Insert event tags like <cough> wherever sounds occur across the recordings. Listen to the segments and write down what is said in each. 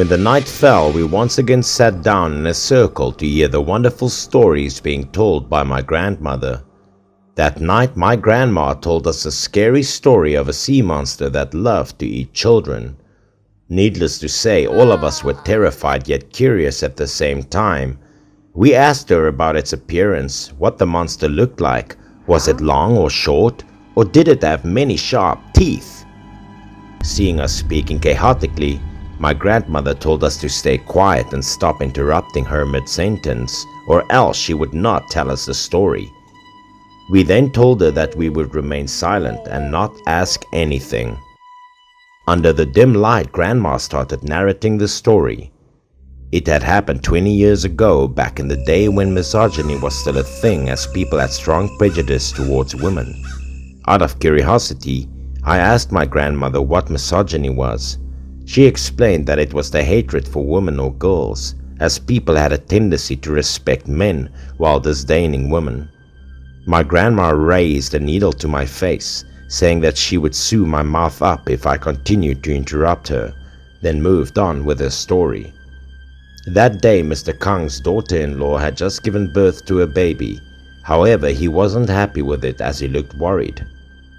When the night fell, we once again sat down in a circle to hear the wonderful stories being told by my grandmother. That night, my grandma told us a scary story of a sea monster that loved to eat children. Needless to say, all of us were terrified yet curious at the same time. We asked her about its appearance, what the monster looked like, was it long or short, or did it have many sharp teeth? Seeing us speaking chaotically, my grandmother told us to stay quiet and stop interrupting her mid-sentence, or else she would not tell us the story. We then told her that we would remain silent and not ask anything. Under the dim light, Grandma started narrating the story. It had happened 20 years ago, back in the day when misogyny was still a thing as people had strong prejudice towards women. Out of curiosity, I asked my grandmother what misogyny was. She explained that it was the hatred for women or girls, as people had a tendency to respect men while disdaining women. My grandma raised a needle to my face, saying that she would sew my mouth up if I continued to interrupt her, then moved on with her story. That day Mr. Kang's daughter-in-law had just given birth to a baby. However, he wasn't happy with it as he looked worried.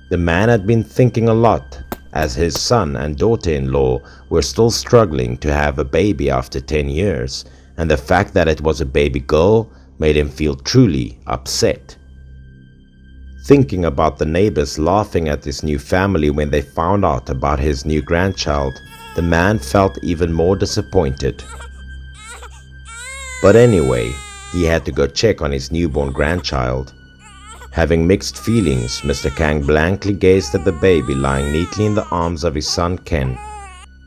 The man had been thinking a lot as his son and daughter-in-law were still struggling to have a baby after 10 years and the fact that it was a baby girl made him feel truly upset. Thinking about the neighbors laughing at his new family when they found out about his new grandchild, the man felt even more disappointed. But anyway, he had to go check on his newborn grandchild. Having mixed feelings, Mr. Kang blankly gazed at the baby lying neatly in the arms of his son Ken,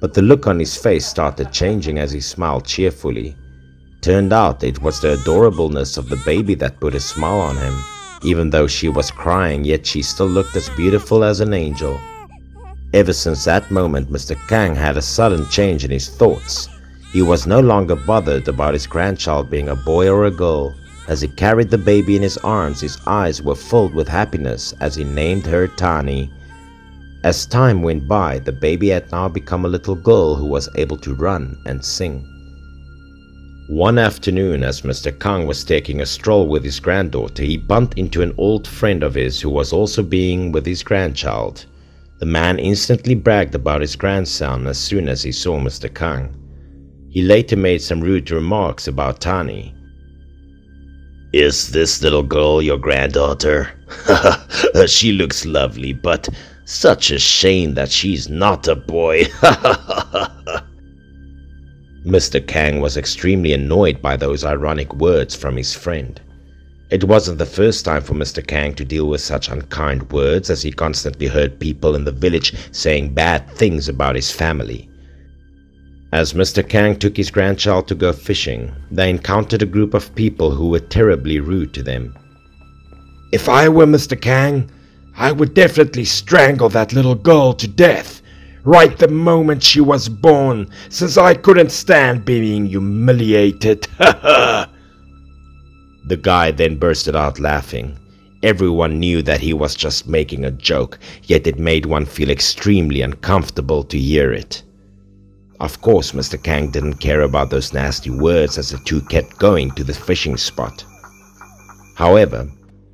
but the look on his face started changing as he smiled cheerfully. Turned out it was the adorableness of the baby that put a smile on him. Even though she was crying, yet she still looked as beautiful as an angel. Ever since that moment, Mr. Kang had a sudden change in his thoughts. He was no longer bothered about his grandchild being a boy or a girl. As he carried the baby in his arms, his eyes were filled with happiness as he named her Tani. As time went by, the baby had now become a little girl who was able to run and sing. One afternoon, as Mr. Kang was taking a stroll with his granddaughter, he bumped into an old friend of his who was also being with his grandchild. The man instantly bragged about his grandson as soon as he saw Mr. Kang. He later made some rude remarks about Tani. Is this little girl your granddaughter? <laughs> she looks lovely, but such a shame that she's not a boy. <laughs> Mr. Kang was extremely annoyed by those ironic words from his friend. It wasn't the first time for Mr. Kang to deal with such unkind words as he constantly heard people in the village saying bad things about his family. As Mr. Kang took his grandchild to go fishing, they encountered a group of people who were terribly rude to them. If I were Mr. Kang, I would definitely strangle that little girl to death, right the moment she was born, since I couldn't stand being humiliated. <laughs> the guy then bursted out laughing. Everyone knew that he was just making a joke, yet it made one feel extremely uncomfortable to hear it. Of course, Mr. Kang didn't care about those nasty words as the two kept going to the fishing spot. However,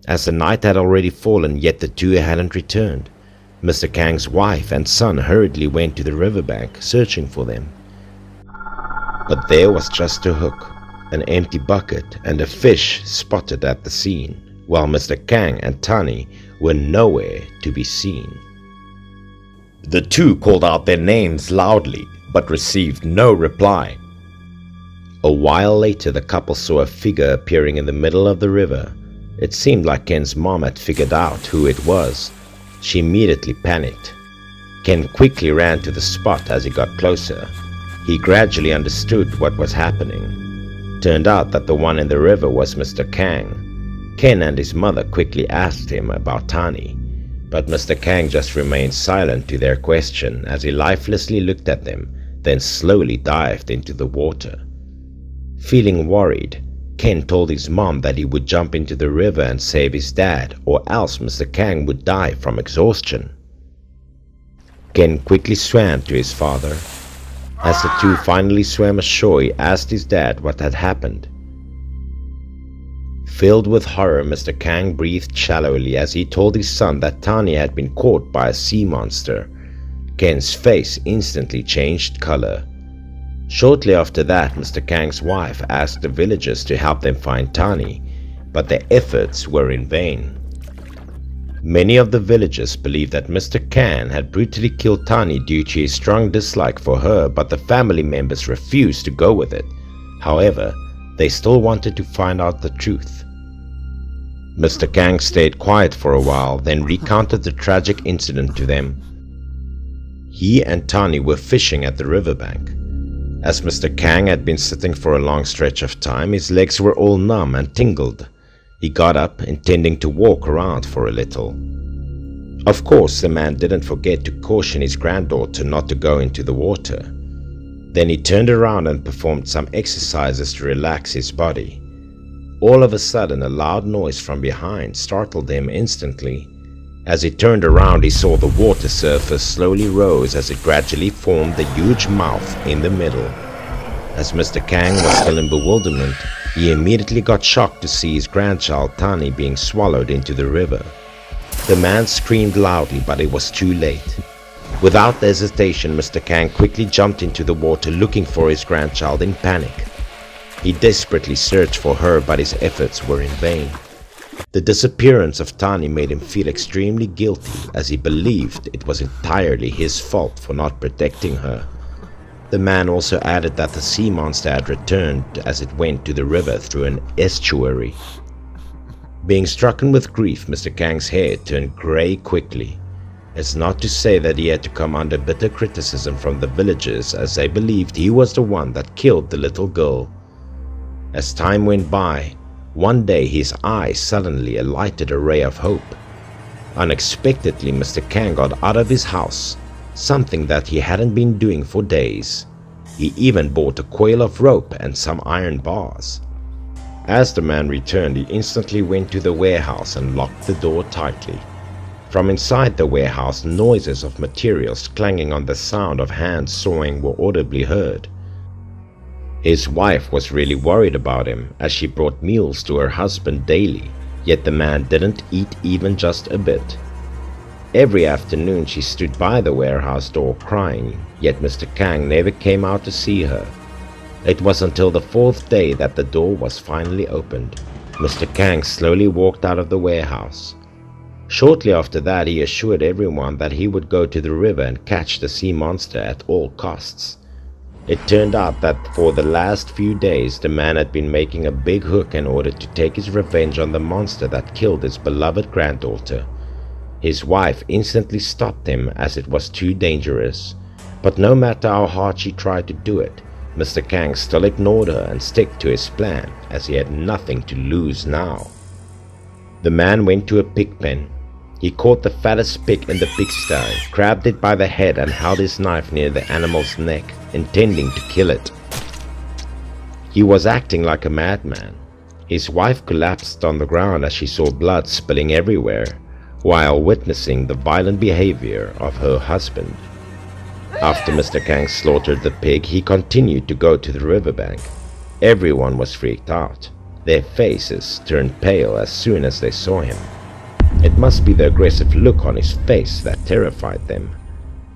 as the night had already fallen yet the two hadn't returned, Mr. Kang's wife and son hurriedly went to the riverbank searching for them. But there was just a hook, an empty bucket and a fish spotted at the scene, while Mr. Kang and Tani were nowhere to be seen. The two called out their names loudly but received no reply. A while later, the couple saw a figure appearing in the middle of the river. It seemed like Ken's mom had figured out who it was. She immediately panicked. Ken quickly ran to the spot as he got closer. He gradually understood what was happening. Turned out that the one in the river was Mr. Kang. Ken and his mother quickly asked him about Tani, but Mr. Kang just remained silent to their question as he lifelessly looked at them then slowly dived into the water. Feeling worried, Ken told his mom that he would jump into the river and save his dad or else Mr. Kang would die from exhaustion. Ken quickly swam to his father. As the two finally swam ashore, he asked his dad what had happened. Filled with horror, Mr. Kang breathed shallowly as he told his son that Tanya had been caught by a sea monster. Ken's face instantly changed color. Shortly after that, Mr. Kang's wife asked the villagers to help them find Tani, but their efforts were in vain. Many of the villagers believed that Mr. Kang had brutally killed Tani due to his strong dislike for her, but the family members refused to go with it. However, they still wanted to find out the truth. Mr. Kang stayed quiet for a while, then recounted the tragic incident to them. He and Tani were fishing at the riverbank. As Mr. Kang had been sitting for a long stretch of time, his legs were all numb and tingled. He got up, intending to walk around for a little. Of course, the man didn't forget to caution his granddaughter not to go into the water. Then he turned around and performed some exercises to relax his body. All of a sudden, a loud noise from behind startled him instantly. As he turned around, he saw the water surface slowly rose as it gradually formed the huge mouth in the middle. As Mr. Kang was still in bewilderment, he immediately got shocked to see his grandchild Tani being swallowed into the river. The man screamed loudly, but it was too late. Without hesitation, Mr. Kang quickly jumped into the water looking for his grandchild in panic. He desperately searched for her, but his efforts were in vain. The disappearance of Tani made him feel extremely guilty as he believed it was entirely his fault for not protecting her. The man also added that the sea monster had returned as it went to the river through an estuary. Being stricken with grief, Mr. Kang's hair turned grey quickly. It's not to say that he had to come under bitter criticism from the villagers as they believed he was the one that killed the little girl. As time went by, one day his eye suddenly alighted a ray of hope. Unexpectedly Mr. Kang got out of his house, something that he hadn't been doing for days. He even bought a coil of rope and some iron bars. As the man returned, he instantly went to the warehouse and locked the door tightly. From inside the warehouse, noises of materials clanging on the sound of hands sawing were audibly heard. His wife was really worried about him as she brought meals to her husband daily, yet the man didn't eat even just a bit. Every afternoon she stood by the warehouse door crying, yet Mr. Kang never came out to see her. It was until the fourth day that the door was finally opened. Mr. Kang slowly walked out of the warehouse. Shortly after that he assured everyone that he would go to the river and catch the sea monster at all costs. It turned out that for the last few days the man had been making a big hook in order to take his revenge on the monster that killed his beloved granddaughter. His wife instantly stopped him as it was too dangerous, but no matter how hard she tried to do it, Mr. Kang still ignored her and stuck to his plan as he had nothing to lose now. The man went to a pig pen he caught the fattest pig in the pigsty, grabbed it by the head and held his knife near the animal's neck, intending to kill it. He was acting like a madman. His wife collapsed on the ground as she saw blood spilling everywhere, while witnessing the violent behavior of her husband. After Mr. Kang slaughtered the pig, he continued to go to the riverbank. Everyone was freaked out. Their faces turned pale as soon as they saw him. It must be the aggressive look on his face that terrified them.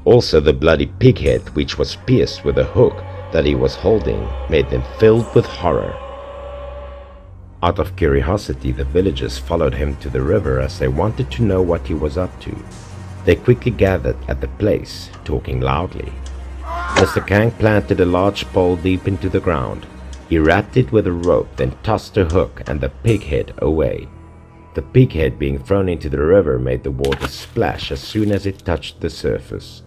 Also the bloody pig head which was pierced with a hook that he was holding made them filled with horror. Out of curiosity the villagers followed him to the river as they wanted to know what he was up to. They quickly gathered at the place, talking loudly. Mr. Kang planted a large pole deep into the ground. He wrapped it with a rope, then tossed the hook and the pig head away. The pig head being thrown into the river made the water splash as soon as it touched the surface.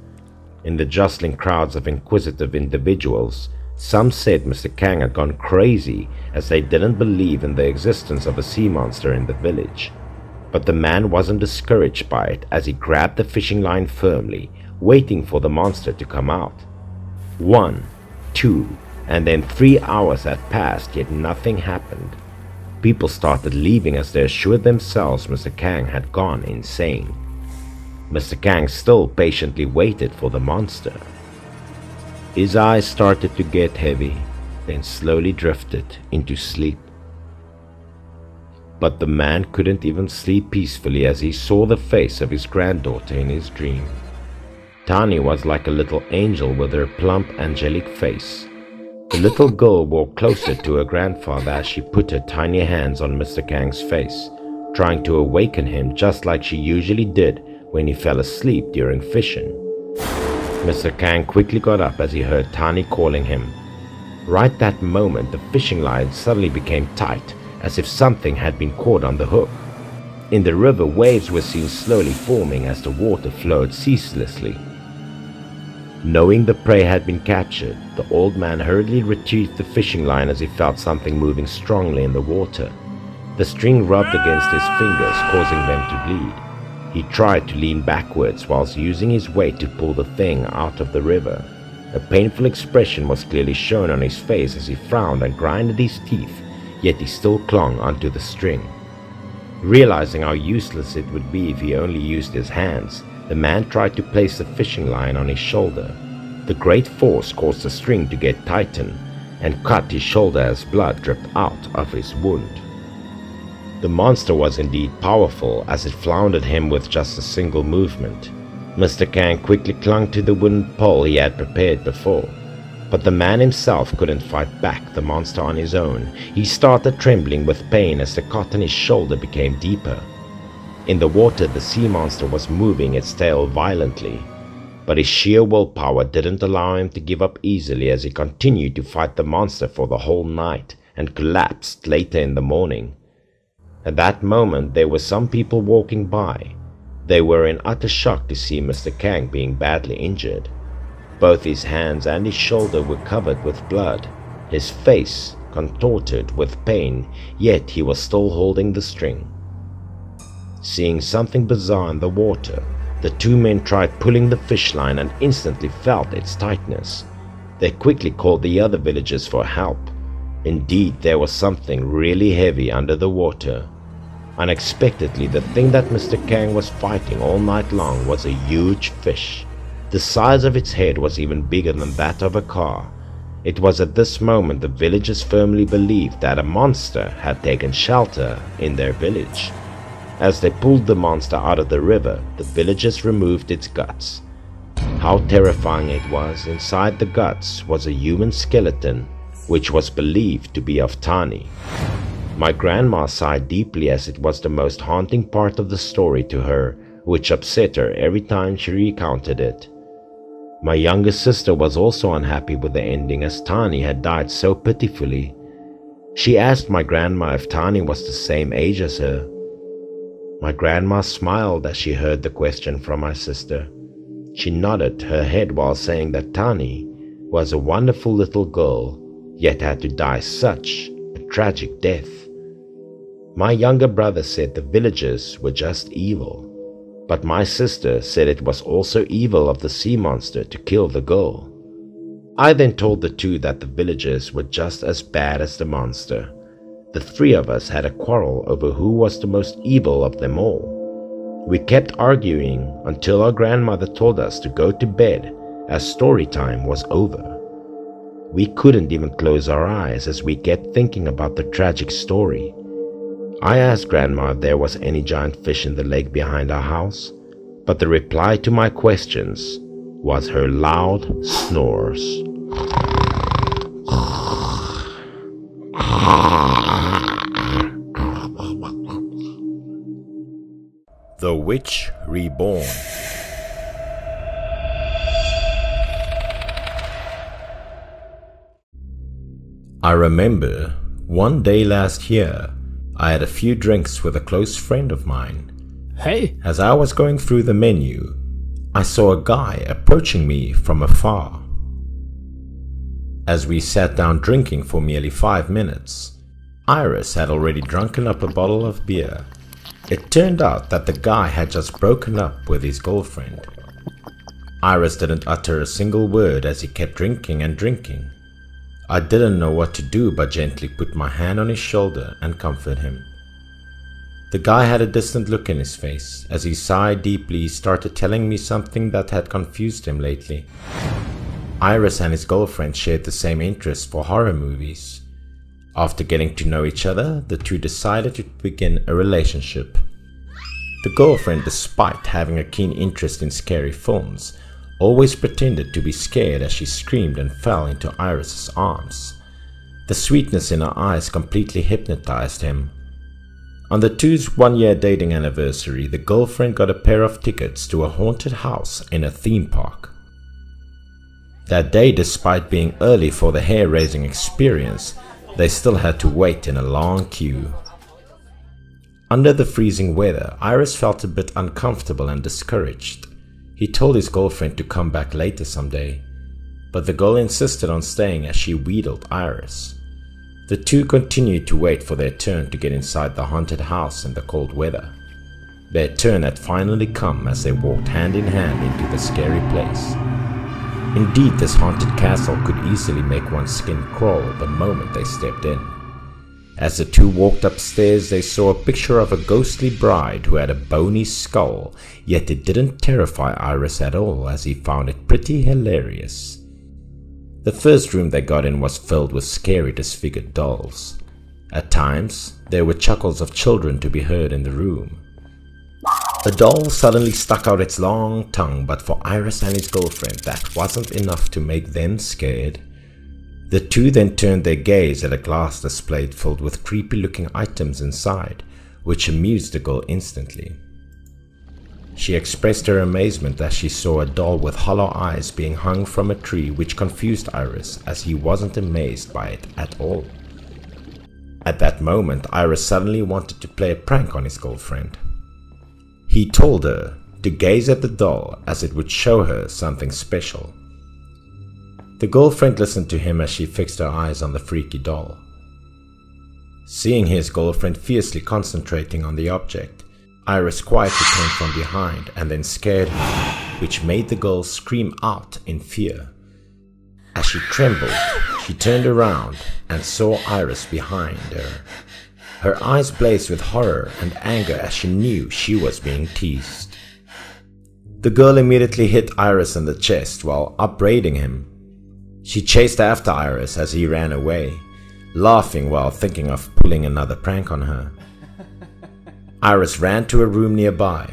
In the jostling crowds of inquisitive individuals, some said Mr. Kang had gone crazy as they didn't believe in the existence of a sea monster in the village. But the man wasn't discouraged by it as he grabbed the fishing line firmly, waiting for the monster to come out. One, two, and then three hours had passed yet nothing happened. People started leaving as they assured themselves Mr. Kang had gone insane. Mr. Kang still patiently waited for the monster. His eyes started to get heavy, then slowly drifted into sleep. But the man couldn't even sleep peacefully as he saw the face of his granddaughter in his dream. Tani was like a little angel with her plump angelic face. The little girl walked closer to her grandfather as she put her tiny hands on Mr. Kang's face, trying to awaken him just like she usually did when he fell asleep during fishing. Mr. Kang quickly got up as he heard Tani calling him. Right that moment, the fishing line suddenly became tight, as if something had been caught on the hook. In the river, waves were seen slowly forming as the water flowed ceaselessly. Knowing the prey had been captured, the old man hurriedly retrieved the fishing line as he felt something moving strongly in the water. The string rubbed against his fingers, causing them to bleed. He tried to lean backwards whilst using his weight to pull the thing out of the river. A painful expression was clearly shown on his face as he frowned and grinded his teeth, yet he still clung onto the string. Realizing how useless it would be if he only used his hands, the man tried to place the fishing line on his shoulder. The great force caused the string to get tightened and cut his shoulder as blood dripped out of his wound. The monster was indeed powerful as it floundered him with just a single movement. Mr. Kang quickly clung to the wooden pole he had prepared before. But the man himself couldn't fight back the monster on his own. He started trembling with pain as the cut on his shoulder became deeper. In the water the sea monster was moving its tail violently, but his sheer willpower didn't allow him to give up easily as he continued to fight the monster for the whole night and collapsed later in the morning. At that moment there were some people walking by. They were in utter shock to see Mr. Kang being badly injured. Both his hands and his shoulder were covered with blood, his face contorted with pain, yet he was still holding the string. Seeing something bizarre in the water, the two men tried pulling the fish line and instantly felt its tightness. They quickly called the other villagers for help. Indeed, there was something really heavy under the water. Unexpectedly, the thing that Mr. Kang was fighting all night long was a huge fish. The size of its head was even bigger than that of a car. It was at this moment the villagers firmly believed that a monster had taken shelter in their village. As they pulled the monster out of the river, the villagers removed its guts. How terrifying it was, inside the guts was a human skeleton, which was believed to be of Tani. My grandma sighed deeply as it was the most haunting part of the story to her, which upset her every time she recounted it. My younger sister was also unhappy with the ending as Tani had died so pitifully. She asked my grandma if Tani was the same age as her. My grandma smiled as she heard the question from my sister. She nodded her head while saying that Tani was a wonderful little girl, yet had to die such a tragic death. My younger brother said the villagers were just evil, but my sister said it was also evil of the sea monster to kill the girl. I then told the two that the villagers were just as bad as the monster. The three of us had a quarrel over who was the most evil of them all. We kept arguing until our grandmother told us to go to bed as story time was over. We couldn't even close our eyes as we kept thinking about the tragic story. I asked Grandma if there was any giant fish in the lake behind our house, but the reply to my questions was her loud snores. The Witch Reborn I remember one day last year I had a few drinks with a close friend of mine. Hey, As I was going through the menu, I saw a guy approaching me from afar. As we sat down drinking for merely five minutes, Iris had already drunken up a bottle of beer. It turned out that the guy had just broken up with his girlfriend. Iris didn't utter a single word as he kept drinking and drinking. I didn't know what to do but gently put my hand on his shoulder and comfort him. The guy had a distant look in his face. As he sighed deeply, he started telling me something that had confused him lately. Iris and his girlfriend shared the same interest for horror movies. After getting to know each other, the two decided to begin a relationship. The girlfriend, despite having a keen interest in scary films, always pretended to be scared as she screamed and fell into Iris's arms. The sweetness in her eyes completely hypnotized him. On the two's one year dating anniversary, the girlfriend got a pair of tickets to a haunted house in a theme park. That day, despite being early for the hair raising experience, they still had to wait in a long queue. Under the freezing weather, Iris felt a bit uncomfortable and discouraged. He told his girlfriend to come back later someday, but the girl insisted on staying as she wheedled Iris. The two continued to wait for their turn to get inside the haunted house in the cold weather. Their turn had finally come as they walked hand in hand into the scary place. Indeed, this haunted castle could easily make one's skin crawl the moment they stepped in. As the two walked upstairs, they saw a picture of a ghostly bride who had a bony skull, yet it didn't terrify Iris at all as he found it pretty hilarious. The first room they got in was filled with scary disfigured dolls. At times, there were chuckles of children to be heard in the room. The doll suddenly stuck out its long tongue, but for Iris and his girlfriend, that wasn't enough to make them scared. The two then turned their gaze at a glass display filled with creepy looking items inside, which amused the girl instantly. She expressed her amazement as she saw a doll with hollow eyes being hung from a tree which confused Iris as he wasn't amazed by it at all. At that moment, Iris suddenly wanted to play a prank on his girlfriend. He told her to gaze at the doll as it would show her something special. The girlfriend listened to him as she fixed her eyes on the freaky doll. Seeing his girlfriend fiercely concentrating on the object, Iris quietly came from behind and then scared her, which made the girl scream out in fear. As she trembled, she turned around and saw Iris behind her. Her eyes blazed with horror and anger as she knew she was being teased. The girl immediately hit Iris in the chest while upbraiding him. She chased after Iris as he ran away, laughing while thinking of pulling another prank on her. Iris ran to a room nearby.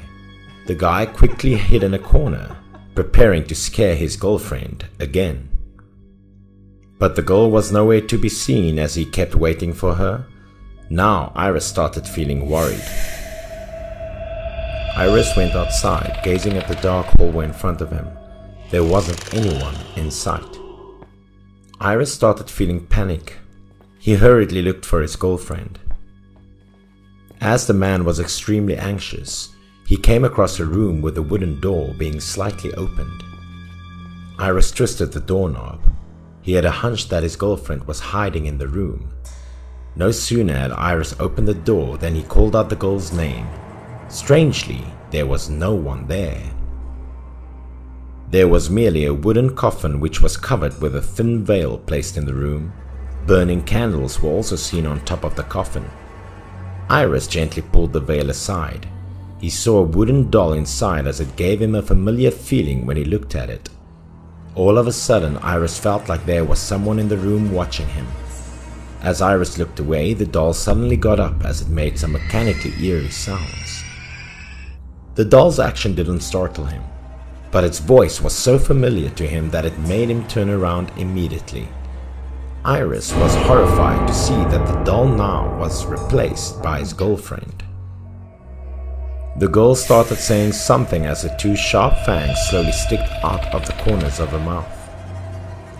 The guy quickly hid in a corner, preparing to scare his girlfriend again. But the girl was nowhere to be seen as he kept waiting for her now Iris started feeling worried. Iris went outside, gazing at the dark hallway in front of him. There wasn't anyone in sight. Iris started feeling panic. He hurriedly looked for his girlfriend. As the man was extremely anxious, he came across a room with a wooden door being slightly opened. Iris twisted the doorknob. He had a hunch that his girlfriend was hiding in the room no sooner had Iris opened the door than he called out the girl's name. Strangely, there was no one there. There was merely a wooden coffin which was covered with a thin veil placed in the room. Burning candles were also seen on top of the coffin. Iris gently pulled the veil aside. He saw a wooden doll inside as it gave him a familiar feeling when he looked at it. All of a sudden, Iris felt like there was someone in the room watching him. As Iris looked away, the doll suddenly got up as it made some mechanically eerie sounds. The doll's action didn't startle him, but its voice was so familiar to him that it made him turn around immediately. Iris was horrified to see that the doll now was replaced by his girlfriend. The girl started saying something as the two sharp fangs slowly sticked out of the corners of her mouth.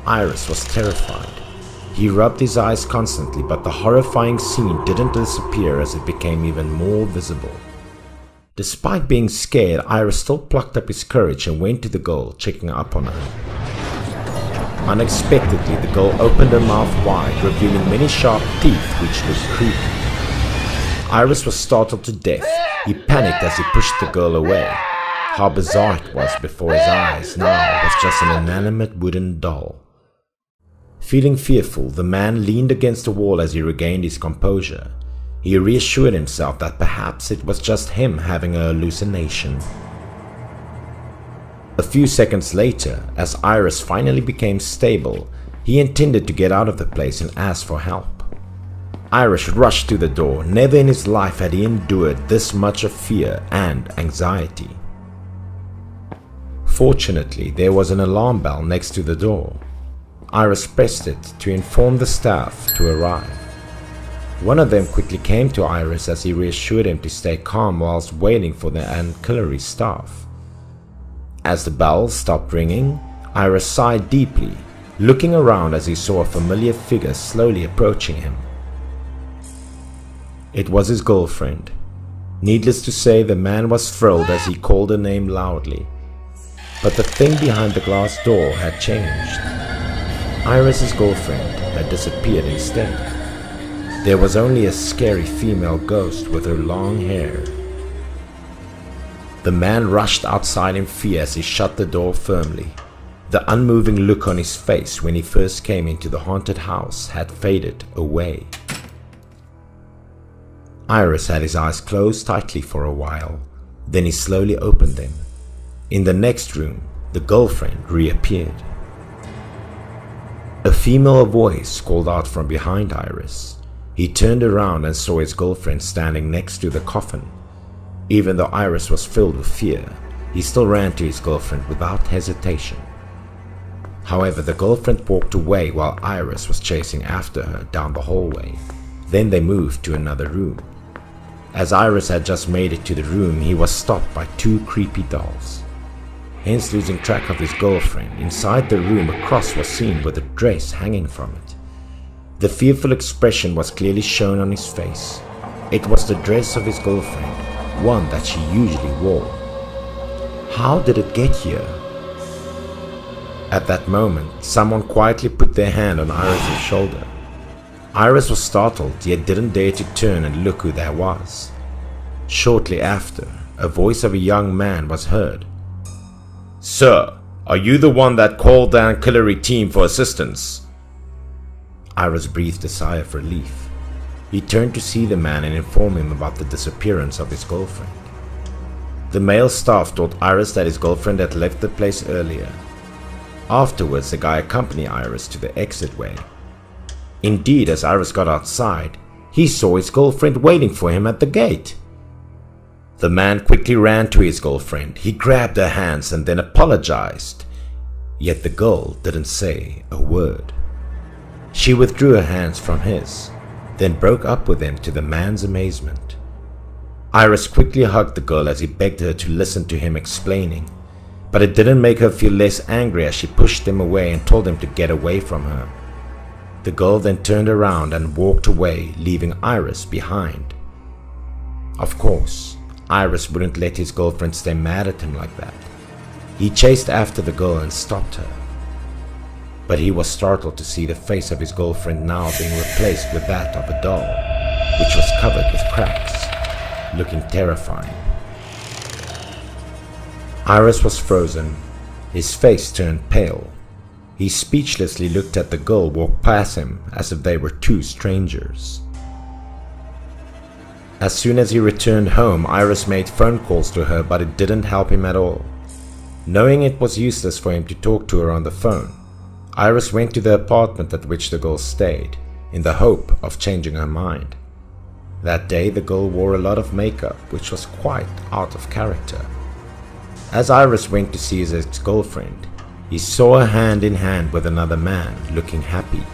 Iris was terrified. He rubbed his eyes constantly, but the horrifying scene didn't disappear as it became even more visible. Despite being scared, Iris still plucked up his courage and went to the girl, checking up on her. Unexpectedly, the girl opened her mouth wide, revealing many sharp teeth which looked creepy. Iris was startled to death. He panicked as he pushed the girl away. How bizarre it was before his eyes now was just an inanimate wooden doll. Feeling fearful, the man leaned against the wall as he regained his composure. He reassured himself that perhaps it was just him having a hallucination. A few seconds later, as Iris finally became stable, he intended to get out of the place and ask for help. Iris rushed to the door. Never in his life had he endured this much of fear and anxiety. Fortunately, there was an alarm bell next to the door. Iris pressed it to inform the staff to arrive. One of them quickly came to Iris as he reassured him to stay calm whilst waiting for the ancillary staff. As the bell stopped ringing, Iris sighed deeply, looking around as he saw a familiar figure slowly approaching him. It was his girlfriend. Needless to say, the man was thrilled as he called her name loudly. But the thing behind the glass door had changed. Iris's girlfriend had disappeared instead. There was only a scary female ghost with her long hair the man rushed outside in fear as he shut the door firmly. The unmoving look on his face when he first came into the haunted house had faded away. Iris had his eyes closed tightly for a while, then he slowly opened them. In the next room, the girlfriend reappeared. A female voice called out from behind Iris. He turned around and saw his girlfriend standing next to the coffin. Even though Iris was filled with fear, he still ran to his girlfriend without hesitation. However, the girlfriend walked away while Iris was chasing after her down the hallway. Then they moved to another room. As Iris had just made it to the room, he was stopped by two creepy dolls. Hence losing track of his girlfriend, inside the room a cross was seen with a dress hanging from it. The fearful expression was clearly shown on his face. It was the dress of his girlfriend, one that she usually wore. How did it get here? At that moment, someone quietly put their hand on Iris's shoulder. Iris was startled yet didn't dare to turn and look who that was. Shortly after, a voice of a young man was heard. Sir, are you the one that called the ancillary team for assistance? Iris breathed a sigh of relief. He turned to see the man and inform him about the disappearance of his girlfriend. The male staff told Iris that his girlfriend had left the place earlier. Afterwards, the guy accompanied Iris to the exit way. Indeed, as Iris got outside, he saw his girlfriend waiting for him at the gate. The man quickly ran to his girlfriend. He grabbed her hands and then apologized. Yet the girl didn't say a word. She withdrew her hands from his then broke up with him to the man's amazement. Iris quickly hugged the girl as he begged her to listen to him explaining, but it didn't make her feel less angry as she pushed him away and told him to get away from her. The girl then turned around and walked away, leaving Iris behind. Of course, Iris wouldn't let his girlfriend stay mad at him like that. He chased after the girl and stopped her but he was startled to see the face of his girlfriend now being replaced with that of a doll, which was covered with cracks, looking terrifying. Iris was frozen, his face turned pale. He speechlessly looked at the girl walk past him as if they were two strangers. As soon as he returned home, Iris made phone calls to her, but it didn't help him at all. Knowing it was useless for him to talk to her on the phone, Iris went to the apartment at which the girl stayed, in the hope of changing her mind. That day the girl wore a lot of makeup, which was quite out of character. As Iris went to see his ex-girlfriend, he saw her hand in hand with another man, looking happy.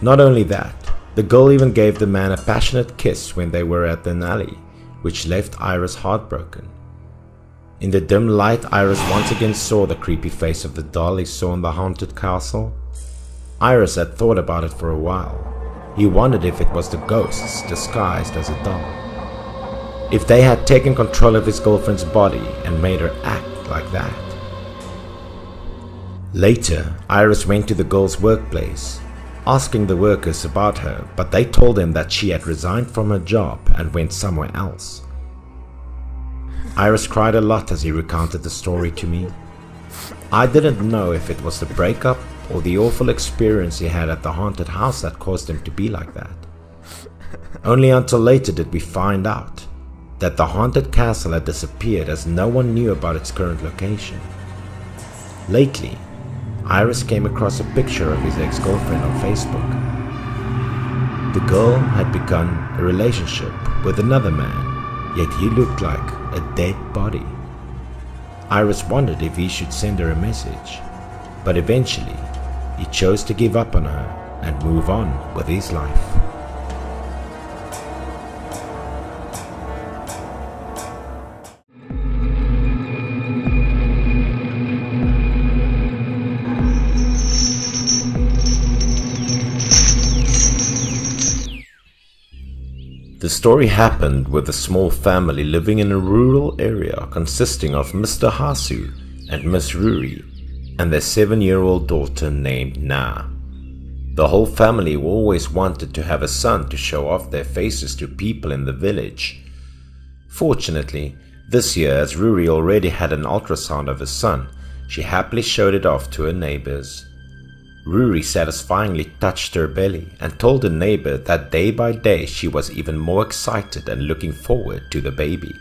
Not only that, the girl even gave the man a passionate kiss when they were at an alley, which left Iris heartbroken. In the dim light, Iris once again saw the creepy face of the doll he saw in the haunted castle. Iris had thought about it for a while. He wondered if it was the ghosts disguised as a doll. If they had taken control of his girlfriend's body and made her act like that. Later, Iris went to the girl's workplace, asking the workers about her, but they told him that she had resigned from her job and went somewhere else. Iris cried a lot as he recounted the story to me. I didn't know if it was the breakup or the awful experience he had at the haunted house that caused him to be like that. Only until later did we find out. that the haunted castle had disappeared as no one knew about its current location. Lately, Iris came across a picture of his ex-girlfriend on Facebook. The girl had begun a relationship with another man, yet he looked like a dead body. Iris wondered if he should send her a message, but eventually he chose to give up on her and move on with his life. The story happened with a small family living in a rural area consisting of Mr. Hasu and Miss Ruri and their seven-year-old daughter named Na. The whole family always wanted to have a son to show off their faces to people in the village. Fortunately, this year as Ruri already had an ultrasound of his son, she happily showed it off to her neighbors. Ruri satisfyingly touched her belly and told her neighbor that day by day she was even more excited and looking forward to the baby.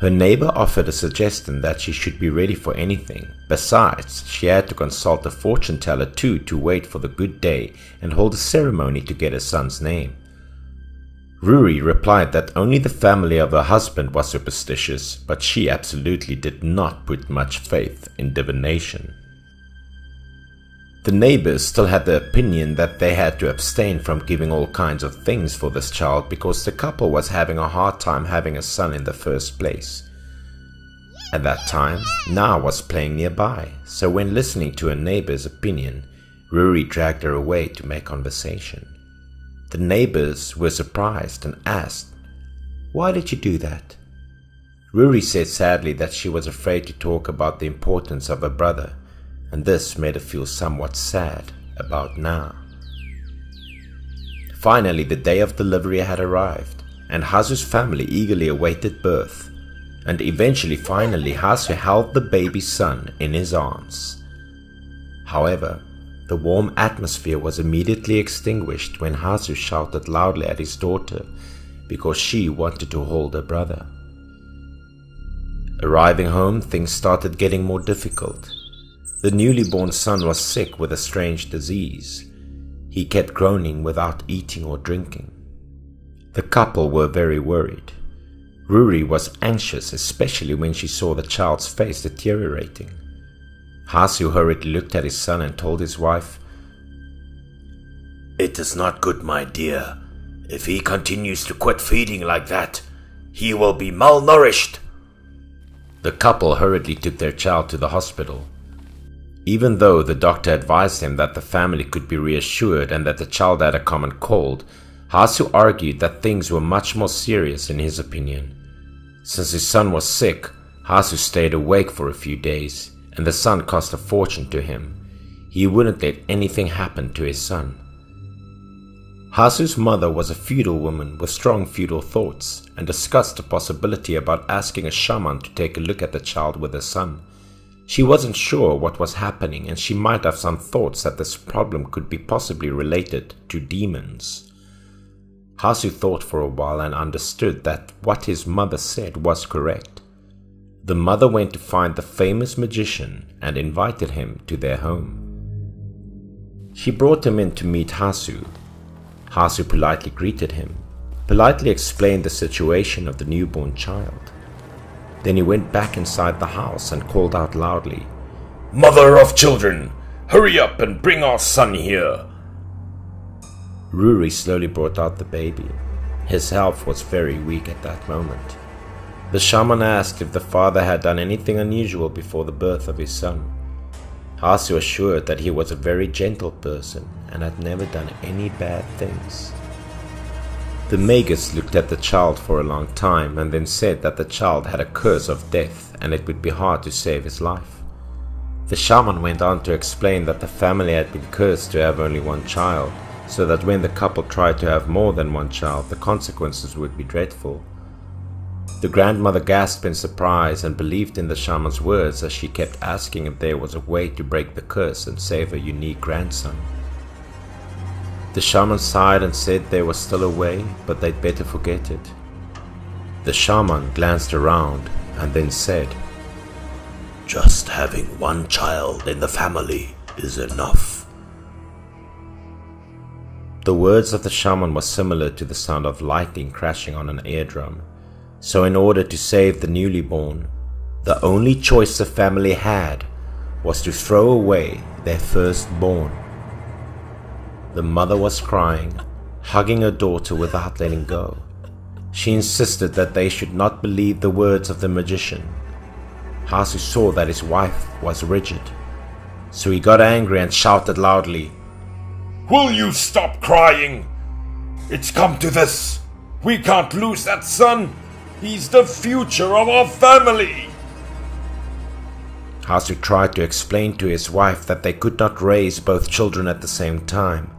Her neighbor offered a suggestion that she should be ready for anything. Besides, she had to consult a fortune teller too to wait for the good day and hold a ceremony to get her son's name. Ruri replied that only the family of her husband was superstitious, but she absolutely did not put much faith in divination. The neighbors still had the opinion that they had to abstain from giving all kinds of things for this child because the couple was having a hard time having a son in the first place. At that time, Na was playing nearby, so when listening to a neighbor's opinion, Ruri dragged her away to make conversation. The neighbors were surprised and asked, Why did you do that? Ruri said sadly that she was afraid to talk about the importance of her brother and this made her feel somewhat sad about Na. Finally, the day of delivery had arrived, and Hasu's family eagerly awaited birth, and eventually finally Hasu held the baby son in his arms. However, the warm atmosphere was immediately extinguished when Hasu shouted loudly at his daughter because she wanted to hold her brother. Arriving home, things started getting more difficult the newly born son was sick with a strange disease. He kept groaning without eating or drinking. The couple were very worried. Ruri was anxious, especially when she saw the child's face deteriorating. Hasu hurriedly looked at his son and told his wife, It is not good, my dear. If he continues to quit feeding like that, he will be malnourished. The couple hurriedly took their child to the hospital. Even though the doctor advised him that the family could be reassured and that the child had a common cold, Hasu argued that things were much more serious in his opinion. Since his son was sick, Hasu stayed awake for a few days, and the son cost a fortune to him. He wouldn't let anything happen to his son. Hasu's mother was a feudal woman with strong feudal thoughts and discussed the possibility about asking a shaman to take a look at the child with her son. She wasn't sure what was happening and she might have some thoughts that this problem could be possibly related to demons. Hasu thought for a while and understood that what his mother said was correct. The mother went to find the famous magician and invited him to their home. She brought him in to meet Hasu. Hasu politely greeted him, politely explained the situation of the newborn child. Then he went back inside the house and called out loudly, Mother of children, hurry up and bring our son here. Ruri slowly brought out the baby. His health was very weak at that moment. The shaman asked if the father had done anything unusual before the birth of his son. Hasu assured that he was a very gentle person and had never done any bad things. The Magus looked at the child for a long time and then said that the child had a curse of death and it would be hard to save his life. The shaman went on to explain that the family had been cursed to have only one child, so that when the couple tried to have more than one child, the consequences would be dreadful. The grandmother gasped in surprise and believed in the shaman's words as she kept asking if there was a way to break the curse and save her unique grandson. The shaman sighed and said there was still a way, but they'd better forget it. The shaman glanced around and then said, Just having one child in the family is enough. The words of the shaman were similar to the sound of lightning crashing on an eardrum. So, in order to save the newly born, the only choice the family had was to throw away their firstborn. The mother was crying, hugging her daughter without letting go. She insisted that they should not believe the words of the magician. Hasu saw that his wife was rigid, so he got angry and shouted loudly, Will you stop crying? It's come to this. We can't lose that son. He's the future of our family. Hasu tried to explain to his wife that they could not raise both children at the same time,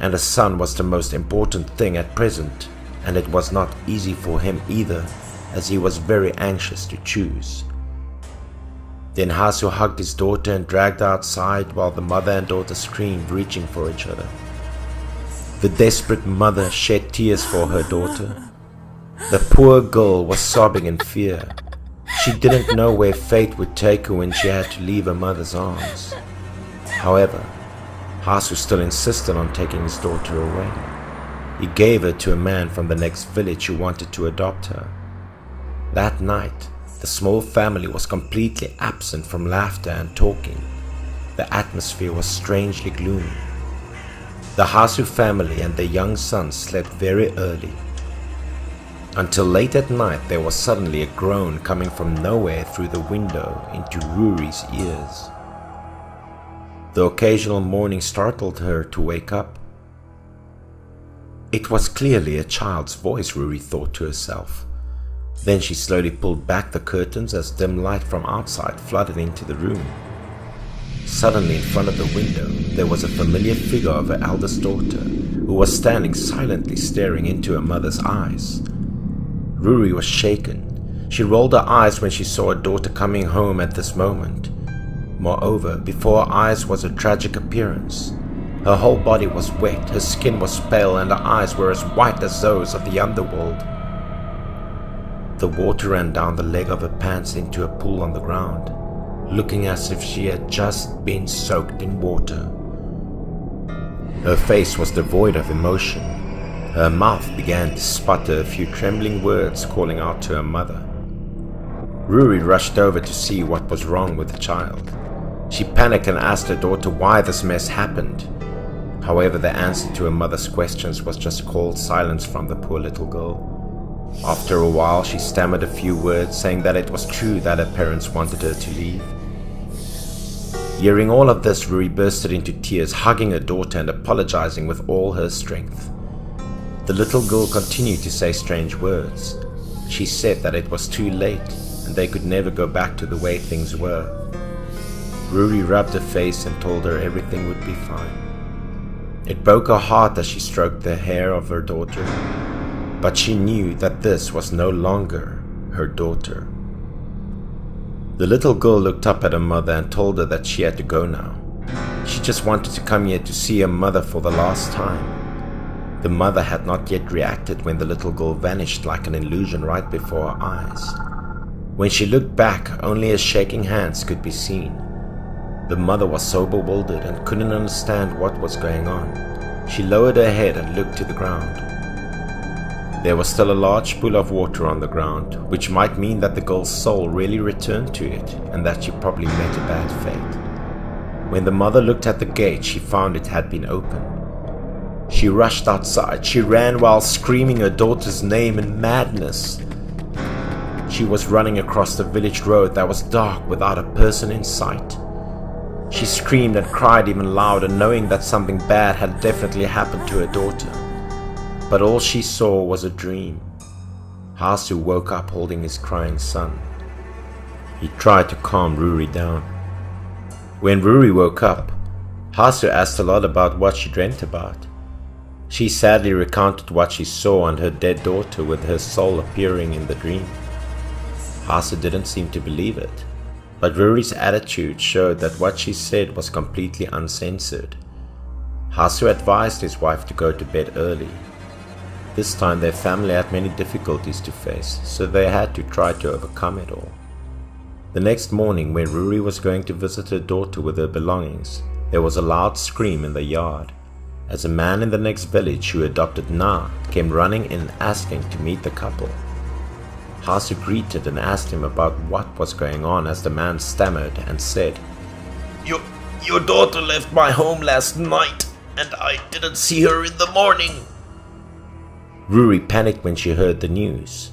and a son was the most important thing at present, and it was not easy for him either, as he was very anxious to choose. Then Hasu hugged his daughter and dragged her outside while the mother and daughter screamed, reaching for each other. The desperate mother shed tears for her daughter. The poor girl was sobbing in fear. She didn't know where fate would take her when she had to leave her mother's arms. However, Hasu still insisted on taking his daughter away. He gave her to a man from the next village who wanted to adopt her. That night, the small family was completely absent from laughter and talking. The atmosphere was strangely gloomy. The Hasu family and their young son slept very early. Until late at night there was suddenly a groan coming from nowhere through the window into Ruri's ears. The occasional moaning startled her to wake up. It was clearly a child's voice, Ruri thought to herself. Then she slowly pulled back the curtains as dim light from outside flooded into the room. Suddenly, in front of the window, there was a familiar figure of her eldest daughter, who was standing silently staring into her mother's eyes. Ruri was shaken. She rolled her eyes when she saw her daughter coming home at this moment. Moreover, before her eyes was a tragic appearance. Her whole body was wet, her skin was pale, and her eyes were as white as those of the underworld. The water ran down the leg of her pants into a pool on the ground, looking as if she had just been soaked in water. Her face was devoid of emotion. Her mouth began to sputter a few trembling words calling out to her mother. Ruri rushed over to see what was wrong with the child. She panicked and asked her daughter why this mess happened. However, the answer to her mother's questions was just cold silence from the poor little girl. After a while, she stammered a few words, saying that it was true that her parents wanted her to leave. Hearing all of this, Ruri bursted into tears, hugging her daughter and apologizing with all her strength. The little girl continued to say strange words. She said that it was too late and they could never go back to the way things were. Ruri rubbed her face and told her everything would be fine. It broke her heart as she stroked the hair of her daughter, but she knew that this was no longer her daughter. The little girl looked up at her mother and told her that she had to go now. She just wanted to come here to see her mother for the last time. The mother had not yet reacted when the little girl vanished like an illusion right before her eyes. When she looked back, only her shaking hands could be seen. The mother was so bewildered and couldn't understand what was going on. She lowered her head and looked to the ground. There was still a large pool of water on the ground, which might mean that the girl's soul really returned to it and that she probably met a bad fate. When the mother looked at the gate, she found it had been open. She rushed outside. She ran while screaming her daughter's name in madness. She was running across the village road that was dark without a person in sight. She screamed and cried even louder, knowing that something bad had definitely happened to her daughter but all she saw was a dream. Hasu woke up holding his crying son. He tried to calm Ruri down. When Ruri woke up, Hasu asked a lot about what she dreamt about. She sadly recounted what she saw and her dead daughter with her soul appearing in the dream. Hasu didn't seem to believe it, but Ruri's attitude showed that what she said was completely uncensored. Hasu advised his wife to go to bed early This time their family had many difficulties to face, so they had to try to overcome it all. The next morning, when Ruri was going to visit her daughter with her belongings, there was a loud scream in the yard as a man in the next village who adopted Na came running in asking to meet the couple. Hasu greeted and asked him about what was going on as the man stammered and said, Your, your daughter left my home last night and I didn't see her in the morning. Ruri panicked when she heard the news.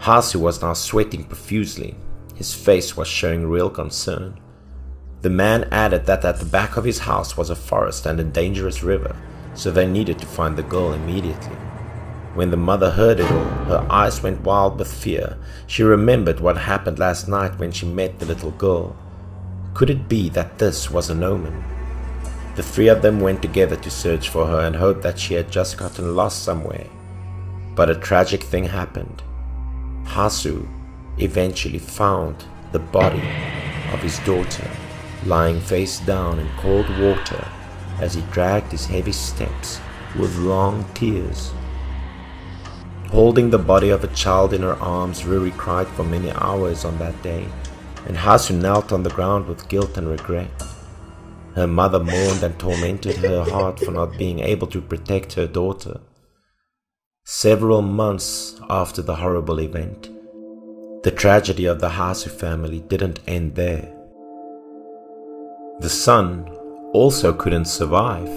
Hasu was now sweating profusely. His face was showing real concern. The man added that at the back of his house was a forest and a dangerous river, so they needed to find the girl immediately. When the mother heard it all, her eyes went wild with fear. She remembered what happened last night when she met the little girl. Could it be that this was an omen? The three of them went together to search for her and hoped that she had just gotten lost somewhere. But a tragic thing happened. Hasu eventually found the body of his daughter lying face down in cold water as he dragged his heavy steps with long tears. Holding the body of a child in her arms, Ruri cried for many hours on that day, and Hasu knelt on the ground with guilt and regret. Her mother mourned and tormented her heart for not being able to protect her daughter. Several months after the horrible event, the tragedy of the Hasu family didn't end there. The son also couldn't survive,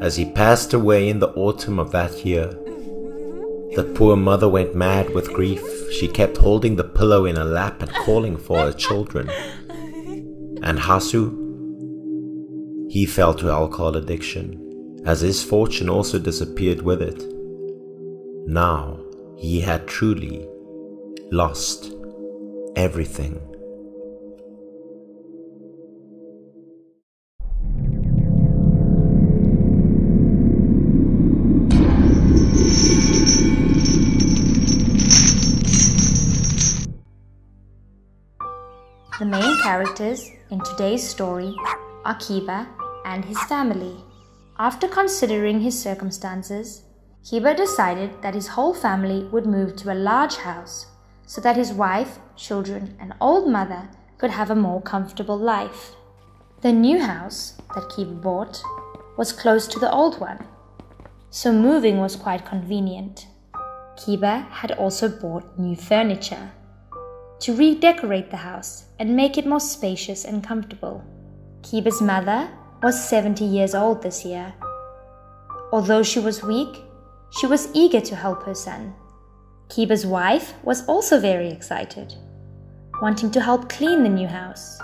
as he passed away in the autumn of that year. The poor mother went mad with grief. She kept holding the pillow in her lap and calling for her children. And Hasu? He fell to alcohol addiction, as his fortune also disappeared with it. Now he had truly lost everything. Characters in today's story are Kiba and his family. After considering his circumstances, Kiba decided that his whole family would move to a large house so that his wife, children, and old mother could have a more comfortable life. The new house that Kiba bought was close to the old one, so moving was quite convenient. Kiba had also bought new furniture to redecorate the house and make it more spacious and comfortable. Kiba's mother was 70 years old this year. Although she was weak, she was eager to help her son. Kiba's wife was also very excited, wanting to help clean the new house.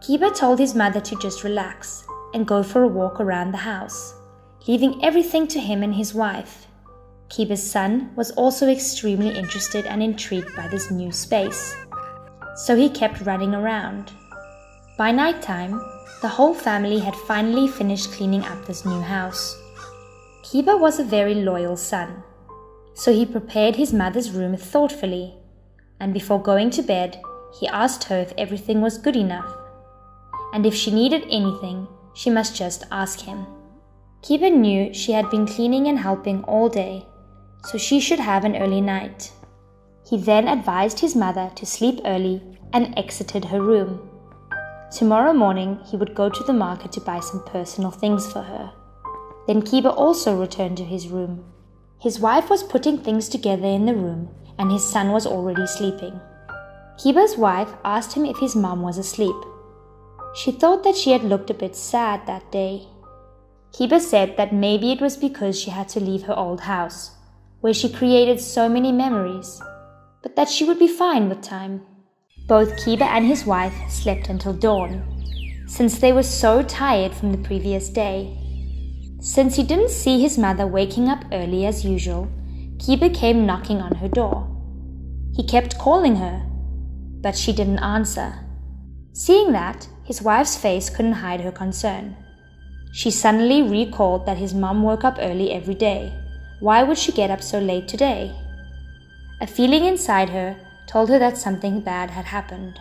Kiba told his mother to just relax and go for a walk around the house, leaving everything to him and his wife. Kiba's son was also extremely interested and intrigued by this new space, so he kept running around. By night time, the whole family had finally finished cleaning up this new house. Kiba was a very loyal son, so he prepared his mother's room thoughtfully, and before going to bed, he asked her if everything was good enough, and if she needed anything, she must just ask him. Kiba knew she had been cleaning and helping all day, so she should have an early night. He then advised his mother to sleep early and exited her room. Tomorrow morning, he would go to the market to buy some personal things for her. Then Kiba also returned to his room. His wife was putting things together in the room, and his son was already sleeping. Kiba's wife asked him if his mom was asleep. She thought that she had looked a bit sad that day. Kiba said that maybe it was because she had to leave her old house where she created so many memories, but that she would be fine with time. Both Kiba and his wife slept until dawn, since they were so tired from the previous day. Since he didn't see his mother waking up early as usual, Kiba came knocking on her door. He kept calling her, but she didn't answer. Seeing that, his wife's face couldn't hide her concern. She suddenly recalled that his mom woke up early every day why would she get up so late today? A feeling inside her told her that something bad had happened.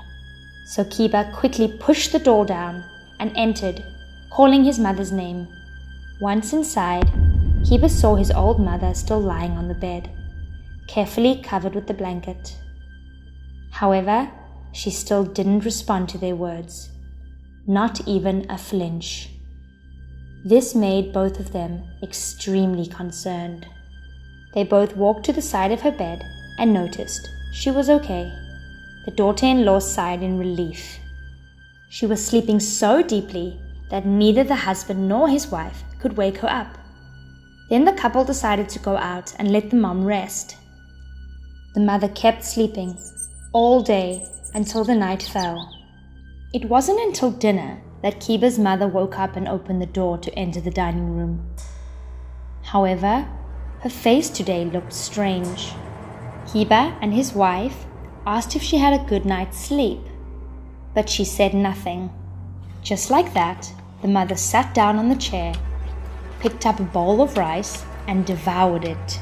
So Kiba quickly pushed the door down and entered, calling his mother's name. Once inside, Kiba saw his old mother still lying on the bed, carefully covered with the blanket. However, she still didn't respond to their words, not even a flinch. This made both of them extremely concerned. They both walked to the side of her bed and noticed she was okay. The daughter in law sighed in relief. She was sleeping so deeply that neither the husband nor his wife could wake her up. Then the couple decided to go out and let the mom rest. The mother kept sleeping all day until the night fell. It wasn't until dinner that Kiba's mother woke up and opened the door to enter the dining room. However, her face today looked strange. Kiba and his wife asked if she had a good night's sleep, but she said nothing. Just like that, the mother sat down on the chair, picked up a bowl of rice, and devoured it.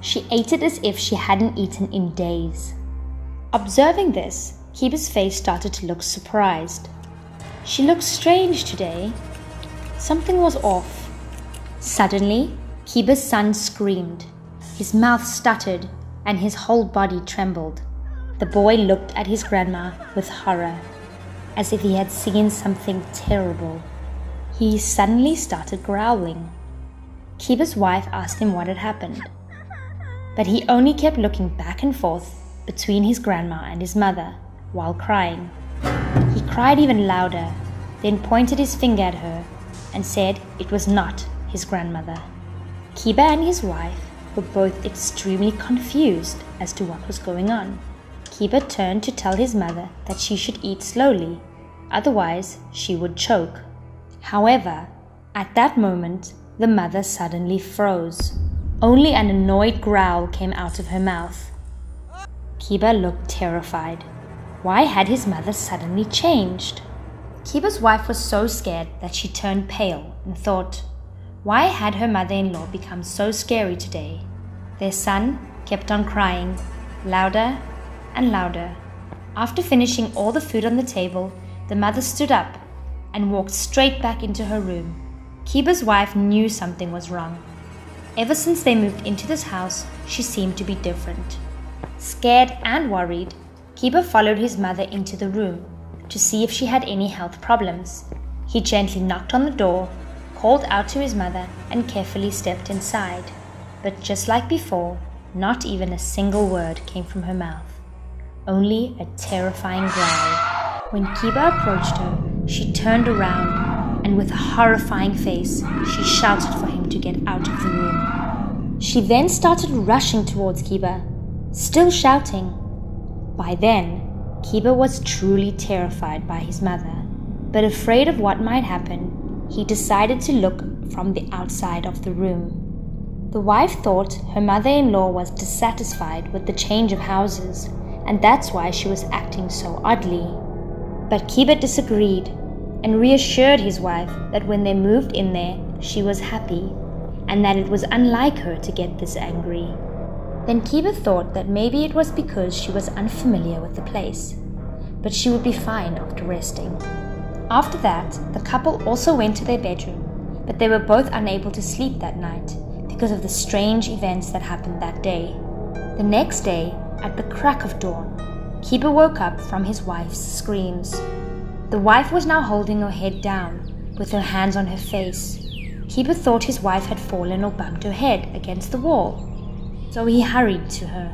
She ate it as if she hadn't eaten in days. Observing this, Kiba's face started to look surprised. She looked strange today. Something was off. Suddenly, Kiba's son screamed. His mouth stuttered and his whole body trembled. The boy looked at his grandma with horror, as if he had seen something terrible. He suddenly started growling. Kiba's wife asked him what had happened, but he only kept looking back and forth between his grandma and his mother while crying. Cried even louder, then pointed his finger at her and said it was not his grandmother. Kiba and his wife were both extremely confused as to what was going on. Kiba turned to tell his mother that she should eat slowly, otherwise, she would choke. However, at that moment, the mother suddenly froze. Only an annoyed growl came out of her mouth. Kiba looked terrified. Why had his mother suddenly changed? Kiba's wife was so scared that she turned pale and thought, why had her mother in law become so scary today? Their son kept on crying, louder and louder. After finishing all the food on the table, the mother stood up and walked straight back into her room. Kiba's wife knew something was wrong. Ever since they moved into this house, she seemed to be different. Scared and worried, Kiba followed his mother into the room to see if she had any health problems. He gently knocked on the door, called out to his mother, and carefully stepped inside. But just like before, not even a single word came from her mouth, only a terrifying growl. When Kiba approached her, she turned around and with a horrifying face, she shouted for him to get out of the room. She then started rushing towards Kiba, still shouting. By then, Kiba was truly terrified by his mother, but afraid of what might happen, he decided to look from the outside of the room. The wife thought her mother in law was dissatisfied with the change of houses, and that's why she was acting so oddly. But Kiba disagreed and reassured his wife that when they moved in there, she was happy, and that it was unlike her to get this angry. Then Kiba thought that maybe it was because she was unfamiliar with the place, but she would be fine after resting. After that, the couple also went to their bedroom, but they were both unable to sleep that night because of the strange events that happened that day. The next day, at the crack of dawn, Kiba woke up from his wife's screams. The wife was now holding her head down, with her hands on her face. Kiba thought his wife had fallen or bumped her head against the wall so he hurried to her.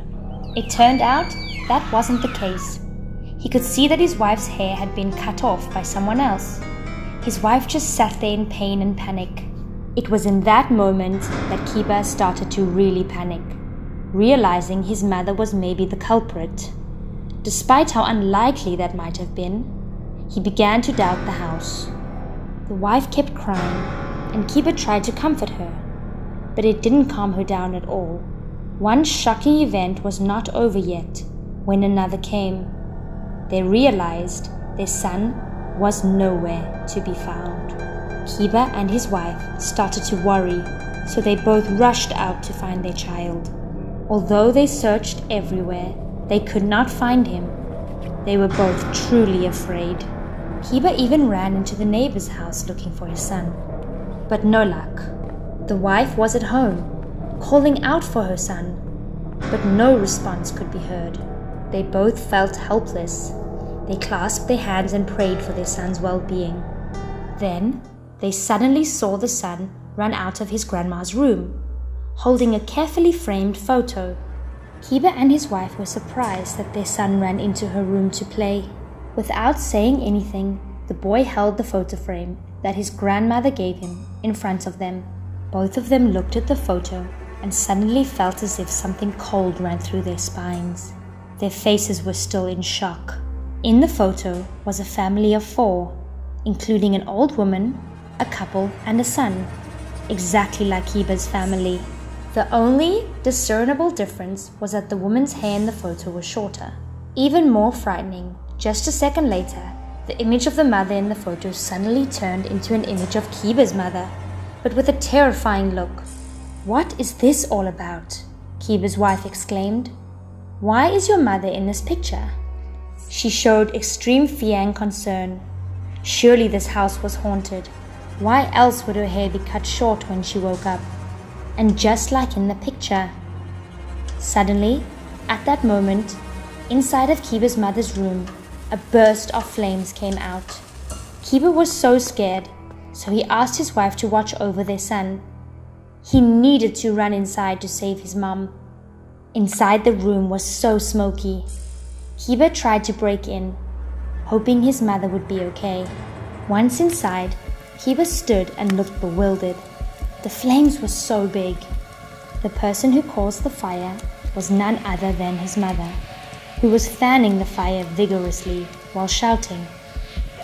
It turned out that wasn't the case. He could see that his wife's hair had been cut off by someone else. His wife just sat there in pain and panic. It was in that moment that Kiba started to really panic, realizing his mother was maybe the culprit. Despite how unlikely that might have been, he began to doubt the house. The wife kept crying, and Kiba tried to comfort her, but it didn't calm her down at all. One shocking event was not over yet when another came. They realized their son was nowhere to be found. Kiba and his wife started to worry, so they both rushed out to find their child. Although they searched everywhere, they could not find him. They were both truly afraid. Kiba even ran into the neighbor's house looking for his son. But no luck. The wife was at home, calling out for her son, but no response could be heard. They both felt helpless. They clasped their hands and prayed for their son's well being. Then they suddenly saw the son run out of his grandma's room, holding a carefully framed photo. Kiba and his wife were surprised that their son ran into her room to play. Without saying anything, the boy held the photo frame that his grandmother gave him in front of them. Both of them looked at the photo and suddenly felt as if something cold ran through their spines. Their faces were still in shock. In the photo was a family of four, including an old woman, a couple, and a son, exactly like Kiba's family. The only discernible difference was that the woman's hair in the photo was shorter. Even more frightening, just a second later, the image of the mother in the photo suddenly turned into an image of Kiba's mother, but with a terrifying look. What is this all about? Kiba's wife exclaimed. Why is your mother in this picture? She showed extreme fear and concern. Surely this house was haunted. Why else would her hair be cut short when she woke up? And just like in the picture. Suddenly, at that moment, inside of Kiba's mother's room, a burst of flames came out. Kiba was so scared, so he asked his wife to watch over their son. He needed to run inside to save his mom. Inside the room was so smoky. Kiba tried to break in, hoping his mother would be okay. Once inside, Kiba stood and looked bewildered. The flames were so big. The person who caused the fire was none other than his mother, who was fanning the fire vigorously while shouting.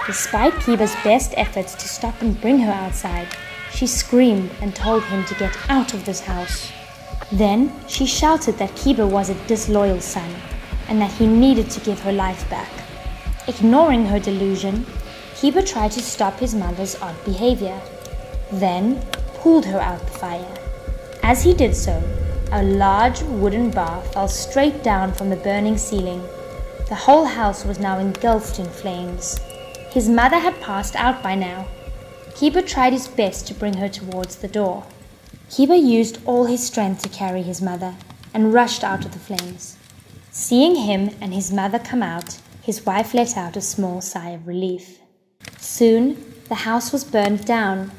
Despite Kiba's best efforts to stop and bring her outside, she screamed and told him to get out of this house. Then she shouted that Kiba was a disloyal son and that he needed to give her life back. Ignoring her delusion, Kiba tried to stop his mother's odd behavior, then pulled her out the fire. As he did so, a large wooden bar fell straight down from the burning ceiling. The whole house was now engulfed in flames. His mother had passed out by now. Kiba tried his best to bring her towards the door. Kiba used all his strength to carry his mother and rushed out of the flames. Seeing him and his mother come out, his wife let out a small sigh of relief. Soon, the house was burned down.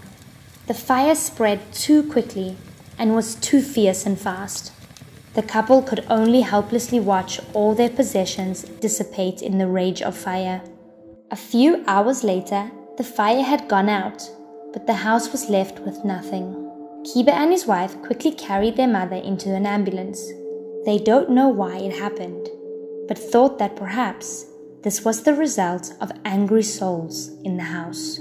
The fire spread too quickly and was too fierce and fast. The couple could only helplessly watch all their possessions dissipate in the rage of fire. A few hours later, the fire had gone out, but the house was left with nothing. Kiba and his wife quickly carried their mother into an ambulance. They don't know why it happened, but thought that perhaps this was the result of angry souls in the house.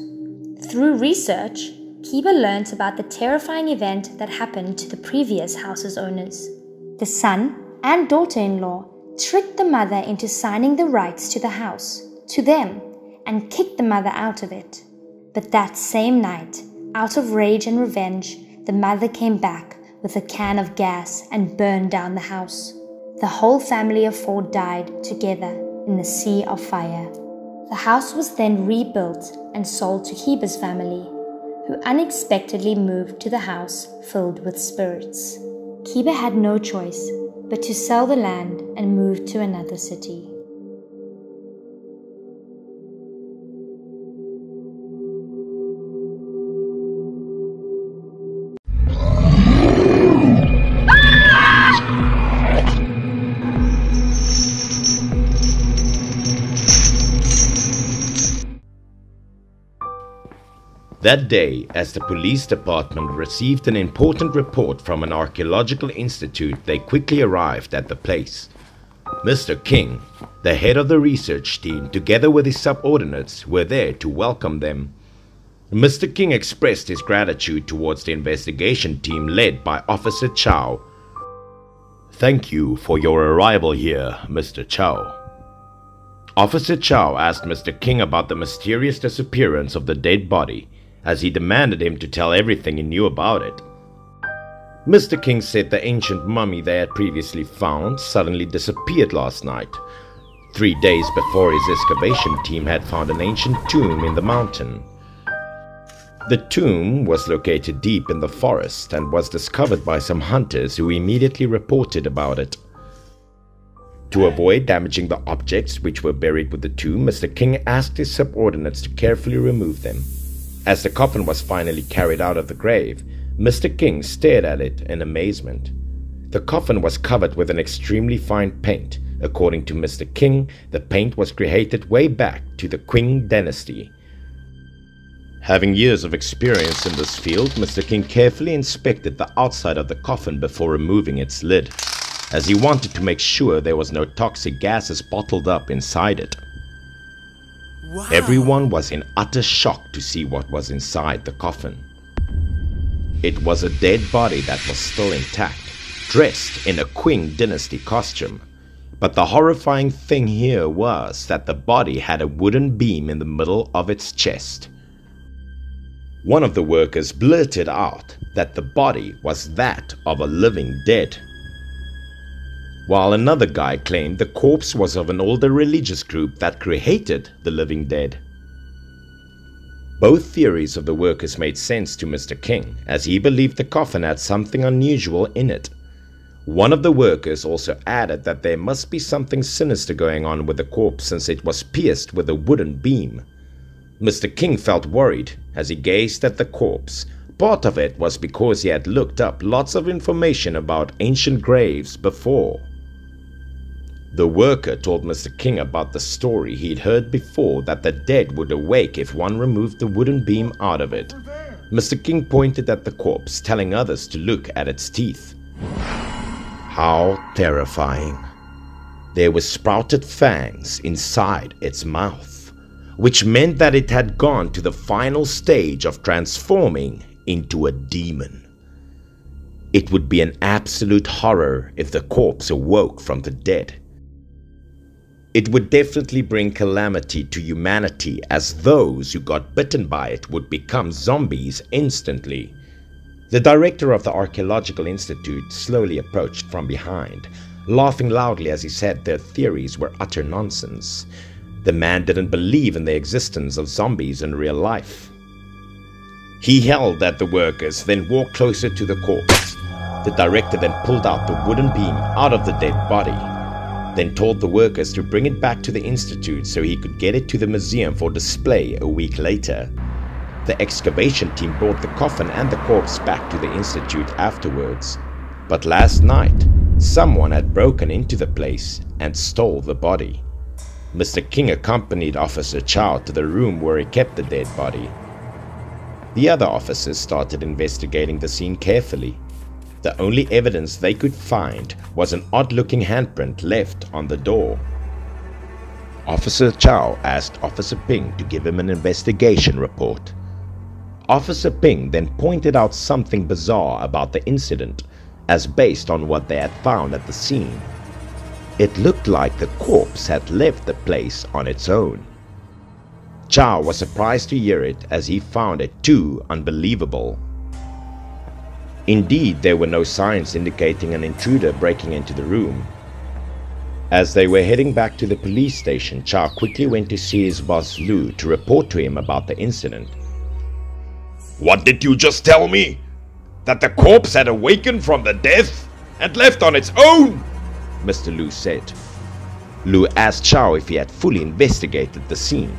Through research, Kiba learnt about the terrifying event that happened to the previous house's owners. The son and daughter in law tricked the mother into signing the rights to the house to them and kicked the mother out of it. But that same night, out of rage and revenge, the mother came back with a can of gas and burned down the house. The whole family of four died together in the sea of fire. The house was then rebuilt and sold to Kiba's family, who unexpectedly moved to the house filled with spirits. Kiba had no choice but to sell the land and move to another city. That day, as the police department received an important report from an archaeological institute, they quickly arrived at the place. Mr. King, the head of the research team, together with his subordinates, were there to welcome them. Mr. King expressed his gratitude towards the investigation team led by Officer Chow. Thank you for your arrival here, Mr. Chow. Officer Chow asked Mr. King about the mysterious disappearance of the dead body as he demanded him to tell everything he knew about it. Mr. King said the ancient mummy they had previously found suddenly disappeared last night, three days before his excavation team had found an ancient tomb in the mountain. The tomb was located deep in the forest and was discovered by some hunters who immediately reported about it. To avoid damaging the objects which were buried with the tomb, Mr. King asked his subordinates to carefully remove them. As the coffin was finally carried out of the grave, Mr. King stared at it in amazement. The coffin was covered with an extremely fine paint. According to Mr. King, the paint was created way back to the Qing dynasty. Having years of experience in this field, Mr. King carefully inspected the outside of the coffin before removing its lid as he wanted to make sure there was no toxic gases bottled up inside it. Wow. Everyone was in utter shock to see what was inside the coffin. It was a dead body that was still intact, dressed in a Qing dynasty costume. But the horrifying thing here was that the body had a wooden beam in the middle of its chest. One of the workers blurted out that the body was that of a living dead while another guy claimed the corpse was of an older religious group that created the living dead. Both theories of the workers made sense to Mr. King, as he believed the coffin had something unusual in it. One of the workers also added that there must be something sinister going on with the corpse since it was pierced with a wooden beam. Mr. King felt worried as he gazed at the corpse. Part of it was because he had looked up lots of information about ancient graves before. The worker told Mr. King about the story he'd heard before that the dead would awake if one removed the wooden beam out of it. Mr. King pointed at the corpse, telling others to look at its teeth. How terrifying. There were sprouted fangs inside its mouth, which meant that it had gone to the final stage of transforming into a demon. It would be an absolute horror if the corpse awoke from the dead. It would definitely bring calamity to humanity as those who got bitten by it would become zombies instantly. The director of the Archaeological Institute slowly approached from behind, laughing loudly as he said their theories were utter nonsense. The man didn't believe in the existence of zombies in real life. He held at the workers, then walked closer to the corpse. The director then pulled out the wooden beam out of the dead body then told the workers to bring it back to the institute so he could get it to the museum for display a week later. The excavation team brought the coffin and the corpse back to the institute afterwards. But last night, someone had broken into the place and stole the body. Mr. King accompanied Officer Chow to the room where he kept the dead body. The other officers started investigating the scene carefully the only evidence they could find was an odd-looking handprint left on the door. Officer Chow asked Officer Ping to give him an investigation report. Officer Ping then pointed out something bizarre about the incident as based on what they had found at the scene. It looked like the corpse had left the place on its own. Chow was surprised to hear it as he found it too unbelievable. Indeed, there were no signs indicating an intruder breaking into the room. As they were heading back to the police station, Chow quickly went to see his boss Lu to report to him about the incident. What did you just tell me? That the corpse had awakened from the death and left on its own? Mr. Lu said. Lu asked Chow if he had fully investigated the scene.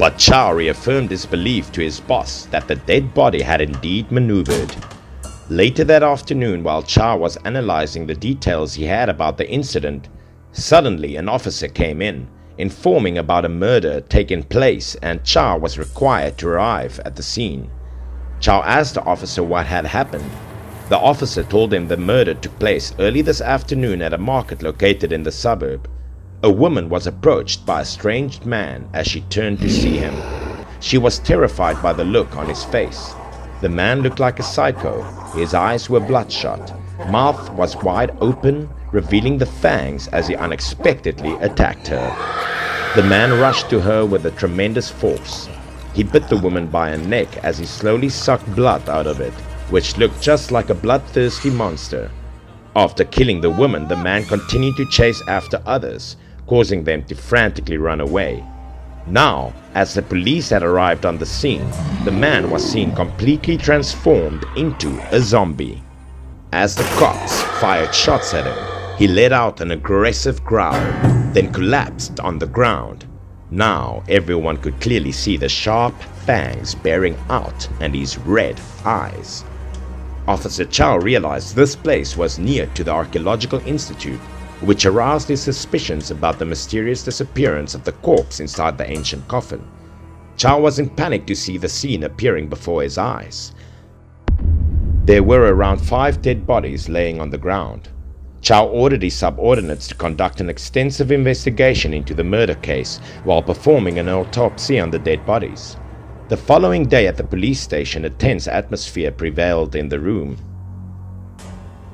But Chow reaffirmed his belief to his boss that the dead body had indeed maneuvered. Later that afternoon, while Chow was analyzing the details he had about the incident, suddenly an officer came in, informing about a murder taking place and Chow was required to arrive at the scene. Chow asked the officer what had happened. The officer told him the murder took place early this afternoon at a market located in the suburb. A woman was approached by a strange man as she turned to see him. She was terrified by the look on his face. The man looked like a psycho. His eyes were bloodshot. Mouth was wide open, revealing the fangs as he unexpectedly attacked her. The man rushed to her with a tremendous force. He bit the woman by her neck as he slowly sucked blood out of it, which looked just like a bloodthirsty monster. After killing the woman, the man continued to chase after others, causing them to frantically run away. Now, as the police had arrived on the scene, the man was seen completely transformed into a zombie. As the cops fired shots at him, he let out an aggressive growl, then collapsed on the ground. Now everyone could clearly see the sharp fangs bearing out and his red eyes. Officer Chow realized this place was near to the Archaeological Institute which aroused his suspicions about the mysterious disappearance of the corpse inside the ancient coffin. Chow was in panic to see the scene appearing before his eyes. There were around five dead bodies laying on the ground. Chow ordered his subordinates to conduct an extensive investigation into the murder case while performing an autopsy on the dead bodies. The following day at the police station a tense atmosphere prevailed in the room.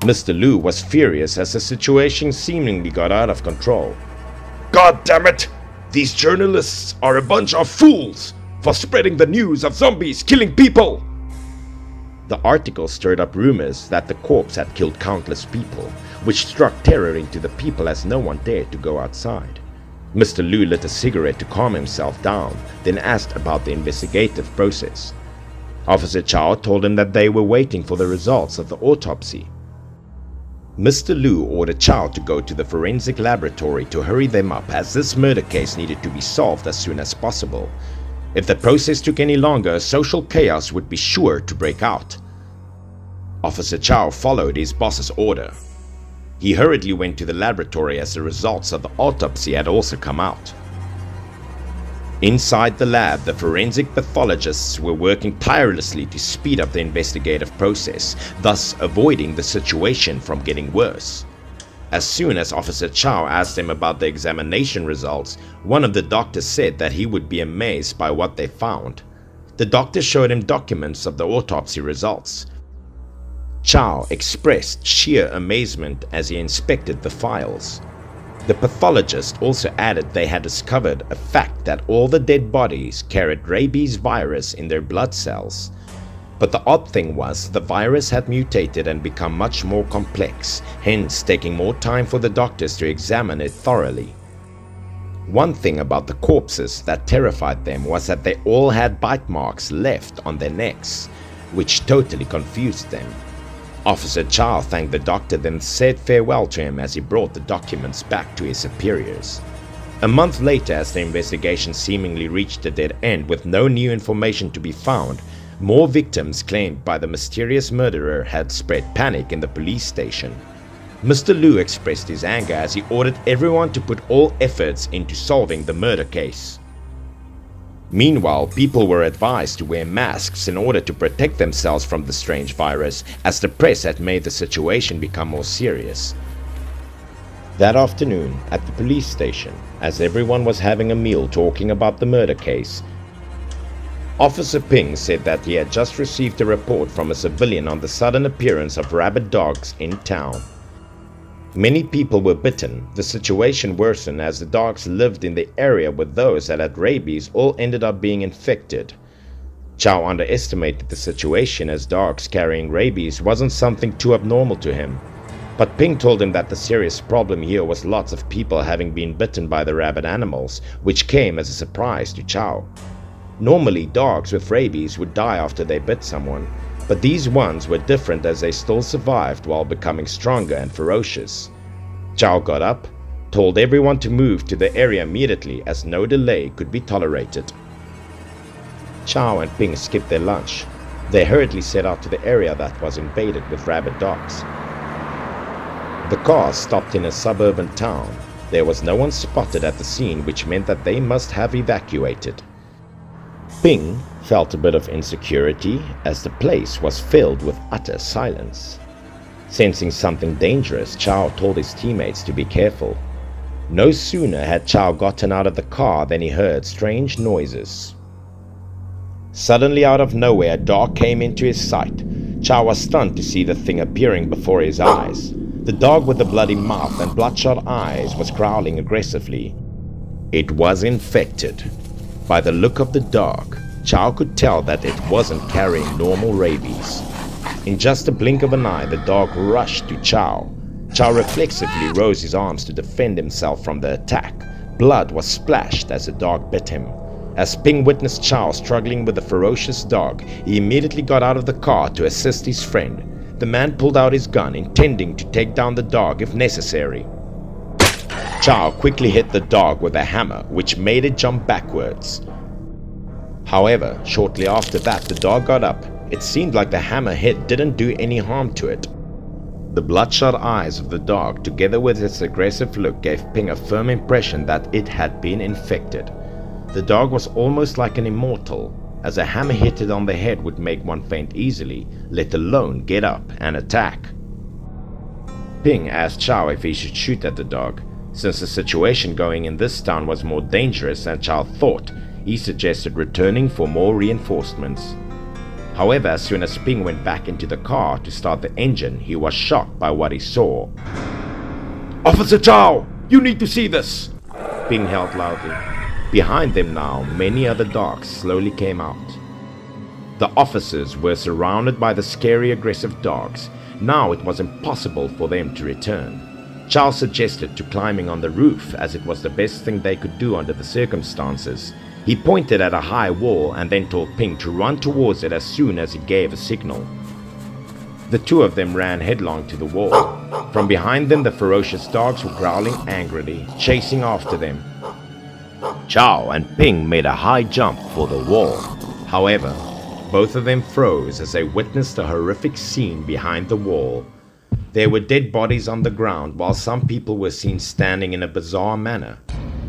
Mr. Liu was furious as the situation seemingly got out of control. God damn it! These journalists are a bunch of fools for spreading the news of zombies killing people! The article stirred up rumors that the corpse had killed countless people, which struck terror into the people as no one dared to go outside. Mr. Liu lit a cigarette to calm himself down, then asked about the investigative process. Officer Chow told him that they were waiting for the results of the autopsy. Mr. Liu ordered Chow to go to the forensic laboratory to hurry them up as this murder case needed to be solved as soon as possible. If the process took any longer, social chaos would be sure to break out. Officer Chow followed his boss's order. He hurriedly went to the laboratory as the results of the autopsy had also come out. Inside the lab, the forensic pathologists were working tirelessly to speed up the investigative process, thus avoiding the situation from getting worse. As soon as Officer Chow asked them about the examination results, one of the doctors said that he would be amazed by what they found. The doctor showed him documents of the autopsy results. Chow expressed sheer amazement as he inspected the files. The pathologist also added they had discovered a fact that all the dead bodies carried rabies virus in their blood cells. But the odd thing was the virus had mutated and become much more complex, hence taking more time for the doctors to examine it thoroughly. One thing about the corpses that terrified them was that they all had bite marks left on their necks, which totally confused them. Officer Chow thanked the doctor then said farewell to him as he brought the documents back to his superiors. A month later as the investigation seemingly reached a dead end with no new information to be found, more victims claimed by the mysterious murderer had spread panic in the police station. Mr. Liu expressed his anger as he ordered everyone to put all efforts into solving the murder case. Meanwhile, people were advised to wear masks in order to protect themselves from the strange virus, as the press had made the situation become more serious. That afternoon, at the police station, as everyone was having a meal talking about the murder case, Officer Ping said that he had just received a report from a civilian on the sudden appearance of rabid dogs in town. Many people were bitten. The situation worsened as the dogs lived in the area with those that had rabies all ended up being infected. Chow underestimated the situation as dogs carrying rabies wasn't something too abnormal to him. But Ping told him that the serious problem here was lots of people having been bitten by the rabid animals, which came as a surprise to Chow. Normally dogs with rabies would die after they bit someone, but these ones were different as they still survived while becoming stronger and ferocious. Chow got up, told everyone to move to the area immediately as no delay could be tolerated. Chow and Ping skipped their lunch. They hurriedly set out to the area that was invaded with rabid dogs. The car stopped in a suburban town. There was no one spotted at the scene which meant that they must have evacuated. Ping felt a bit of insecurity as the place was filled with utter silence. Sensing something dangerous, Chow told his teammates to be careful. No sooner had Chow gotten out of the car than he heard strange noises. Suddenly out of nowhere a dog came into his sight. Chow was stunned to see the thing appearing before his eyes. The dog with the bloody mouth and bloodshot eyes was growling aggressively. It was infected. By the look of the dog, Chow could tell that it wasn't carrying normal rabies. In just a blink of an eye, the dog rushed to Chow. Chow reflexively rose his arms to defend himself from the attack, Blood was splashed as the dog bit him. As Ping witnessed Chow struggling with the ferocious dog, he immediately got out of the car to assist his friend. The man pulled out his gun, intending to take down the dog if necessary. Chow quickly hit the dog with a hammer, which made it jump backwards. However, shortly after that, the dog got up. It seemed like the hammer hit didn't do any harm to it. The bloodshot eyes of the dog, together with its aggressive look, gave Ping a firm impression that it had been infected. The dog was almost like an immortal, as a hammer hit it on the head would make one faint easily, let alone get up and attack. Ping asked Chow if he should shoot at the dog. Since the situation going in this town was more dangerous than Chow thought, he suggested returning for more reinforcements. However, as soon as Ping went back into the car to start the engine, he was shocked by what he saw. Officer Chow, you need to see this! Ping held loudly. Behind them now, many other dogs slowly came out. The officers were surrounded by the scary aggressive dogs. Now it was impossible for them to return. Charles suggested to climbing on the roof as it was the best thing they could do under the circumstances. He pointed at a high wall and then told Ping to run towards it as soon as he gave a signal. The two of them ran headlong to the wall. From behind them the ferocious dogs were growling angrily, chasing after them. Chow and Ping made a high jump for the wall. However, both of them froze as they witnessed a horrific scene behind the wall. There were dead bodies on the ground while some people were seen standing in a bizarre manner.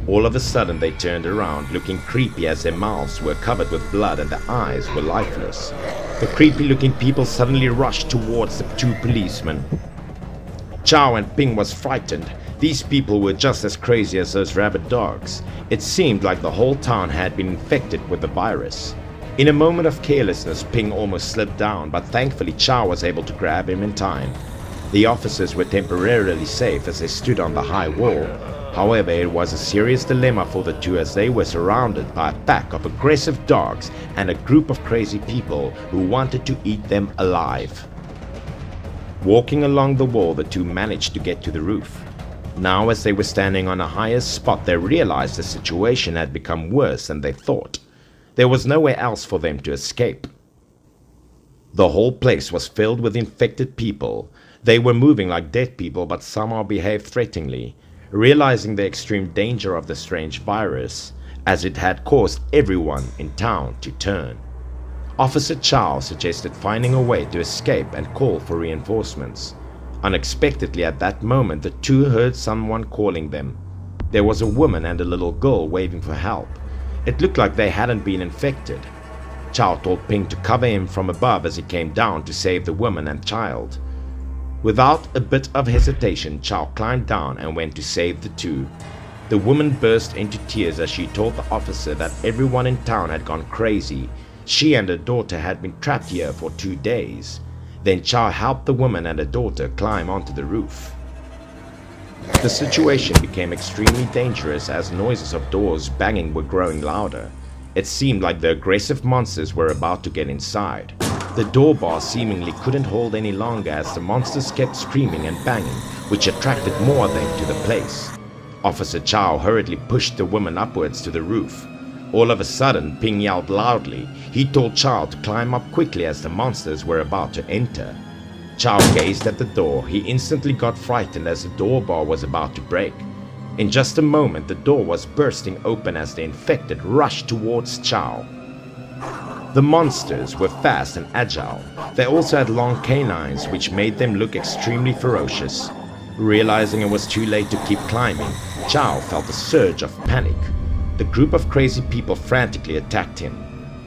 All of a sudden they turned around looking creepy as their mouths were covered with blood and their eyes were lifeless. The creepy looking people suddenly rushed towards the two policemen. Chow and Ping was frightened these people were just as crazy as those rabid dogs. It seemed like the whole town had been infected with the virus. In a moment of carelessness, Ping almost slipped down, but thankfully Chow was able to grab him in time. The officers were temporarily safe as they stood on the high wall. However, it was a serious dilemma for the two as they were surrounded by a pack of aggressive dogs and a group of crazy people who wanted to eat them alive. Walking along the wall, the two managed to get to the roof. Now as they were standing on a higher spot they realized the situation had become worse than they thought. There was nowhere else for them to escape. The whole place was filled with infected people. They were moving like dead people but somehow behaved threateningly. Realizing the extreme danger of the strange virus, as it had caused everyone in town to turn. Officer Chow suggested finding a way to escape and call for reinforcements. Unexpectedly at that moment the two heard someone calling them. There was a woman and a little girl waving for help. It looked like they hadn't been infected. Chow told Ping to cover him from above as he came down to save the woman and child. Without a bit of hesitation, Chow climbed down and went to save the two. The woman burst into tears as she told the officer that everyone in town had gone crazy. She and her daughter had been trapped here for two days. Then Chow helped the woman and her daughter climb onto the roof. The situation became extremely dangerous as noises of doors banging were growing louder. It seemed like the aggressive monsters were about to get inside. The door bar seemingly couldn't hold any longer as the monsters kept screaming and banging, which attracted more of them to the place. Officer Chow hurriedly pushed the woman upwards to the roof. All of a sudden, Ping yelled loudly. He told Chow to climb up quickly as the monsters were about to enter. Chow gazed at the door. He instantly got frightened as the door bar was about to break. In just a moment, the door was bursting open as the infected rushed towards Chow. The monsters were fast and agile. They also had long canines, which made them look extremely ferocious. Realizing it was too late to keep climbing, Chow felt a surge of panic. The group of crazy people frantically attacked him.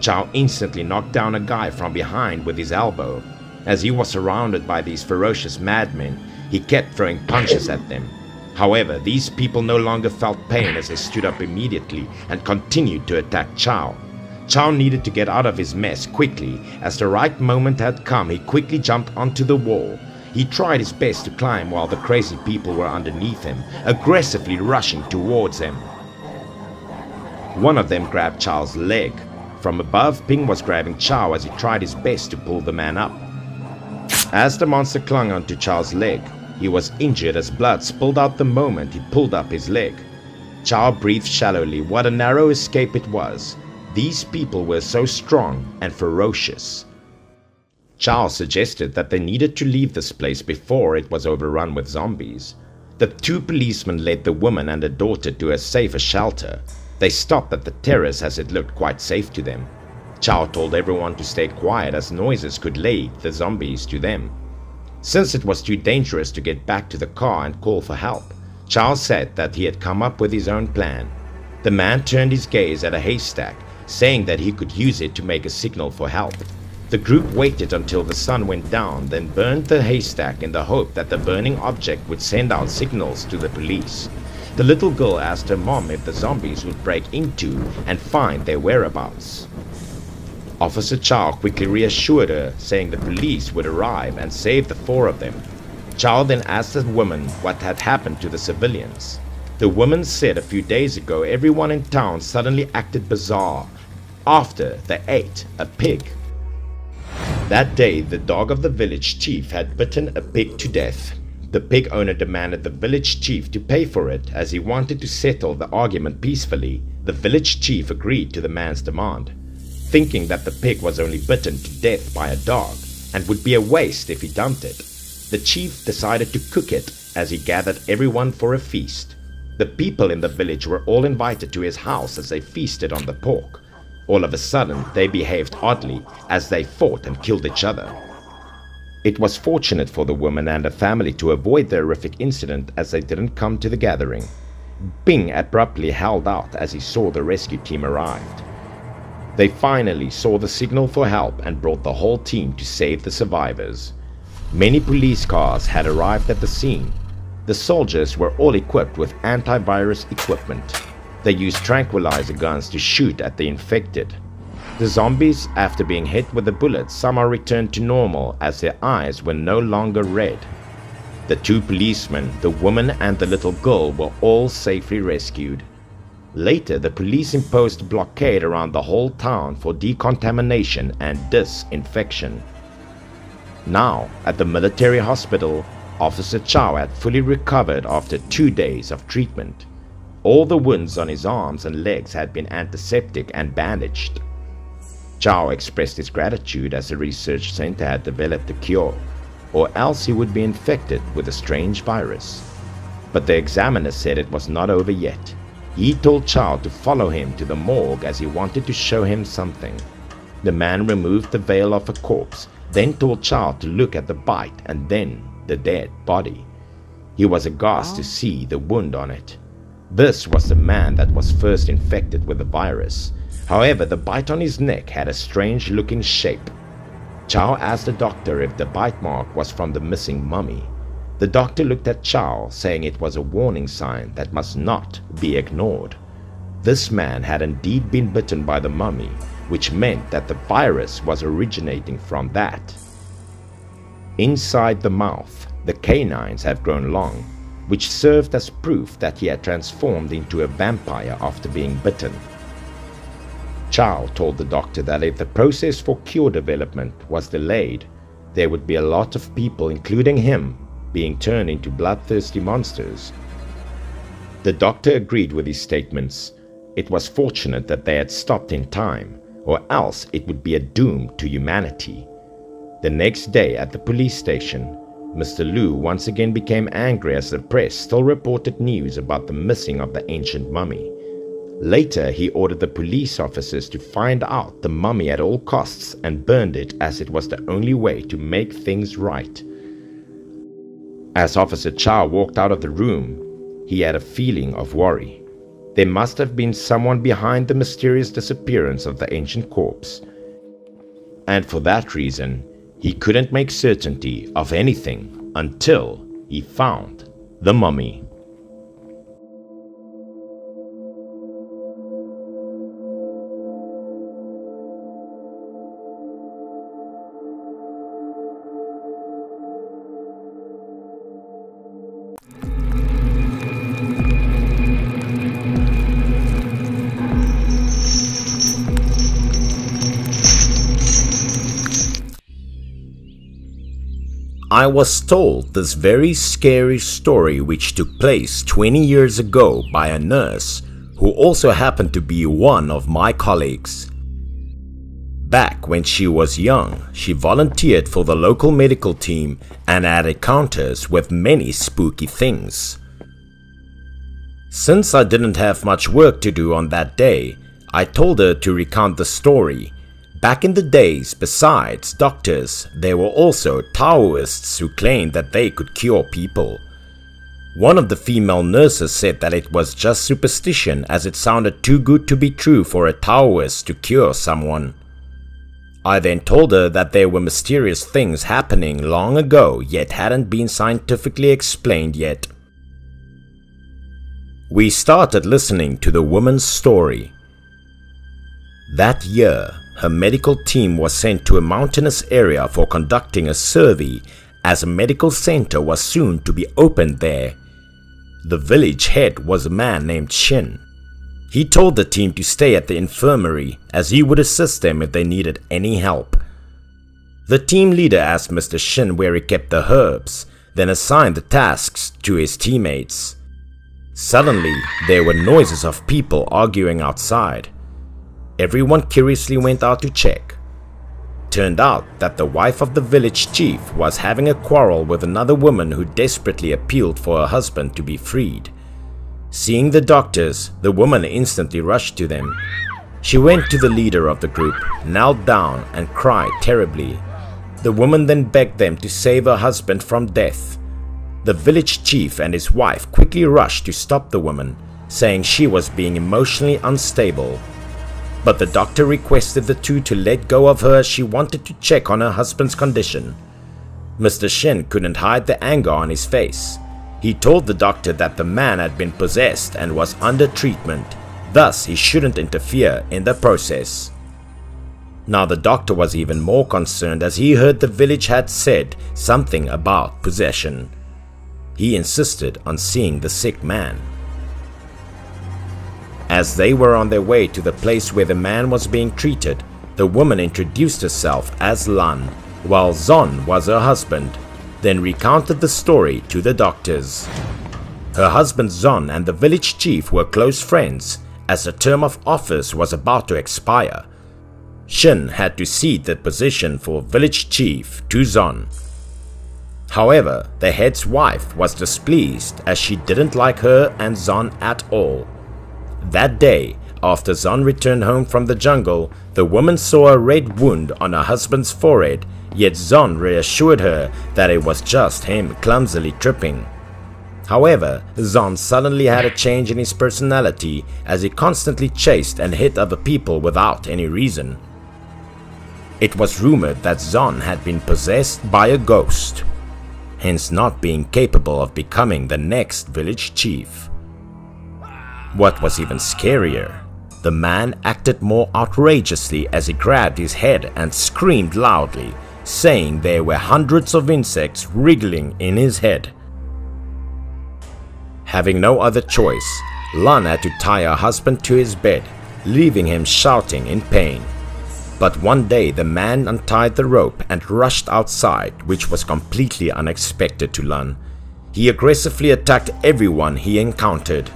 Chow instantly knocked down a guy from behind with his elbow. As he was surrounded by these ferocious madmen, he kept throwing punches at them. However, these people no longer felt pain as they stood up immediately and continued to attack Chow. Chow needed to get out of his mess quickly. As the right moment had come, he quickly jumped onto the wall. He tried his best to climb while the crazy people were underneath him, aggressively rushing towards him. One of them grabbed Chow's leg. From above, Ping was grabbing Chow as he tried his best to pull the man up. As the monster clung onto Chow's leg, he was injured as blood spilled out the moment he pulled up his leg. Chow breathed shallowly. What a narrow escape it was. These people were so strong and ferocious. Chow suggested that they needed to leave this place before it was overrun with zombies. The two policemen led the woman and her daughter to a safer shelter. They stopped at the terrace as it looked quite safe to them. Chow told everyone to stay quiet as noises could lead the zombies to them. Since it was too dangerous to get back to the car and call for help, Chow said that he had come up with his own plan. The man turned his gaze at a haystack, saying that he could use it to make a signal for help. The group waited until the sun went down, then burned the haystack in the hope that the burning object would send out signals to the police. The little girl asked her mom if the zombies would break into and find their whereabouts. Officer Chow quickly reassured her, saying the police would arrive and save the four of them. Chow then asked the woman what had happened to the civilians. The woman said a few days ago everyone in town suddenly acted bizarre after they ate a pig. That day, the dog of the village chief had bitten a pig to death. The pig owner demanded the village chief to pay for it as he wanted to settle the argument peacefully. The village chief agreed to the man's demand thinking that the pig was only bitten to death by a dog and would be a waste if he dumped it. The chief decided to cook it as he gathered everyone for a feast. The people in the village were all invited to his house as they feasted on the pork. All of a sudden, they behaved oddly as they fought and killed each other. It was fortunate for the woman and her family to avoid the horrific incident as they didn't come to the gathering. Ping abruptly held out as he saw the rescue team arrived. They finally saw the signal for help and brought the whole team to save the survivors. Many police cars had arrived at the scene. The soldiers were all equipped with antivirus equipment. They used tranquilizer guns to shoot at the infected. The zombies, after being hit with the bullets, somehow returned to normal as their eyes were no longer red. The two policemen, the woman and the little girl were all safely rescued. Later, the police imposed blockade around the whole town for decontamination and disinfection. Now, at the military hospital, Officer Chow had fully recovered after two days of treatment. All the wounds on his arms and legs had been antiseptic and bandaged. Chow expressed his gratitude as the research center had developed a cure, or else he would be infected with a strange virus. But the examiner said it was not over yet. He told Chow to follow him to the morgue as he wanted to show him something. The man removed the veil of a corpse, then told Chow to look at the bite and then the dead body. He was aghast to oh. see the wound on it. This was the man that was first infected with the virus. However, the bite on his neck had a strange looking shape. Chow asked the doctor if the bite mark was from the missing mummy. The doctor looked at Chow, saying it was a warning sign that must not be ignored. This man had indeed been bitten by the mummy, which meant that the virus was originating from that. Inside the mouth, the canines have grown long, which served as proof that he had transformed into a vampire after being bitten. Chow told the doctor that if the process for cure development was delayed, there would be a lot of people, including him, being turned into bloodthirsty monsters. The doctor agreed with his statements. It was fortunate that they had stopped in time, or else it would be a doom to humanity. The next day at the police station, Mr. Liu once again became angry as the press still reported news about the missing of the ancient mummy. Later, he ordered the police officers to find out the mummy at all costs and burned it as it was the only way to make things right. As Officer Chow walked out of the room, he had a feeling of worry. There must have been someone behind the mysterious disappearance of the ancient corpse. And for that reason, he couldn't make certainty of anything until he found the mummy. I was told this very scary story which took place 20 years ago by a nurse who also happened to be one of my colleagues. Back when she was young, she volunteered for the local medical team and had encounters with many spooky things. Since I didn't have much work to do on that day, I told her to recount the story Back in the days, besides doctors, there were also Taoists who claimed that they could cure people. One of the female nurses said that it was just superstition as it sounded too good to be true for a Taoist to cure someone. I then told her that there were mysterious things happening long ago yet hadn't been scientifically explained yet. We started listening to the woman's story. That year, her medical team was sent to a mountainous area for conducting a survey as a medical center was soon to be opened there. The village head was a man named Shin. He told the team to stay at the infirmary as he would assist them if they needed any help. The team leader asked Mr. Shin where he kept the herbs, then assigned the tasks to his teammates. Suddenly, there were noises of people arguing outside. Everyone curiously went out to check. Turned out that the wife of the village chief was having a quarrel with another woman who desperately appealed for her husband to be freed. Seeing the doctors, the woman instantly rushed to them. She went to the leader of the group, knelt down and cried terribly. The woman then begged them to save her husband from death. The village chief and his wife quickly rushed to stop the woman, saying she was being emotionally unstable but the doctor requested the two to let go of her as she wanted to check on her husband's condition. Mr. Shin couldn't hide the anger on his face. He told the doctor that the man had been possessed and was under treatment, thus he shouldn't interfere in the process. Now the doctor was even more concerned as he heard the village had said something about possession. He insisted on seeing the sick man. As they were on their way to the place where the man was being treated, the woman introduced herself as Lan, while Zon was her husband, then recounted the story to the doctors. Her husband Zon and the village chief were close friends as the term of office was about to expire. Shin had to cede the position for village chief to Zon. However, the head's wife was displeased as she didn't like her and Zon at all. That day, after Zon returned home from the jungle, the woman saw a red wound on her husband's forehead, yet Zon reassured her that it was just him clumsily tripping. However, Zon suddenly had a change in his personality as he constantly chased and hit other people without any reason. It was rumored that Zon had been possessed by a ghost, hence not being capable of becoming the next village chief. What was even scarier, the man acted more outrageously as he grabbed his head and screamed loudly, saying there were hundreds of insects wriggling in his head. Having no other choice, Lan had to tie her husband to his bed, leaving him shouting in pain. But one day the man untied the rope and rushed outside, which was completely unexpected to Lan. He aggressively attacked everyone he encountered,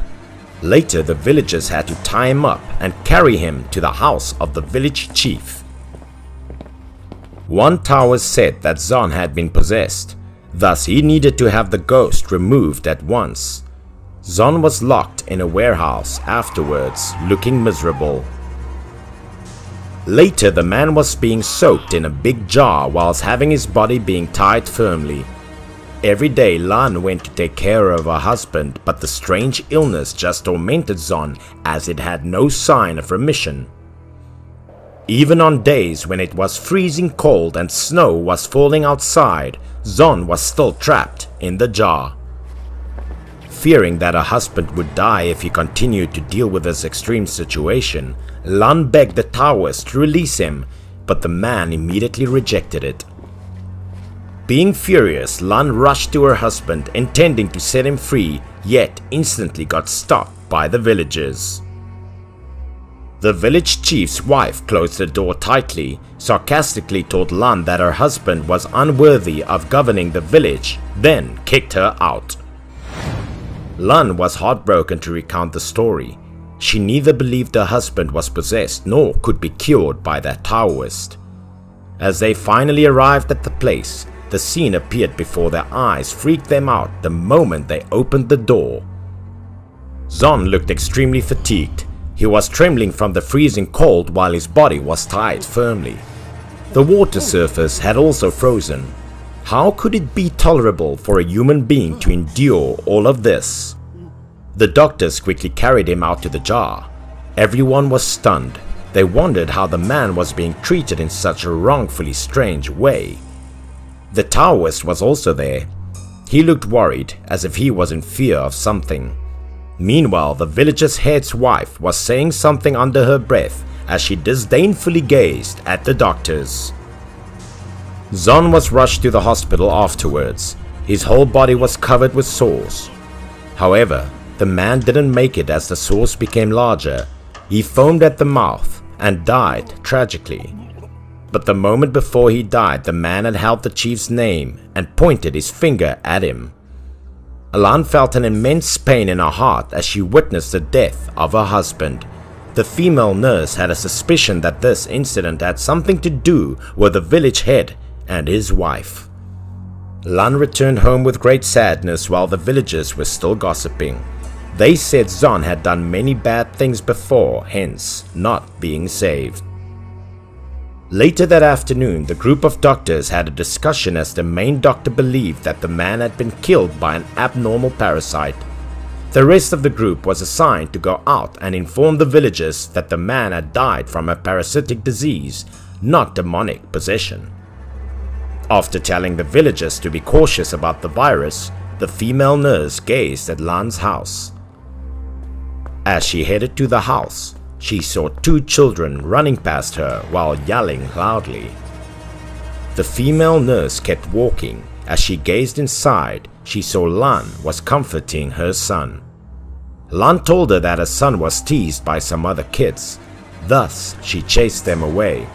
Later, the villagers had to tie him up and carry him to the house of the village chief. One Taoist said that Zon had been possessed, thus he needed to have the ghost removed at once. Zon was locked in a warehouse afterwards, looking miserable. Later, the man was being soaked in a big jar whilst having his body being tied firmly. Every day Lan went to take care of her husband but the strange illness just tormented Zon as it had no sign of remission. Even on days when it was freezing cold and snow was falling outside, Zon was still trapped in the jar. Fearing that her husband would die if he continued to deal with this extreme situation, Lan begged the Taoist to release him, but the man immediately rejected it. Being furious, Lan rushed to her husband intending to set him free, yet instantly got stopped by the villagers. The village chief's wife closed the door tightly, sarcastically told Lan that her husband was unworthy of governing the village, then kicked her out. Lan was heartbroken to recount the story. She neither believed her husband was possessed nor could be cured by that Taoist. As they finally arrived at the place, the scene appeared before their eyes freaked them out the moment they opened the door. Zon looked extremely fatigued. He was trembling from the freezing cold while his body was tied firmly. The water surface had also frozen. How could it be tolerable for a human being to endure all of this? The doctors quickly carried him out to the jar. Everyone was stunned. They wondered how the man was being treated in such a wrongfully strange way. The Taoist was also there. He looked worried, as if he was in fear of something. Meanwhile, the village's head's wife was saying something under her breath as she disdainfully gazed at the doctors. Zon was rushed to the hospital afterwards. His whole body was covered with sores. However, the man didn't make it as the sores became larger. He foamed at the mouth and died tragically. But the moment before he died, the man had held the chief's name and pointed his finger at him. Alan felt an immense pain in her heart as she witnessed the death of her husband. The female nurse had a suspicion that this incident had something to do with the village head and his wife. Lan returned home with great sadness while the villagers were still gossiping. They said Zon had done many bad things before, hence not being saved. Later that afternoon, the group of doctors had a discussion as the main doctor believed that the man had been killed by an abnormal parasite. The rest of the group was assigned to go out and inform the villagers that the man had died from a parasitic disease, not demonic possession. After telling the villagers to be cautious about the virus, the female nurse gazed at Lan's house. As she headed to the house, she saw two children running past her while yelling loudly. The female nurse kept walking. As she gazed inside, she saw Lan was comforting her son. Lan told her that her son was teased by some other kids, thus she chased them away.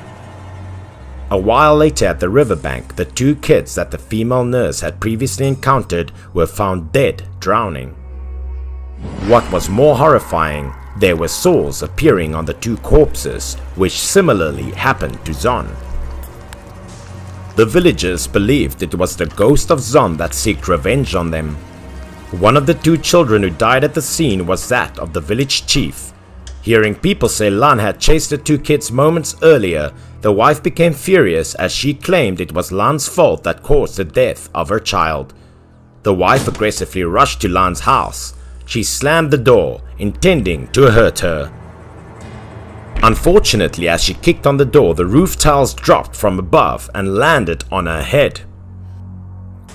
A while later at the riverbank, the two kids that the female nurse had previously encountered were found dead, drowning. What was more horrifying there were sores appearing on the two corpses, which similarly happened to Zon. The villagers believed it was the ghost of Zon that sought revenge on them. One of the two children who died at the scene was that of the village chief. Hearing people say Lan had chased the two kids moments earlier, the wife became furious as she claimed it was Lan's fault that caused the death of her child. The wife aggressively rushed to Lan's house, she slammed the door, intending to hurt her. Unfortunately, as she kicked on the door, the roof tiles dropped from above and landed on her head.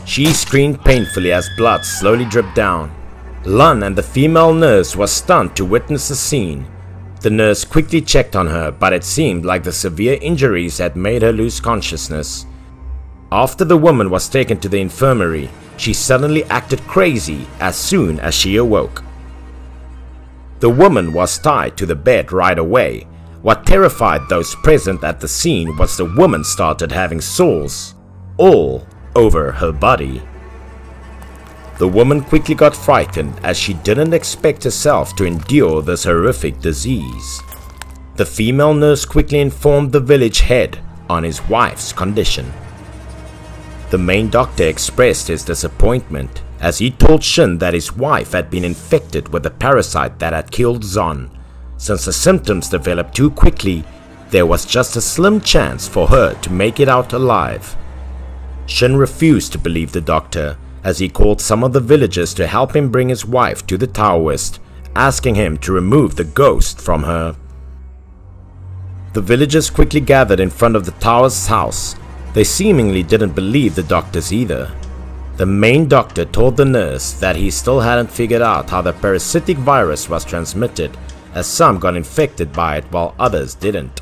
She screamed painfully as blood slowly dripped down. Lan and the female nurse were stunned to witness the scene. The nurse quickly checked on her, but it seemed like the severe injuries had made her lose consciousness. After the woman was taken to the infirmary, she suddenly acted crazy as soon as she awoke. The woman was tied to the bed right away. What terrified those present at the scene was the woman started having sores all over her body. The woman quickly got frightened as she didn't expect herself to endure this horrific disease. The female nurse quickly informed the village head on his wife's condition. The main doctor expressed his disappointment as he told Shin that his wife had been infected with the parasite that had killed Zon. Since the symptoms developed too quickly, there was just a slim chance for her to make it out alive. Shin refused to believe the doctor as he called some of the villagers to help him bring his wife to the Taoist, asking him to remove the ghost from her. The villagers quickly gathered in front of the Taoist's house they seemingly didn't believe the doctors either. The main doctor told the nurse that he still hadn't figured out how the parasitic virus was transmitted as some got infected by it while others didn't.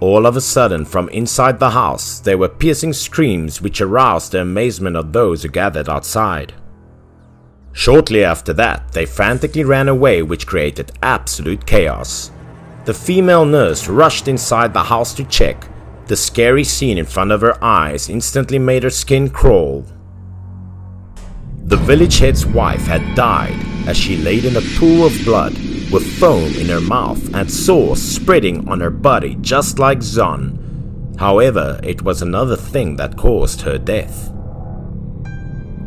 All of a sudden from inside the house there were piercing screams which aroused the amazement of those who gathered outside. Shortly after that they frantically ran away which created absolute chaos. The female nurse rushed inside the house to check. The scary scene in front of her eyes instantly made her skin crawl. The village head's wife had died as she laid in a pool of blood with foam in her mouth and sores spreading on her body just like Zon. However, it was another thing that caused her death.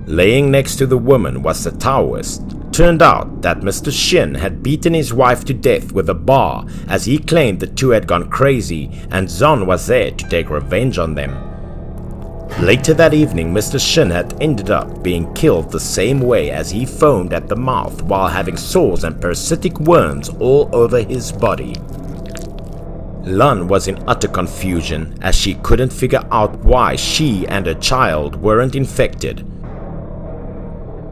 Laying next to the woman was the Taoist. Turned out that Mr. Shin had beaten his wife to death with a bar as he claimed the two had gone crazy and Zon was there to take revenge on them. Later that evening, Mr. Shin had ended up being killed the same way as he foamed at the mouth while having sores and parasitic worms all over his body. Lan was in utter confusion as she couldn't figure out why she and her child weren't infected.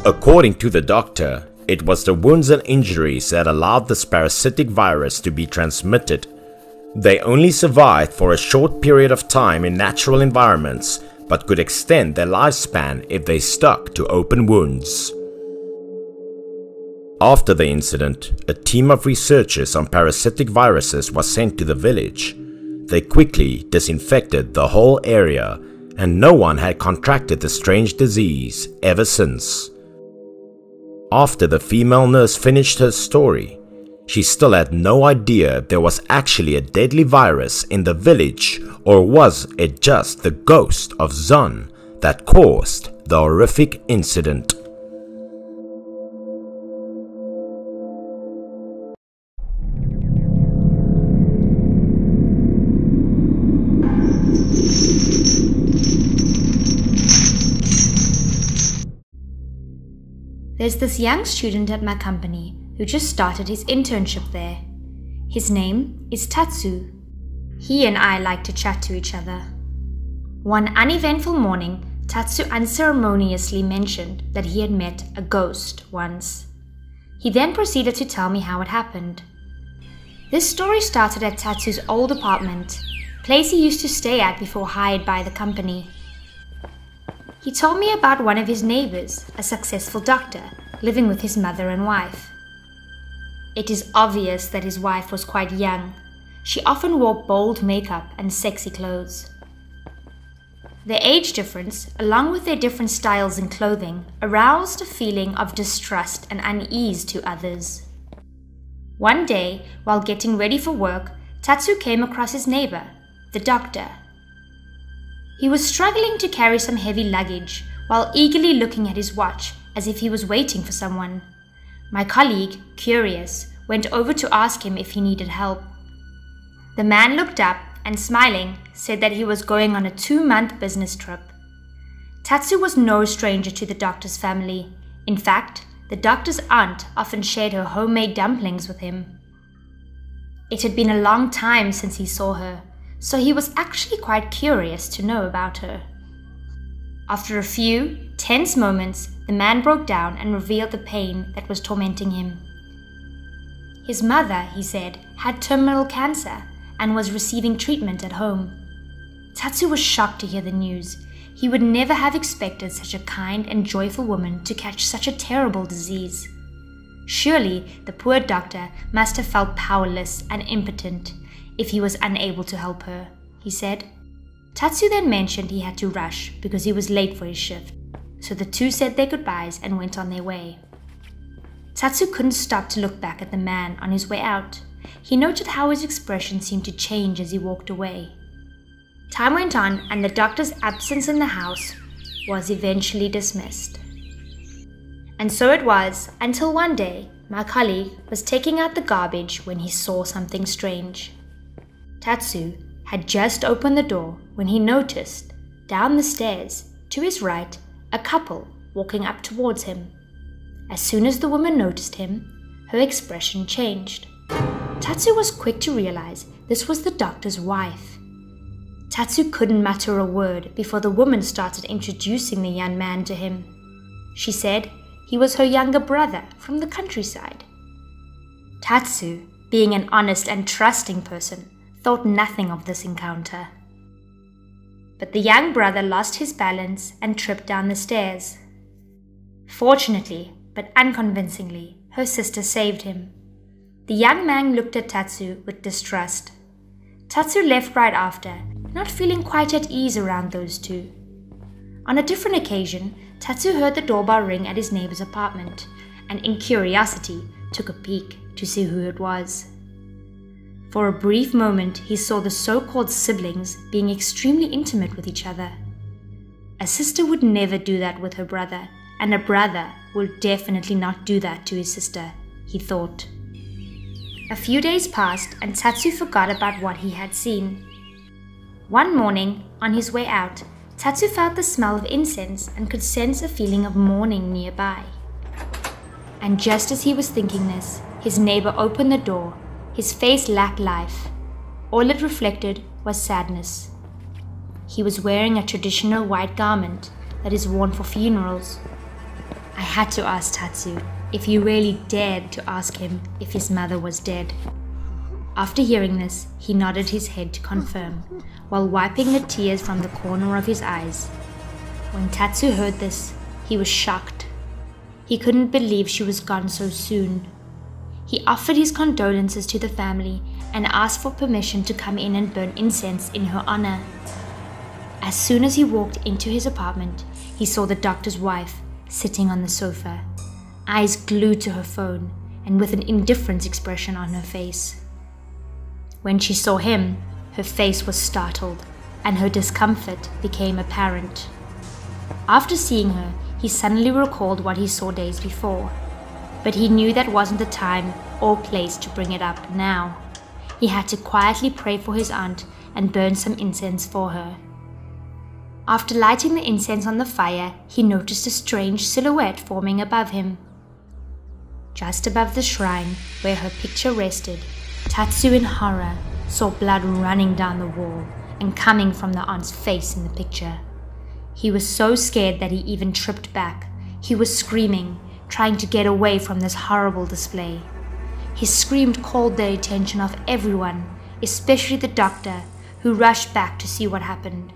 According to the doctor, it was the wounds and injuries that allowed this parasitic virus to be transmitted. They only survived for a short period of time in natural environments but could extend their lifespan if they stuck to open wounds. After the incident, a team of researchers on parasitic viruses was sent to the village. They quickly disinfected the whole area and no one had contracted the strange disease ever since. After the female nurse finished her story, she still had no idea there was actually a deadly virus in the village or was it just the ghost of Zon that caused the horrific incident? This young student at my company who just started his internship there. His name is Tatsu. He and I like to chat to each other. One uneventful morning, Tatsu unceremoniously mentioned that he had met a ghost once. He then proceeded to tell me how it happened. This story started at Tatsu's old apartment, place he used to stay at before hired by the company. He told me about one of his neighbors, a successful doctor, living with his mother and wife. It is obvious that his wife was quite young. She often wore bold makeup and sexy clothes. Their age difference, along with their different styles in clothing, aroused a feeling of distrust and unease to others. One day, while getting ready for work, Tatsu came across his neighbor, the doctor. He was struggling to carry some heavy luggage while eagerly looking at his watch as if he was waiting for someone. My colleague, curious, went over to ask him if he needed help. The man looked up and, smiling, said that he was going on a two month business trip. Tatsu was no stranger to the doctor's family. In fact, the doctor's aunt often shared her homemade dumplings with him. It had been a long time since he saw her, so he was actually quite curious to know about her. After a few tense moments, the man broke down and revealed the pain that was tormenting him. His mother, he said, had terminal cancer and was receiving treatment at home. Tatsu was shocked to hear the news. He would never have expected such a kind and joyful woman to catch such a terrible disease. Surely the poor doctor must have felt powerless and impotent if he was unable to help her, he said. Tatsu then mentioned he had to rush because he was late for his shift, so the two said their goodbyes and went on their way. Tatsu couldn't stop to look back at the man on his way out. He noted how his expression seemed to change as he walked away. Time went on, and the doctor's absence in the house was eventually dismissed. And so it was until one day my colleague was taking out the garbage when he saw something strange. Tatsu had just opened the door when he noticed, down the stairs, to his right, a couple walking up towards him. As soon as the woman noticed him, her expression changed. Tatsu was quick to realize this was the doctor's wife. Tatsu couldn't mutter a word before the woman started introducing the young man to him. She said he was her younger brother from the countryside. Tatsu, being an honest and trusting person, thought nothing of this encounter. But the young brother lost his balance and tripped down the stairs. Fortunately, but unconvincingly, her sister saved him. The young man looked at Tatsu with distrust. Tatsu left right after, not feeling quite at ease around those two. On a different occasion, Tatsu heard the doorbell ring at his neighbor's apartment, and in curiosity took a peek to see who it was. For a brief moment, he saw the so called siblings being extremely intimate with each other. A sister would never do that with her brother, and a brother would definitely not do that to his sister, he thought. A few days passed, and Tatsu forgot about what he had seen. One morning, on his way out, Tatsu felt the smell of incense and could sense a feeling of mourning nearby. And just as he was thinking this, his neighbor opened the door. His face lacked life. All it reflected was sadness. He was wearing a traditional white garment that is worn for funerals. I had to ask Tatsu if he really dared to ask him if his mother was dead. After hearing this, he nodded his head to confirm, while wiping the tears from the corner of his eyes. When Tatsu heard this, he was shocked. He couldn't believe she was gone so soon. He offered his condolences to the family and asked for permission to come in and burn incense in her honor. As soon as he walked into his apartment, he saw the doctor's wife sitting on the sofa, eyes glued to her phone and with an indifferent expression on her face. When she saw him, her face was startled and her discomfort became apparent. After seeing her, he suddenly recalled what he saw days before, but he knew that wasn't the time or place to bring it up now. He had to quietly pray for his aunt and burn some incense for her. After lighting the incense on the fire, he noticed a strange silhouette forming above him. Just above the shrine where her picture rested, Tatsu in horror saw blood running down the wall and coming from the aunt's face in the picture. He was so scared that he even tripped back. He was screaming, trying to get away from this horrible display. His scream called the attention of everyone, especially the doctor, who rushed back to see what happened.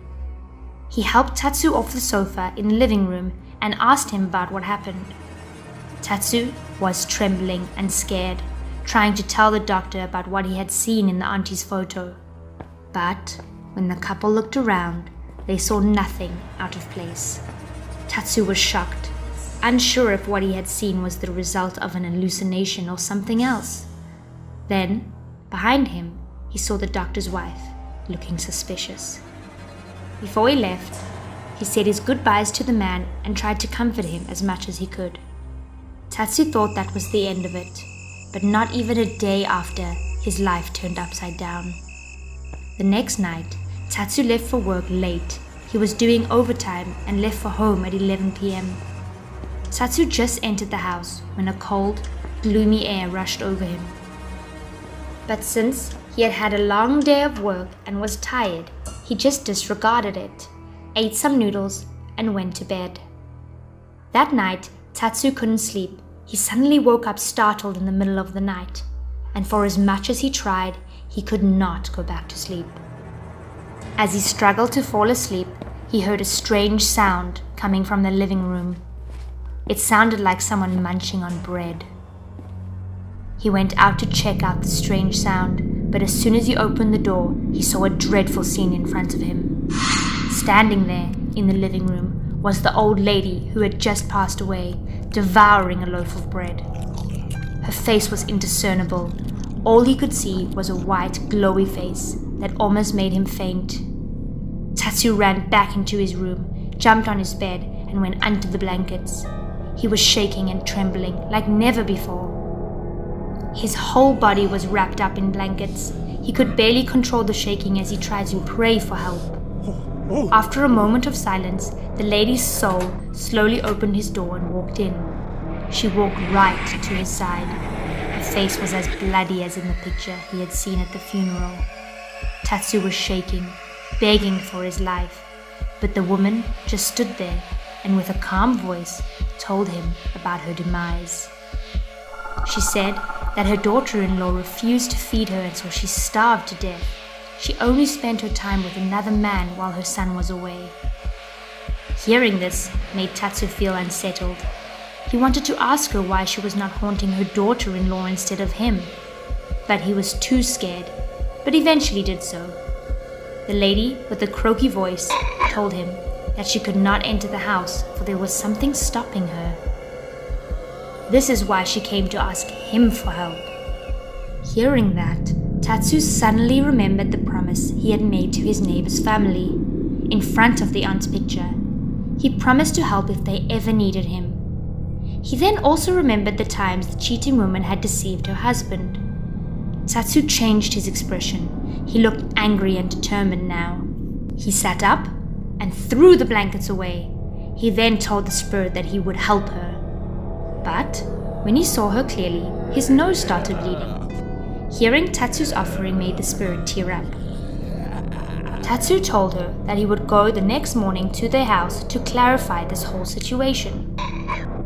He helped Tatsu off the sofa in the living room and asked him about what happened. Tatsu was trembling and scared, trying to tell the doctor about what he had seen in the auntie's photo. But when the couple looked around, they saw nothing out of place. Tatsu was shocked, unsure if what he had seen was the result of an hallucination or something else. Then, behind him, he saw the doctor's wife, looking suspicious. Before he left, he said his goodbyes to the man and tried to comfort him as much as he could. Tatsu thought that was the end of it, but not even a day after, his life turned upside down. The next night, Tatsu left for work late. He was doing overtime and left for home at 11 pm. Tatsu just entered the house when a cold, gloomy air rushed over him. But since he had had a long day of work and was tired, he just disregarded it, ate some noodles, and went to bed. That night, Tatsu couldn't sleep. He suddenly woke up startled in the middle of the night, and for as much as he tried, he could not go back to sleep. As he struggled to fall asleep, he heard a strange sound coming from the living room. It sounded like someone munching on bread. He went out to check out the strange sound, but as soon as he opened the door, he saw a dreadful scene in front of him. Standing there in the living room was the old lady who had just passed away, devouring a loaf of bread. Her face was indiscernible. All he could see was a white, glowy face that almost made him faint. Tatsu ran back into his room, jumped on his bed, and went under the blankets. He was shaking and trembling like never before. His whole body was wrapped up in blankets. He could barely control the shaking as he tried to pray for help. After a moment of silence, the lady's soul slowly opened his door and walked in. She walked right to his side. Her face was as bloody as in the picture he had seen at the funeral. Tatsu was shaking, begging for his life, but the woman just stood there and with a calm voice told him about her demise. She said that her daughter in law refused to feed her until she starved to death. She only spent her time with another man while her son was away. Hearing this made Tatsu feel unsettled. He wanted to ask her why she was not haunting her daughter in law instead of him, but he was too scared, but eventually did so. The lady with the croaky voice told him that she could not enter the house for there was something stopping her. This is why she came to ask him for help. Hearing that, Tatsu suddenly remembered the promise he had made to his neighbor's family in front of the aunt's picture. He promised to help if they ever needed him. He then also remembered the times the cheating woman had deceived her husband. Tatsu changed his expression. He looked angry and determined now. He sat up and threw the blankets away. He then told the spirit that he would help her. But when he saw her clearly, his nose started bleeding. Hearing Tatsu's offering made the spirit tear up. Tatsu told her that he would go the next morning to their house to clarify this whole situation.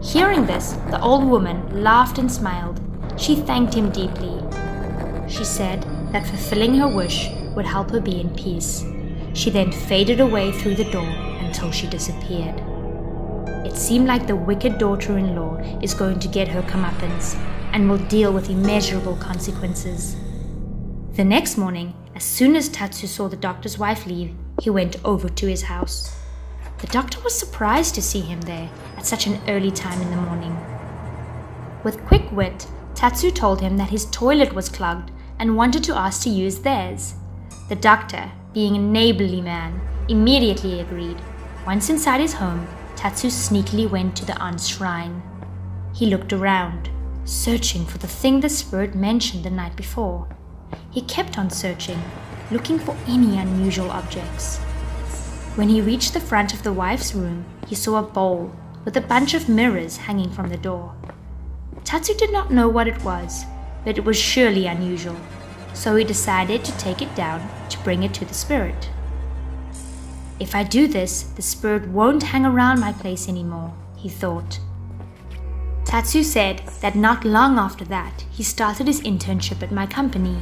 Hearing this, the old woman laughed and smiled. She thanked him deeply. She said that fulfilling her wish would help her be in peace. She then faded away through the door until she disappeared. It seemed like the wicked daughter in law is going to get her comeuppance and will deal with immeasurable consequences. The next morning, as soon as Tatsu saw the doctor's wife leave, he went over to his house. The doctor was surprised to see him there at such an early time in the morning. With quick wit, Tatsu told him that his toilet was clogged and wanted to ask to use theirs. The doctor, being a neighborly man, immediately agreed. Once inside his home, Tatsu sneakily went to the aunt's shrine. He looked around, searching for the thing the spirit mentioned the night before. He kept on searching, looking for any unusual objects. When he reached the front of the wife's room, he saw a bowl with a bunch of mirrors hanging from the door. Tatsu did not know what it was, but it was surely unusual, so he decided to take it down to bring it to the spirit. If I do this, the spirit won't hang around my place anymore, he thought. Tatsu said that not long after that, he started his internship at my company.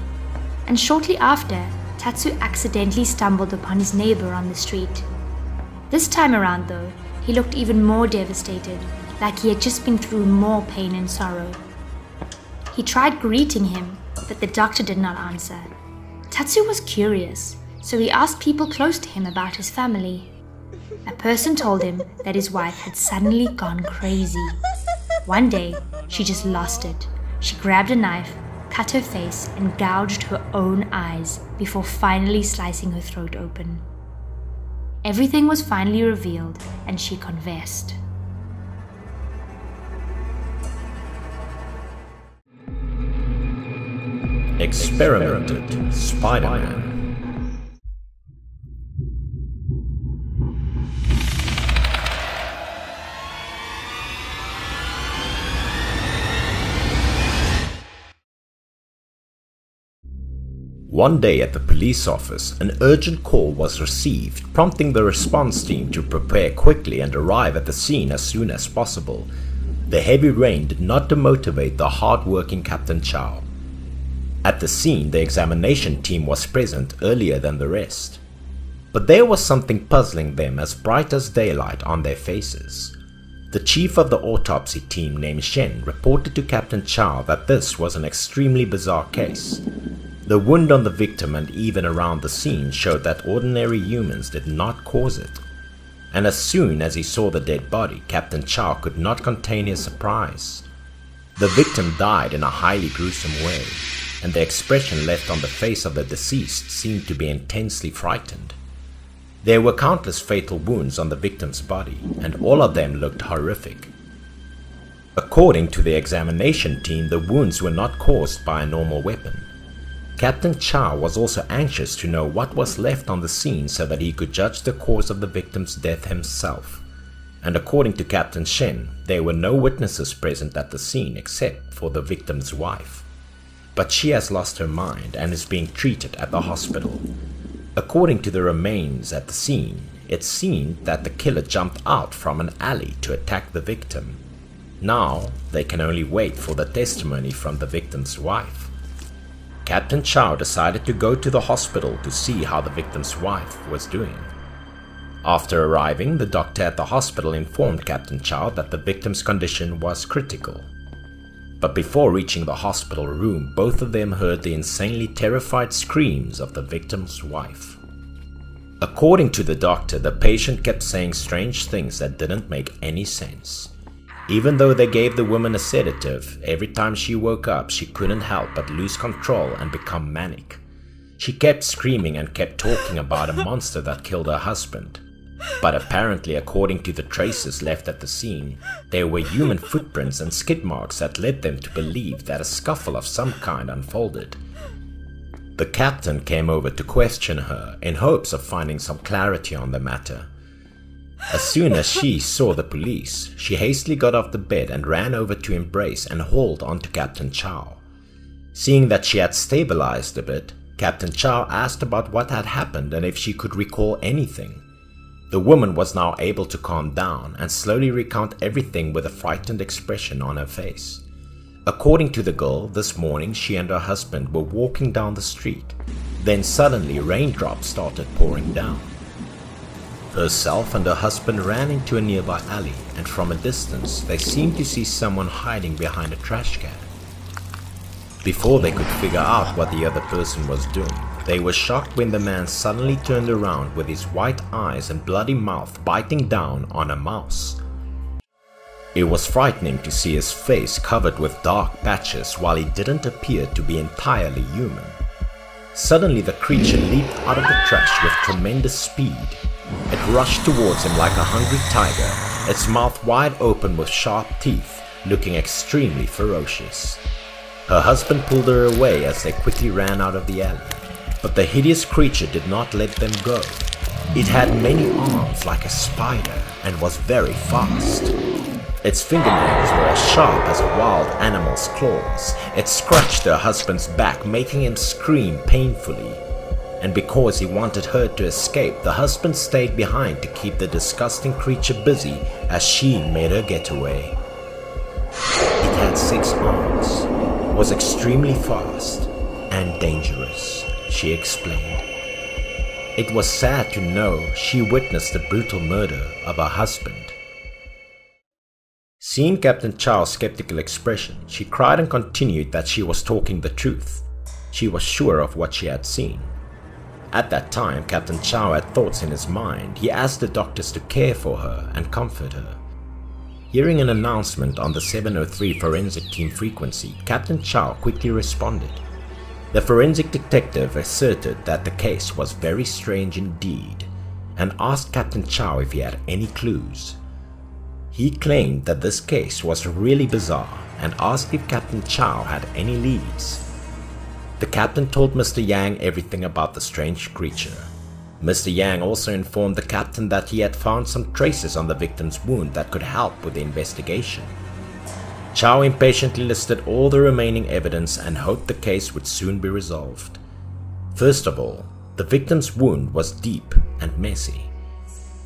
And shortly after, Tatsu accidentally stumbled upon his neighbor on the street. This time around, though, he looked even more devastated, like he had just been through more pain and sorrow. He tried greeting him, but the doctor did not answer. Tatsu was curious, so he asked people close to him about his family. A person told him that his wife had suddenly gone crazy. One day, she just lost it. She grabbed a knife, cut her face, and gouged her own eyes before finally slicing her throat open. Everything was finally revealed, and she confessed. Experimented Spider Man. One day at the police office, an urgent call was received, prompting the response team to prepare quickly and arrive at the scene as soon as possible. The heavy rain did not demotivate the hard-working Captain Chow. At the scene, the examination team was present earlier than the rest. But there was something puzzling them as bright as daylight on their faces. The chief of the autopsy team named Shen reported to Captain Chow that this was an extremely bizarre case. The wound on the victim and even around the scene showed that ordinary humans did not cause it. And as soon as he saw the dead body, Captain Chow could not contain his surprise. The victim died in a highly gruesome way, and the expression left on the face of the deceased seemed to be intensely frightened. There were countless fatal wounds on the victim's body, and all of them looked horrific. According to the examination team, the wounds were not caused by a normal weapon. Captain Chow was also anxious to know what was left on the scene so that he could judge the cause of the victim's death himself. And according to Captain Shen, there were no witnesses present at the scene except for the victim's wife. But she has lost her mind and is being treated at the hospital. According to the remains at the scene, it seemed that the killer jumped out from an alley to attack the victim. Now, they can only wait for the testimony from the victim's wife. Captain Chow decided to go to the hospital to see how the victim's wife was doing. After arriving, the doctor at the hospital informed Captain Chow that the victim's condition was critical. But before reaching the hospital room, both of them heard the insanely terrified screams of the victim's wife. According to the doctor, the patient kept saying strange things that didn't make any sense. Even though they gave the woman a sedative, every time she woke up, she couldn't help but lose control and become manic. She kept screaming and kept talking about a monster that killed her husband. But apparently, according to the traces left at the scene, there were human footprints and skid marks that led them to believe that a scuffle of some kind unfolded. The captain came over to question her in hopes of finding some clarity on the matter. As soon as she saw the police, she hastily got off the bed and ran over to embrace and hold onto Captain Chow. Seeing that she had stabilized a bit, Captain Chow asked about what had happened and if she could recall anything. The woman was now able to calm down and slowly recount everything with a frightened expression on her face. According to the girl, this morning she and her husband were walking down the street. Then suddenly raindrops started pouring down. Herself and her husband ran into a nearby alley and from a distance they seemed to see someone hiding behind a trash can. Before they could figure out what the other person was doing, they were shocked when the man suddenly turned around with his white eyes and bloody mouth biting down on a mouse. It was frightening to see his face covered with dark patches while he didn't appear to be entirely human. Suddenly the creature leaped out of the trash with tremendous speed. It rushed towards him like a hungry tiger, its mouth wide open with sharp teeth, looking extremely ferocious. Her husband pulled her away as they quickly ran out of the alley. But the hideous creature did not let them go. It had many arms like a spider and was very fast. Its fingernails were as sharp as a wild animal's claws. It scratched her husband's back, making him scream painfully. And because he wanted her to escape, the husband stayed behind to keep the disgusting creature busy as she made her getaway. It had six arms, was extremely fast, and dangerous she explained. It was sad to know she witnessed the brutal murder of her husband. Seeing Captain Chow's skeptical expression, she cried and continued that she was talking the truth. She was sure of what she had seen. At that time, Captain Chow had thoughts in his mind. He asked the doctors to care for her and comfort her. Hearing an announcement on the 703 forensic team frequency, Captain Chow quickly responded. The forensic detective asserted that the case was very strange indeed and asked Captain Chow if he had any clues. He claimed that this case was really bizarre and asked if Captain Chow had any leads. The captain told Mr. Yang everything about the strange creature. Mr. Yang also informed the captain that he had found some traces on the victim's wound that could help with the investigation. Chow impatiently listed all the remaining evidence and hoped the case would soon be resolved. First of all, the victim's wound was deep and messy.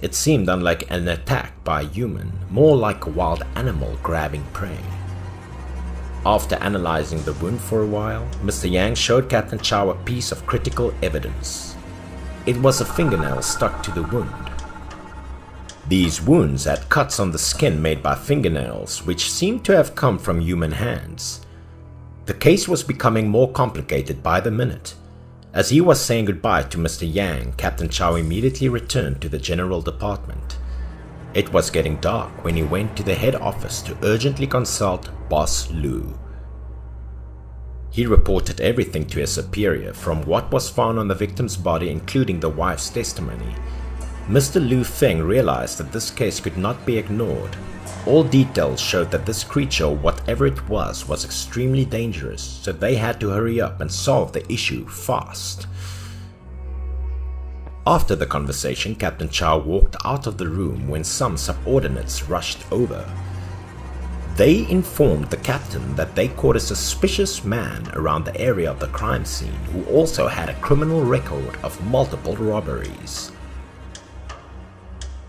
It seemed unlike an attack by a human, more like a wild animal grabbing prey. After analyzing the wound for a while, Mr. Yang showed Captain Chow a piece of critical evidence. It was a fingernail stuck to the wound. These wounds had cuts on the skin made by fingernails, which seemed to have come from human hands. The case was becoming more complicated by the minute. As he was saying goodbye to Mr. Yang, Captain Chow immediately returned to the general department. It was getting dark when he went to the head office to urgently consult Boss Lu. He reported everything to his superior, from what was found on the victim's body including the wife's testimony, Mr. Lu Feng realized that this case could not be ignored. All details showed that this creature, whatever it was, was extremely dangerous, so they had to hurry up and solve the issue fast. After the conversation, Captain Chow walked out of the room when some subordinates rushed over. They informed the captain that they caught a suspicious man around the area of the crime scene who also had a criminal record of multiple robberies.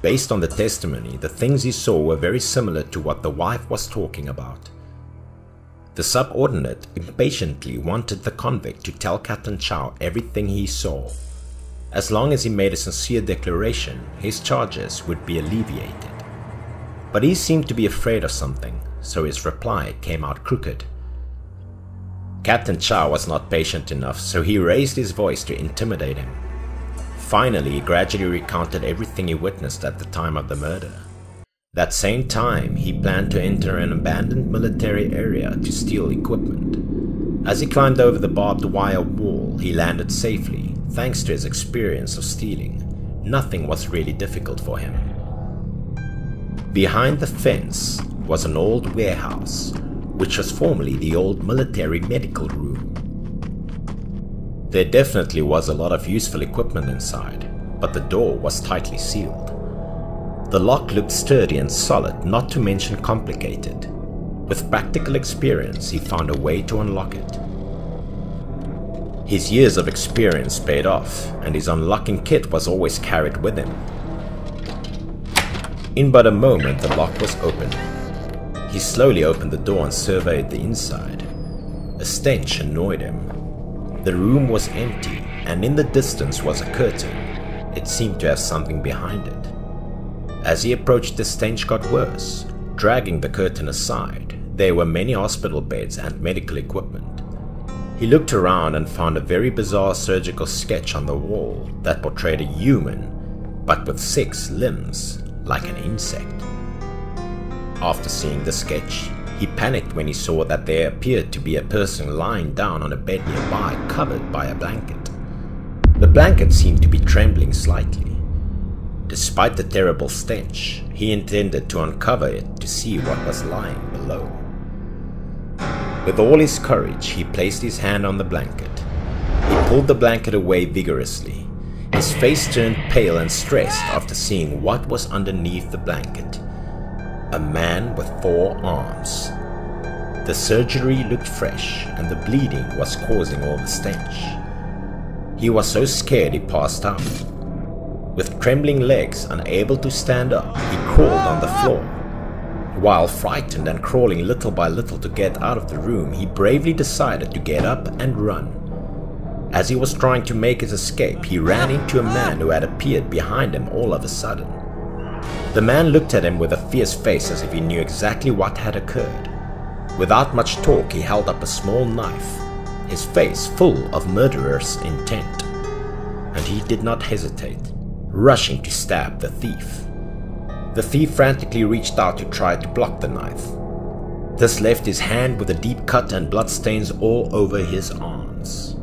Based on the testimony, the things he saw were very similar to what the wife was talking about. The subordinate impatiently wanted the convict to tell Captain Chow everything he saw. As long as he made a sincere declaration, his charges would be alleviated. But he seemed to be afraid of something, so his reply came out crooked. Captain Chow was not patient enough, so he raised his voice to intimidate him. Finally, he gradually recounted everything he witnessed at the time of the murder. That same time, he planned to enter an abandoned military area to steal equipment. As he climbed over the barbed wire wall, he landed safely, thanks to his experience of stealing. Nothing was really difficult for him. Behind the fence was an old warehouse, which was formerly the old military medical room. There definitely was a lot of useful equipment inside, but the door was tightly sealed. The lock looked sturdy and solid, not to mention complicated. With practical experience, he found a way to unlock it. His years of experience paid off, and his unlocking kit was always carried with him. In but a moment, the lock was open. He slowly opened the door and surveyed the inside. A stench annoyed him. The room was empty, and in the distance was a curtain. It seemed to have something behind it. As he approached, the stench got worse. Dragging the curtain aside, there were many hospital beds and medical equipment. He looked around and found a very bizarre surgical sketch on the wall that portrayed a human, but with six limbs, like an insect. After seeing the sketch, he panicked when he saw that there appeared to be a person lying down on a bed nearby covered by a blanket. The blanket seemed to be trembling slightly. Despite the terrible stench, he intended to uncover it to see what was lying below. With all his courage, he placed his hand on the blanket. He pulled the blanket away vigorously. His face turned pale and stressed after seeing what was underneath the blanket a man with four arms. The surgery looked fresh and the bleeding was causing all the stench. He was so scared he passed out. With trembling legs, unable to stand up, he crawled on the floor. While frightened and crawling little by little to get out of the room, he bravely decided to get up and run. As he was trying to make his escape, he ran into a man who had appeared behind him all of a sudden. The man looked at him with a fierce face as if he knew exactly what had occurred. Without much talk, he held up a small knife, his face full of murderous intent. And he did not hesitate, rushing to stab the thief. The thief frantically reached out to try to block the knife. This left his hand with a deep cut and bloodstains all over his arms.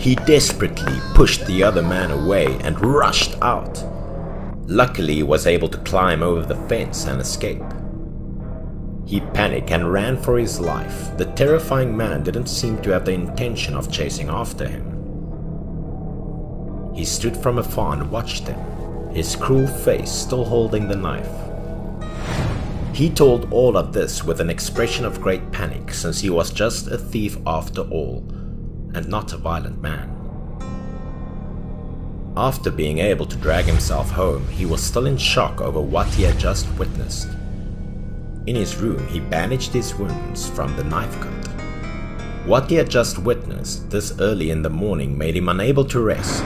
He desperately pushed the other man away and rushed out. Luckily, was able to climb over the fence and escape. He panicked and ran for his life. The terrifying man didn't seem to have the intention of chasing after him. He stood from afar and watched him, his cruel face still holding the knife. He told all of this with an expression of great panic since he was just a thief after all, and not a violent man. After being able to drag himself home, he was still in shock over what he had just witnessed. In his room, he bandaged his wounds from the knife cut. What he had just witnessed this early in the morning made him unable to rest.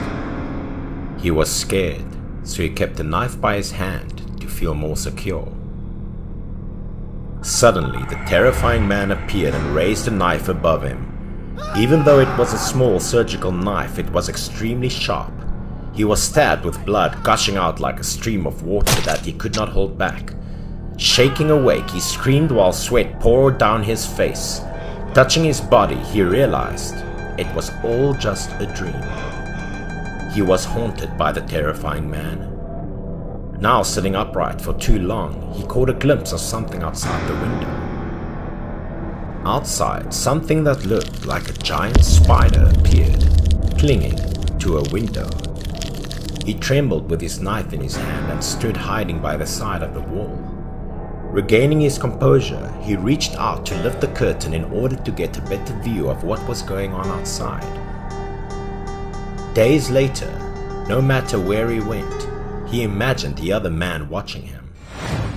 He was scared, so he kept the knife by his hand to feel more secure. Suddenly, the terrifying man appeared and raised a knife above him. Even though it was a small surgical knife, it was extremely sharp. He was stabbed with blood gushing out like a stream of water that he could not hold back. Shaking awake, he screamed while sweat poured down his face. Touching his body, he realized it was all just a dream. He was haunted by the terrifying man. Now sitting upright for too long, he caught a glimpse of something outside the window. Outside, something that looked like a giant spider appeared, clinging to a window. He trembled with his knife in his hand and stood hiding by the side of the wall. Regaining his composure, he reached out to lift the curtain in order to get a better view of what was going on outside. Days later, no matter where he went, he imagined the other man watching him.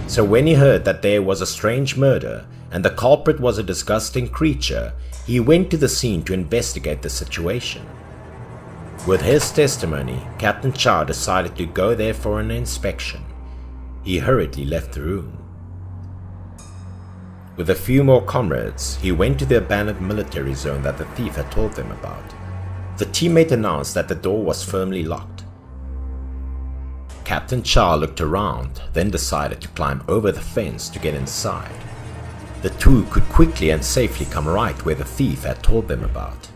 So when he heard that there was a strange murder and the culprit was a disgusting creature, he went to the scene to investigate the situation. With his testimony, Captain Chow decided to go there for an inspection. He hurriedly left the room. With a few more comrades, he went to the abandoned military zone that the thief had told them about. The teammate announced that the door was firmly locked. Captain Chow looked around, then decided to climb over the fence to get inside. The two could quickly and safely come right where the thief had told them about.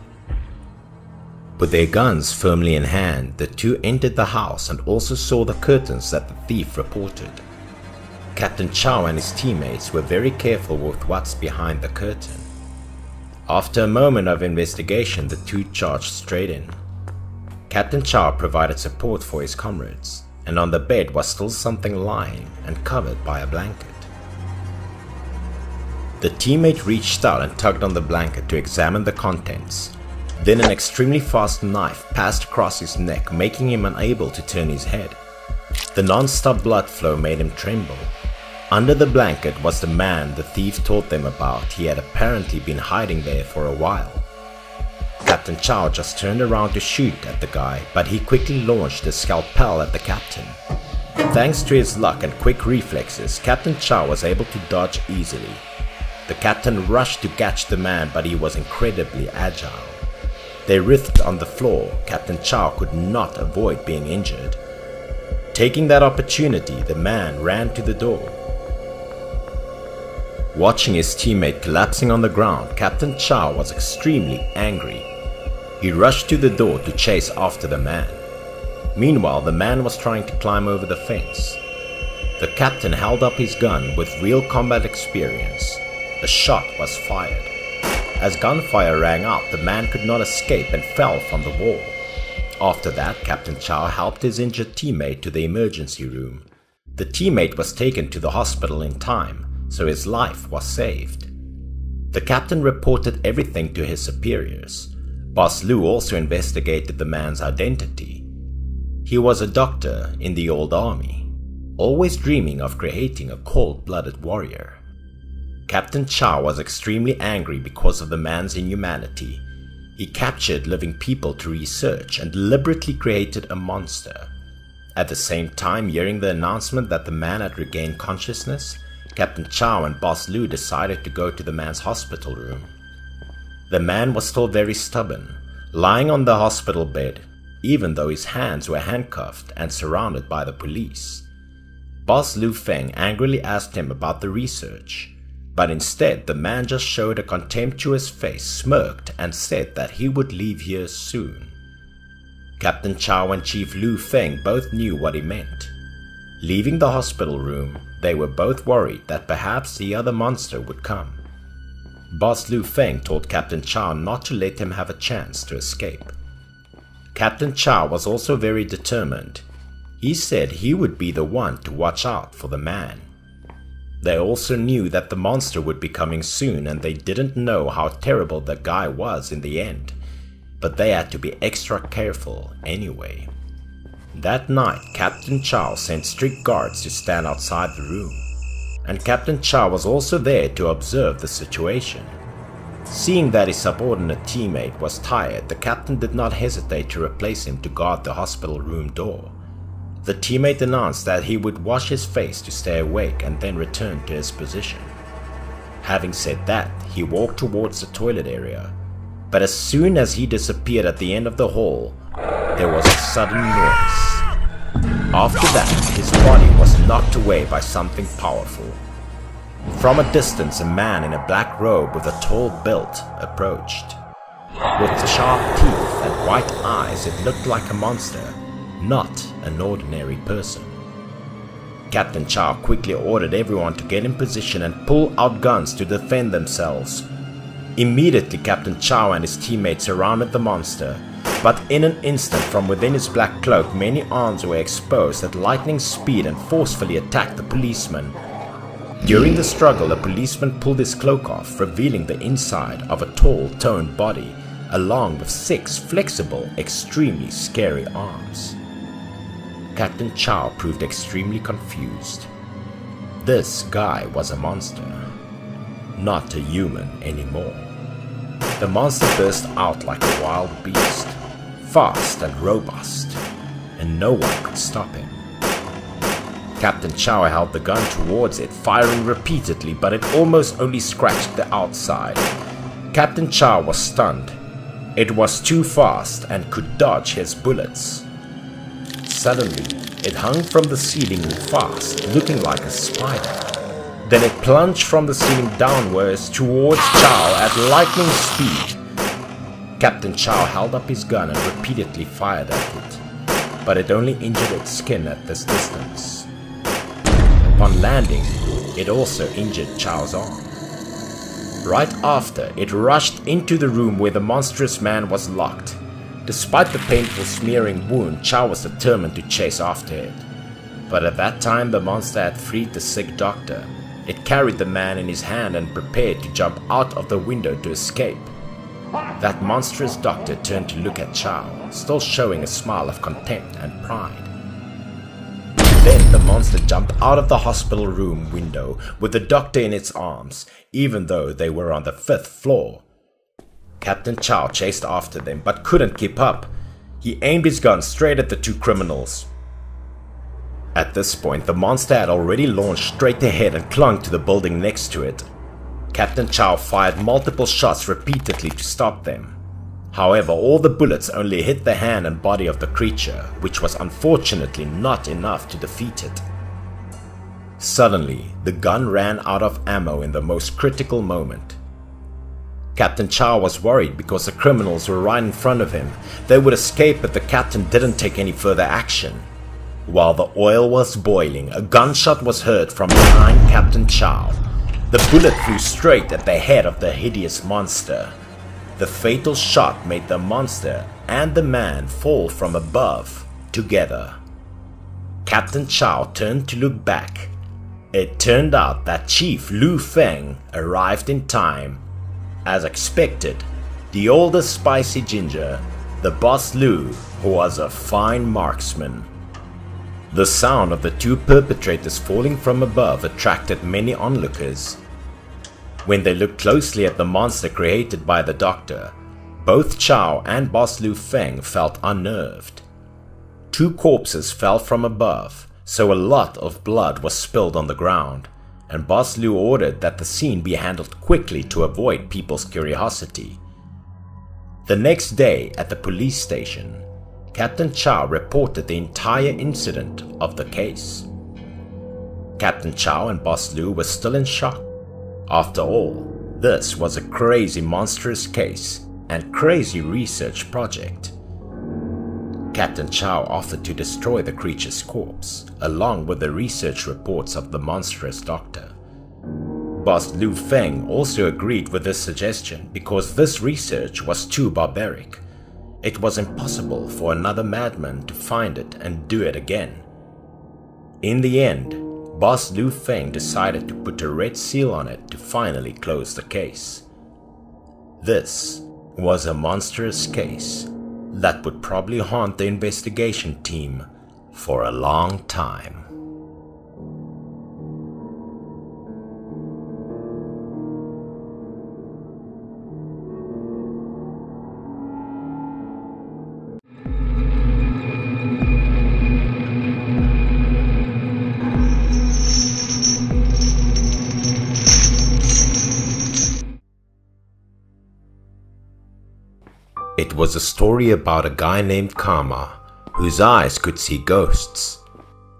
With their guns firmly in hand, the two entered the house and also saw the curtains that the thief reported. Captain Chow and his teammates were very careful with what's behind the curtain. After a moment of investigation, the two charged straight in. Captain Chow provided support for his comrades, and on the bed was still something lying and covered by a blanket. The teammate reached out and tugged on the blanket to examine the contents. Then an extremely fast knife passed across his neck, making him unable to turn his head. The non-stop blood flow made him tremble, under the blanket was the man the thief told them about he had apparently been hiding there for a while. Captain Chow just turned around to shoot at the guy, but he quickly launched a scalpel at the captain. Thanks to his luck and quick reflexes, Captain Chow was able to dodge easily. The captain rushed to catch the man, but he was incredibly agile. They writhed on the floor, Captain Chow could not avoid being injured. Taking that opportunity, the man ran to the door. Watching his teammate collapsing on the ground, Captain Chow was extremely angry. He rushed to the door to chase after the man. Meanwhile, the man was trying to climb over the fence. The captain held up his gun with real combat experience. A shot was fired. As gunfire rang out, the man could not escape and fell from the wall. After that, Captain Chow helped his injured teammate to the emergency room. The teammate was taken to the hospital in time, so his life was saved. The captain reported everything to his superiors. Boss Lu also investigated the man's identity. He was a doctor in the old army, always dreaming of creating a cold-blooded warrior. Captain Chow was extremely angry because of the man's inhumanity. He captured living people to research and deliberately created a monster. At the same time, hearing the announcement that the man had regained consciousness, Captain Chow and Boss Lu decided to go to the man's hospital room. The man was still very stubborn, lying on the hospital bed, even though his hands were handcuffed and surrounded by the police. Boss Lu Feng angrily asked him about the research, but instead the man just showed a contemptuous face, smirked, and said that he would leave here soon. Captain Chow and Chief Lu Feng both knew what he meant. Leaving the hospital room, they were both worried that perhaps the other monster would come. Boss Lu Feng told Captain Chow not to let him have a chance to escape. Captain Chow was also very determined. He said he would be the one to watch out for the man. They also knew that the monster would be coming soon and they didn't know how terrible the guy was in the end, but they had to be extra careful anyway. That night, Captain Chow sent strict guards to stand outside the room, and Captain Chow was also there to observe the situation. Seeing that his subordinate teammate was tired, the captain did not hesitate to replace him to guard the hospital room door. The teammate announced that he would wash his face to stay awake and then return to his position. Having said that, he walked towards the toilet area, but as soon as he disappeared at the end of the hall, there was a sudden noise. After that, his body was knocked away by something powerful. From a distance, a man in a black robe with a tall build approached. With sharp teeth and white eyes, it looked like a monster, not an ordinary person. Captain Chow quickly ordered everyone to get in position and pull out guns to defend themselves. Immediately, Captain Chow and his teammates surrounded the monster but in an instant from within his black cloak many arms were exposed at lightning speed and forcefully attacked the policeman. During the struggle a policeman pulled his cloak off revealing the inside of a tall toned body along with six flexible extremely scary arms. Captain Chow proved extremely confused. This guy was a monster, not a human anymore. The monster burst out like a wild beast, fast and robust, and no one could stop him. Captain Chow held the gun towards it, firing repeatedly, but it almost only scratched the outside. Captain Chow was stunned. It was too fast and could dodge his bullets. Suddenly, it hung from the ceiling fast, looking like a spider. Then it plunged from the ceiling downwards towards Chow at lightning speed. Captain Chow held up his gun and repeatedly fired at it, but it only injured its skin at this distance. Upon landing, it also injured Chow's arm. Right after, it rushed into the room where the monstrous man was locked. Despite the painful smearing wound, Chow was determined to chase after it. But at that time, the monster had freed the sick doctor. It carried the man in his hand and prepared to jump out of the window to escape. That monstrous doctor turned to look at Chow, still showing a smile of contempt and pride. Then the monster jumped out of the hospital room window with the doctor in its arms, even though they were on the fifth floor. Captain Chow chased after them but couldn't keep up. He aimed his gun straight at the two criminals. At this point, the monster had already launched straight ahead and clung to the building next to it. Captain Chow fired multiple shots repeatedly to stop them. However, all the bullets only hit the hand and body of the creature, which was unfortunately not enough to defeat it. Suddenly, the gun ran out of ammo in the most critical moment. Captain Chow was worried because the criminals were right in front of him. They would escape if the captain didn't take any further action. While the oil was boiling, a gunshot was heard from behind Captain Chow. The bullet flew straight at the head of the hideous monster. The fatal shot made the monster and the man fall from above together. Captain Chow turned to look back. It turned out that Chief Lu Feng arrived in time. As expected, the oldest spicy ginger, the boss Lu, who was a fine marksman. The sound of the two perpetrators falling from above attracted many onlookers. When they looked closely at the monster created by the doctor, both Chow and Boss Lu Feng felt unnerved. Two corpses fell from above, so a lot of blood was spilled on the ground, and Boss Lu ordered that the scene be handled quickly to avoid people's curiosity. The next day at the police station, Captain Chow reported the entire incident of the case. Captain Chow and Boss Lu were still in shock. After all, this was a crazy monstrous case and crazy research project. Captain Chow offered to destroy the creature's corpse, along with the research reports of the monstrous doctor. Boss Lu Feng also agreed with this suggestion because this research was too barbaric it was impossible for another madman to find it and do it again. In the end, Boss Lu Feng decided to put a red seal on it to finally close the case. This was a monstrous case that would probably haunt the investigation team for a long time. Was a story about a guy named Kama whose eyes could see ghosts.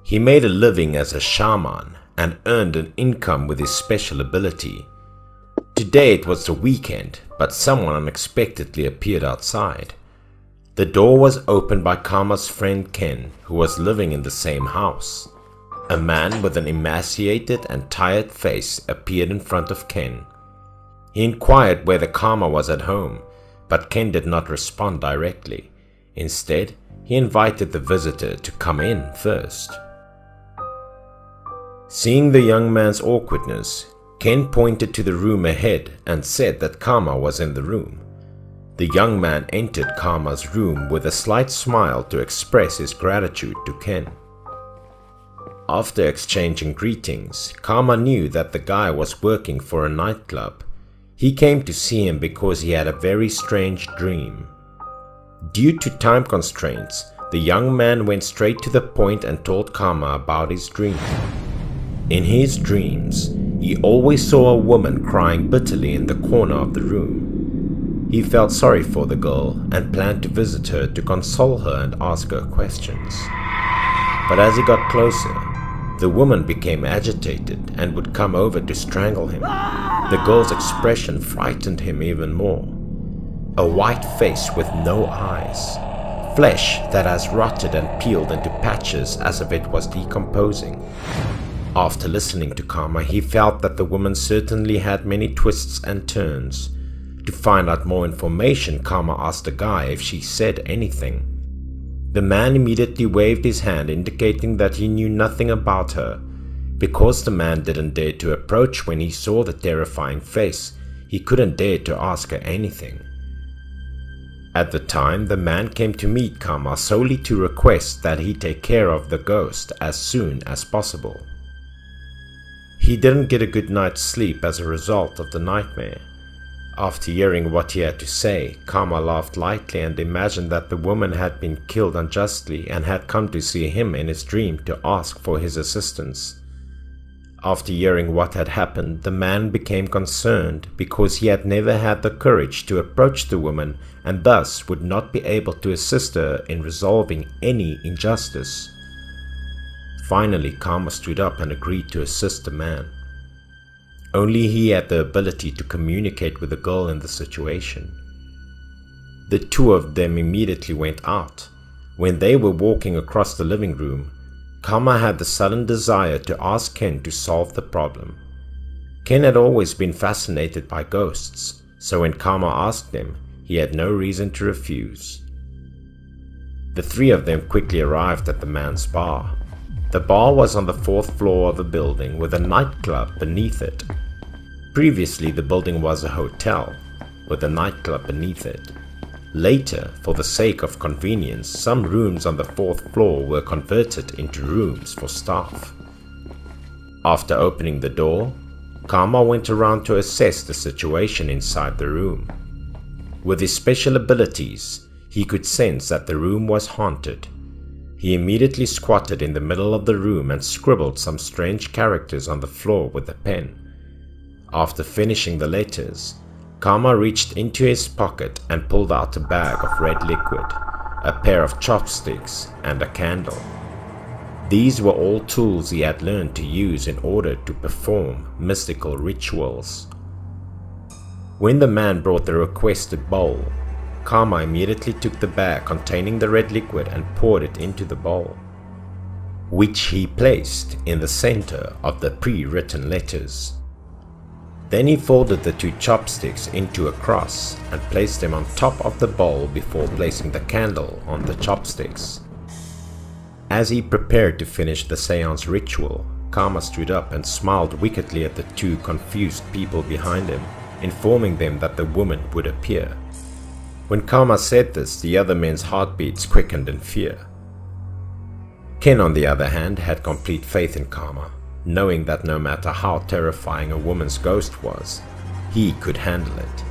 He made a living as a shaman and earned an income with his special ability. Today it was the weekend, but someone unexpectedly appeared outside. The door was opened by Kama's friend Ken, who was living in the same house. A man with an emaciated and tired face appeared in front of Ken. He inquired whether Kama was at home but Ken did not respond directly. Instead, he invited the visitor to come in first. Seeing the young man's awkwardness, Ken pointed to the room ahead and said that Kama was in the room. The young man entered Kama's room with a slight smile to express his gratitude to Ken. After exchanging greetings, Kama knew that the guy was working for a nightclub he came to see him because he had a very strange dream. Due to time constraints, the young man went straight to the point and told Kama about his dream. In his dreams, he always saw a woman crying bitterly in the corner of the room. He felt sorry for the girl and planned to visit her to console her and ask her questions. But as he got closer, the woman became agitated and would come over to strangle him. The girl's expression frightened him even more. A white face with no eyes, flesh that has rotted and peeled into patches as if it was decomposing. After listening to Kama, he felt that the woman certainly had many twists and turns. To find out more information, Kama asked the guy if she said anything. The man immediately waved his hand indicating that he knew nothing about her. Because the man didn't dare to approach when he saw the terrifying face, he couldn't dare to ask her anything. At the time, the man came to meet Kama solely to request that he take care of the ghost as soon as possible. He didn't get a good night's sleep as a result of the nightmare. After hearing what he had to say, Kama laughed lightly and imagined that the woman had been killed unjustly and had come to see him in his dream to ask for his assistance. After hearing what had happened, the man became concerned because he had never had the courage to approach the woman and thus would not be able to assist her in resolving any injustice. Finally, Kama stood up and agreed to assist the man. Only he had the ability to communicate with the girl in the situation. The two of them immediately went out. When they were walking across the living room, Kama had the sudden desire to ask Ken to solve the problem. Ken had always been fascinated by ghosts, so when Kama asked him, he had no reason to refuse. The three of them quickly arrived at the man's bar. The bar was on the fourth floor of a building with a nightclub beneath it. Previously, the building was a hotel, with a nightclub beneath it. Later, for the sake of convenience, some rooms on the fourth floor were converted into rooms for staff. After opening the door, Kama went around to assess the situation inside the room. With his special abilities, he could sense that the room was haunted. He immediately squatted in the middle of the room and scribbled some strange characters on the floor with a pen. After finishing the letters, Kama reached into his pocket and pulled out a bag of red liquid, a pair of chopsticks, and a candle. These were all tools he had learned to use in order to perform mystical rituals. When the man brought the requested bowl, Kama immediately took the bag containing the red liquid and poured it into the bowl, which he placed in the center of the pre-written letters. Then he folded the two chopsticks into a cross and placed them on top of the bowl before placing the candle on the chopsticks. As he prepared to finish the seance ritual, Kama stood up and smiled wickedly at the two confused people behind him, informing them that the woman would appear. When Kama said this, the other men's heartbeats quickened in fear. Ken, on the other hand, had complete faith in Kama knowing that no matter how terrifying a woman's ghost was, he could handle it.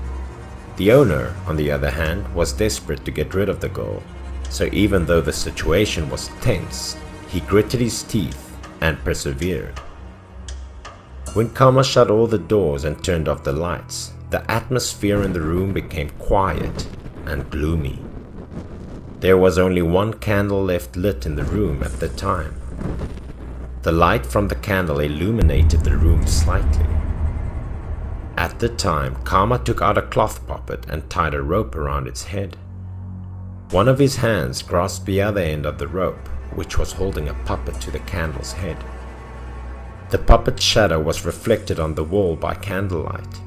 The owner, on the other hand, was desperate to get rid of the girl, so even though the situation was tense, he gritted his teeth and persevered. When Kama shut all the doors and turned off the lights, the atmosphere in the room became quiet and gloomy. There was only one candle left lit in the room at the time, the light from the candle illuminated the room slightly. At the time, Kama took out a cloth puppet and tied a rope around its head. One of his hands grasped the other end of the rope, which was holding a puppet to the candle's head. The puppet's shadow was reflected on the wall by candlelight.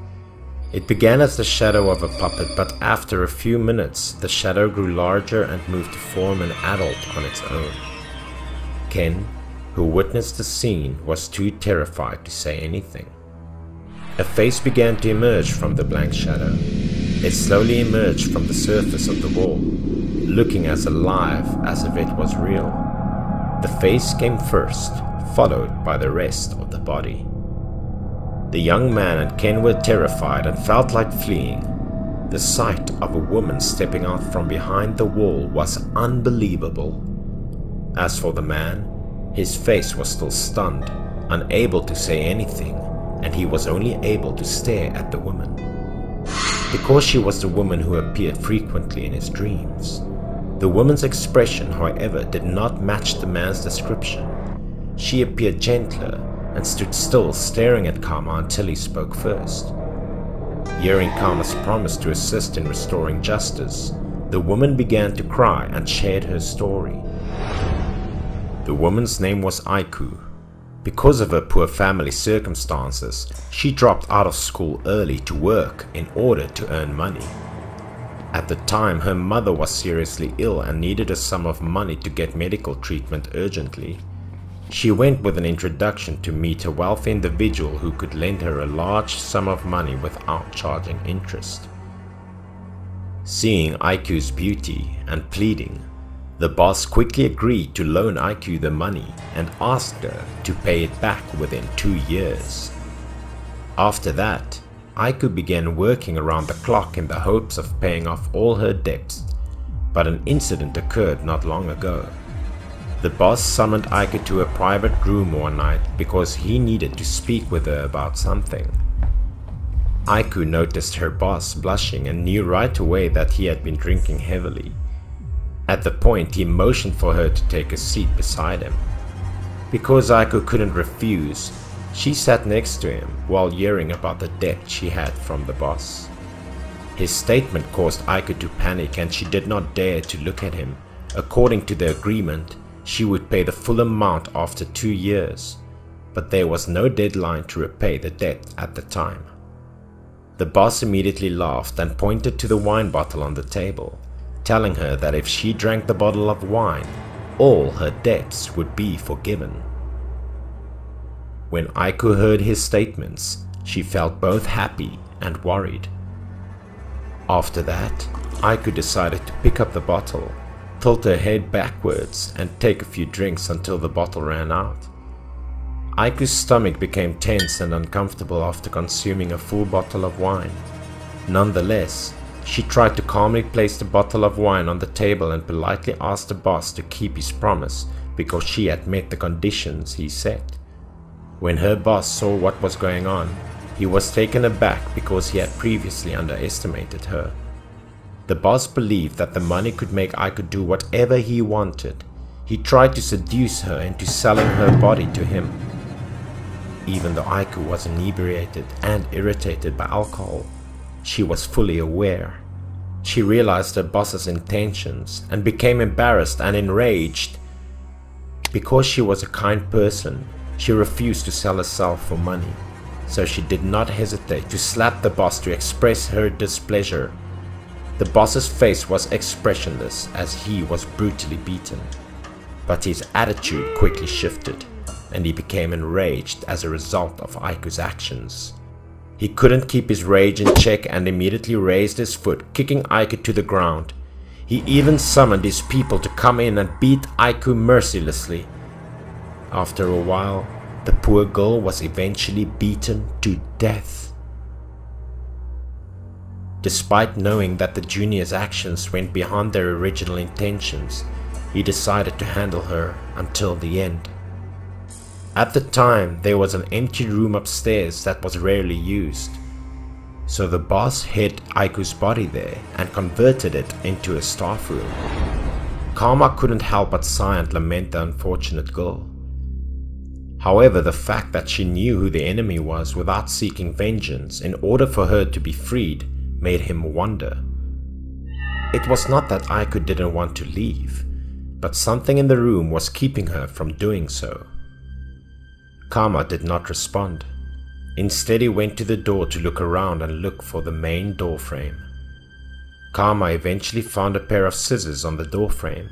It began as the shadow of a puppet, but after a few minutes, the shadow grew larger and moved to form an adult on its own. Ken who witnessed the scene, was too terrified to say anything. A face began to emerge from the blank shadow. It slowly emerged from the surface of the wall, looking as alive as if it was real. The face came first, followed by the rest of the body. The young man and Ken were terrified and felt like fleeing. The sight of a woman stepping out from behind the wall was unbelievable. As for the man, his face was still stunned, unable to say anything, and he was only able to stare at the woman. Because she was the woman who appeared frequently in his dreams. The woman's expression, however, did not match the man's description. She appeared gentler and stood still staring at Kama until he spoke first. Hearing Kama's promise to assist in restoring justice, the woman began to cry and shared her story. The woman's name was Aiku. Because of her poor family circumstances, she dropped out of school early to work in order to earn money. At the time, her mother was seriously ill and needed a sum of money to get medical treatment urgently. She went with an introduction to meet a wealthy individual who could lend her a large sum of money without charging interest. Seeing Aiku's beauty and pleading, the boss quickly agreed to loan Aiku the money and asked her to pay it back within two years. After that, Aiku began working around the clock in the hopes of paying off all her debts, but an incident occurred not long ago. The boss summoned Aiku to a private room one night because he needed to speak with her about something. Aiku noticed her boss blushing and knew right away that he had been drinking heavily. At the point he motioned for her to take a seat beside him. Because Aiku couldn't refuse, she sat next to him while hearing about the debt she had from the boss. His statement caused Aiku to panic and she did not dare to look at him. According to the agreement, she would pay the full amount after two years, but there was no deadline to repay the debt at the time. The boss immediately laughed and pointed to the wine bottle on the table, telling her that if she drank the bottle of wine, all her debts would be forgiven. When Aiku heard his statements, she felt both happy and worried. After that, Aiku decided to pick up the bottle tilt her head backwards and take a few drinks until the bottle ran out. Aiku's stomach became tense and uncomfortable after consuming a full bottle of wine. Nonetheless, she tried to calmly place the bottle of wine on the table and politely asked the boss to keep his promise because she had met the conditions he set. When her boss saw what was going on, he was taken aback because he had previously underestimated her. The boss believed that the money could make Aiku do whatever he wanted. He tried to seduce her into selling her body to him. Even though Aiku was inebriated and irritated by alcohol, she was fully aware. She realized her boss's intentions and became embarrassed and enraged. Because she was a kind person, she refused to sell herself for money, so she did not hesitate to slap the boss to express her displeasure the boss's face was expressionless as he was brutally beaten. But his attitude quickly shifted, and he became enraged as a result of Aiku's actions. He couldn't keep his rage in check and immediately raised his foot, kicking Aiku to the ground. He even summoned his people to come in and beat Aiku mercilessly. After a while, the poor girl was eventually beaten to death. Despite knowing that the junior's actions went beyond their original intentions, he decided to handle her until the end. At the time, there was an empty room upstairs that was rarely used. So the boss hid Aiku's body there and converted it into a staff room. Kama couldn't help but sigh and lament the unfortunate girl. However, the fact that she knew who the enemy was without seeking vengeance in order for her to be freed made him wonder. It was not that Aiku didn't want to leave, but something in the room was keeping her from doing so. Kama did not respond. Instead he went to the door to look around and look for the main door frame. Kama eventually found a pair of scissors on the door frame.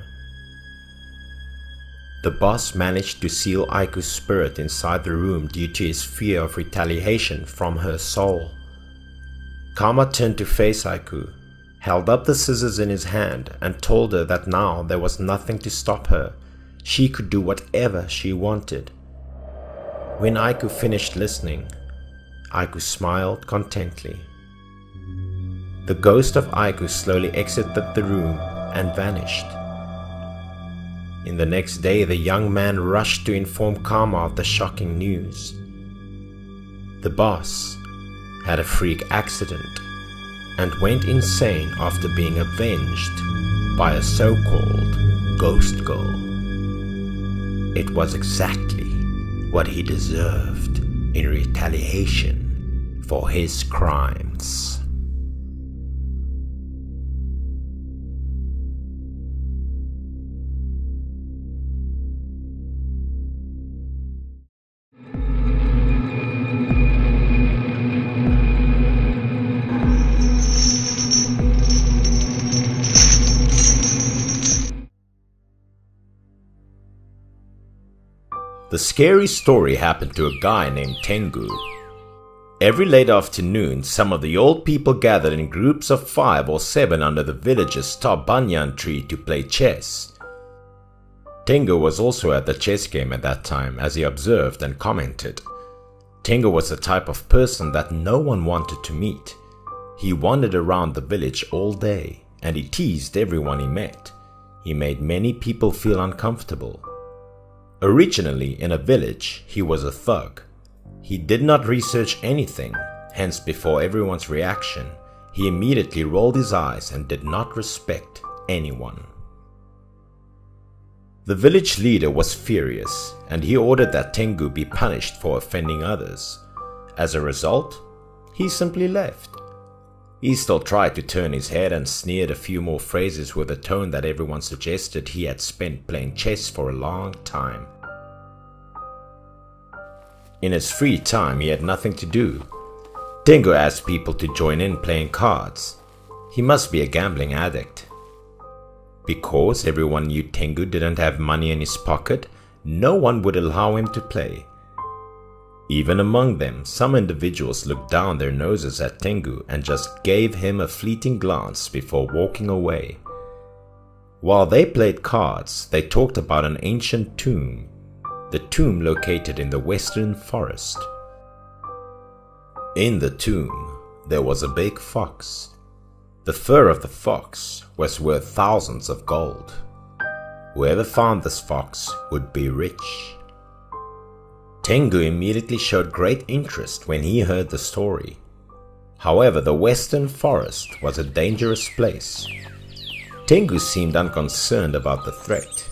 The boss managed to seal Aiku's spirit inside the room due to his fear of retaliation from her soul. Kama turned to face Aiku, held up the scissors in his hand, and told her that now there was nothing to stop her. She could do whatever she wanted. When Aiku finished listening, Aiku smiled contently. the ghost of Aiku slowly exited the room and vanished. In the next day, the young man rushed to inform Kama of the shocking news. The boss had a freak accident and went insane after being avenged by a so called ghost girl. It was exactly what he deserved in retaliation for his crimes. The scary story happened to a guy named Tengu. Every late afternoon, some of the old people gathered in groups of five or seven under the village's top banyan tree to play chess. Tengu was also at the chess game at that time as he observed and commented. Tengu was the type of person that no one wanted to meet. He wandered around the village all day and he teased everyone he met. He made many people feel uncomfortable. Originally in a village, he was a thug. He did not research anything, hence before everyone's reaction, he immediately rolled his eyes and did not respect anyone. The village leader was furious and he ordered that Tengu be punished for offending others. As a result, he simply left. He still tried to turn his head and sneered a few more phrases with a tone that everyone suggested he had spent playing chess for a long time. In his free time, he had nothing to do. Tengu asked people to join in playing cards. He must be a gambling addict. Because everyone knew Tengu didn't have money in his pocket, no one would allow him to play. Even among them, some individuals looked down their noses at Tengu and just gave him a fleeting glance before walking away. While they played cards, they talked about an ancient tomb, the tomb located in the western forest. In the tomb, there was a big fox. The fur of the fox was worth thousands of gold. Whoever found this fox would be rich. Tengu immediately showed great interest when he heard the story. However, the western forest was a dangerous place. Tengu seemed unconcerned about the threat.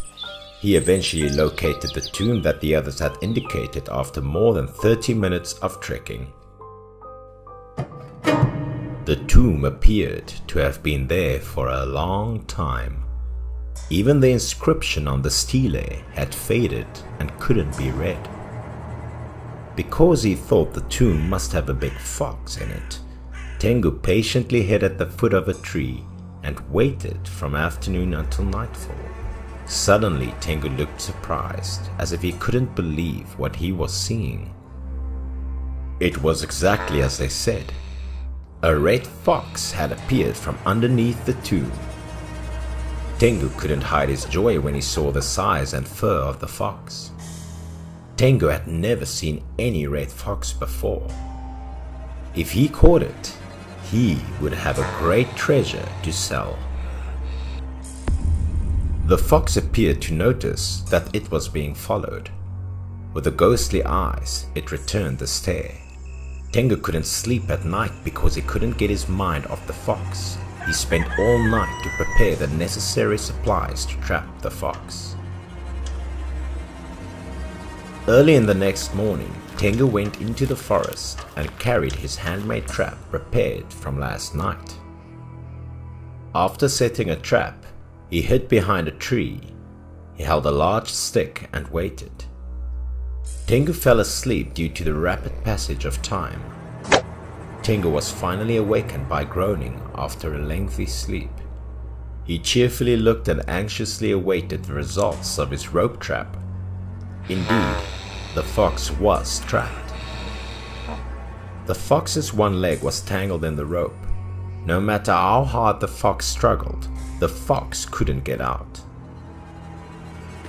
He eventually located the tomb that the others had indicated after more than 30 minutes of trekking. The tomb appeared to have been there for a long time. Even the inscription on the stele had faded and couldn't be read. Because he thought the tomb must have a big fox in it, Tengu patiently hid at the foot of a tree and waited from afternoon until nightfall. Suddenly, Tengu looked surprised, as if he couldn't believe what he was seeing. It was exactly as they said. A red fox had appeared from underneath the tomb. Tengu couldn't hide his joy when he saw the size and fur of the fox. Tengu had never seen any red fox before. If he caught it, he would have a great treasure to sell. The fox appeared to notice that it was being followed. With the ghostly eyes, it returned the stare. Tengu couldn't sleep at night because he couldn't get his mind off the fox. He spent all night to prepare the necessary supplies to trap the fox. Early in the next morning, Tengu went into the forest and carried his handmade trap prepared from last night. After setting a trap, he hid behind a tree. He held a large stick and waited. Tengu fell asleep due to the rapid passage of time. Tengu was finally awakened by groaning after a lengthy sleep. He cheerfully looked and anxiously awaited the results of his rope trap. Indeed, the fox was trapped. The fox's one leg was tangled in the rope. No matter how hard the fox struggled, the fox couldn't get out.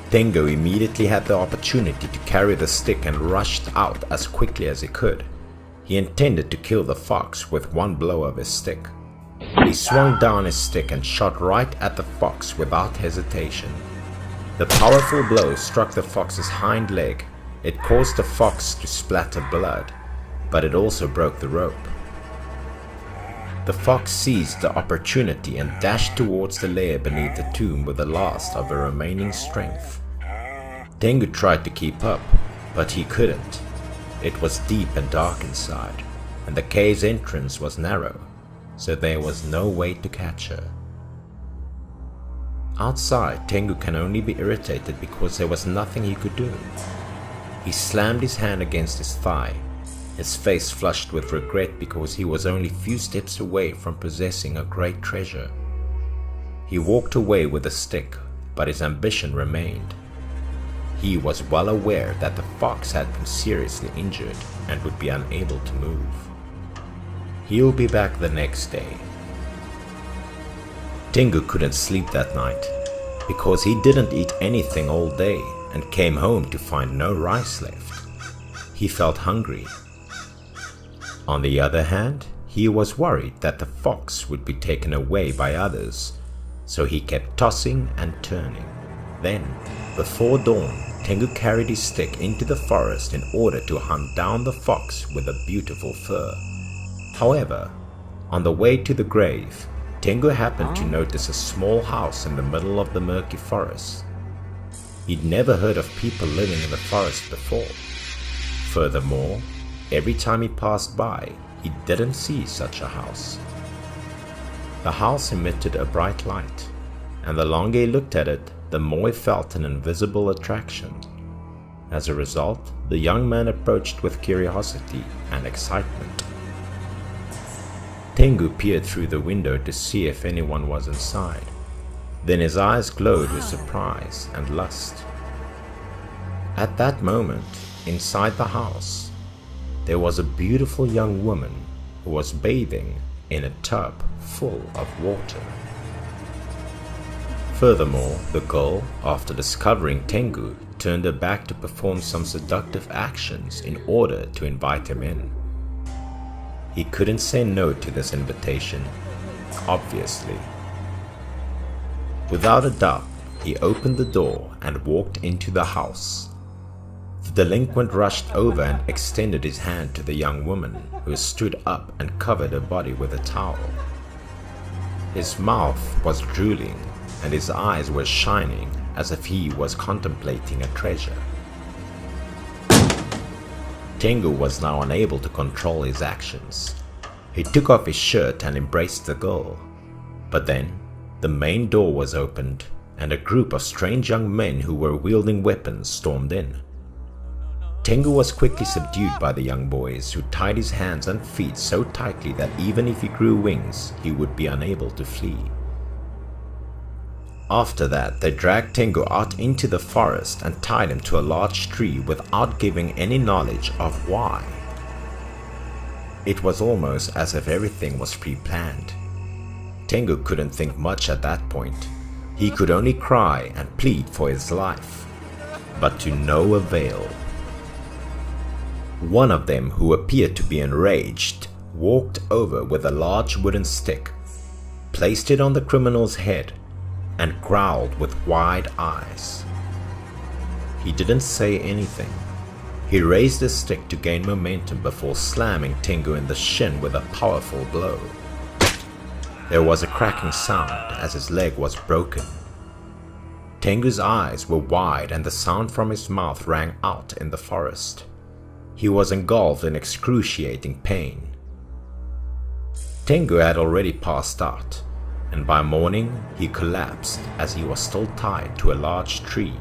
Tengu immediately had the opportunity to carry the stick and rushed out as quickly as he could. He intended to kill the fox with one blow of his stick. He swung down his stick and shot right at the fox without hesitation. The powerful blow struck the fox's hind leg. It caused the fox to splatter blood, but it also broke the rope. The fox seized the opportunity and dashed towards the lair beneath the tomb with the last of her remaining strength. Tengu tried to keep up, but he couldn't. It was deep and dark inside, and the cave's entrance was narrow, so there was no way to catch her. Outside, Tengu can only be irritated because there was nothing he could do. He slammed his hand against his thigh, his face flushed with regret because he was only few steps away from possessing a great treasure. He walked away with a stick, but his ambition remained. He was well aware that the fox had been seriously injured and would be unable to move. He'll be back the next day Tengu couldn't sleep that night because he didn't eat anything all day and came home to find no rice left. He felt hungry. On the other hand, he was worried that the fox would be taken away by others, so he kept tossing and turning. Then, before dawn, Tengu carried his stick into the forest in order to hunt down the fox with a beautiful fur. However, on the way to the grave, Tengu happened to notice a small house in the middle of the murky forest. He'd never heard of people living in the forest before. Furthermore, every time he passed by, he didn't see such a house. The house emitted a bright light, and the longer he looked at it, the more he felt an invisible attraction. As a result, the young man approached with curiosity and excitement. Tengu peered through the window to see if anyone was inside. Then his eyes glowed with surprise and lust. At that moment, inside the house, there was a beautiful young woman who was bathing in a tub full of water. Furthermore, the girl, after discovering Tengu, turned her back to perform some seductive actions in order to invite him in. He couldn't say no to this invitation, obviously. Without a doubt, he opened the door and walked into the house. The delinquent rushed over and extended his hand to the young woman, who stood up and covered her body with a towel. His mouth was drooling, and his eyes were shining as if he was contemplating a treasure. Tengu was now unable to control his actions. He took off his shirt and embraced the girl. But then, the main door was opened, and a group of strange young men who were wielding weapons stormed in. Tengu was quickly subdued by the young boys, who tied his hands and feet so tightly that even if he grew wings, he would be unable to flee. After that, they dragged Tengu out into the forest and tied him to a large tree without giving any knowledge of why. It was almost as if everything was pre-planned. Tengu couldn't think much at that point. He could only cry and plead for his life, but to no avail. One of them, who appeared to be enraged, walked over with a large wooden stick, placed it on the criminal's head and growled with wide eyes. He didn't say anything. He raised his stick to gain momentum before slamming Tengu in the shin with a powerful blow. There was a cracking sound as his leg was broken. Tengu's eyes were wide and the sound from his mouth rang out in the forest. He was engulfed in excruciating pain. Tengu had already passed out, and by morning he collapsed as he was still tied to a large tree.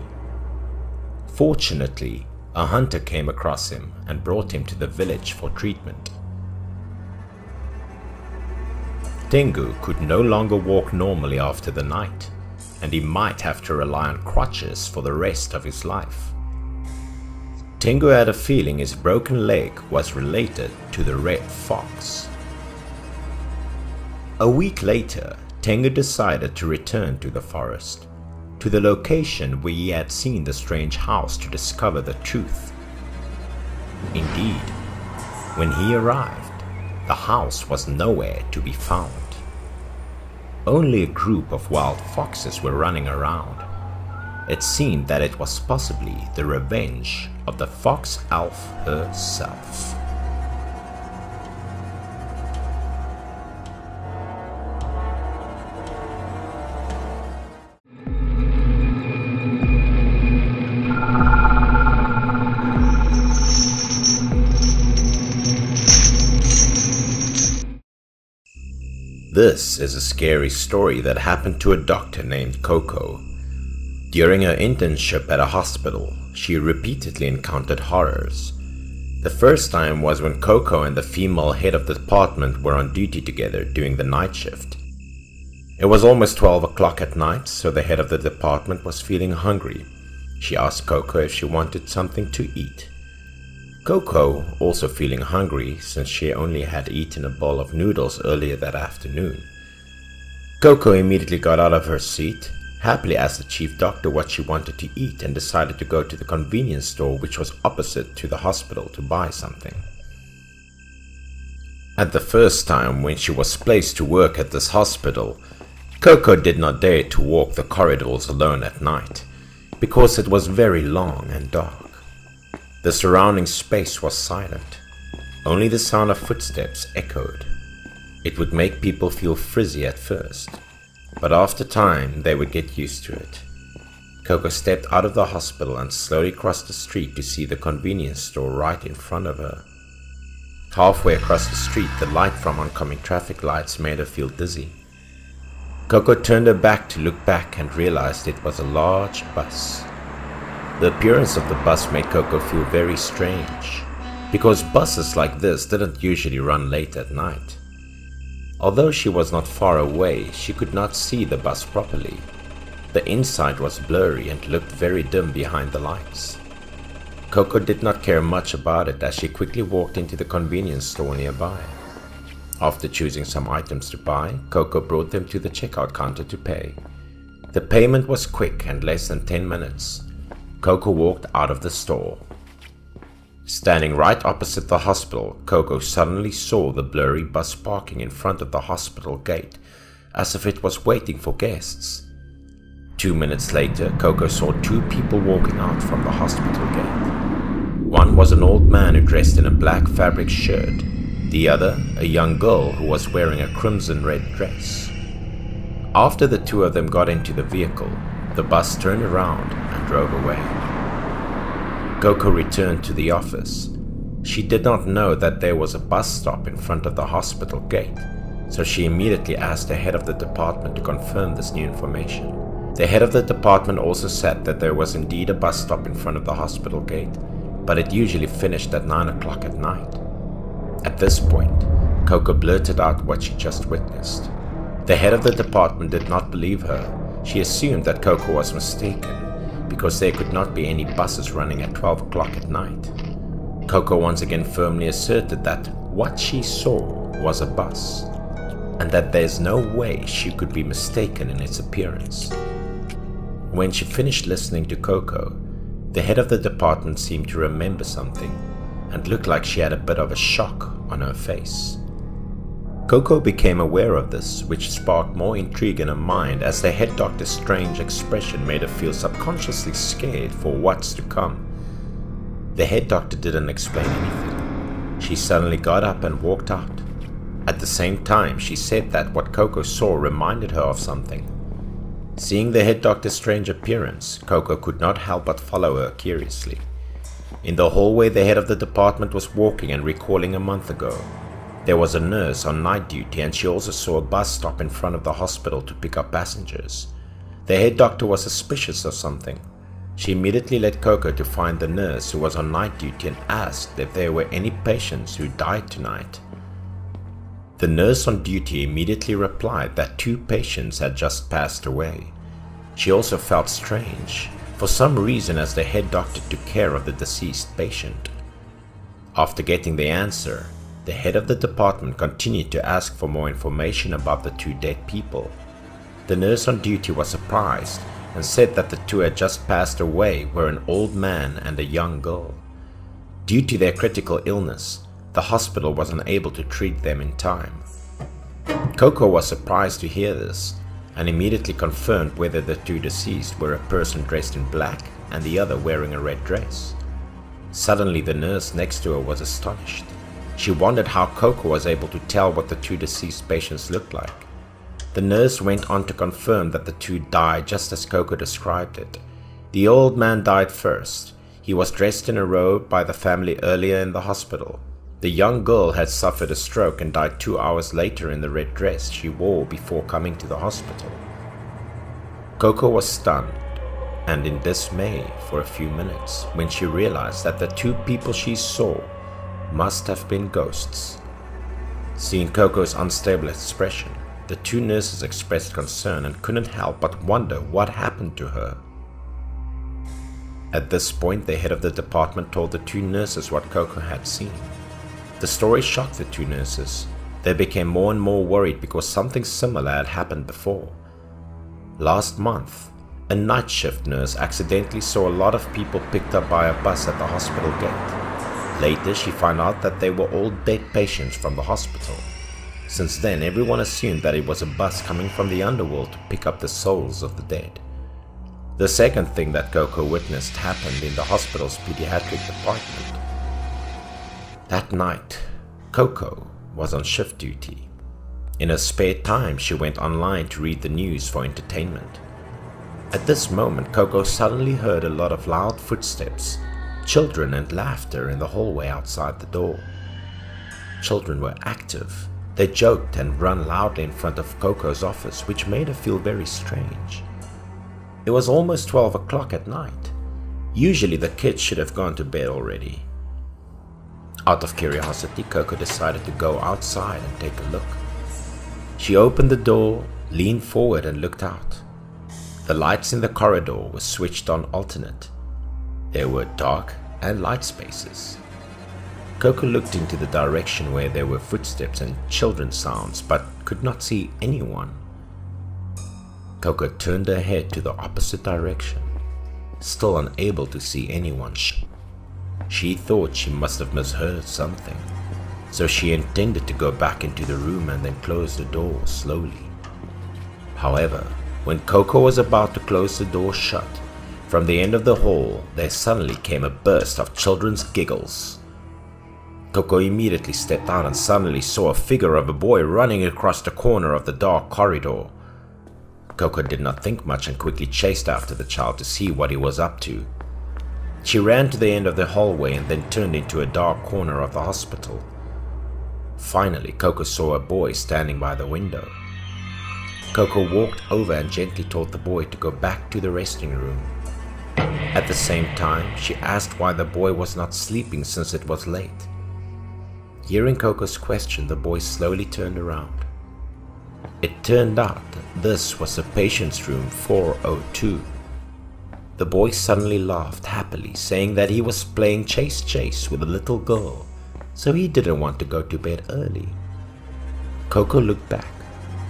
Fortunately, a hunter came across him and brought him to the village for treatment. Tengu could no longer walk normally after the night, and he might have to rely on crutches for the rest of his life. Tengu had a feeling his broken leg was related to the red fox. A week later, Tengu decided to return to the forest, to the location where he had seen the strange house to discover the truth. Indeed, when he arrived, the house was nowhere to be found. only a group of wild foxes were running around. It seemed that it was possibly the revenge of the fox elf herself. This is a scary story that happened to a doctor named Coco. During her internship at a hospital, she repeatedly encountered horrors. The first time was when Coco and the female head of the department were on duty together during the night shift. It was almost 12 o'clock at night, so the head of the department was feeling hungry. She asked Coco if she wanted something to eat. Coco, also feeling hungry since she only had eaten a bowl of noodles earlier that afternoon. Coco immediately got out of her seat, happily asked the chief doctor what she wanted to eat and decided to go to the convenience store which was opposite to the hospital to buy something. At the first time when she was placed to work at this hospital, Coco did not dare to walk the corridors alone at night, because it was very long and dark. The surrounding space was silent. Only the sound of footsteps echoed. It would make people feel frizzy at first, but after time they would get used to it. Coco stepped out of the hospital and slowly crossed the street to see the convenience store right in front of her. Halfway across the street, the light from oncoming traffic lights made her feel dizzy. Coco turned her back to look back and realized it was a large bus. The appearance of the bus made Coco feel very strange, because buses like this didn't usually run late at night. Although she was not far away, she could not see the bus properly. The inside was blurry and looked very dim behind the lights. Coco did not care much about it as she quickly walked into the convenience store nearby. After choosing some items to buy, Coco brought them to the checkout counter to pay. The payment was quick and less than 10 minutes. Coco walked out of the store. Standing right opposite the hospital, Coco suddenly saw the blurry bus parking in front of the hospital gate, as if it was waiting for guests. Two minutes later, Coco saw two people walking out from the hospital gate. One was an old man who dressed in a black fabric shirt, the other, a young girl who was wearing a crimson red dress. After the two of them got into the vehicle, the bus turned around drove away. Coco returned to the office. She did not know that there was a bus stop in front of the hospital gate, so she immediately asked the head of the department to confirm this new information. The head of the department also said that there was indeed a bus stop in front of the hospital gate, but it usually finished at 9 o'clock at night. At this point, Coco blurted out what she just witnessed. The head of the department did not believe her she assumed that Coco was mistaken, because there could not be any buses running at 12 o'clock at night. Coco once again firmly asserted that what she saw was a bus, and that there's no way she could be mistaken in its appearance. When she finished listening to Coco, the head of the department seemed to remember something and looked like she had a bit of a shock on her face. Coco became aware of this, which sparked more intrigue in her mind as the head doctor's strange expression made her feel subconsciously scared for what's to come. The head doctor didn't explain anything. She suddenly got up and walked out. At the same time, she said that what Coco saw reminded her of something. Seeing the head doctor's strange appearance, Coco could not help but follow her curiously. In the hallway, the head of the department was walking and recalling a month ago there was a nurse on night duty and she also saw a bus stop in front of the hospital to pick up passengers. The head doctor was suspicious of something. She immediately led Coco to find the nurse who was on night duty and asked if there were any patients who died tonight. The nurse on duty immediately replied that two patients had just passed away. She also felt strange, for some reason as the head doctor took care of the deceased patient. After getting the answer, the head of the department continued to ask for more information about the two dead people. The nurse on duty was surprised and said that the two had just passed away were an old man and a young girl. Due to their critical illness, the hospital was unable to treat them in time. Coco was surprised to hear this and immediately confirmed whether the two deceased were a person dressed in black and the other wearing a red dress. Suddenly the nurse next to her was astonished. She wondered how Coco was able to tell what the two deceased patients looked like. The nurse went on to confirm that the two died just as Coco described it. The old man died first. He was dressed in a robe by the family earlier in the hospital. The young girl had suffered a stroke and died two hours later in the red dress she wore before coming to the hospital. Coco was stunned and in dismay for a few minutes when she realized that the two people she saw must have been ghosts. Seeing Coco's unstable expression, the two nurses expressed concern and couldn't help but wonder what happened to her. At this point, the head of the department told the two nurses what Coco had seen. The story shocked the two nurses. They became more and more worried because something similar had happened before. Last month, a night shift nurse accidentally saw a lot of people picked up by a bus at the hospital gate. Later, she found out that they were all dead patients from the hospital. Since then, everyone assumed that it was a bus coming from the underworld to pick up the souls of the dead. The second thing that Coco witnessed happened in the hospital's pediatric department. That night, Coco was on shift duty. In her spare time, she went online to read the news for entertainment. At this moment, Coco suddenly heard a lot of loud footsteps, children and laughter in the hallway outside the door. Children were active. They joked and ran loudly in front of Coco's office, which made her feel very strange. It was almost 12 o'clock at night. Usually the kids should have gone to bed already. Out of curiosity, Coco decided to go outside and take a look. She opened the door, leaned forward and looked out. The lights in the corridor were switched on alternate. There were dark and light spaces. Coco looked into the direction where there were footsteps and children's sounds but could not see anyone. Coco turned her head to the opposite direction, still unable to see anyone. She thought she must have misheard something, so she intended to go back into the room and then close the door slowly. However, when Coco was about to close the door shut, from the end of the hall there suddenly came a burst of children's giggles. Coco immediately stepped out and suddenly saw a figure of a boy running across the corner of the dark corridor. Coco did not think much and quickly chased after the child to see what he was up to. She ran to the end of the hallway and then turned into a dark corner of the hospital. Finally, Coco saw a boy standing by the window. Coco walked over and gently told the boy to go back to the resting room. At the same time, she asked why the boy was not sleeping since it was late. Hearing Coco's question, the boy slowly turned around. It turned out that this was the patient's room 402. The boy suddenly laughed happily, saying that he was playing chase chase with a little girl, so he didn't want to go to bed early. Coco looked back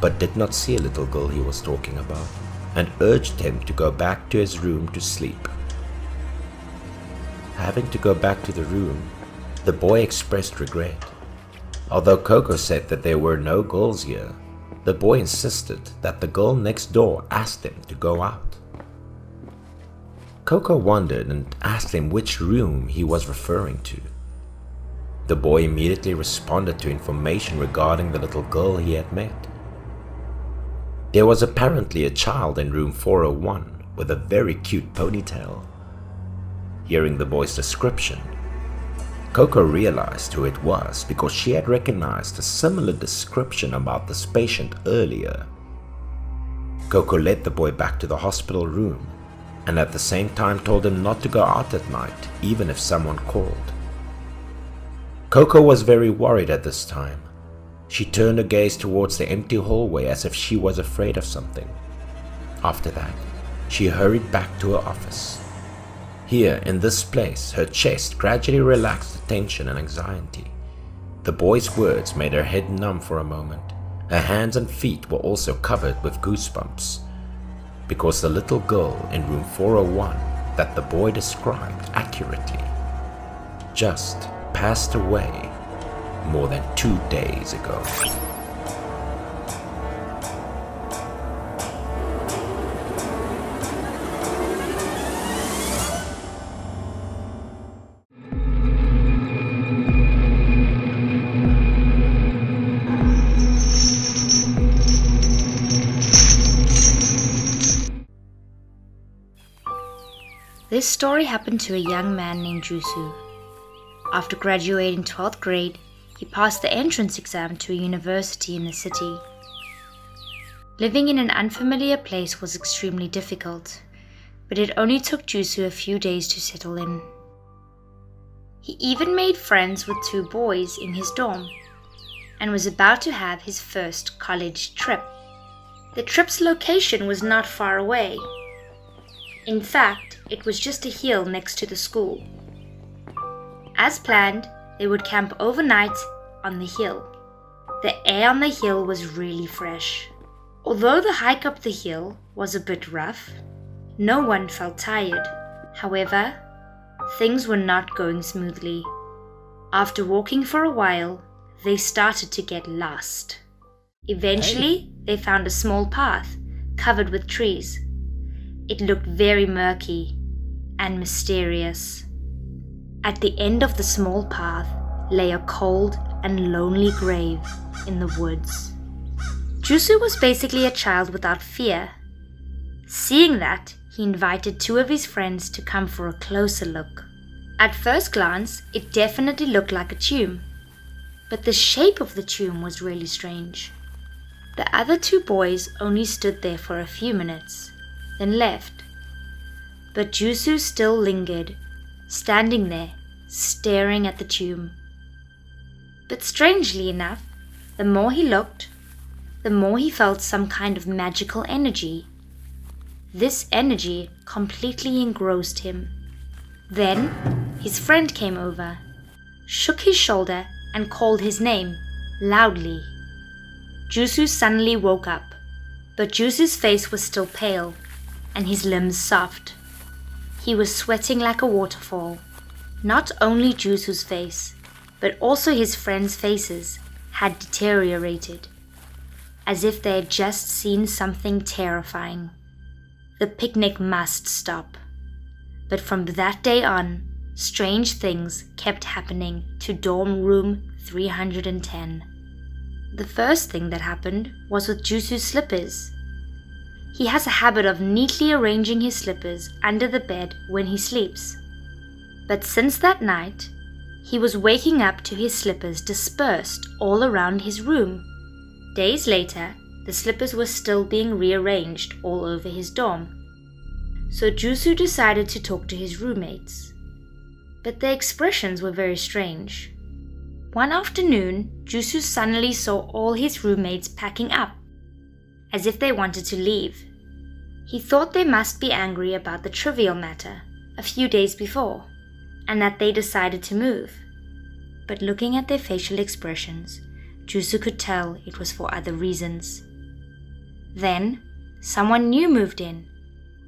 but did not see a little girl he was talking about and urged him to go back to his room to sleep. Having to go back to the room, the boy expressed regret. Although Coco said that there were no girls here, the boy insisted that the girl next door asked him to go out. Coco wondered and asked him which room he was referring to. The boy immediately responded to information regarding the little girl he had met. There was apparently a child in room 401 with a very cute ponytail. Hearing the boy's description, Coco realized who it was because she had recognized a similar description about this patient earlier. Coco led the boy back to the hospital room and at the same time told him not to go out at night even if someone called. Coco was very worried at this time she turned her gaze towards the empty hallway as if she was afraid of something. After that, she hurried back to her office. Here, in this place, her chest gradually relaxed the tension and anxiety. The boy's words made her head numb for a moment. Her hands and feet were also covered with goosebumps. Because the little girl in room 401 that the boy described accurately just passed away more than two days ago. This story happened to a young man named Jusu. After graduating 12th grade, he passed the entrance exam to a university in the city. Living in an unfamiliar place was extremely difficult, but it only took Jusu a few days to settle in. He even made friends with two boys in his dorm and was about to have his first college trip. The trip's location was not far away. In fact, it was just a hill next to the school. As planned, they would camp overnight on the hill. The air on the hill was really fresh. Although the hike up the hill was a bit rough, no one felt tired. However, things were not going smoothly. After walking for a while, they started to get lost. Eventually, they found a small path covered with trees. It looked very murky and mysterious. At the end of the small path lay a cold and lonely grave in the woods. Jusu was basically a child without fear. Seeing that, he invited two of his friends to come for a closer look. At first glance, it definitely looked like a tomb, but the shape of the tomb was really strange. The other two boys only stood there for a few minutes, then left. But Jusu still lingered, standing there, staring at the tomb. But strangely enough, the more he looked, the more he felt some kind of magical energy. This energy completely engrossed him. Then his friend came over, shook his shoulder, and called his name loudly. Jusu suddenly woke up, but Jusu's face was still pale and his limbs soft. He was sweating like a waterfall. Not only Jusu's face, but also his friends' faces had deteriorated, as if they had just seen something terrifying. The picnic must stop. But from that day on, strange things kept happening to dorm room 310. The first thing that happened was with Jusu's slippers. He has a habit of neatly arranging his slippers under the bed when he sleeps. But since that night, he was waking up to his slippers dispersed all around his room. Days later, the slippers were still being rearranged all over his dorm. So Jusu decided to talk to his roommates. But their expressions were very strange. One afternoon, Jusu suddenly saw all his roommates packing up, as if they wanted to leave. He thought they must be angry about the trivial matter a few days before, and that they decided to move. But looking at their facial expressions, Jusu could tell it was for other reasons. Then, someone new moved in,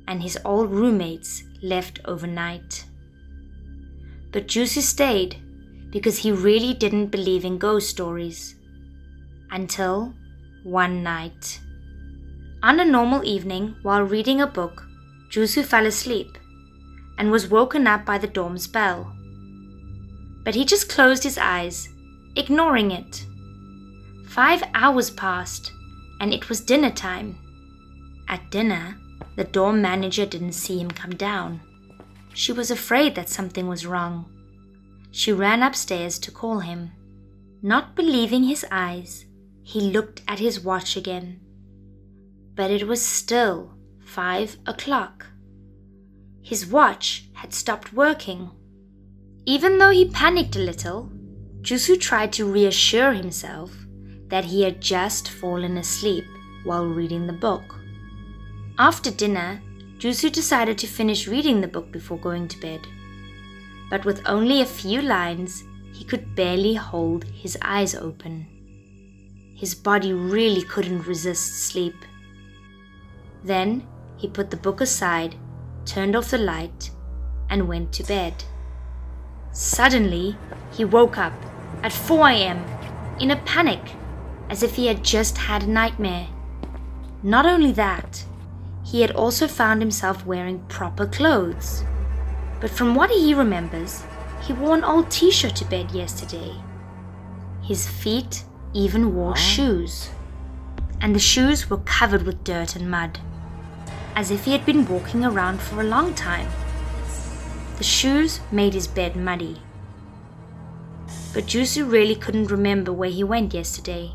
and his old roommates left overnight. But Jusu stayed because he really didn't believe in ghost stories. Until one night. On a normal evening, while reading a book, Jusu fell asleep and was woken up by the dorm's bell. But he just closed his eyes, ignoring it. Five hours passed, and it was dinner time. At dinner, the dorm manager didn't see him come down. She was afraid that something was wrong she ran upstairs to call him. Not believing his eyes, he looked at his watch again. But it was still five o'clock. His watch had stopped working. Even though he panicked a little, Jusu tried to reassure himself that he had just fallen asleep while reading the book. After dinner, Jusu decided to finish reading the book before going to bed but with only a few lines, he could barely hold his eyes open. His body really couldn't resist sleep. Then he put the book aside, turned off the light, and went to bed. Suddenly, he woke up at 4 a.m. in a panic, as if he had just had a nightmare. Not only that, he had also found himself wearing proper clothes. But from what he remembers, he wore an old t shirt to bed yesterday. His feet even wore shoes, and the shoes were covered with dirt and mud, as if he had been walking around for a long time. The shoes made his bed muddy. But Jusu really couldn't remember where he went yesterday.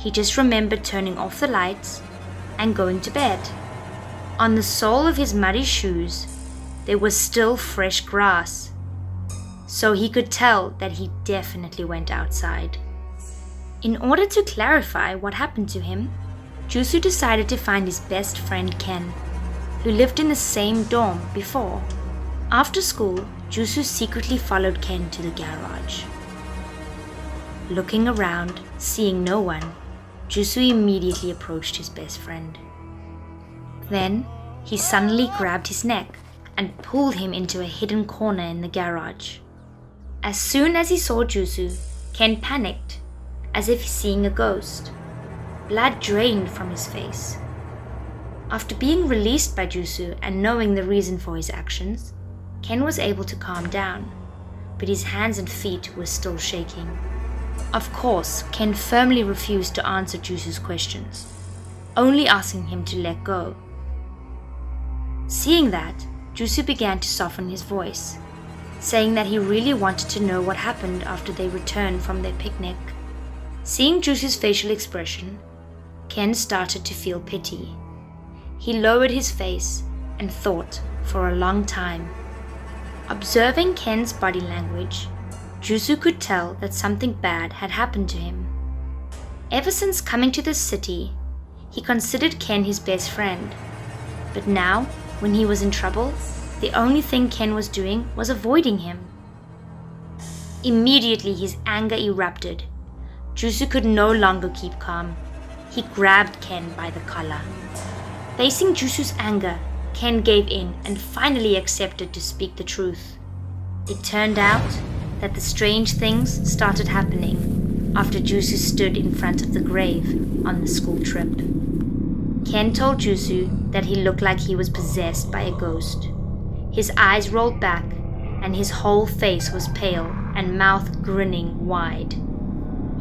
He just remembered turning off the lights and going to bed. On the sole of his muddy shoes, there was still fresh grass, so he could tell that he definitely went outside. In order to clarify what happened to him, Jusu decided to find his best friend Ken, who lived in the same dorm before. After school, Jusu secretly followed Ken to the garage. Looking around, seeing no one, Jusu immediately approached his best friend. Then, he suddenly grabbed his neck and pulled him into a hidden corner in the garage. As soon as he saw Jusu, Ken panicked, as if seeing a ghost. Blood drained from his face. After being released by Jusu and knowing the reason for his actions, Ken was able to calm down, but his hands and feet were still shaking. Of course, Ken firmly refused to answer Jusu's questions, only asking him to let go. Seeing that, Jusu began to soften his voice, saying that he really wanted to know what happened after they returned from their picnic. Seeing Jusu's facial expression, Ken started to feel pity. He lowered his face and thought for a long time. Observing Ken's body language, Jusu could tell that something bad had happened to him. Ever since coming to this city, he considered Ken his best friend. But now, when he was in trouble, the only thing Ken was doing was avoiding him. Immediately his anger erupted. Jusu could no longer keep calm. He grabbed Ken by the collar. Facing Jusu's anger, Ken gave in and finally accepted to speak the truth. It turned out that the strange things started happening after Jusu stood in front of the grave on the school trip. Ken told Jusu that he looked like he was possessed by a ghost. His eyes rolled back, and his whole face was pale and mouth grinning wide.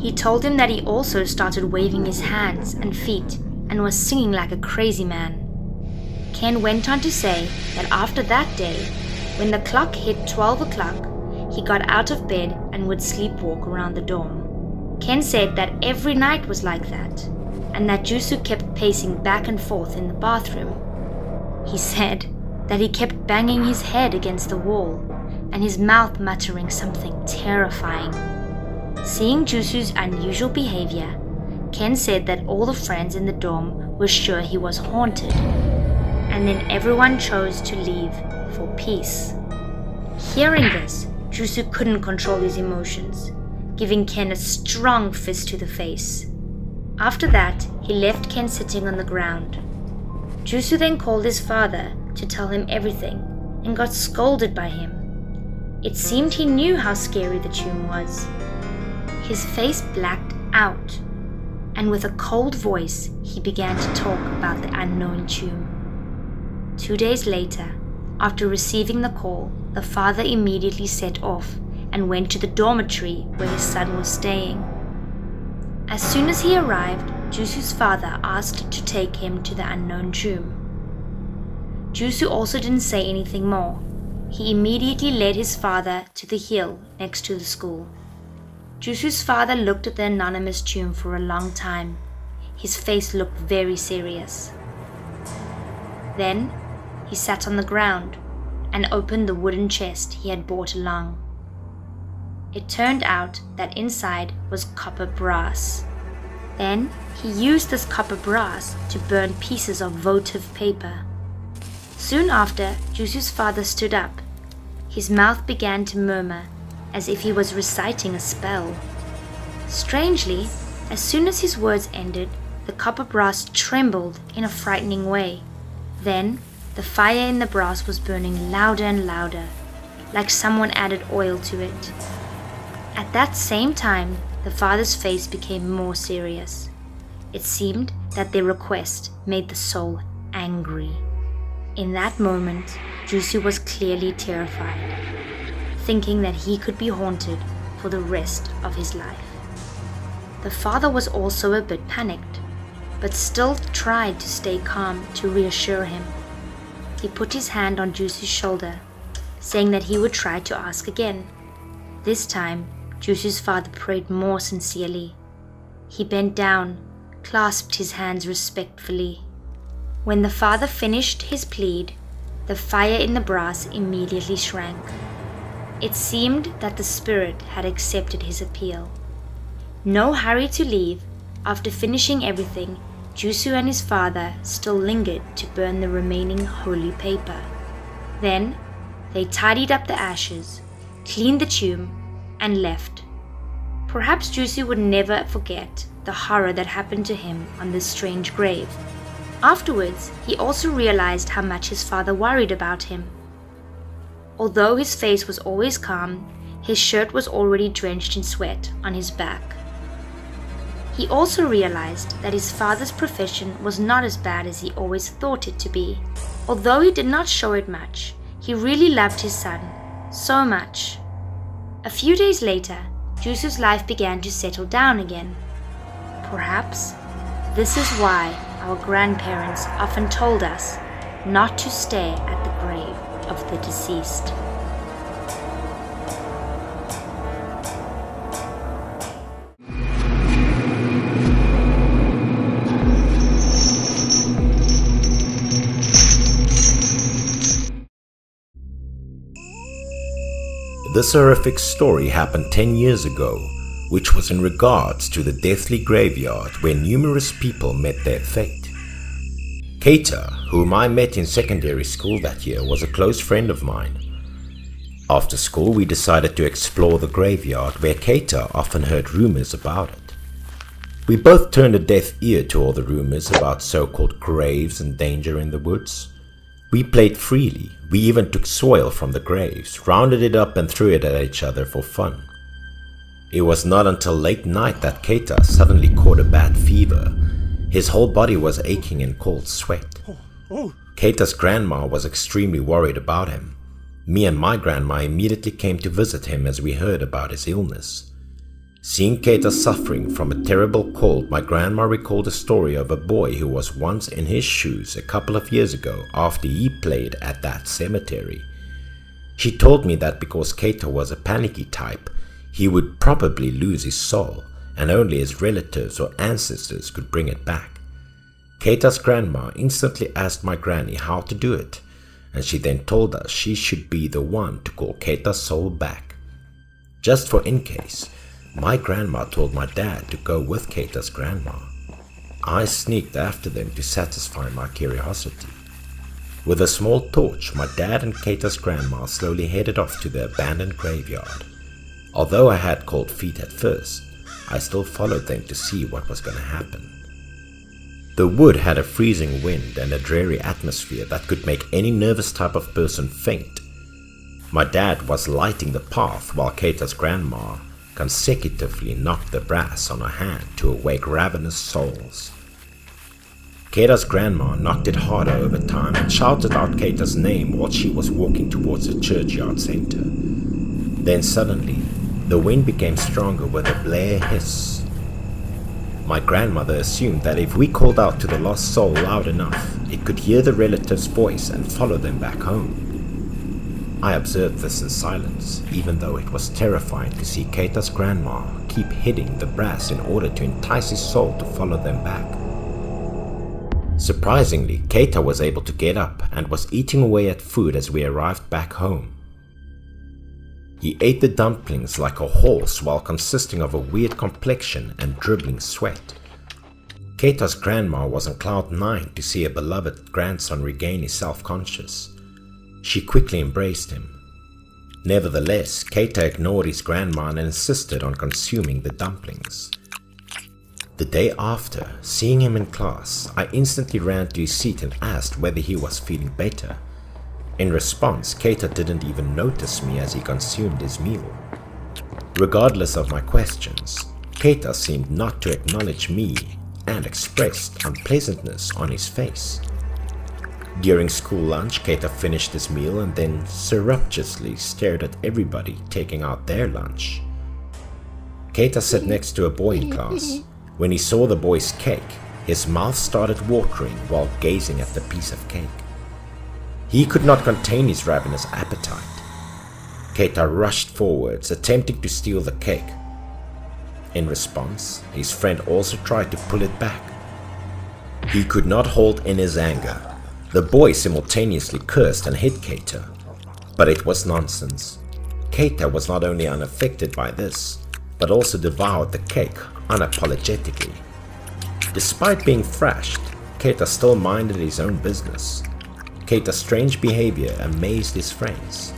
He told him that he also started waving his hands and feet and was singing like a crazy man. Ken went on to say that after that day, when the clock hit 12 o'clock, he got out of bed and would sleepwalk around the dorm. Ken said that every night was like that, and that Jusu kept pacing back and forth in the bathroom. He said that he kept banging his head against the wall and his mouth muttering something terrifying. Seeing Jusu's unusual behavior, Ken said that all the friends in the dorm were sure he was haunted and then everyone chose to leave for peace. Hearing this, Jusu couldn't control his emotions, giving Ken a strong fist to the face. After that, he left Ken sitting on the ground. Jusu then called his father to tell him everything and got scolded by him. It seemed he knew how scary the tomb was. His face blacked out, and with a cold voice, he began to talk about the unknown tomb. Two days later, after receiving the call, the father immediately set off and went to the dormitory where his son was staying. As soon as he arrived, Jusu's father asked to take him to the unknown tomb. Jusu also didn't say anything more. He immediately led his father to the hill next to the school. Jusu's father looked at the anonymous tomb for a long time. His face looked very serious. Then he sat on the ground and opened the wooden chest he had brought along. It turned out that inside was copper brass. Then he used this copper brass to burn pieces of votive paper. Soon after, Jusu's father stood up. His mouth began to murmur as if he was reciting a spell. Strangely, as soon as his words ended, the copper brass trembled in a frightening way. Then the fire in the brass was burning louder and louder, like someone added oil to it. At that same time, the father's face became more serious. It seemed that their request made the soul angry. In that moment, Jusu was clearly terrified, thinking that he could be haunted for the rest of his life. The father was also a bit panicked, but still tried to stay calm to reassure him. He put his hand on Jusu's shoulder saying that he would try to ask again. This time, Jusu's father prayed more sincerely. He bent down, clasped his hands respectfully. When the father finished his plead, the fire in the brass immediately shrank. It seemed that the spirit had accepted his appeal. No hurry to leave, after finishing everything, Jusu and his father still lingered to burn the remaining holy paper. Then they tidied up the ashes, cleaned the tomb, and left. Perhaps Jusu would never forget the horror that happened to him on this strange grave. Afterwards, he also realized how much his father worried about him. Although his face was always calm, his shirt was already drenched in sweat on his back. He also realized that his father's profession was not as bad as he always thought it to be. Although he did not show it much, he really loved his son so much. A few days later, Jusu's life began to settle down again. Perhaps this is why our grandparents often told us not to stare at the grave of the deceased. This horrific story happened 10 years ago, which was in regards to the deathly graveyard where numerous people met their fate. Keita, whom I met in secondary school that year, was a close friend of mine. After school, we decided to explore the graveyard where Keita often heard rumors about it. We both turned a deaf ear to all the rumors about so-called graves and danger in the woods. We played freely, we even took soil from the graves, rounded it up and threw it at each other for fun. It was not until late night that Keita suddenly caught a bad fever. His whole body was aching in cold sweat. Keita's grandma was extremely worried about him. Me and my grandma immediately came to visit him as we heard about his illness. Seeing Keita suffering from a terrible cold, my grandma recalled a story of a boy who was once in his shoes a couple of years ago after he played at that cemetery. She told me that because Keita was a panicky type, he would probably lose his soul, and only his relatives or ancestors could bring it back. Keita's grandma instantly asked my granny how to do it, and she then told us she should be the one to call Keita's soul back. Just for in case, my grandma told my dad to go with Keita's grandma. I sneaked after them to satisfy my curiosity. With a small torch, my dad and Keita's grandma slowly headed off to the abandoned graveyard. Although I had cold feet at first, I still followed them to see what was going to happen. The wood had a freezing wind and a dreary atmosphere that could make any nervous type of person faint. My dad was lighting the path while Keita's grandma consecutively knocked the brass on her hand to awake ravenous souls. Keita's grandma knocked it harder over time and shouted out Keita's name while she was walking towards the churchyard center. Then suddenly, the wind became stronger with a blare hiss. My grandmother assumed that if we called out to the lost soul loud enough, it could hear the relative's voice and follow them back home. I observed this in silence, even though it was terrifying to see Keita's grandma keep hitting the brass in order to entice his soul to follow them back. Surprisingly, Keita was able to get up and was eating away at food as we arrived back home. He ate the dumplings like a horse while consisting of a weird complexion and dribbling sweat. Keita's grandma was on cloud nine to see a beloved grandson regain his self-conscious. She quickly embraced him. Nevertheless, Keita ignored his grandma and insisted on consuming the dumplings. The day after, seeing him in class, I instantly ran to his seat and asked whether he was feeling better. In response, Keita didn't even notice me as he consumed his meal. Regardless of my questions, Keita seemed not to acknowledge me and expressed unpleasantness on his face. During school lunch, Keita finished his meal and then surreptitiously stared at everybody taking out their lunch. Keita sat next to a boy in class. When he saw the boy's cake, his mouth started watering while gazing at the piece of cake. He could not contain his ravenous appetite. Keita rushed forwards, attempting to steal the cake. In response, his friend also tried to pull it back. He could not hold in his anger. The boy simultaneously cursed and hit Keita. But it was nonsense. Keita was not only unaffected by this, but also devoured the cake unapologetically. Despite being thrashed, Keita still minded his own business. Keita's strange behavior amazed his friends.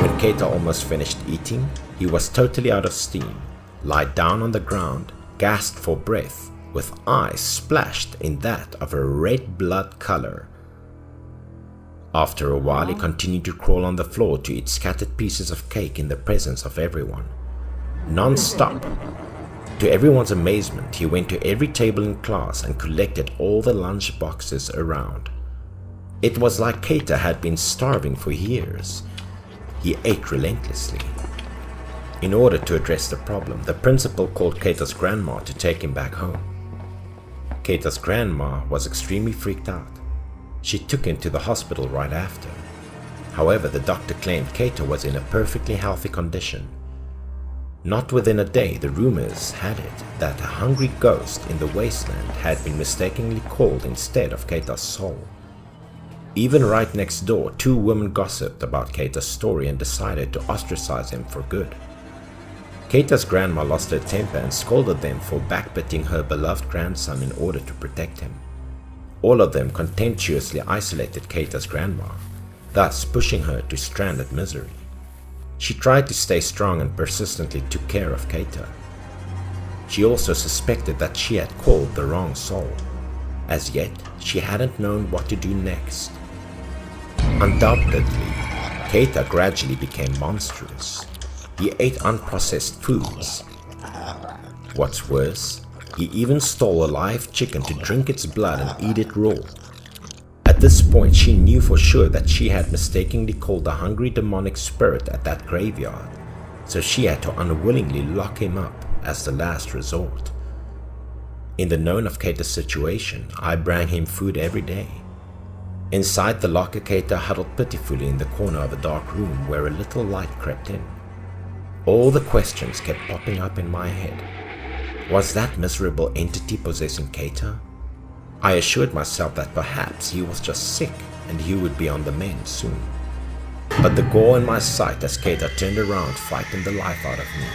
When Keita almost finished eating, he was totally out of steam, lied down on the ground, gasped for breath, with eyes splashed in that of a red blood color. After a while, he continued to crawl on the floor to eat scattered pieces of cake in the presence of everyone. Non-stop. To everyone's amazement, he went to every table in class and collected all the lunch boxes around. It was like Keita had been starving for years. He ate relentlessly. In order to address the problem, the principal called Keita's grandma to take him back home. Keita's grandma was extremely freaked out. She took him to the hospital right after. However, the doctor claimed Keita was in a perfectly healthy condition. Not within a day, the rumors had it that a hungry ghost in the wasteland had been mistakenly called instead of Keita's soul. Even right next door, two women gossiped about Keita's story and decided to ostracize him for good. Keita's grandma lost her temper and scolded them for backbiting her beloved grandson in order to protect him. All of them contemptuously isolated Keita's grandma, thus pushing her to stranded misery. She tried to stay strong and persistently took care of Keita. She also suspected that she had called the wrong soul. As yet, she hadn't known what to do next. Undoubtedly, Keita gradually became monstrous. He ate unprocessed foods. What's worse, he even stole a live chicken to drink its blood and eat it raw. At this point, she knew for sure that she had mistakenly called the hungry demonic spirit at that graveyard, so she had to unwillingly lock him up as the last resort. In the known of Keita's situation, I bring him food every day. Inside the locker, Keita huddled pitifully in the corner of a dark room where a little light crept in. All the questions kept popping up in my head. Was that miserable entity possessing Keita? I assured myself that perhaps he was just sick and he would be on the mend soon. But the gore in my sight as Keita turned around frightened the life out of me.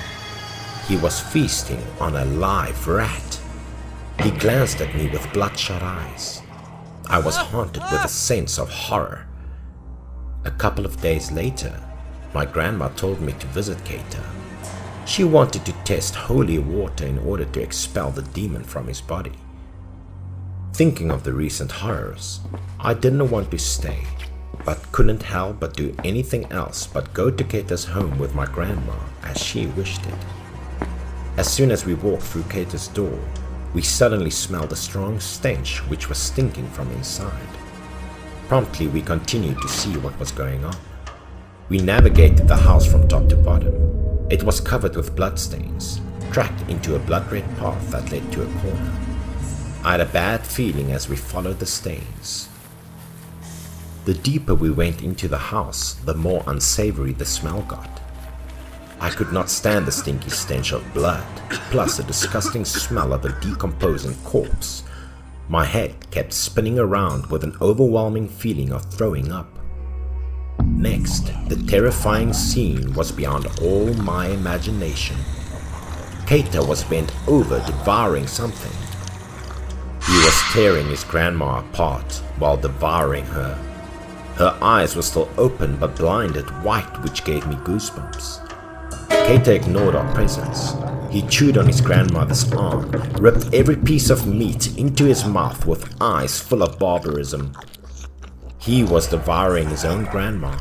He was feasting on a live rat. He glanced at me with bloodshot eyes. I was haunted with a sense of horror. A couple of days later, my grandma told me to visit Keita. She wanted to test holy water in order to expel the demon from his body. Thinking of the recent horrors, I didn't want to stay, but couldn't help but do anything else but go to Keita's home with my grandma as she wished it. As soon as we walked through Keita's door, we suddenly smelled a strong stench which was stinking from inside. Promptly we continued to see what was going on. We navigated the house from top to bottom. It was covered with bloodstains, tracked into a blood-red path that led to a corner. I had a bad feeling as we followed the stains. The deeper we went into the house, the more unsavory the smell got. I could not stand the stinky stench of blood, plus the disgusting smell of a decomposing corpse. My head kept spinning around with an overwhelming feeling of throwing up. Next, the terrifying scene was beyond all my imagination. Keita was bent over devouring something. He was tearing his grandma apart while devouring her. Her eyes were still open but blinded white which gave me goosebumps. Keita ignored our presence. He chewed on his grandmother's arm, ripped every piece of meat into his mouth with eyes full of barbarism. He was devouring his own grandma.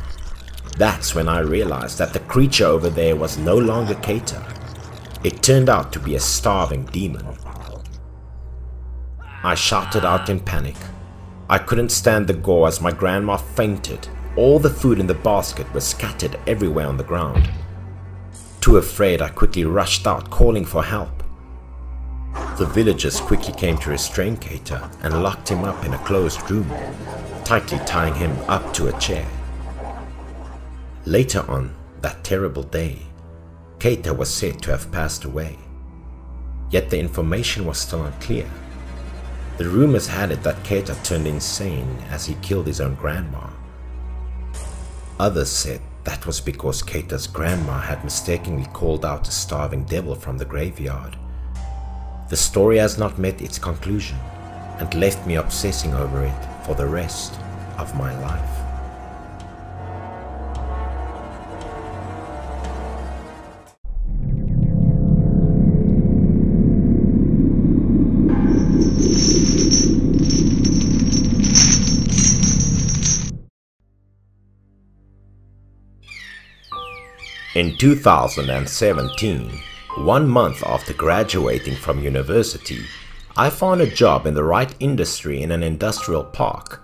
That's when I realized that the creature over there was no longer Keita. It turned out to be a starving demon. I shouted out in panic. I couldn't stand the gore as my grandma fainted. All the food in the basket was scattered everywhere on the ground. Too afraid, I quickly rushed out, calling for help. The villagers quickly came to restrain Keita and locked him up in a closed room, tightly tying him up to a chair. Later on, that terrible day, Keita was said to have passed away. Yet the information was still unclear. The rumors had it that Keita turned insane as he killed his own grandma. Others said that was because Keita's grandma had mistakenly called out a starving devil from the graveyard. The story has not met its conclusion and left me obsessing over it for the rest of my life. In 2017, one month after graduating from university, I found a job in the right industry in an industrial park.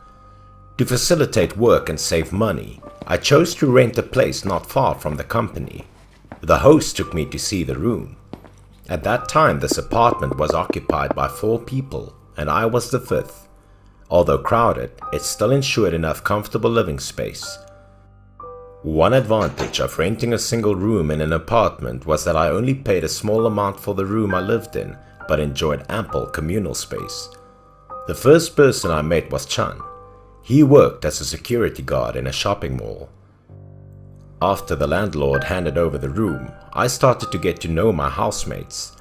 To facilitate work and save money, I chose to rent a place not far from the company. The host took me to see the room. At that time, this apartment was occupied by four people, and I was the fifth. Although crowded, it still ensured enough comfortable living space. One advantage of renting a single room in an apartment was that I only paid a small amount for the room I lived in, but enjoyed ample communal space. The first person I met was Chan. He worked as a security guard in a shopping mall. After the landlord handed over the room, I started to get to know my housemates.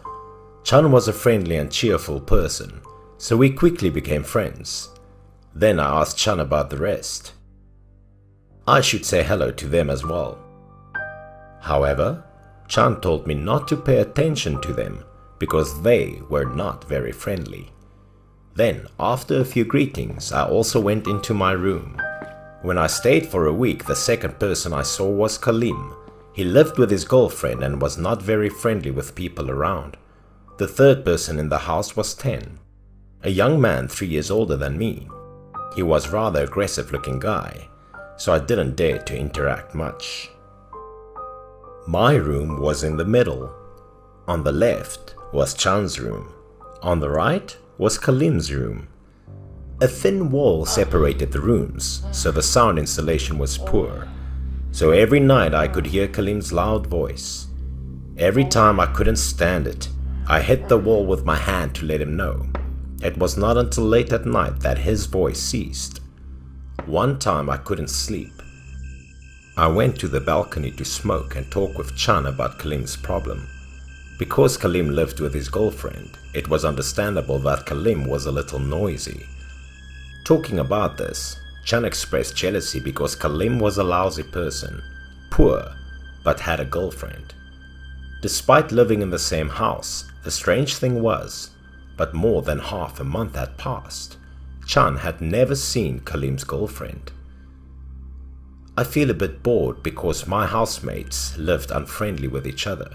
Chan was a friendly and cheerful person, so we quickly became friends. Then I asked Chan about the rest. I should say hello to them as well. However, Chan told me not to pay attention to them because they were not very friendly. Then, after a few greetings, I also went into my room. When I stayed for a week, the second person I saw was Kalim. He lived with his girlfriend and was not very friendly with people around. The third person in the house was Ten, a young man three years older than me. He was rather aggressive looking guy, so I didn't dare to interact much. My room was in the middle. On the left was Chan's room. On the right was Kalim's room. A thin wall separated the rooms, so the sound insulation was poor. So every night I could hear Kalim's loud voice. Every time I couldn't stand it, I hit the wall with my hand to let him know. It was not until late at night that his voice ceased. One time I couldn't sleep. I went to the balcony to smoke and talk with Chan about Kalim's problem. Because Kalim lived with his girlfriend, it was understandable that Kalim was a little noisy. Talking about this, Chan expressed jealousy because Kalim was a lousy person, poor, but had a girlfriend. Despite living in the same house, the strange thing was, but more than half a month had passed, Chan had never seen Kalim's girlfriend. I feel a bit bored because my housemates lived unfriendly with each other.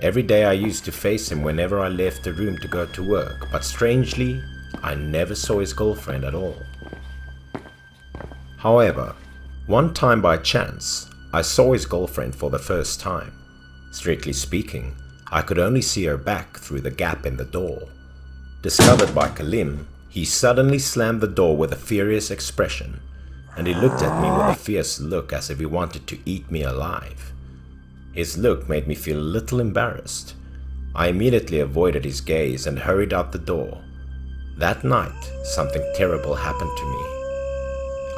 Every day I used to face him whenever I left the room to go to work, but strangely, I never saw his girlfriend at all. However, one time by chance, I saw his girlfriend for the first time. Strictly speaking, I could only see her back through the gap in the door. Discovered by Kalim, he suddenly slammed the door with a furious expression, and he looked at me with a fierce look as if he wanted to eat me alive. His look made me feel a little embarrassed. I immediately avoided his gaze and hurried out the door. That night, something terrible happened to me.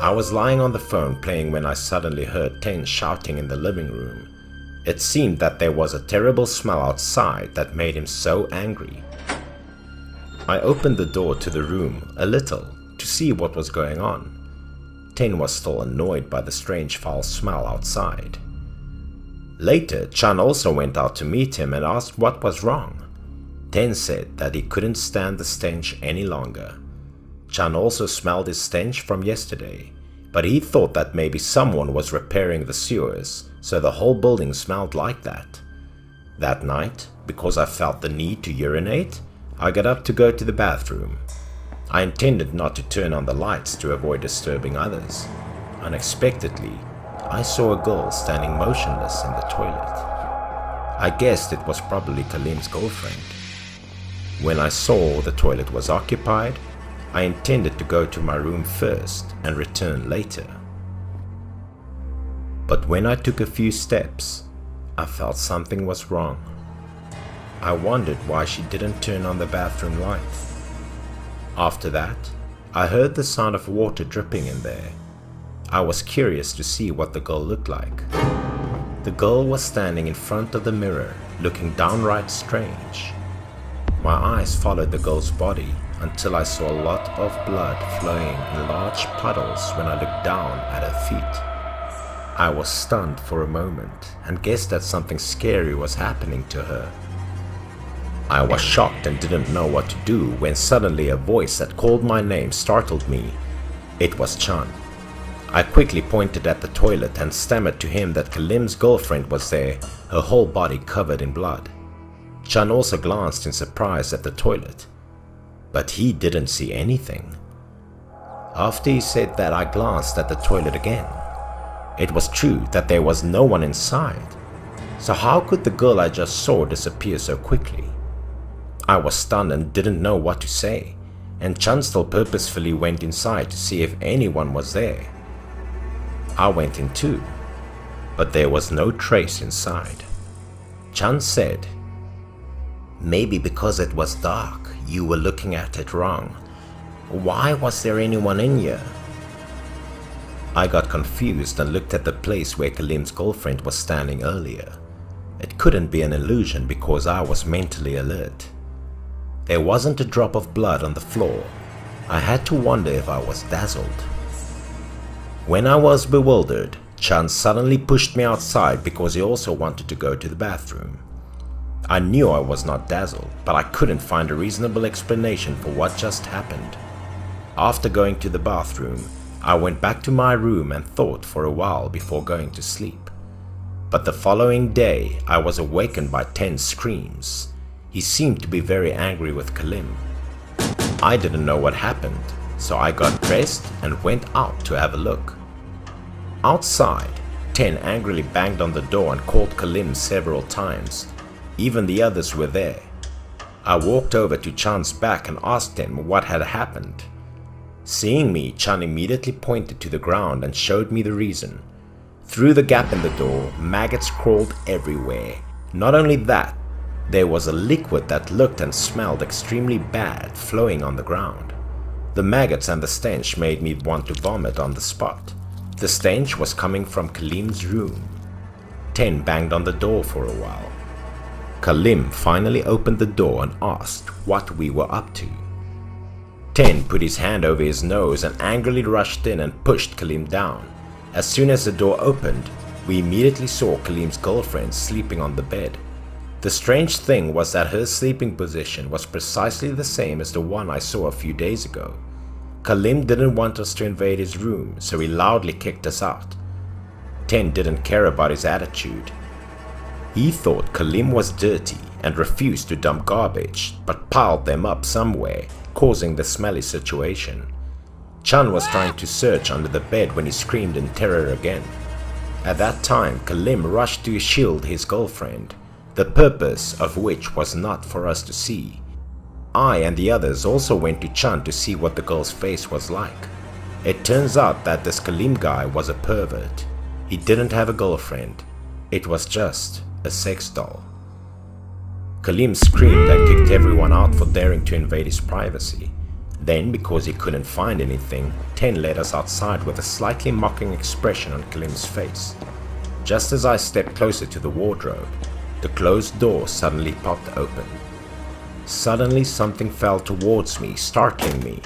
I was lying on the phone playing when I suddenly heard Ten shouting in the living room. It seemed that there was a terrible smell outside that made him so angry. I opened the door to the room a little to see what was going on. Ten was still annoyed by the strange foul smell outside. Later, Chan also went out to meet him and asked what was wrong. Ten said that he couldn't stand the stench any longer. Chan also smelled his stench from yesterday, but he thought that maybe someone was repairing the sewers, so the whole building smelled like that. That night, because I felt the need to urinate, I got up to go to the bathroom. I intended not to turn on the lights to avoid disturbing others. Unexpectedly, I saw a girl standing motionless in the toilet. I guessed it was probably Kalim's girlfriend. When I saw the toilet was occupied, I intended to go to my room first and return later. But when I took a few steps, I felt something was wrong. I wondered why she didn't turn on the bathroom light. After that, I heard the sound of water dripping in there. I was curious to see what the girl looked like. The girl was standing in front of the mirror, looking downright strange. My eyes followed the girl's body until I saw a lot of blood flowing in large puddles when I looked down at her feet. I was stunned for a moment and guessed that something scary was happening to her. I was shocked and didn't know what to do when suddenly a voice that called my name startled me. It was Chan. I quickly pointed at the toilet and stammered to him that Kalim's girlfriend was there, her whole body covered in blood. Chan also glanced in surprise at the toilet, but he didn't see anything. After he said that I glanced at the toilet again. It was true that there was no one inside, so how could the girl I just saw disappear so quickly? I was stunned and didn't know what to say, and Chan still purposefully went inside to see if anyone was there. I went in too, but there was no trace inside. Chan said, Maybe because it was dark, you were looking at it wrong. Why was there anyone in here? I got confused and looked at the place where Kalim's girlfriend was standing earlier. It couldn't be an illusion because I was mentally alert. There wasn't a drop of blood on the floor. I had to wonder if I was dazzled. When I was bewildered, Chan suddenly pushed me outside because he also wanted to go to the bathroom. I knew I was not dazzled, but I couldn't find a reasonable explanation for what just happened. After going to the bathroom, I went back to my room and thought for a while before going to sleep. But the following day, I was awakened by ten screams. He seemed to be very angry with Kalim. I didn't know what happened, so I got dressed and went out to have a look. Outside, Ten angrily banged on the door and called Kalim several times. Even the others were there. I walked over to Chan's back and asked him what had happened. Seeing me, Chan immediately pointed to the ground and showed me the reason. Through the gap in the door, maggots crawled everywhere. Not only that, there was a liquid that looked and smelled extremely bad flowing on the ground. The maggots and the stench made me want to vomit on the spot. The stench was coming from Kalim's room. Ten banged on the door for a while. Kalim finally opened the door and asked what we were up to. Ten put his hand over his nose and angrily rushed in and pushed Kalim down. As soon as the door opened, we immediately saw Kalim's girlfriend sleeping on the bed. The strange thing was that her sleeping position was precisely the same as the one I saw a few days ago. Kalim didn't want us to invade his room, so he loudly kicked us out. Ten didn't care about his attitude. He thought Kalim was dirty and refused to dump garbage, but piled them up somewhere, causing the smelly situation. Chan was trying to search under the bed when he screamed in terror again. At that time, Kalim rushed to shield his girlfriend the purpose of which was not for us to see. I and the others also went to Chan to see what the girl's face was like. It turns out that this Kalim guy was a pervert. He didn't have a girlfriend. It was just a sex doll. Kalim screamed and kicked everyone out for daring to invade his privacy. Then, because he couldn't find anything, Ten led us outside with a slightly mocking expression on Kalim's face. Just as I stepped closer to the wardrobe, the closed door suddenly popped open. Suddenly something fell towards me, startling me.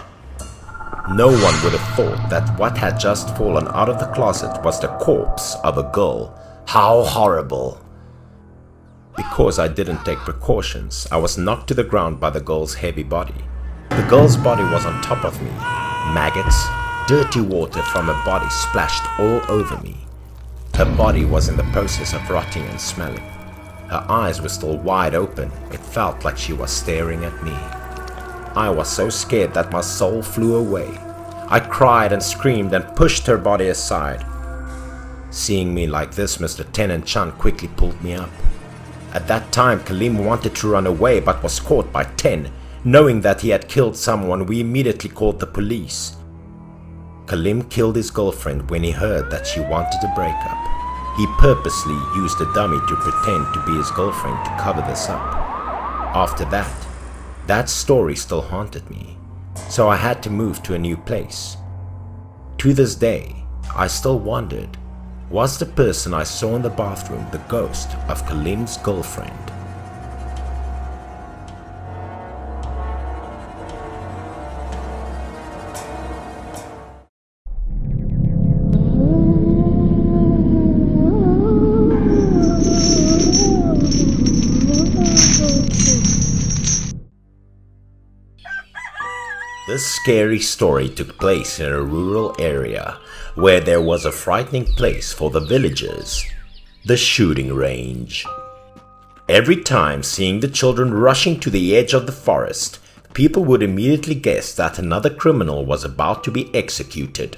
No one would have thought that what had just fallen out of the closet was the corpse of a girl. How horrible! Because I didn't take precautions, I was knocked to the ground by the girl's heavy body. The girl's body was on top of me. Maggots, dirty water from her body splashed all over me. Her body was in the process of rotting and smelling. Her eyes were still wide open. It felt like she was staring at me. I was so scared that my soul flew away. I cried and screamed and pushed her body aside. Seeing me like this, Mr. Ten and Chan quickly pulled me up. At that time, Kalim wanted to run away but was caught by Ten. Knowing that he had killed someone, we immediately called the police. Kalim killed his girlfriend when he heard that she wanted to break up. He purposely used a dummy to pretend to be his girlfriend to cover this up. After that, that story still haunted me, so I had to move to a new place. To this day, I still wondered, was the person I saw in the bathroom the ghost of Kalim's girlfriend? Scary story took place in a rural area where there was a frightening place for the villagers the shooting range. Every time seeing the children rushing to the edge of the forest, people would immediately guess that another criminal was about to be executed.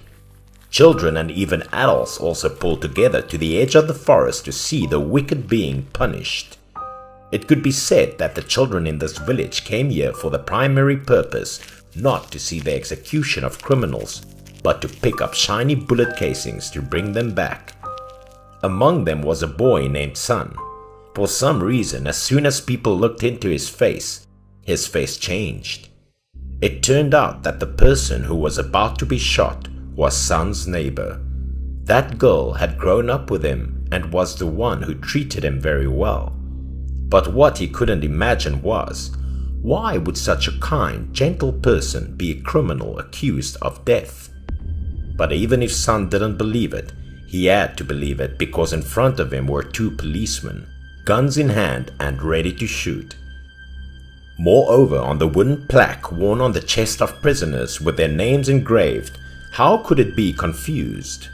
Children and even adults also pulled together to the edge of the forest to see the wicked being punished. It could be said that the children in this village came here for the primary purpose not to see the execution of criminals, but to pick up shiny bullet casings to bring them back. Among them was a boy named Sun. For some reason, as soon as people looked into his face, his face changed. It turned out that the person who was about to be shot was Sun's neighbor. That girl had grown up with him and was the one who treated him very well. But what he couldn't imagine was why would such a kind, gentle person be a criminal accused of death? But even if Sun didn't believe it, he had to believe it because in front of him were two policemen, guns in hand and ready to shoot. Moreover, on the wooden plaque worn on the chest of prisoners with their names engraved, how could it be confused?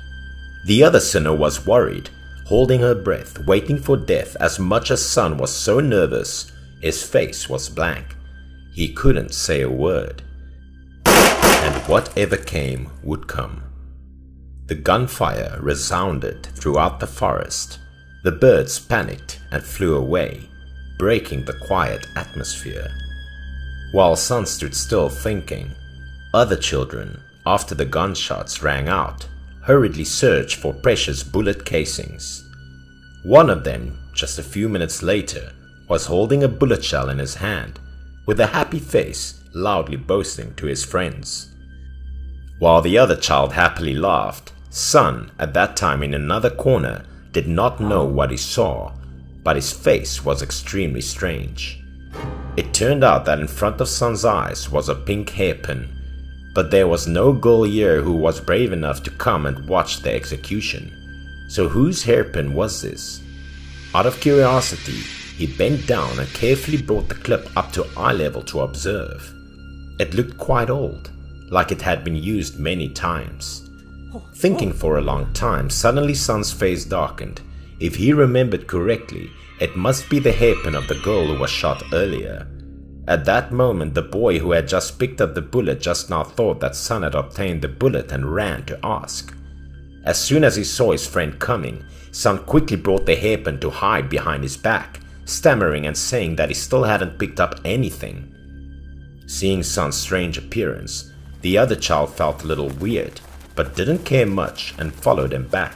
The other sinner was worried, holding her breath, waiting for death as much as Sun was so nervous, his face was blank. He couldn't say a word. And whatever came would come. The gunfire resounded throughout the forest. The birds panicked and flew away, breaking the quiet atmosphere. While Sun stood still thinking, other children, after the gunshots rang out, hurriedly searched for precious bullet casings. One of them, just a few minutes later, was holding a bullet shell in his hand with a happy face, loudly boasting to his friends. While the other child happily laughed, Sun, at that time in another corner, did not know what he saw, but his face was extremely strange. It turned out that in front of Sun's eyes was a pink hairpin, but there was no girl here who was brave enough to come and watch the execution. So whose hairpin was this? Out of curiosity, he bent down and carefully brought the clip up to eye level to observe. It looked quite old, like it had been used many times. Thinking for a long time, suddenly Sun's face darkened. If he remembered correctly, it must be the hairpin of the girl who was shot earlier. At that moment, the boy who had just picked up the bullet just now thought that Sun had obtained the bullet and ran to ask. As soon as he saw his friend coming, Sun quickly brought the hairpin to hide behind his back stammering and saying that he still hadn't picked up anything. Seeing Sun's strange appearance, the other child felt a little weird, but didn't care much and followed him back.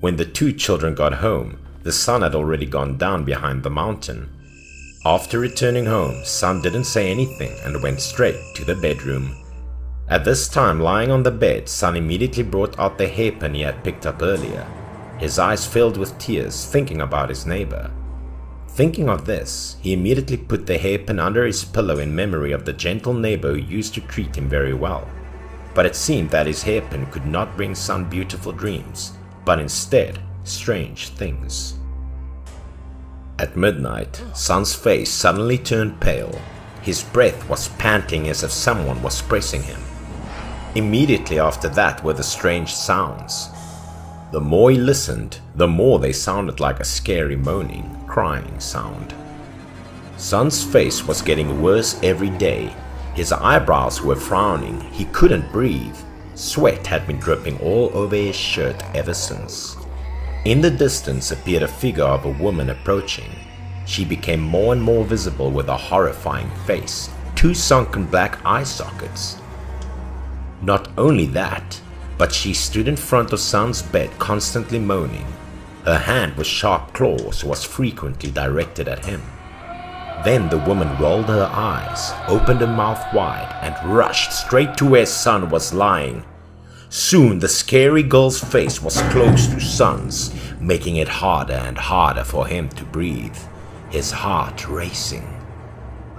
When the two children got home, the sun had already gone down behind the mountain. After returning home, Sun didn't say anything and went straight to the bedroom. At this time, lying on the bed, Sun immediately brought out the hairpin he had picked up earlier. His eyes filled with tears, thinking about his neighbor. Thinking of this, he immediately put the hairpin under his pillow in memory of the gentle neighbor who used to treat him very well. But it seemed that his hairpin could not bring Sun beautiful dreams, but instead strange things. At midnight, Sun's face suddenly turned pale. His breath was panting as if someone was pressing him. Immediately after that were the strange sounds. The more he listened, the more they sounded like a scary moaning, crying sound. Sun's face was getting worse every day. His eyebrows were frowning, he couldn't breathe. Sweat had been dripping all over his shirt ever since. In the distance appeared a figure of a woman approaching. She became more and more visible with a horrifying face, two sunken black eye sockets. Not only that, but she stood in front of Sun's bed constantly moaning. Her hand with sharp claws was frequently directed at him. Then the woman rolled her eyes, opened her mouth wide, and rushed straight to where Sun was lying. Soon the scary girl's face was close to Sun's, making it harder and harder for him to breathe, his heart racing.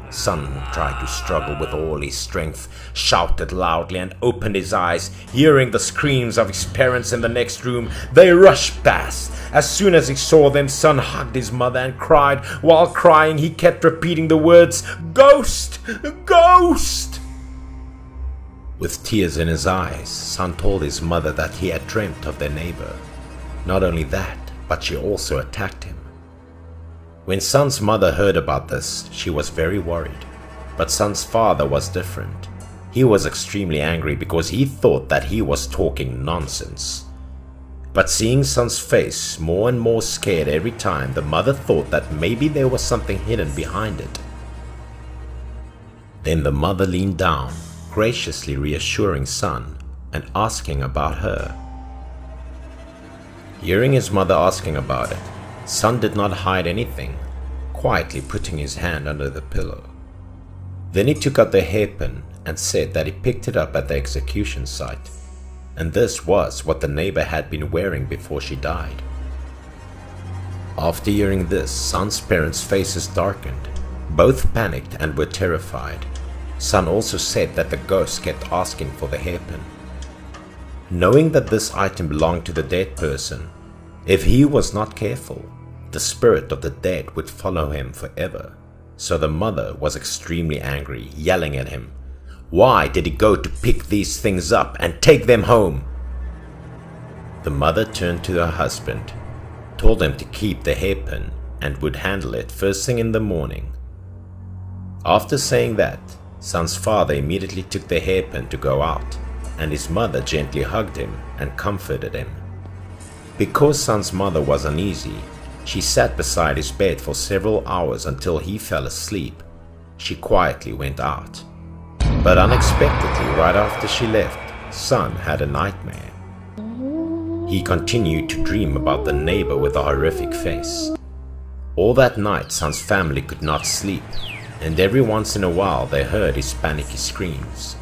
Sun tried to struggle with all his strength, shouted loudly, and opened his eyes. Hearing the screams of his parents in the next room, they rushed past. As soon as he saw them, Sun hugged his mother and cried. While crying, he kept repeating the words, Ghost! Ghost! With tears in his eyes, Sun told his mother that he had dreamt of their neighbor. Not only that, but she also attacked him. When Sun's mother heard about this, she was very worried. But Sun's father was different. He was extremely angry because he thought that he was talking nonsense. But seeing Sun's face more and more scared every time, the mother thought that maybe there was something hidden behind it. Then the mother leaned down, graciously reassuring Sun and asking about her. Hearing his mother asking about it, Sun did not hide anything, quietly putting his hand under the pillow. Then he took out the hairpin and said that he picked it up at the execution site, and this was what the neighbor had been wearing before she died. After hearing this, Sun's parents' faces darkened. Both panicked and were terrified. Sun also said that the ghost kept asking for the hairpin. Knowing that this item belonged to the dead person, if he was not careful, the spirit of the dead would follow him forever. So the mother was extremely angry, yelling at him. Why did he go to pick these things up and take them home? The mother turned to her husband, told him to keep the hairpin and would handle it first thing in the morning. After saying that, Sun's father immediately took the hairpin to go out, and his mother gently hugged him and comforted him. Because Sun's mother was uneasy, she sat beside his bed for several hours until he fell asleep. She quietly went out. But unexpectedly, right after she left, Sun had a nightmare. He continued to dream about the neighbor with a horrific face. All that night, Sun's family could not sleep, and every once in a while they heard his panicky screams.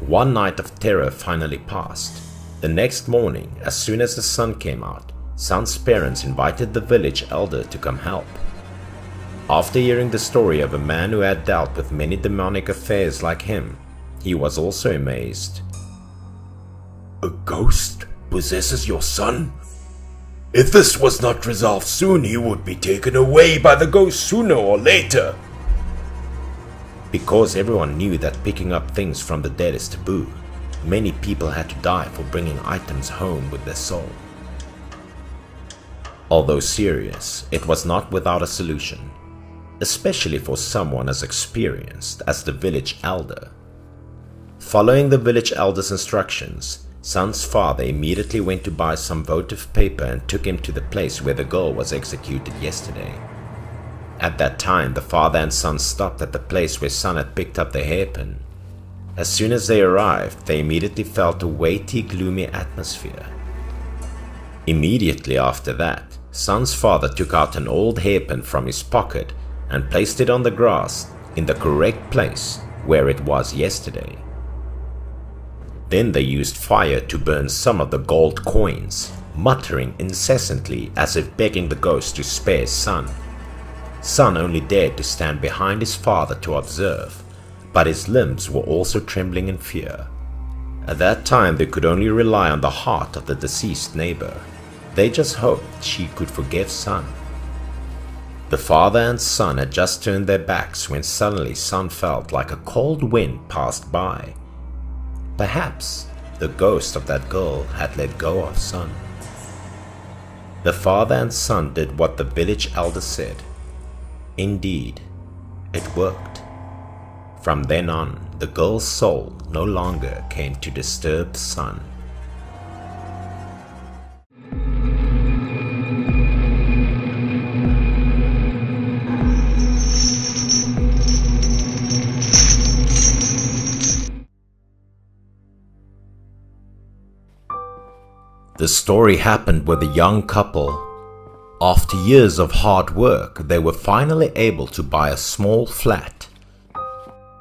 One night of terror finally passed. The next morning, as soon as the sun came out, Sun's parents invited the village elder to come help. After hearing the story of a man who had dealt with many demonic affairs like him, he was also amazed. A ghost possesses your son? If this was not resolved soon, he would be taken away by the ghost sooner or later. Because everyone knew that picking up things from the dead is taboo, many people had to die for bringing items home with their soul. Although serious, it was not without a solution, especially for someone as experienced as the village elder. Following the village elder's instructions, Sun's father immediately went to buy some votive paper and took him to the place where the girl was executed yesterday. At that time, the father and son stopped at the place where Sun had picked up the hairpin. As soon as they arrived, they immediately felt a weighty, gloomy atmosphere. Immediately after that, Sun's father took out an old hairpin from his pocket and placed it on the grass in the correct place where it was yesterday. Then they used fire to burn some of the gold coins, muttering incessantly as if begging the ghost to spare Sun. Sun only dared to stand behind his father to observe, but his limbs were also trembling in fear. At that time they could only rely on the heart of the deceased neighbor. They just hoped she could forgive Sun. The father and son had just turned their backs when suddenly Sun felt like a cold wind passed by. Perhaps the ghost of that girl had let go of Sun. The father and son did what the village elder said. Indeed, it worked. From then on, the girl's soul no longer came to disturb Sun. The story happened with a young couple. After years of hard work, they were finally able to buy a small flat.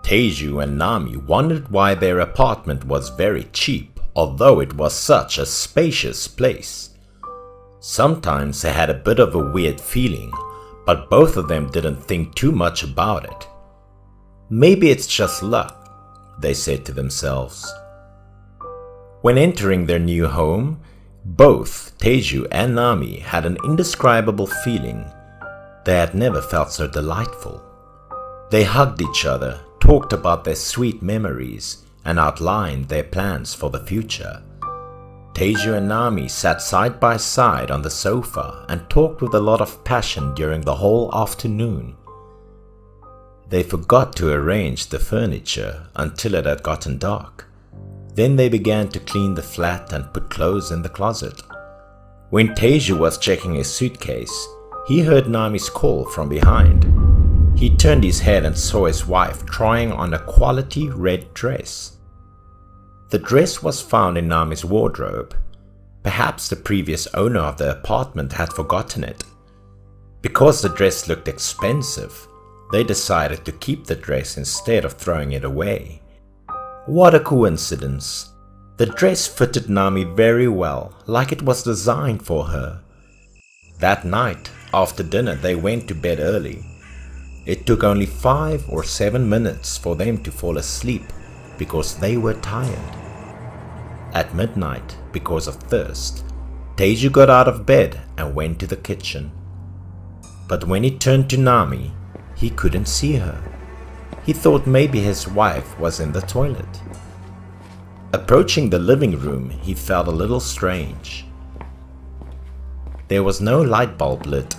Teju and Nami wondered why their apartment was very cheap, although it was such a spacious place. Sometimes they had a bit of a weird feeling, but both of them didn't think too much about it. Maybe it's just luck, they said to themselves. When entering their new home, both Teju and Nami had an indescribable feeling. They had never felt so delightful. They hugged each other, talked about their sweet memories, and outlined their plans for the future. Teju and Nami sat side by side on the sofa and talked with a lot of passion during the whole afternoon. They forgot to arrange the furniture until it had gotten dark. Then they began to clean the flat and put clothes in the closet. When Teju was checking his suitcase, he heard Nami's call from behind. He turned his head and saw his wife trying on a quality red dress. The dress was found in Nami's wardrobe. Perhaps the previous owner of the apartment had forgotten it. Because the dress looked expensive, they decided to keep the dress instead of throwing it away. What a coincidence. The dress fitted Nami very well, like it was designed for her. That night, after dinner, they went to bed early. It took only five or seven minutes for them to fall asleep because they were tired. At midnight, because of thirst, Teju got out of bed and went to the kitchen. But when he turned to Nami, he couldn't see her. He thought maybe his wife was in the toilet. Approaching the living room, he felt a little strange. There was no light bulb lit.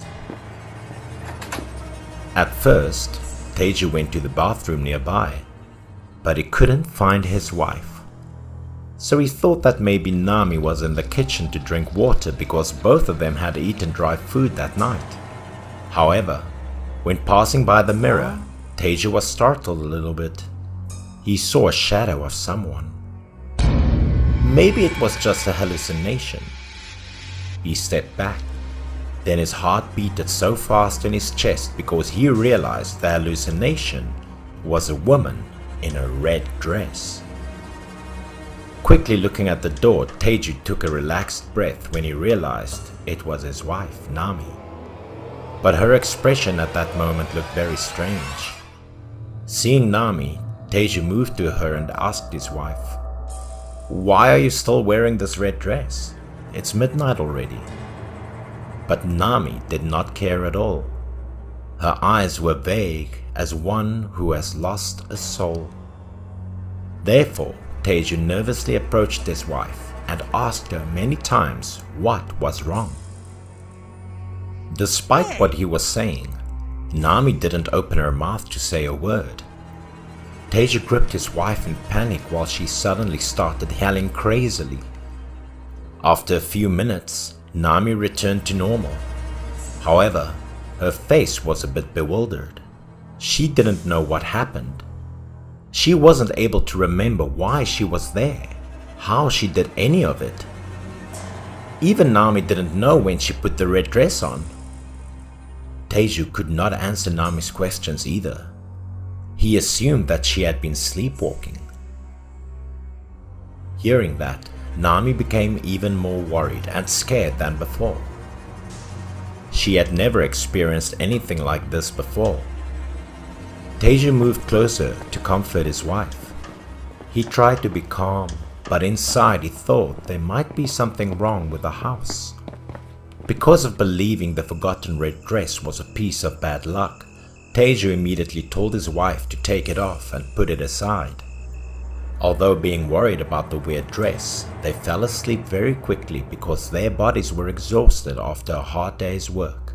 At first, Teju went to the bathroom nearby, but he couldn't find his wife. So he thought that maybe Nami was in the kitchen to drink water because both of them had eaten dry food that night. However, when passing by the mirror, Teju was startled a little bit. He saw a shadow of someone. Maybe it was just a hallucination. He stepped back. Then his heart beated so fast in his chest because he realized the hallucination was a woman in a red dress. Quickly looking at the door, Teju took a relaxed breath when he realized it was his wife, Nami. But her expression at that moment looked very strange. Seeing Nami, Teju moved to her and asked his wife, Why are you still wearing this red dress? It's midnight already. But Nami did not care at all. Her eyes were vague as one who has lost a soul. Therefore, Teju nervously approached his wife and asked her many times what was wrong. Despite what he was saying, Nami didn't open her mouth to say a word. Teju gripped his wife in panic while she suddenly started yelling crazily. After a few minutes, Nami returned to normal. However, her face was a bit bewildered. She didn't know what happened. She wasn't able to remember why she was there, how she did any of it. Even Nami didn't know when she put the red dress on. Teju could not answer Nami's questions either. He assumed that she had been sleepwalking. Hearing that, Nami became even more worried and scared than before. She had never experienced anything like this before. Teju moved closer to comfort his wife. He tried to be calm, but inside he thought there might be something wrong with the house. Because of believing the forgotten red dress was a piece of bad luck, Teju immediately told his wife to take it off and put it aside. Although being worried about the weird dress, they fell asleep very quickly because their bodies were exhausted after a hard day's work.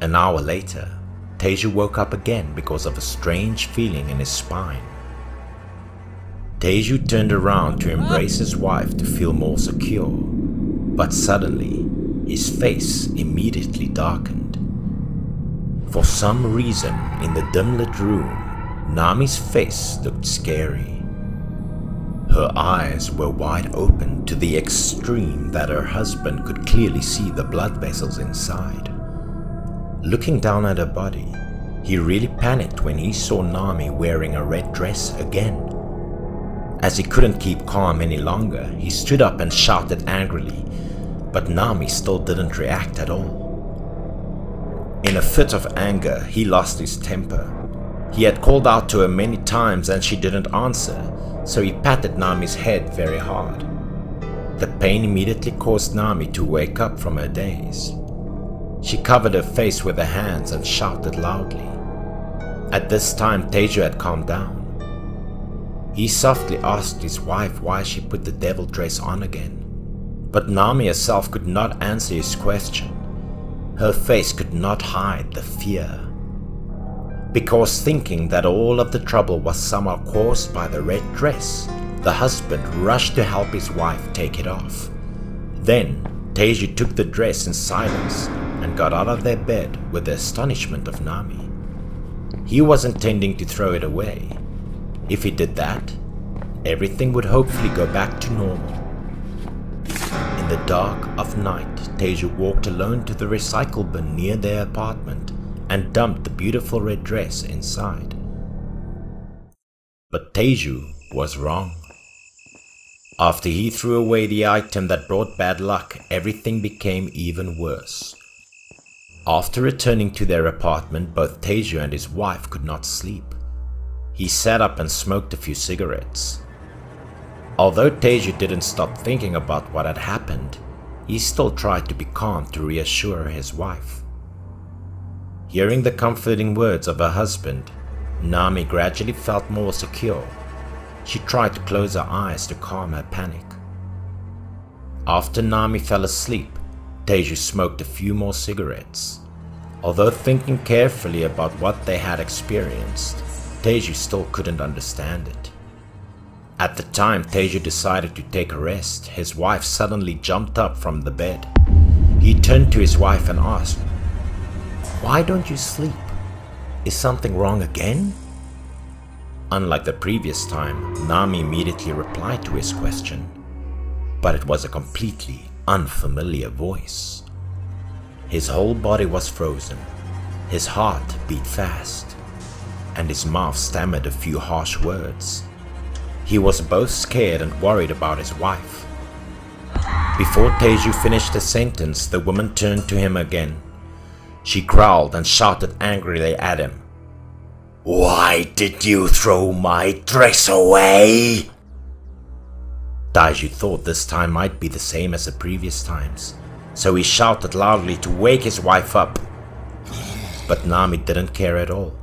An hour later, Teju woke up again because of a strange feeling in his spine. Teju turned around to embrace his wife to feel more secure, but suddenly his face immediately darkened. For some reason, in the dim lit room, Nami's face looked scary. Her eyes were wide open to the extreme that her husband could clearly see the blood vessels inside. Looking down at her body, he really panicked when he saw Nami wearing a red dress again. As he couldn't keep calm any longer, he stood up and shouted angrily, but Nami still didn't react at all. In a fit of anger, he lost his temper. He had called out to her many times and she didn't answer, so he patted Nami's head very hard. The pain immediately caused Nami to wake up from her daze. She covered her face with her hands and shouted loudly. At this time, Teju had calmed down. He softly asked his wife why she put the devil dress on again, but Nami herself could not answer his question. Her face could not hide the fear. Because thinking that all of the trouble was somehow caused by the red dress, the husband rushed to help his wife take it off. Then, Teju took the dress in silence and got out of their bed with the astonishment of Nami. He was intending to throw it away. If he did that, everything would hopefully go back to normal. In the dark of night, Teju walked alone to the recycle bin near their apartment and dumped the beautiful red dress inside. But Teju was wrong. After he threw away the item that brought bad luck, everything became even worse. After returning to their apartment, both Teju and his wife could not sleep. He sat up and smoked a few cigarettes. Although Teju didn't stop thinking about what had happened, he still tried to be calm to reassure his wife. Hearing the comforting words of her husband, Nami gradually felt more secure. She tried to close her eyes to calm her panic. After Nami fell asleep, Teju smoked a few more cigarettes. Although thinking carefully about what they had experienced, Teju still couldn't understand it. At the time Teju decided to take a rest, his wife suddenly jumped up from the bed. He turned to his wife and asked, Why don't you sleep? Is something wrong again? Unlike the previous time, Nami immediately replied to his question, but it was a completely unfamiliar voice. His whole body was frozen, his heart beat fast, and his mouth stammered a few harsh words. He was both scared and worried about his wife. Before Teju finished the sentence, the woman turned to him again. She growled and shouted angrily at him. Why did you throw my dress away? Teju thought this time might be the same as the previous times, so he shouted loudly to wake his wife up. But Nami didn't care at all.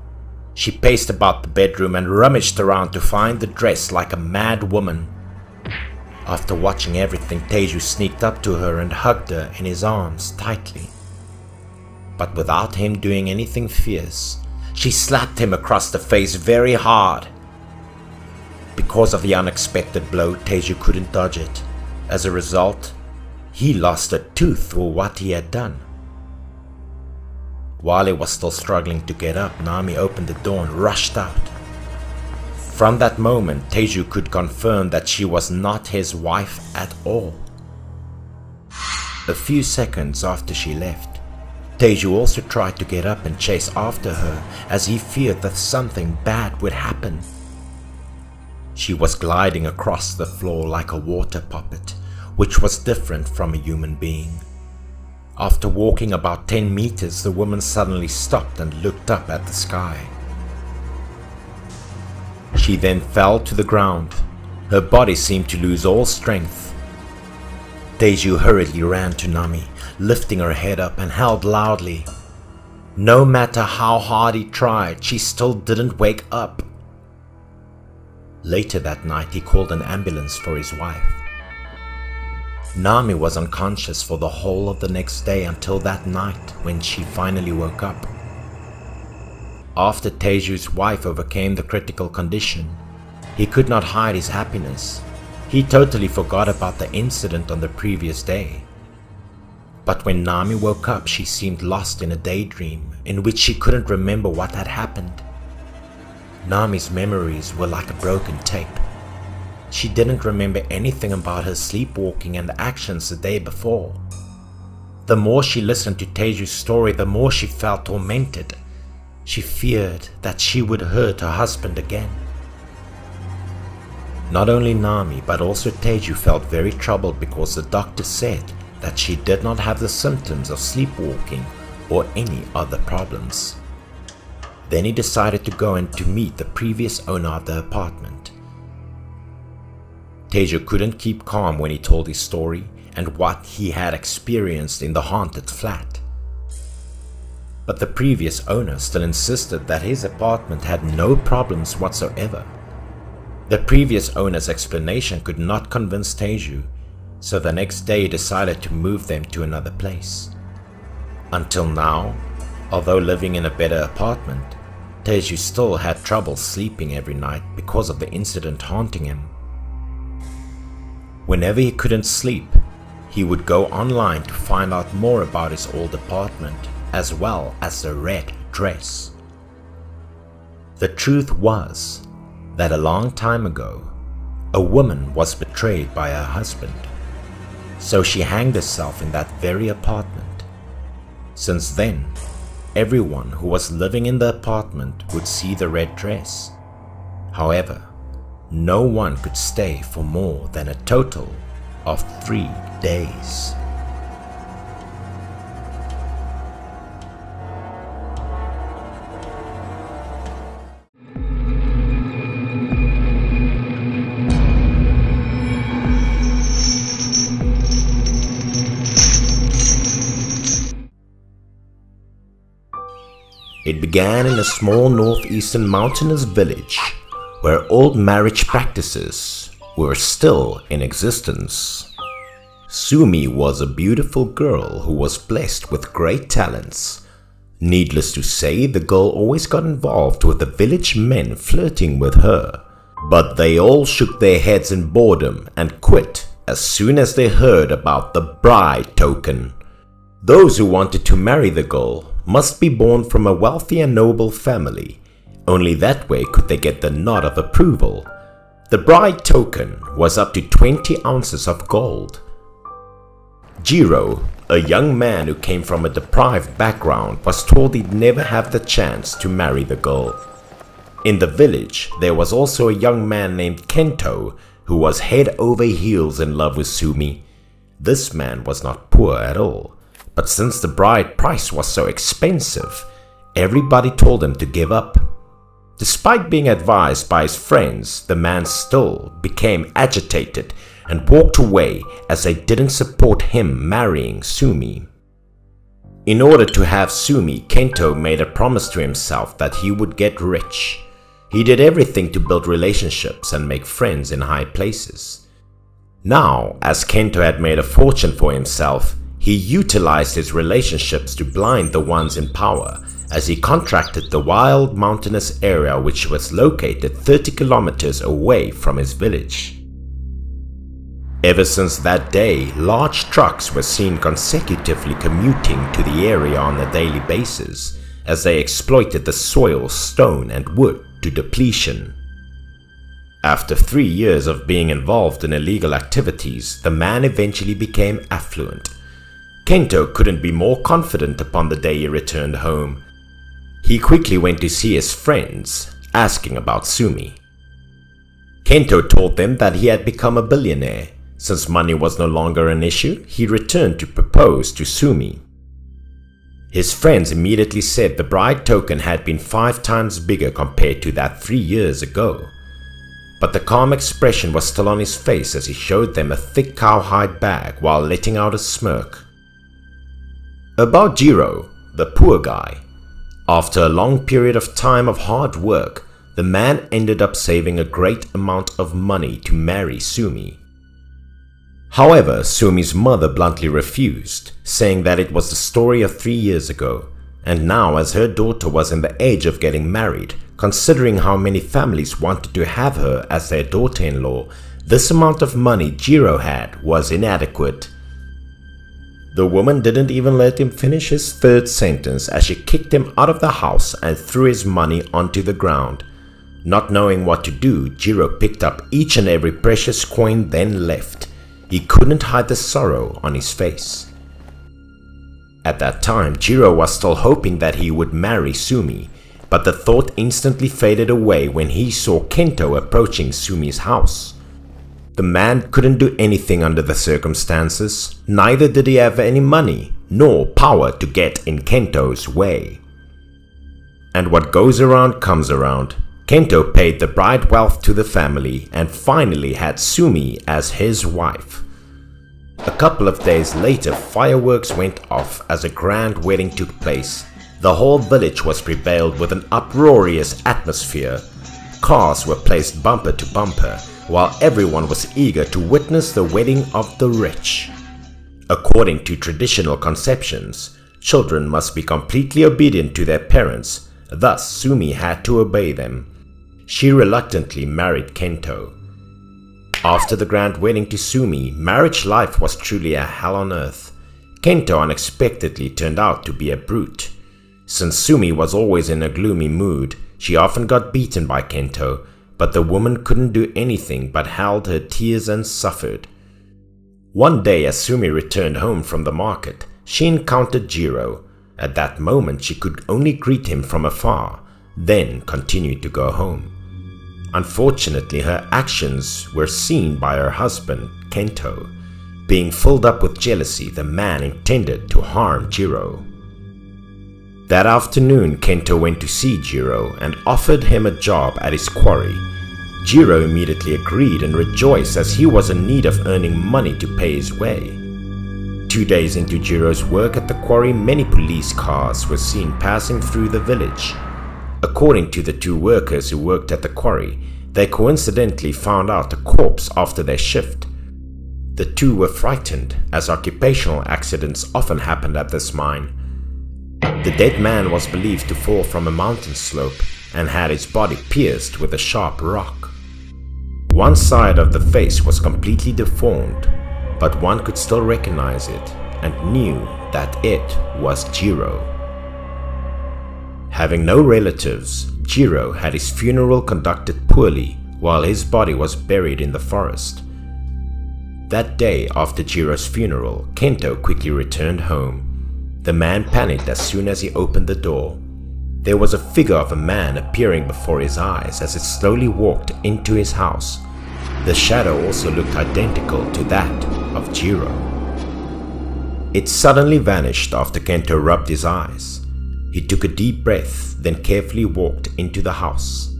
She paced about the bedroom and rummaged around to find the dress like a mad woman. After watching everything, Teju sneaked up to her and hugged her in his arms tightly. But without him doing anything fierce, she slapped him across the face very hard. Because of the unexpected blow, Teju couldn't dodge it. As a result, he lost a tooth for what he had done. While he was still struggling to get up, Nami opened the door and rushed out. From that moment, Teju could confirm that she was not his wife at all. A few seconds after she left, Teju also tried to get up and chase after her as he feared that something bad would happen. She was gliding across the floor like a water puppet, which was different from a human being. After walking about 10 meters, the woman suddenly stopped and looked up at the sky. She then fell to the ground. Her body seemed to lose all strength. Teju hurriedly ran to Nami, lifting her head up and held loudly. No matter how hard he tried, she still didn't wake up. Later that night, he called an ambulance for his wife. Nami was unconscious for the whole of the next day until that night when she finally woke up. After Teju's wife overcame the critical condition, he could not hide his happiness. He totally forgot about the incident on the previous day. But when Nami woke up, she seemed lost in a daydream in which she couldn't remember what had happened. Nami's memories were like a broken tape. She didn't remember anything about her sleepwalking and actions the day before. The more she listened to Teju's story, the more she felt tormented. She feared that she would hurt her husband again. Not only Nami, but also Teju felt very troubled because the doctor said that she did not have the symptoms of sleepwalking or any other problems. Then he decided to go and to meet the previous owner of the apartment. Teju couldn't keep calm when he told his story and what he had experienced in the haunted flat. But the previous owner still insisted that his apartment had no problems whatsoever. The previous owner's explanation could not convince Teju, so the next day he decided to move them to another place. Until now, although living in a better apartment, Teju still had trouble sleeping every night because of the incident haunting him. Whenever he couldn't sleep, he would go online to find out more about his old apartment as well as the red dress. The truth was that a long time ago, a woman was betrayed by her husband, so she hanged herself in that very apartment. Since then, everyone who was living in the apartment would see the red dress. However, no one could stay for more than a total of three days. It began in a small northeastern mountainous village where old marriage practices were still in existence. Sumi was a beautiful girl who was blessed with great talents. Needless to say, the girl always got involved with the village men flirting with her. But they all shook their heads in boredom and quit as soon as they heard about the bride token. Those who wanted to marry the girl must be born from a wealthy and noble family. Only that way could they get the nod of approval. The bride token was up to 20 ounces of gold. Jiro, a young man who came from a deprived background, was told he'd never have the chance to marry the girl. In the village, there was also a young man named Kento who was head over heels in love with Sumi. This man was not poor at all. But since the bride price was so expensive, everybody told him to give up. Despite being advised by his friends, the man still became agitated and walked away as they didn't support him marrying Sumi. In order to have Sumi, Kento made a promise to himself that he would get rich. He did everything to build relationships and make friends in high places. Now, as Kento had made a fortune for himself, he utilized his relationships to blind the ones in power as he contracted the wild mountainous area which was located 30 kilometers away from his village. Ever since that day, large trucks were seen consecutively commuting to the area on a daily basis as they exploited the soil, stone and wood to depletion. After three years of being involved in illegal activities, the man eventually became affluent Kento couldn't be more confident upon the day he returned home. He quickly went to see his friends, asking about Sumi. Kento told them that he had become a billionaire. Since money was no longer an issue, he returned to propose to Sumi. His friends immediately said the bride token had been five times bigger compared to that three years ago. But the calm expression was still on his face as he showed them a thick cowhide bag while letting out a smirk. About Jiro, the poor guy. After a long period of time of hard work, the man ended up saving a great amount of money to marry Sumi. However, Sumi's mother bluntly refused, saying that it was the story of three years ago, and now as her daughter was in the age of getting married, considering how many families wanted to have her as their daughter-in-law, this amount of money Jiro had was inadequate the woman didn't even let him finish his third sentence as she kicked him out of the house and threw his money onto the ground. Not knowing what to do, Jiro picked up each and every precious coin then left. He couldn't hide the sorrow on his face. At that time, Jiro was still hoping that he would marry Sumi, but the thought instantly faded away when he saw Kento approaching Sumi's house. The man couldn't do anything under the circumstances, neither did he have any money nor power to get in Kento's way. And what goes around comes around. Kento paid the bride wealth to the family and finally had Sumi as his wife. A couple of days later, fireworks went off as a grand wedding took place. The whole village was prevailed with an uproarious atmosphere. Cars were placed bumper to bumper, while everyone was eager to witness the wedding of the rich. According to traditional conceptions, children must be completely obedient to their parents, thus Sumi had to obey them. She reluctantly married Kento. After the grand wedding to Sumi, marriage life was truly a hell on earth. Kento unexpectedly turned out to be a brute. Since Sumi was always in a gloomy mood, she often got beaten by Kento, but the woman couldn't do anything but held her tears and suffered. One day as Sumi returned home from the market, she encountered Jiro. At that moment she could only greet him from afar, then continued to go home. Unfortunately, her actions were seen by her husband, Kento. Being filled up with jealousy, the man intended to harm Jiro. That afternoon, Kento went to see Jiro and offered him a job at his quarry. Jiro immediately agreed and rejoiced as he was in need of earning money to pay his way. Two days into Jiro's work at the quarry, many police cars were seen passing through the village. According to the two workers who worked at the quarry, they coincidentally found out a corpse after their shift. The two were frightened, as occupational accidents often happened at this mine. The dead man was believed to fall from a mountain slope and had his body pierced with a sharp rock. One side of the face was completely deformed, but one could still recognize it and knew that it was Jiro. Having no relatives, Jiro had his funeral conducted poorly while his body was buried in the forest. That day after Jiro's funeral, Kento quickly returned home. The man panicked as soon as he opened the door. There was a figure of a man appearing before his eyes as it slowly walked into his house. The shadow also looked identical to that of Jiro. It suddenly vanished after Kento rubbed his eyes. He took a deep breath, then carefully walked into the house.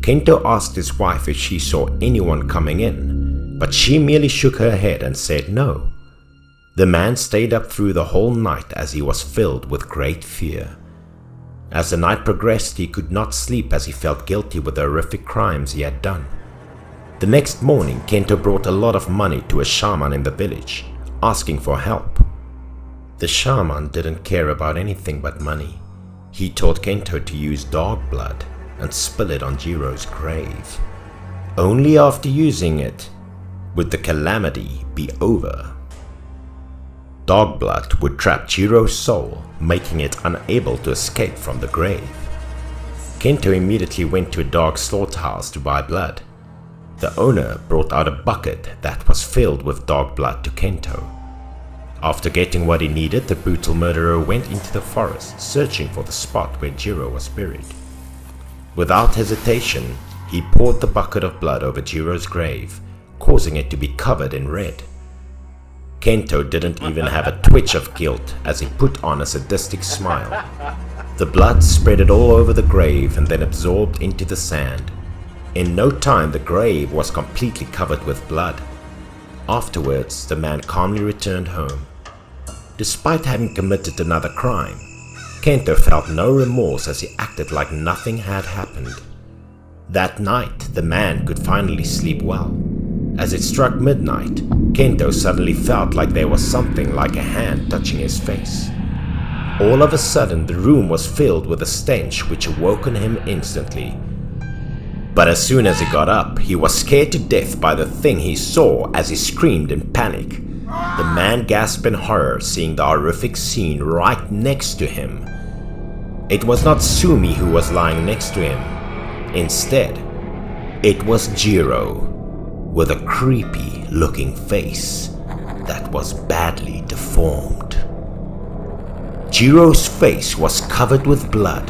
Kento asked his wife if she saw anyone coming in, but she merely shook her head and said no. The man stayed up through the whole night as he was filled with great fear. As the night progressed, he could not sleep as he felt guilty with the horrific crimes he had done. The next morning, Kento brought a lot of money to a shaman in the village, asking for help. The shaman didn't care about anything but money. He taught Kento to use dog blood and spill it on Jiro's grave. Only after using it would the calamity be over. Dog blood would trap Jiro's soul, making it unable to escape from the grave. Kento immediately went to a dog slaughterhouse to buy blood. The owner brought out a bucket that was filled with dog blood to Kento. After getting what he needed, the brutal murderer went into the forest, searching for the spot where Jiro was buried. Without hesitation, he poured the bucket of blood over Jiro's grave, causing it to be covered in red. Kento didn't even have a twitch of guilt as he put on a sadistic smile. The blood spreaded all over the grave and then absorbed into the sand. In no time the grave was completely covered with blood. Afterwards, the man calmly returned home. Despite having committed another crime, Kento felt no remorse as he acted like nothing had happened. That night, the man could finally sleep well. As it struck midnight, Kento suddenly felt like there was something like a hand touching his face. All of a sudden, the room was filled with a stench which awoken him instantly. But as soon as he got up, he was scared to death by the thing he saw as he screamed in panic. The man gasped in horror seeing the horrific scene right next to him. It was not Sumi who was lying next to him. Instead, it was Jiro with a creepy looking face that was badly deformed. Jiro's face was covered with blood.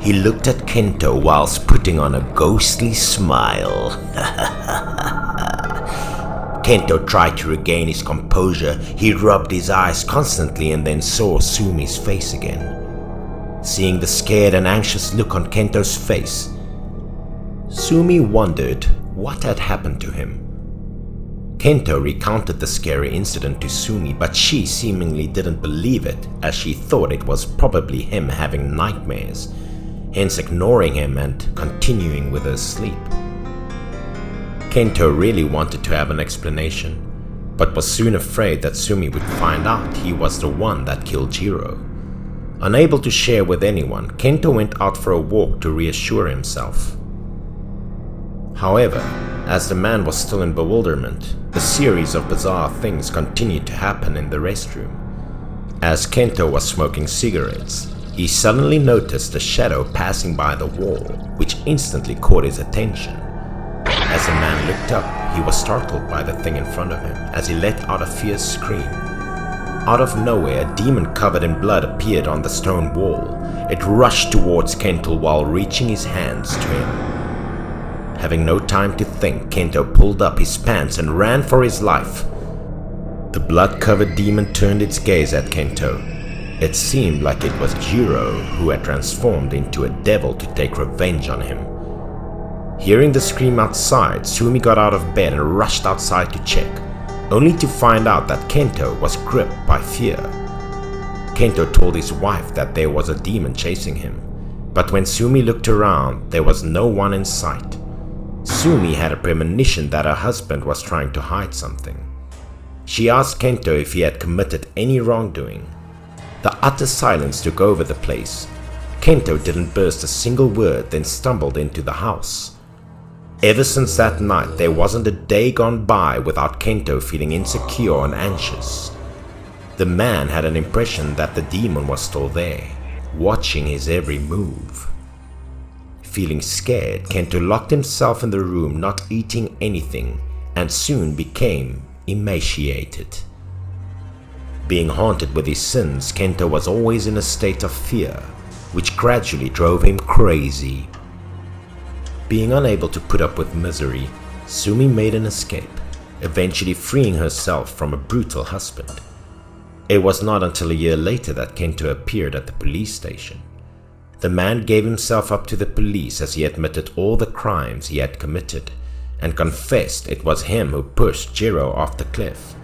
He looked at Kento whilst putting on a ghostly smile. <laughs> Kento tried to regain his composure. He rubbed his eyes constantly and then saw Sumi's face again. Seeing the scared and anxious look on Kento's face, Sumi wondered what had happened to him. Kento recounted the scary incident to Sumi, but she seemingly didn't believe it as she thought it was probably him having nightmares, hence ignoring him and continuing with her sleep. Kento really wanted to have an explanation, but was soon afraid that Sumi would find out he was the one that killed Jiro. Unable to share with anyone, Kento went out for a walk to reassure himself. However, as the man was still in bewilderment, a series of bizarre things continued to happen in the restroom. As Kento was smoking cigarettes, he suddenly noticed a shadow passing by the wall, which instantly caught his attention. As the man looked up, he was startled by the thing in front of him as he let out a fierce scream. Out of nowhere, a demon covered in blood appeared on the stone wall. It rushed towards Kento while reaching his hands to him. Having no time to think, Kento pulled up his pants and ran for his life. The blood-covered demon turned its gaze at Kento. It seemed like it was Jiro who had transformed into a devil to take revenge on him. Hearing the scream outside, Sumi got out of bed and rushed outside to check, only to find out that Kento was gripped by fear. Kento told his wife that there was a demon chasing him, but when Sumi looked around, there was no one in sight. Sumi had a premonition that her husband was trying to hide something. She asked Kento if he had committed any wrongdoing. The utter silence took over the place. Kento didn't burst a single word, then stumbled into the house. Ever since that night, there wasn't a day gone by without Kento feeling insecure and anxious. The man had an impression that the demon was still there, watching his every move. Feeling scared, Kento locked himself in the room not eating anything and soon became emaciated. Being haunted with his sins, Kento was always in a state of fear, which gradually drove him crazy. Being unable to put up with misery, Sumi made an escape, eventually freeing herself from a brutal husband. It was not until a year later that Kento appeared at the police station. The man gave himself up to the police as he admitted all the crimes he had committed and confessed it was him who pushed Jiro off the cliff.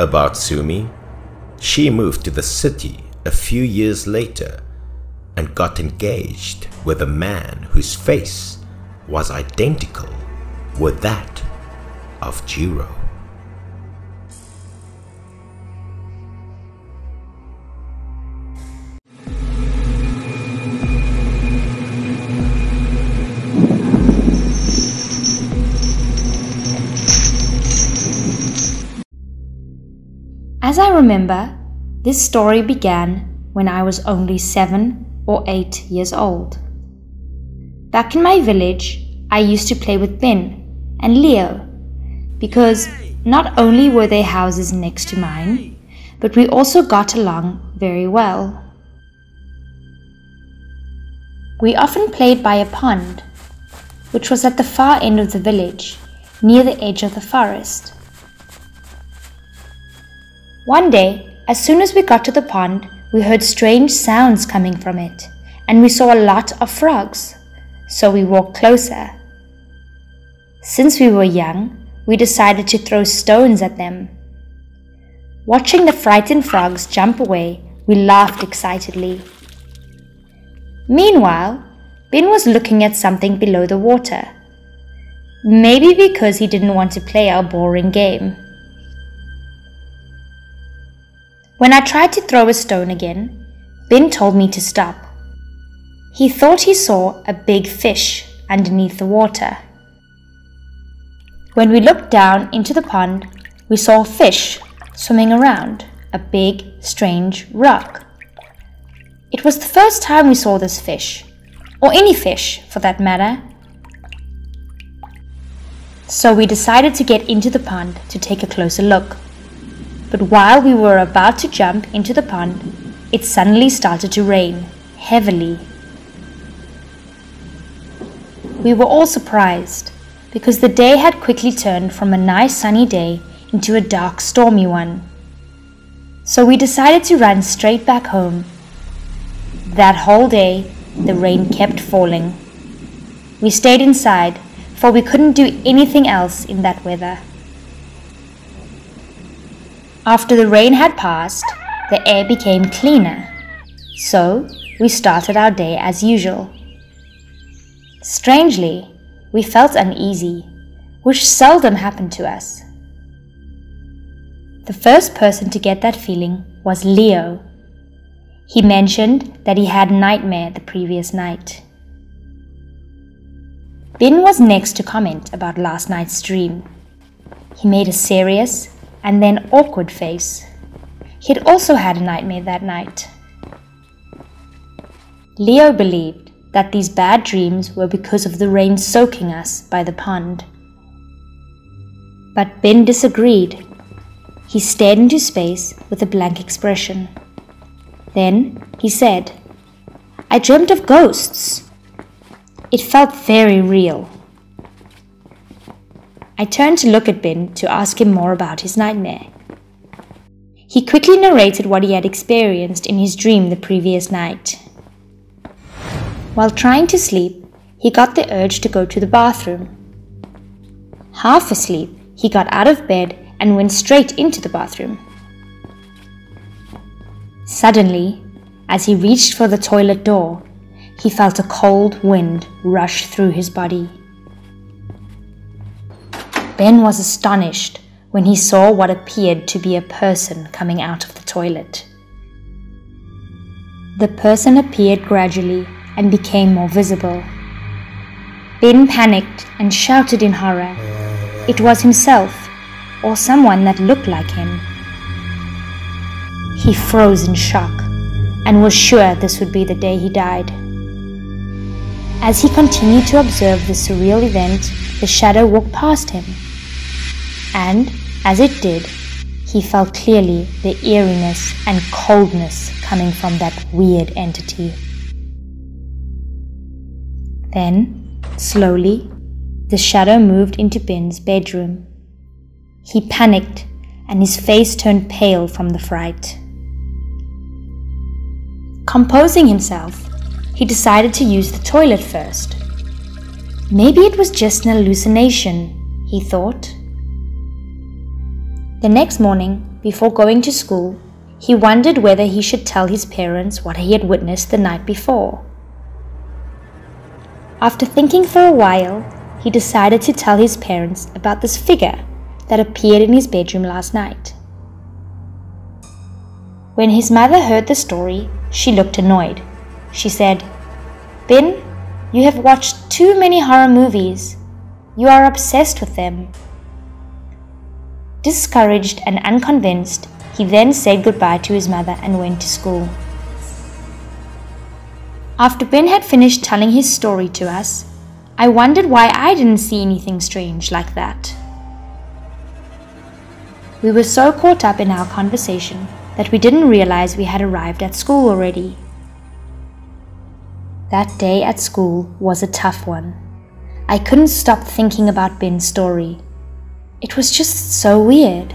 About Sumi, she moved to the city a few years later and got engaged with a man whose face was identical with that of Jiro. As I remember, this story began when I was only seven or eight years old. Back in my village, I used to play with Ben and Leo because not only were their houses next to mine, but we also got along very well. We often played by a pond, which was at the far end of the village, near the edge of the forest. One day, as soon as we got to the pond, we heard strange sounds coming from it, and we saw a lot of frogs. So we walked closer. Since we were young, we decided to throw stones at them. Watching the frightened frogs jump away, we laughed excitedly. Meanwhile, Ben was looking at something below the water. Maybe because he didn't want to play our boring game. When I tried to throw a stone again, Ben told me to stop. He thought he saw a big fish underneath the water. When we looked down into the pond, we saw a fish swimming around a big, strange rock. It was the first time we saw this fish, or any fish for that matter. So we decided to get into the pond to take a closer look. But while we were about to jump into the pond, it suddenly started to rain heavily. We were all surprised because the day had quickly turned from a nice sunny day into a dark stormy one. So we decided to run straight back home. That whole day, the rain kept falling. We stayed inside, for we couldn't do anything else in that weather. After the rain had passed, the air became cleaner. So we started our day as usual. Strangely, we felt uneasy, which seldom happened to us. The first person to get that feeling was Leo. He mentioned that he had a nightmare the previous night. Bin was next to comment about last night's dream. He made a serious and then awkward face. He'd also had a nightmare that night. Leo believed that these bad dreams were because of the rain soaking us by the pond. But Ben disagreed he stared into space with a blank expression. Then he said, I dreamt of ghosts. It felt very real. I turned to look at Bin to ask him more about his nightmare. He quickly narrated what he had experienced in his dream the previous night. While trying to sleep, he got the urge to go to the bathroom. Half asleep, he got out of bed and went straight into the bathroom. Suddenly, as he reached for the toilet door, he felt a cold wind rush through his body. Ben was astonished when he saw what appeared to be a person coming out of the toilet. The person appeared gradually and became more visible. Ben panicked and shouted in horror. It was himself or someone that looked like him. He froze in shock and was sure this would be the day he died. As he continued to observe the surreal event, the shadow walked past him. And, as it did, he felt clearly the eeriness and coldness coming from that weird entity. Then, slowly, the shadow moved into Bin's bedroom he panicked and his face turned pale from the fright. Composing himself, he decided to use the toilet first. Maybe it was just an hallucination, he thought. The next morning, before going to school, he wondered whether he should tell his parents what he had witnessed the night before. After thinking for a while, he decided to tell his parents about this figure that appeared in his bedroom last night. When his mother heard the story, she looked annoyed. She said, Bin, you have watched too many horror movies. You are obsessed with them. Discouraged and unconvinced, he then said goodbye to his mother and went to school. After Ben had finished telling his story to us, I wondered why I didn't see anything strange like that. We were so caught up in our conversation that we didn't realize we had arrived at school already. That day at school was a tough one. I couldn't stop thinking about Ben's story. It was just so weird.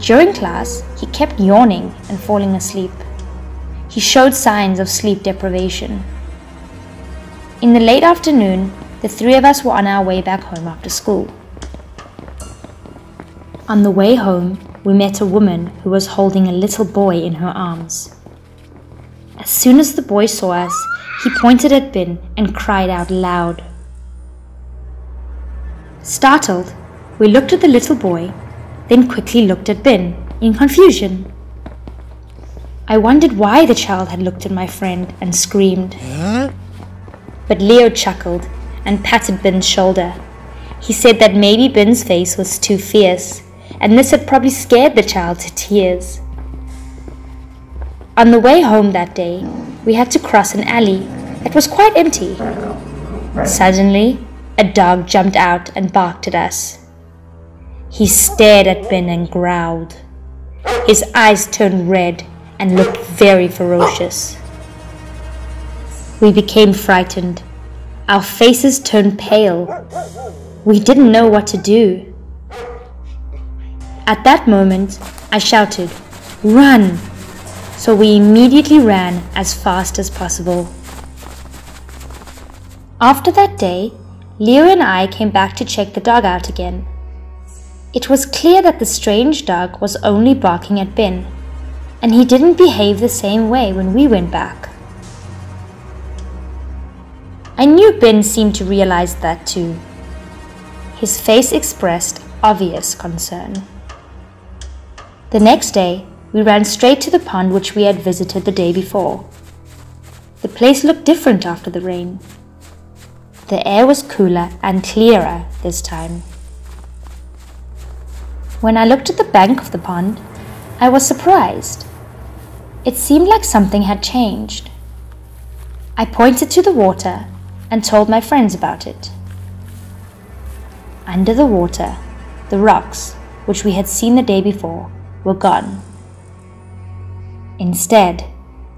During class, he kept yawning and falling asleep. He showed signs of sleep deprivation. In the late afternoon, the three of us were on our way back home after school. On the way home, we met a woman who was holding a little boy in her arms. As soon as the boy saw us, he pointed at Bin and cried out loud. Startled, we looked at the little boy, then quickly looked at Bin in confusion. I wondered why the child had looked at my friend and screamed. But Leo chuckled and patted Bin's shoulder. He said that maybe Bin's face was too fierce and this had probably scared the child to tears. On the way home that day, we had to cross an alley that was quite empty. Suddenly, a dog jumped out and barked at us. He stared at Ben and growled. His eyes turned red and looked very ferocious. We became frightened. Our faces turned pale. We didn't know what to do. At that moment, I shouted, Run! So we immediately ran as fast as possible. After that day, Leo and I came back to check the dog out again. It was clear that the strange dog was only barking at Ben, and he didn't behave the same way when we went back. I knew Ben seemed to realize that too. His face expressed obvious concern. The next day, we ran straight to the pond which we had visited the day before. The place looked different after the rain. The air was cooler and clearer this time. When I looked at the bank of the pond, I was surprised. It seemed like something had changed. I pointed to the water and told my friends about it. Under the water, the rocks, which we had seen the day before, were gone. Instead,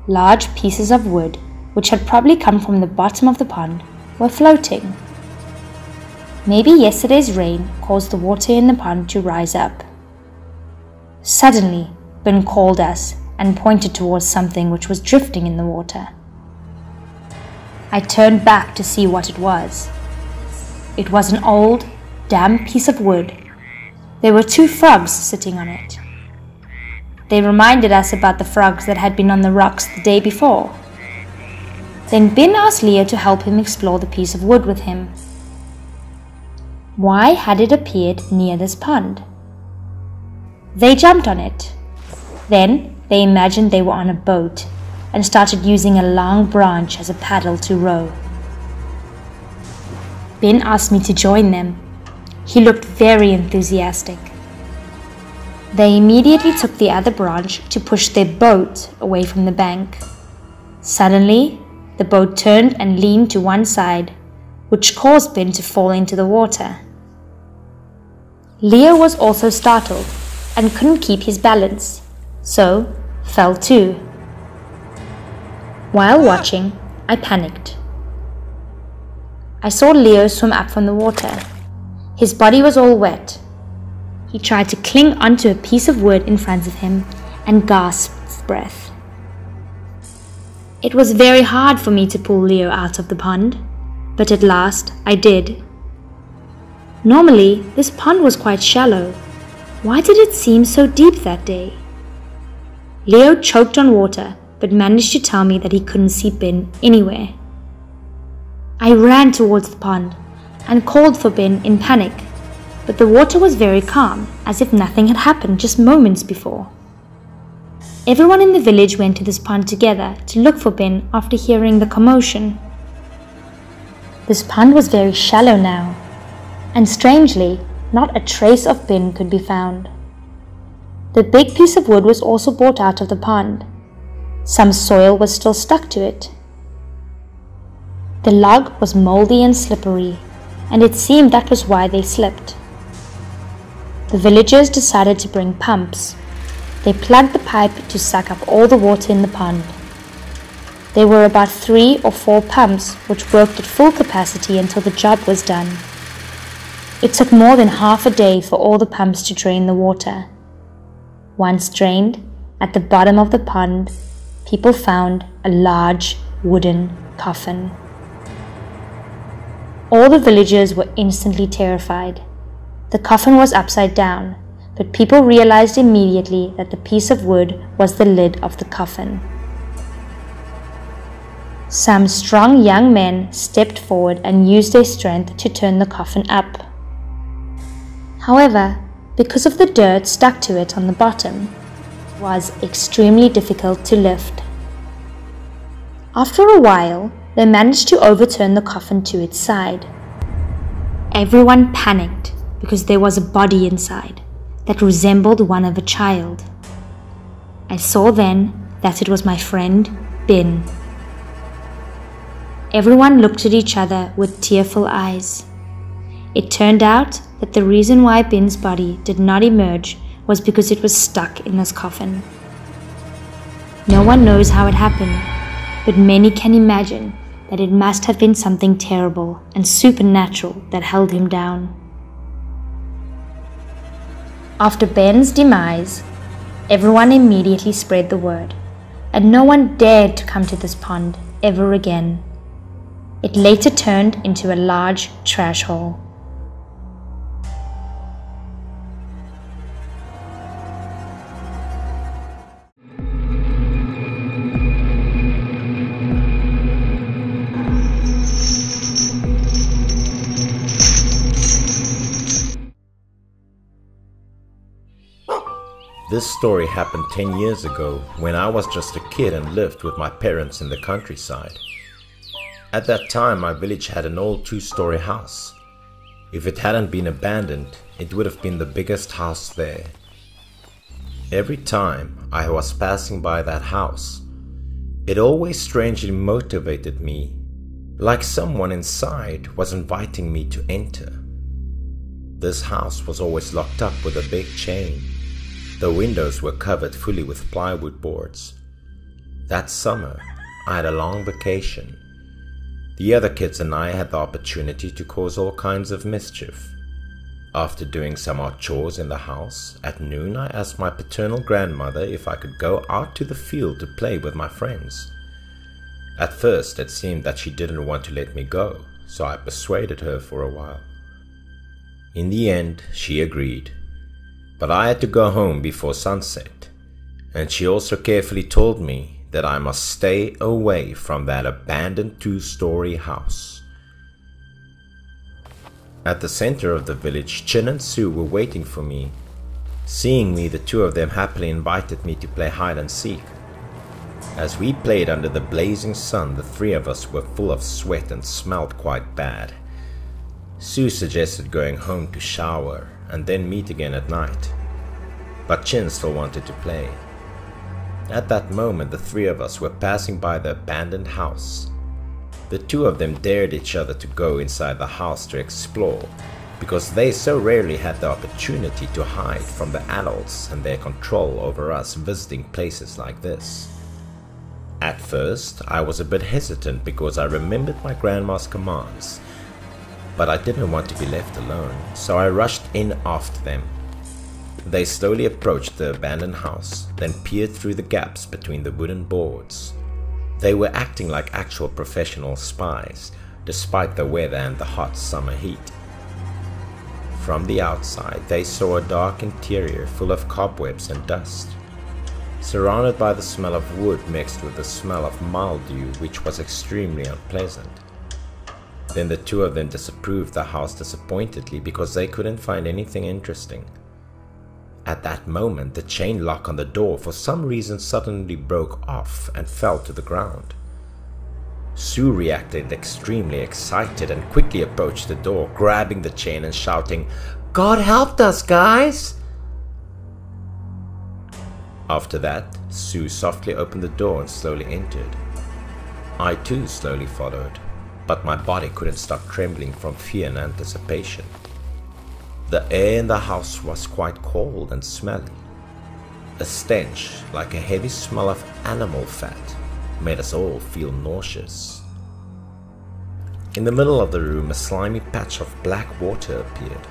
large pieces of wood, which had probably come from the bottom of the pond, were floating. Maybe yesterday's rain caused the water in the pond to rise up. Suddenly, Ben called us and pointed towards something which was drifting in the water. I turned back to see what it was. It was an old, damp piece of wood. There were two frogs sitting on it. They reminded us about the frogs that had been on the rocks the day before. Then Ben asked Leo to help him explore the piece of wood with him. Why had it appeared near this pond? They jumped on it. Then they imagined they were on a boat and started using a long branch as a paddle to row. Ben asked me to join them. He looked very enthusiastic. They immediately took the other branch to push their boat away from the bank. Suddenly, the boat turned and leaned to one side, which caused Ben to fall into the water. Leo was also startled and couldn't keep his balance, so fell too. While watching, I panicked. I saw Leo swim up from the water. His body was all wet. He tried to cling onto a piece of wood in front of him and gasped for breath. It was very hard for me to pull Leo out of the pond, but at last I did. Normally, this pond was quite shallow. Why did it seem so deep that day? Leo choked on water, but managed to tell me that he couldn't see Ben anywhere. I ran towards the pond and called for Ben in panic, but the water was very calm, as if nothing had happened just moments before. Everyone in the village went to this pond together to look for Ben after hearing the commotion. This pond was very shallow now, and strangely, not a trace of Ben could be found. The big piece of wood was also brought out of the pond. Some soil was still stuck to it. The log was moldy and slippery, and it seemed that was why they slipped. The villagers decided to bring pumps they plugged the pipe to suck up all the water in the pond. There were about three or four pumps which worked at full capacity until the job was done. It took more than half a day for all the pumps to drain the water. Once drained, at the bottom of the pond, people found a large wooden coffin. All the villagers were instantly terrified. The coffin was upside down, but people realized immediately that the piece of wood was the lid of the coffin. Some strong young men stepped forward and used their strength to turn the coffin up. However, because of the dirt stuck to it on the bottom, it was extremely difficult to lift. After a while, they managed to overturn the coffin to its side. Everyone panicked because there was a body inside that resembled one of a child. I saw then that it was my friend Bin. everyone looked at each other with tearful eyes. It turned out that the reason why Bin's body did not emerge was because it was stuck in this coffin. No one knows how it happened, but many can imagine that it must have been something terrible and supernatural that held him down. After Ben's demise, everyone immediately spread the word, and no one dared to come to this pond ever again. It later turned into a large trash hole. This story happened 10 years ago when I was just a kid and lived with my parents in the countryside. At that time, my village had an old two story house. If it hadn't been abandoned, it would have been the biggest house there. Every time I was passing by that house, it always strangely motivated me, like someone inside was inviting me to enter. This house was always locked up with a big chain. The windows were covered fully with plywood boards. That summer, I had a long vacation. The other kids and I had the opportunity to cause all kinds of mischief. After doing some odd chores in the house, at noon I asked my paternal grandmother if I could go out to the field to play with my friends. At first, it seemed that she didn't want to let me go, so I persuaded her for a while. In the end, she agreed but I had to go home before sunset, and she also carefully told me that I must stay away from that abandoned two story house. At the center of the village, Chin and Sue were waiting for me. Seeing me, the two of them happily invited me to play hide and seek. As we played under the blazing sun, the three of us were full of sweat and smelled quite bad. Sue suggested going home to shower, and then meet again at night. But Chin still wanted to play. At that moment, the three of us were passing by the abandoned house. The two of them dared each other to go inside the house to explore, because they so rarely had the opportunity to hide from the adults and their control over us visiting places like this. At first, I was a bit hesitant because I remembered my grandma's commands but I didn't want to be left alone, so I rushed in after them. They slowly approached the abandoned house, then peered through the gaps between the wooden boards. They were acting like actual professional spies, despite the weather and the hot summer heat. From the outside, they saw a dark interior full of cobwebs and dust, surrounded by the smell of wood mixed with the smell of mildew, which was extremely unpleasant. Then the two of them disapproved the house disappointedly because they couldn't find anything interesting. At that moment, the chain lock on the door for some reason suddenly broke off and fell to the ground. Sue reacted extremely excited and quickly approached the door, grabbing the chain and shouting, God helped us, guys! After that, Sue softly opened the door and slowly entered. I too slowly followed but my body couldn't stop trembling from fear and anticipation. The air in the house was quite cold and smelly. A stench, like a heavy smell of animal fat, made us all feel nauseous. In the middle of the room, a slimy patch of black water appeared.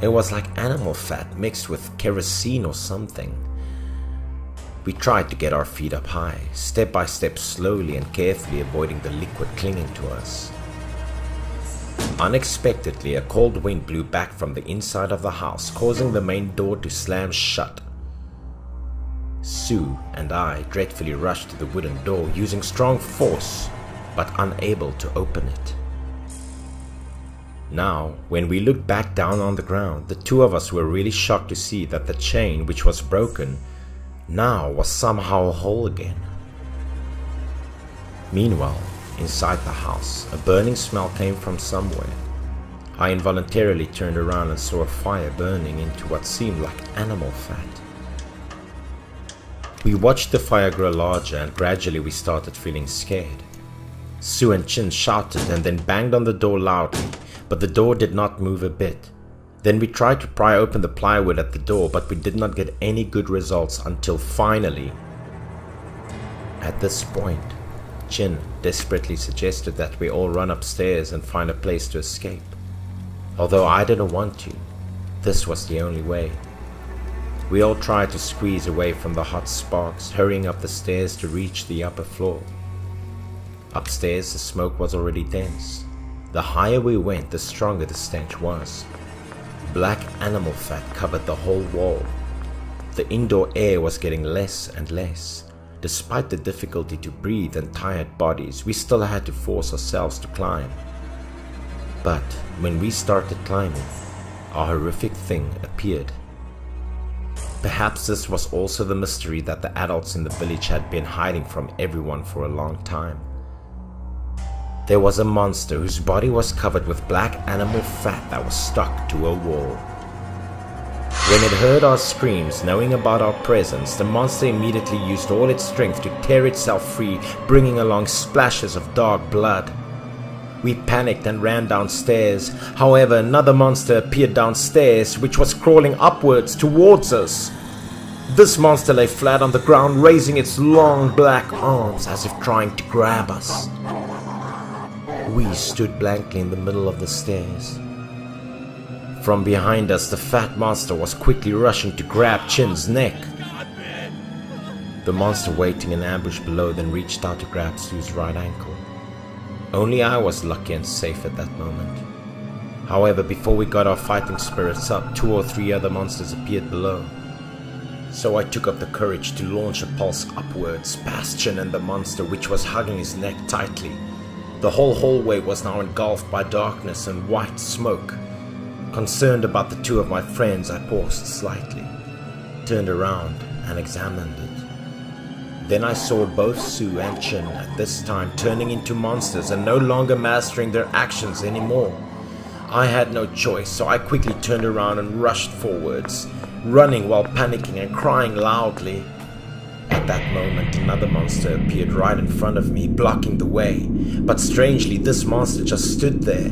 It was like animal fat mixed with kerosene or something. We tried to get our feet up high, step by step slowly and carefully avoiding the liquid clinging to us. Unexpectedly, a cold wind blew back from the inside of the house, causing the main door to slam shut. Sue and I dreadfully rushed to the wooden door using strong force, but unable to open it. Now, when we looked back down on the ground, the two of us were really shocked to see that the chain, which was broken, now was somehow whole again. Meanwhile, inside the house, a burning smell came from somewhere. I involuntarily turned around and saw a fire burning into what seemed like animal fat. We watched the fire grow larger and gradually we started feeling scared. Sue and Chin shouted and then banged on the door loudly, but the door did not move a bit. Then we tried to pry open the plywood at the door, but we did not get any good results until finally. At this point, Chin desperately suggested that we all run upstairs and find a place to escape. Although I didn't want to, this was the only way. We all tried to squeeze away from the hot sparks, hurrying up the stairs to reach the upper floor. Upstairs, the smoke was already dense. The higher we went, the stronger the stench was. Black animal fat covered the whole wall. The indoor air was getting less and less. Despite the difficulty to breathe and tired bodies, we still had to force ourselves to climb. But when we started climbing, a horrific thing appeared. Perhaps this was also the mystery that the adults in the village had been hiding from everyone for a long time. There was a monster whose body was covered with black animal fat that was stuck to a wall. When it heard our screams, knowing about our presence, the monster immediately used all its strength to tear itself free, bringing along splashes of dark blood. We panicked and ran downstairs. However, another monster appeared downstairs, which was crawling upwards towards us. This monster lay flat on the ground, raising its long black arms as if trying to grab us. We stood blankly in the middle of the stairs. From behind us, the fat monster was quickly rushing to grab Chin's neck. The monster waiting in ambush below then reached out to grab Sue's right ankle. Only I was lucky and safe at that moment. However, before we got our fighting spirits up, two or three other monsters appeared below. So I took up the courage to launch a pulse upwards past Chin and the monster which was hugging his neck tightly. The whole hallway was now engulfed by darkness and white smoke. Concerned about the two of my friends, I paused slightly, turned around and examined it. Then I saw both Sue and Chin at this time turning into monsters and no longer mastering their actions anymore. I had no choice, so I quickly turned around and rushed forwards, running while panicking and crying loudly. At that moment, another monster appeared right in front of me, blocking the way. But strangely, this monster just stood there.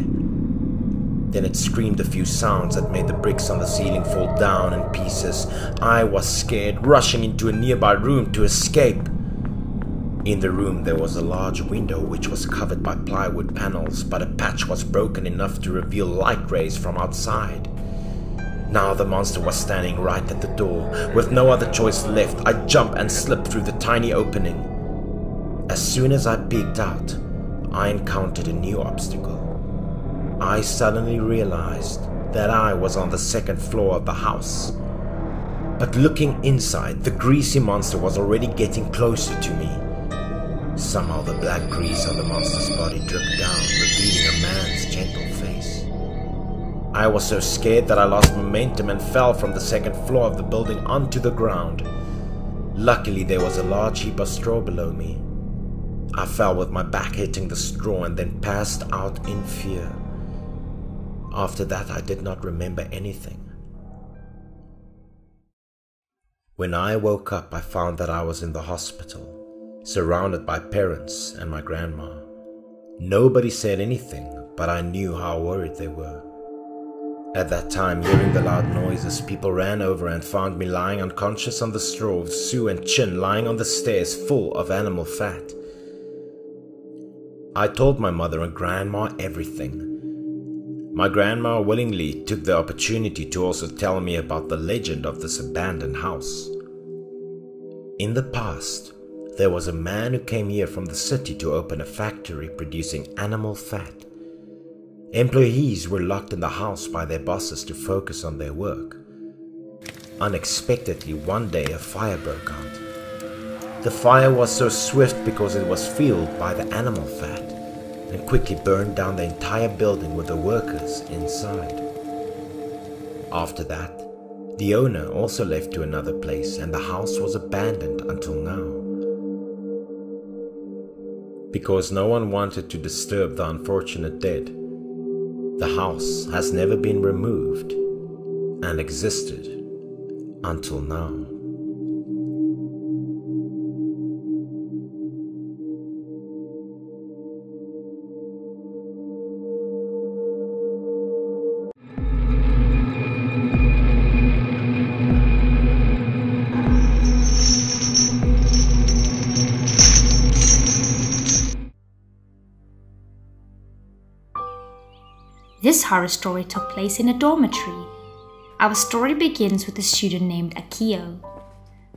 Then it screamed a few sounds that made the bricks on the ceiling fall down in pieces. I was scared, rushing into a nearby room to escape. In the room there was a large window which was covered by plywood panels, but a patch was broken enough to reveal light rays from outside. Now the monster was standing right at the door. With no other choice left, I jumped and slipped through the tiny opening. As soon as I peeked out, I encountered a new obstacle. I suddenly realized that I was on the second floor of the house. But looking inside, the greasy monster was already getting closer to me. Somehow the black grease on the monster's body dripped down, revealing a man's gentle. I was so scared that I lost momentum and fell from the second floor of the building onto the ground. Luckily, there was a large heap of straw below me. I fell with my back hitting the straw and then passed out in fear. After that, I did not remember anything. When I woke up, I found that I was in the hospital, surrounded by parents and my grandma. Nobody said anything, but I knew how worried they were. At that time, hearing the loud noises, people ran over and found me lying unconscious on the straw with Sue and Chin lying on the stairs full of animal fat. I told my mother and grandma everything. My grandma willingly took the opportunity to also tell me about the legend of this abandoned house. In the past, there was a man who came here from the city to open a factory producing animal fat. Employees were locked in the house by their bosses to focus on their work. Unexpectedly, one day a fire broke out. The fire was so swift because it was fueled by the animal fat and quickly burned down the entire building with the workers inside. After that, the owner also left to another place and the house was abandoned until now. Because no one wanted to disturb the unfortunate dead, the house has never been removed and existed until now. This horror story took place in a dormitory. Our story begins with a student named Akio.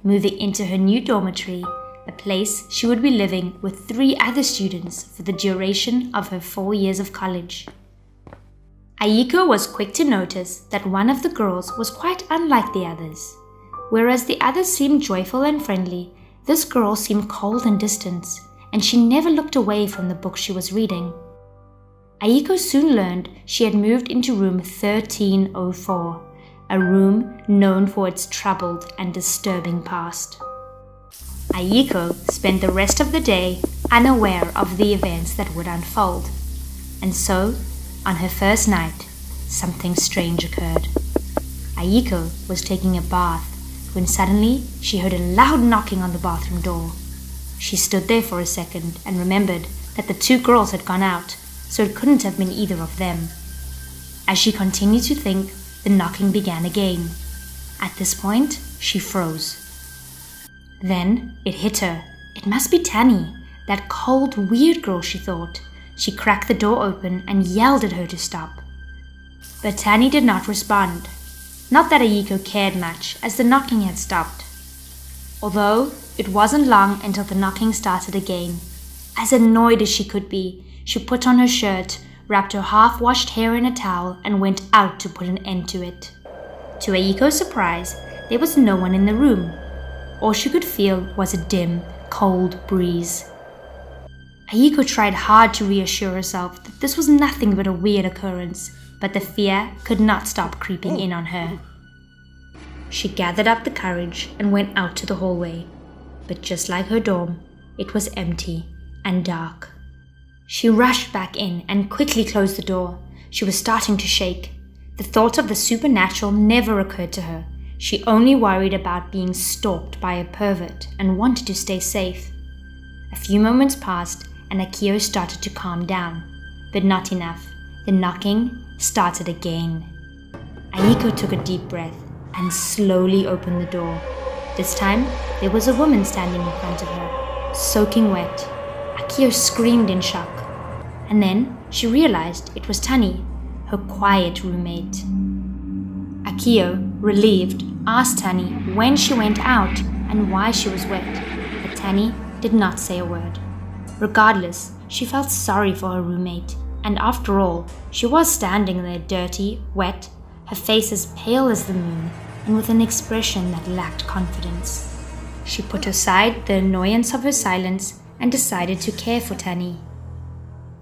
Moving into her new dormitory, a place she would be living with three other students for the duration of her four years of college. Aiko was quick to notice that one of the girls was quite unlike the others. Whereas the others seemed joyful and friendly, this girl seemed cold and distant, and she never looked away from the book she was reading. Aiko soon learned she had moved into room 1304, a room known for its troubled and disturbing past. Aiko spent the rest of the day unaware of the events that would unfold. And so, on her first night, something strange occurred. Aiko was taking a bath when suddenly she heard a loud knocking on the bathroom door. She stood there for a second and remembered that the two girls had gone out, so it couldn't have been either of them. As she continued to think, the knocking began again. At this point, she froze. Then it hit her. It must be Tani, that cold, weird girl, she thought. She cracked the door open and yelled at her to stop. But Tani did not respond. Not that Aiko cared much, as the knocking had stopped. Although it wasn't long until the knocking started again. As annoyed as she could be, she put on her shirt, wrapped her half washed hair in a towel, and went out to put an end to it. To Aiko's surprise, there was no one in the room. All she could feel was a dim, cold breeze. Aiko tried hard to reassure herself that this was nothing but a weird occurrence, but the fear could not stop creeping in on her. She gathered up the courage and went out to the hallway, but just like her dorm, it was empty and dark. She rushed back in and quickly closed the door. She was starting to shake. The thought of the supernatural never occurred to her, she only worried about being stalked by a pervert and wanted to stay safe. A few moments passed and Akio started to calm down, but not enough. The knocking started again. Aiko took a deep breath and slowly opened the door. This time, there was a woman standing in front of her, soaking wet. Akio screamed in shock. And then she realized it was Tani, her quiet roommate. Akio, relieved, asked Tani when she went out and why she was wet, but Tani did not say a word. Regardless, she felt sorry for her roommate, and after all, she was standing there dirty, wet, her face as pale as the moon, and with an expression that lacked confidence. She put aside the annoyance of her silence and decided to care for Tani.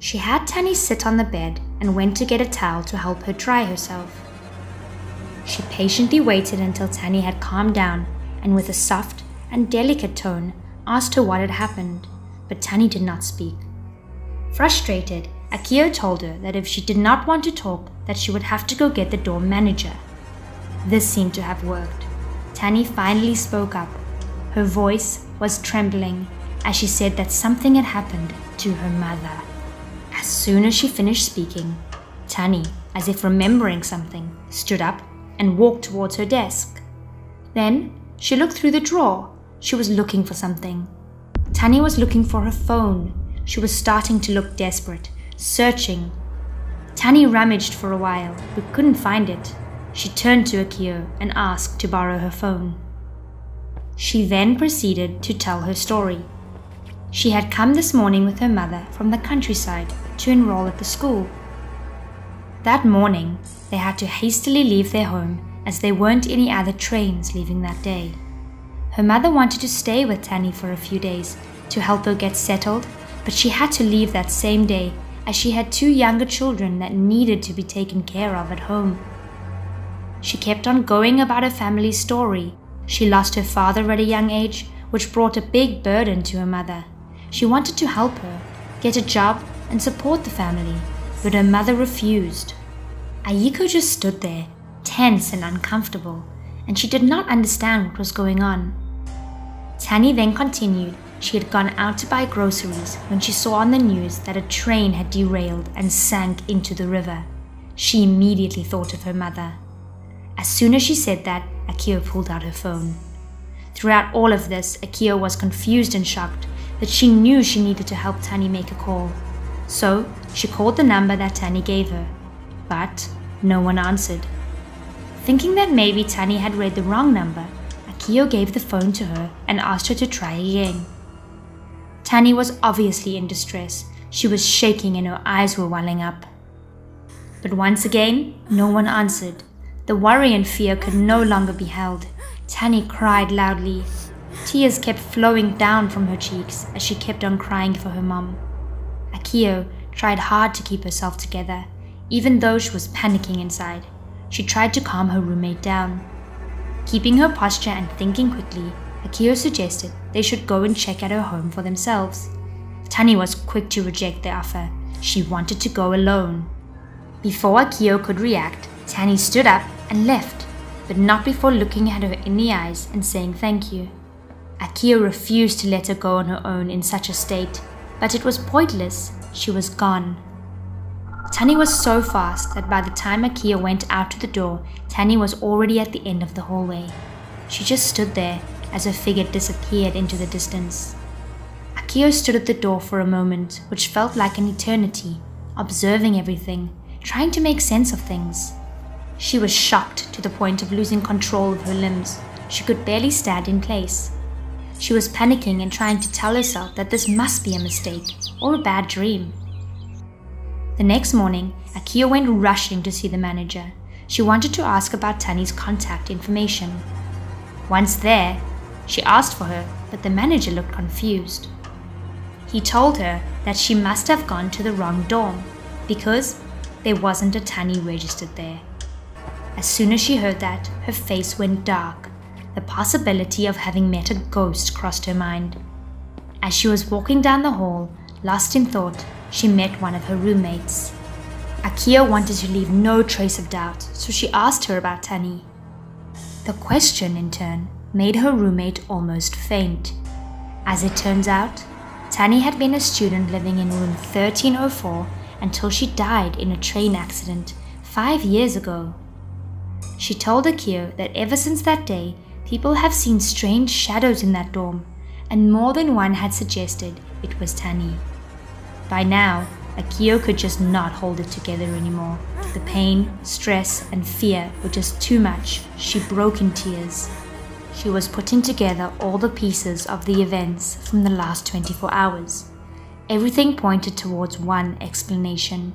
She had Tani sit on the bed and went to get a towel to help her dry herself. She patiently waited until Tani had calmed down and, with a soft and delicate tone, asked her what had happened, but Tani did not speak. Frustrated, Akio told her that if she did not want to talk, that she would have to go get the dorm manager. This seemed to have worked. Tani finally spoke up. Her voice was trembling as she said that something had happened to her mother. As soon as she finished speaking, Tani, as if remembering something, stood up and walked towards her desk. Then she looked through the drawer. She was looking for something. Tani was looking for her phone. She was starting to look desperate, searching. Tani rummaged for a while, but couldn't find it. She turned to Akio and asked to borrow her phone. She then proceeded to tell her story. She had come this morning with her mother from the countryside to enroll at the school. That morning, they had to hastily leave their home as there weren't any other trains leaving that day. Her mother wanted to stay with Tani for a few days to help her get settled, but she had to leave that same day as she had two younger children that needed to be taken care of at home. She kept on going about her family's story. She lost her father at a young age, which brought a big burden to her mother. She wanted to help her, get a job, and support the family, but her mother refused. Aiko just stood there, tense and uncomfortable, and she did not understand what was going on. Tani then continued she had gone out to buy groceries when she saw on the news that a train had derailed and sank into the river. She immediately thought of her mother. As soon as she said that, Akio pulled out her phone. Throughout all of this, Akio was confused and shocked, but she knew she needed to help Tani make a call. So, she called the number that Tani gave her. but no one answered. Thinking that maybe Tani had read the wrong number, Akio gave the phone to her and asked her to try again. Tani was obviously in distress. She was shaking and her eyes were welling up. But once again, no one answered. The worry and fear could no longer be held. Tani cried loudly. Tears kept flowing down from her cheeks as she kept on crying for her mum. Akio tried hard to keep herself together, even though she was panicking inside. She tried to calm her roommate down. Keeping her posture and thinking quickly, Akio suggested they should go and check at her home for themselves. Tani was quick to reject the offer. She wanted to go alone. Before Akio could react, Tani stood up and left, but not before looking at her in the eyes and saying thank you. Akio refused to let her go on her own in such a state, but it was pointless. She was gone. Tani was so fast that by the time Akio went out to the door, Tani was already at the end of the hallway. She just stood there as her figure disappeared into the distance. Akio stood at the door for a moment, which felt like an eternity, observing everything, trying to make sense of things. She was shocked to the point of losing control of her limbs. She could barely stand in place. She was panicking and trying to tell herself that this must be a mistake or a bad dream. The next morning, Akio went rushing to see the manager. She wanted to ask about Tani's contact information. Once there, she asked for her, but the manager looked confused. He told her that she must have gone to the wrong dorm because there wasn't a Tani registered there. As soon as she heard that, her face went dark. The possibility of having met a ghost crossed her mind. As she was walking down the hall, lost in thought, she met one of her roommates. Akio wanted to leave no trace of doubt, so she asked her about Tani. The question, in turn, made her roommate almost faint. As it turns out, Tani had been a student living in room 1304 until she died in a train accident five years ago. She told Akio that ever since that day, people have seen strange shadows in that dorm, and more than one had suggested it was Tani. By now, Akio could just not hold it together anymore. The pain, stress, and fear were just too much. She broke in tears. She was putting together all the pieces of the events from the last 24 hours. Everything pointed towards one explanation.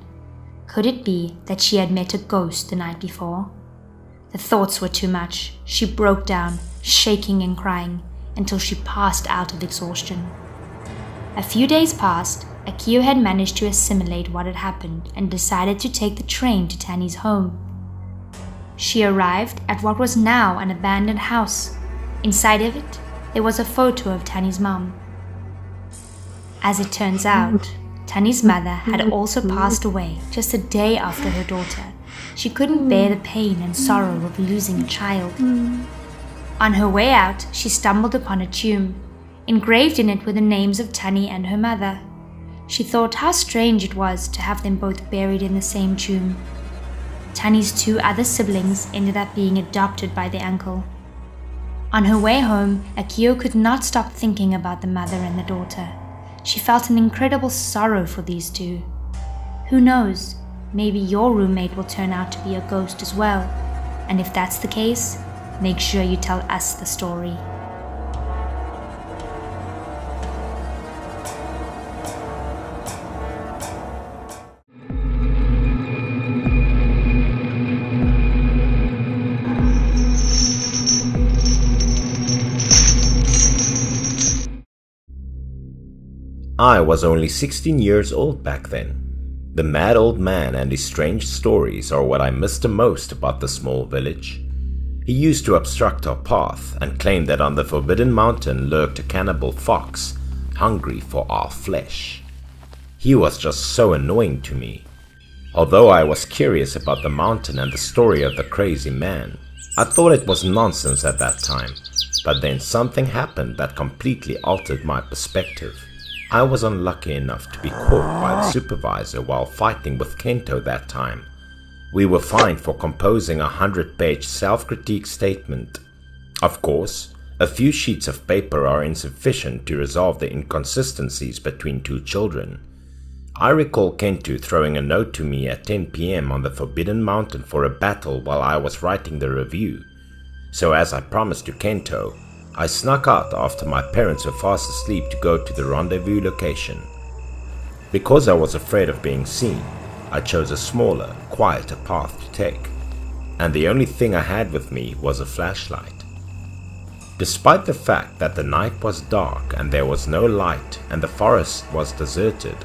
Could it be that she had met a ghost the night before? The thoughts were too much. She broke down, shaking and crying, until she passed out of exhaustion. A few days passed, Akio had managed to assimilate what had happened and decided to take the train to Tani's home. She arrived at what was now an abandoned house. Inside of it, there was a photo of Tani's mum. As it turns out, Tani's mother had also passed away just a day after her daughter. She couldn't bear the mm. pain and sorrow of losing a child. Mm. On her way out, she stumbled upon a tomb. Engraved in it were the names of Tani and her mother. She thought how strange it was to have them both buried in the same tomb. Tani's two other siblings ended up being adopted by their uncle. On her way home, Akio could not stop thinking about the mother and the daughter. She felt an incredible sorrow for these two. Who knows, maybe your roommate will turn out to be a ghost as well. And if that's the case, make sure you tell us the story. I was only 16 years old back then. The mad old man and his strange stories are what I miss the most about the small village. He used to obstruct our path and claimed that on the Forbidden Mountain lurked a cannibal fox, hungry for our flesh. He was just so annoying to me. Although I was curious about the mountain and the story of the crazy man, I thought it was nonsense at that time, but then something happened that completely altered my perspective. I was unlucky enough to be caught by the supervisor while fighting with Kento that time. We were fined for composing a hundred page self critique statement. Of course, a few sheets of paper are insufficient to resolve the inconsistencies between two children. I recall Kento throwing a note to me at 10 pm on the Forbidden Mountain for a battle while I was writing the review. So as I promised to Kento, I snuck out after my parents were fast asleep to go to the rendezvous location. Because I was afraid of being seen, I chose a smaller, quieter path to take, and the only thing I had with me was a flashlight. Despite the fact that the night was dark and there was no light and the forest was deserted,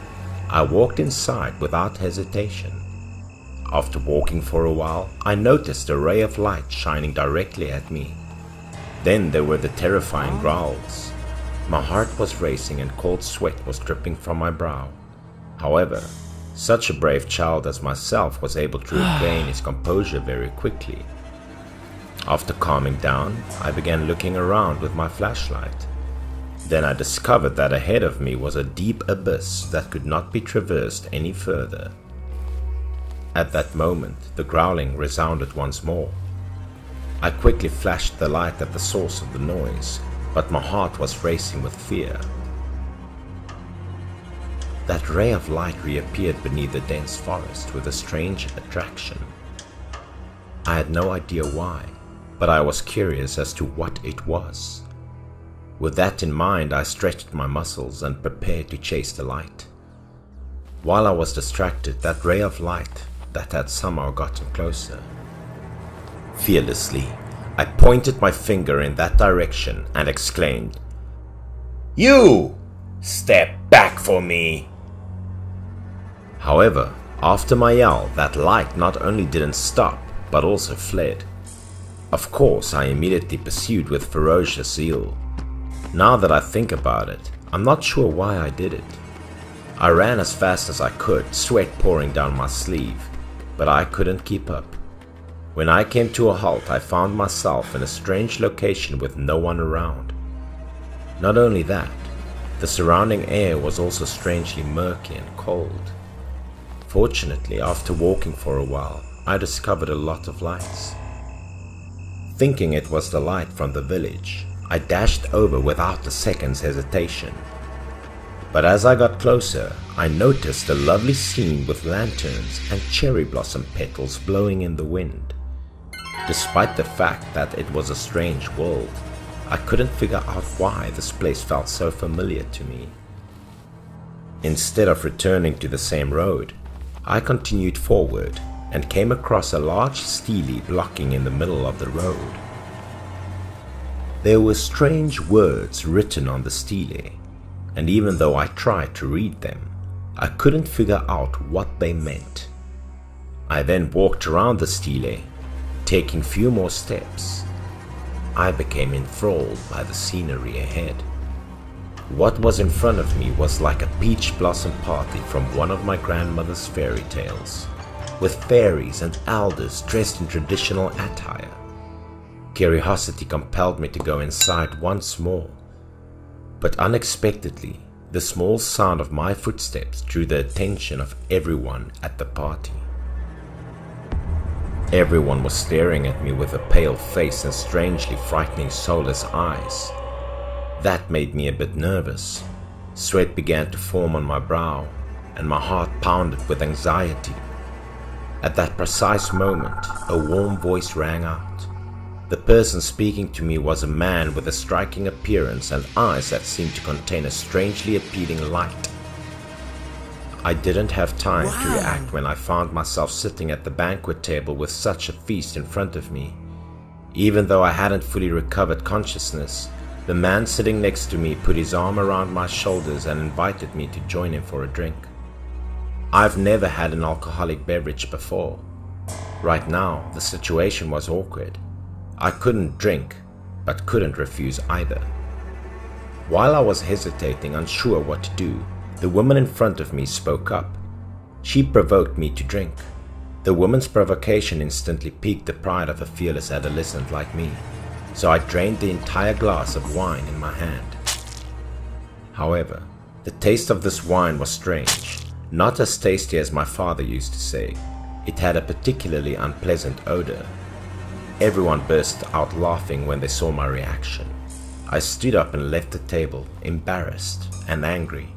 I walked inside without hesitation. After walking for a while, I noticed a ray of light shining directly at me. Then there were the terrifying growls. My heart was racing and cold sweat was dripping from my brow. However, such a brave child as myself was able to <sighs> regain his composure very quickly. After calming down, I began looking around with my flashlight. Then I discovered that ahead of me was a deep abyss that could not be traversed any further. At that moment, the growling resounded once more. I quickly flashed the light at the source of the noise, but my heart was racing with fear. That ray of light reappeared beneath the dense forest with a strange attraction. I had no idea why, but I was curious as to what it was. With that in mind, I stretched my muscles and prepared to chase the light. While I was distracted, that ray of light that had somehow gotten closer. Fearlessly, I pointed my finger in that direction and exclaimed, You! Step back for me! However, after my yell, that light not only didn't stop, but also fled. Of course, I immediately pursued with ferocious zeal. Now that I think about it, I'm not sure why I did it. I ran as fast as I could, sweat pouring down my sleeve, but I couldn't keep up. When I came to a halt, I found myself in a strange location with no one around. Not only that, the surrounding air was also strangely murky and cold. Fortunately, after walking for a while, I discovered a lot of lights. Thinking it was the light from the village, I dashed over without a second's hesitation. But as I got closer, I noticed a lovely scene with lanterns and cherry blossom petals blowing in the wind. Despite the fact that it was a strange world, I couldn't figure out why this place felt so familiar to me. Instead of returning to the same road, I continued forward and came across a large stele blocking in the middle of the road. There were strange words written on the stele, and even though I tried to read them, I couldn't figure out what they meant. I then walked around the stele, taking few more steps. I became enthralled by the scenery ahead. What was in front of me was like a peach blossom party from one of my grandmother's fairy tales, with fairies and elders dressed in traditional attire. Curiosity compelled me to go inside once more. But unexpectedly, the small sound of my footsteps drew the attention of everyone at the party. Everyone was staring at me with a pale face and strangely frightening soulless eyes. That made me a bit nervous. Sweat began to form on my brow, and my heart pounded with anxiety. At that precise moment, a warm voice rang out. The person speaking to me was a man with a striking appearance and eyes that seemed to contain a strangely appealing light. I didn't have time wow. to react when I found myself sitting at the banquet table with such a feast in front of me. Even though I hadn't fully recovered consciousness, the man sitting next to me put his arm around my shoulders and invited me to join him for a drink. I've never had an alcoholic beverage before. Right now, the situation was awkward. I couldn't drink, but couldn't refuse either. While I was hesitating, unsure what to do, the woman in front of me spoke up. She provoked me to drink. The woman's provocation instantly piqued the pride of a fearless adolescent like me, so I drained the entire glass of wine in my hand. However, the taste of this wine was strange, not as tasty as my father used to say. It had a particularly unpleasant odor Everyone burst out laughing when they saw my reaction. I stood up and left the table, embarrassed and angry.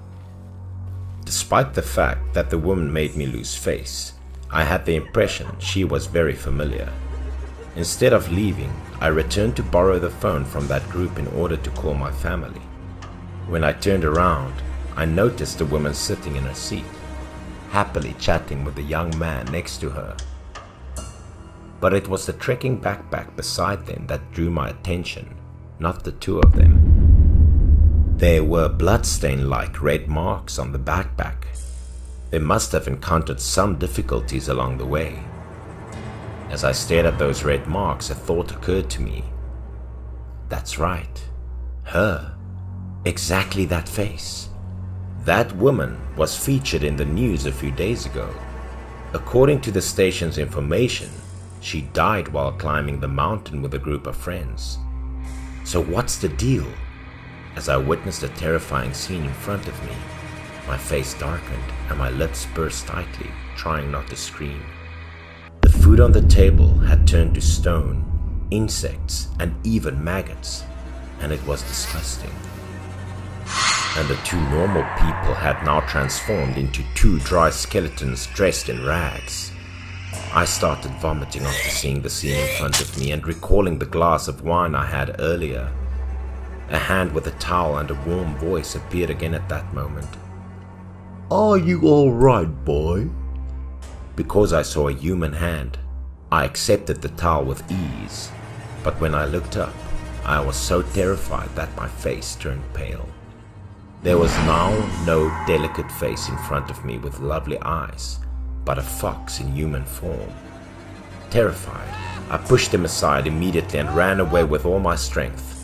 Despite the fact that the woman made me lose face, I had the impression she was very familiar. Instead of leaving, I returned to borrow the phone from that group in order to call my family. When I turned around, I noticed the woman sitting in her seat, happily chatting with the young man next to her. But it was the trekking backpack beside them that drew my attention, not the two of them. There were bloodstain-like red marks on the backpack. They must have encountered some difficulties along the way. As I stared at those red marks, a thought occurred to me. That's right. Her. Exactly that face. That woman was featured in the news a few days ago. According to the station's information, she died while climbing the mountain with a group of friends. So what's the deal? As I witnessed a terrifying scene in front of me, my face darkened and my lips pursed tightly, trying not to scream. The food on the table had turned to stone, insects, and even maggots, and it was disgusting and the two normal people had now transformed into two dry skeletons dressed in rags. I started vomiting after seeing the scene in front of me and recalling the glass of wine I had earlier. A hand with a towel and a warm voice appeared again at that moment. Are you alright, boy? Because I saw a human hand, I accepted the towel with ease, but when I looked up, I was so terrified that my face turned pale. There was now no delicate face in front of me with lovely eyes, but a fox in human form. Terrified, I pushed him aside immediately and ran away with all my strength.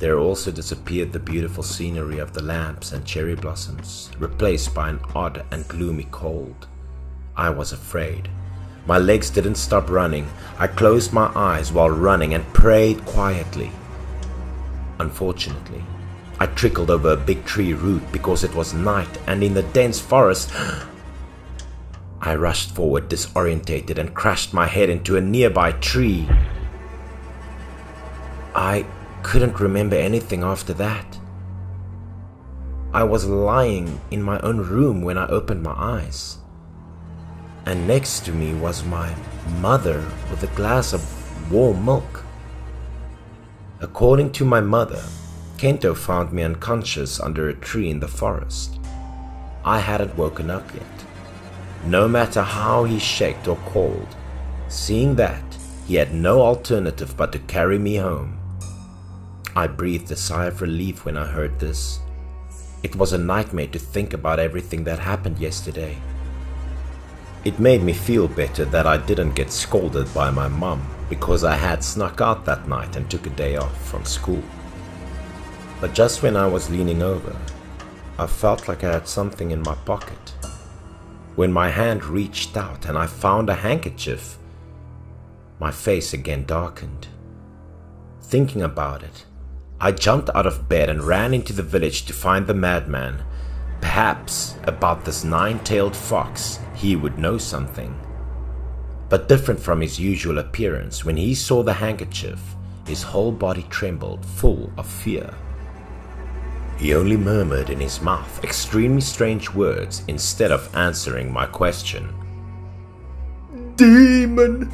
There also disappeared the beautiful scenery of the lamps and cherry blossoms, replaced by an odd and gloomy cold. I was afraid. My legs didn't stop running. I closed my eyes while running and prayed quietly. Unfortunately, I trickled over a big tree root because it was night and in the dense forest. <gasps> I rushed forward disorientated and crashed my head into a nearby tree. I couldn't remember anything after that. I was lying in my own room when I opened my eyes. And next to me was my mother with a glass of warm milk. According to my mother, Kento found me unconscious under a tree in the forest. I hadn't woken up yet. No matter how he shaked or called, seeing that, he had no alternative but to carry me home. I breathed a sigh of relief when I heard this. It was a nightmare to think about everything that happened yesterday. It made me feel better that I didn't get scolded by my mum because I had snuck out that night and took a day off from school. But just when I was leaning over, I felt like I had something in my pocket. When my hand reached out and I found a handkerchief, my face again darkened. Thinking about it, I jumped out of bed and ran into the village to find the madman. Perhaps about this nine-tailed fox he would know something. But different from his usual appearance, when he saw the handkerchief, his whole body trembled, full of fear. He only murmured in his mouth extremely strange words instead of answering my question. Demon!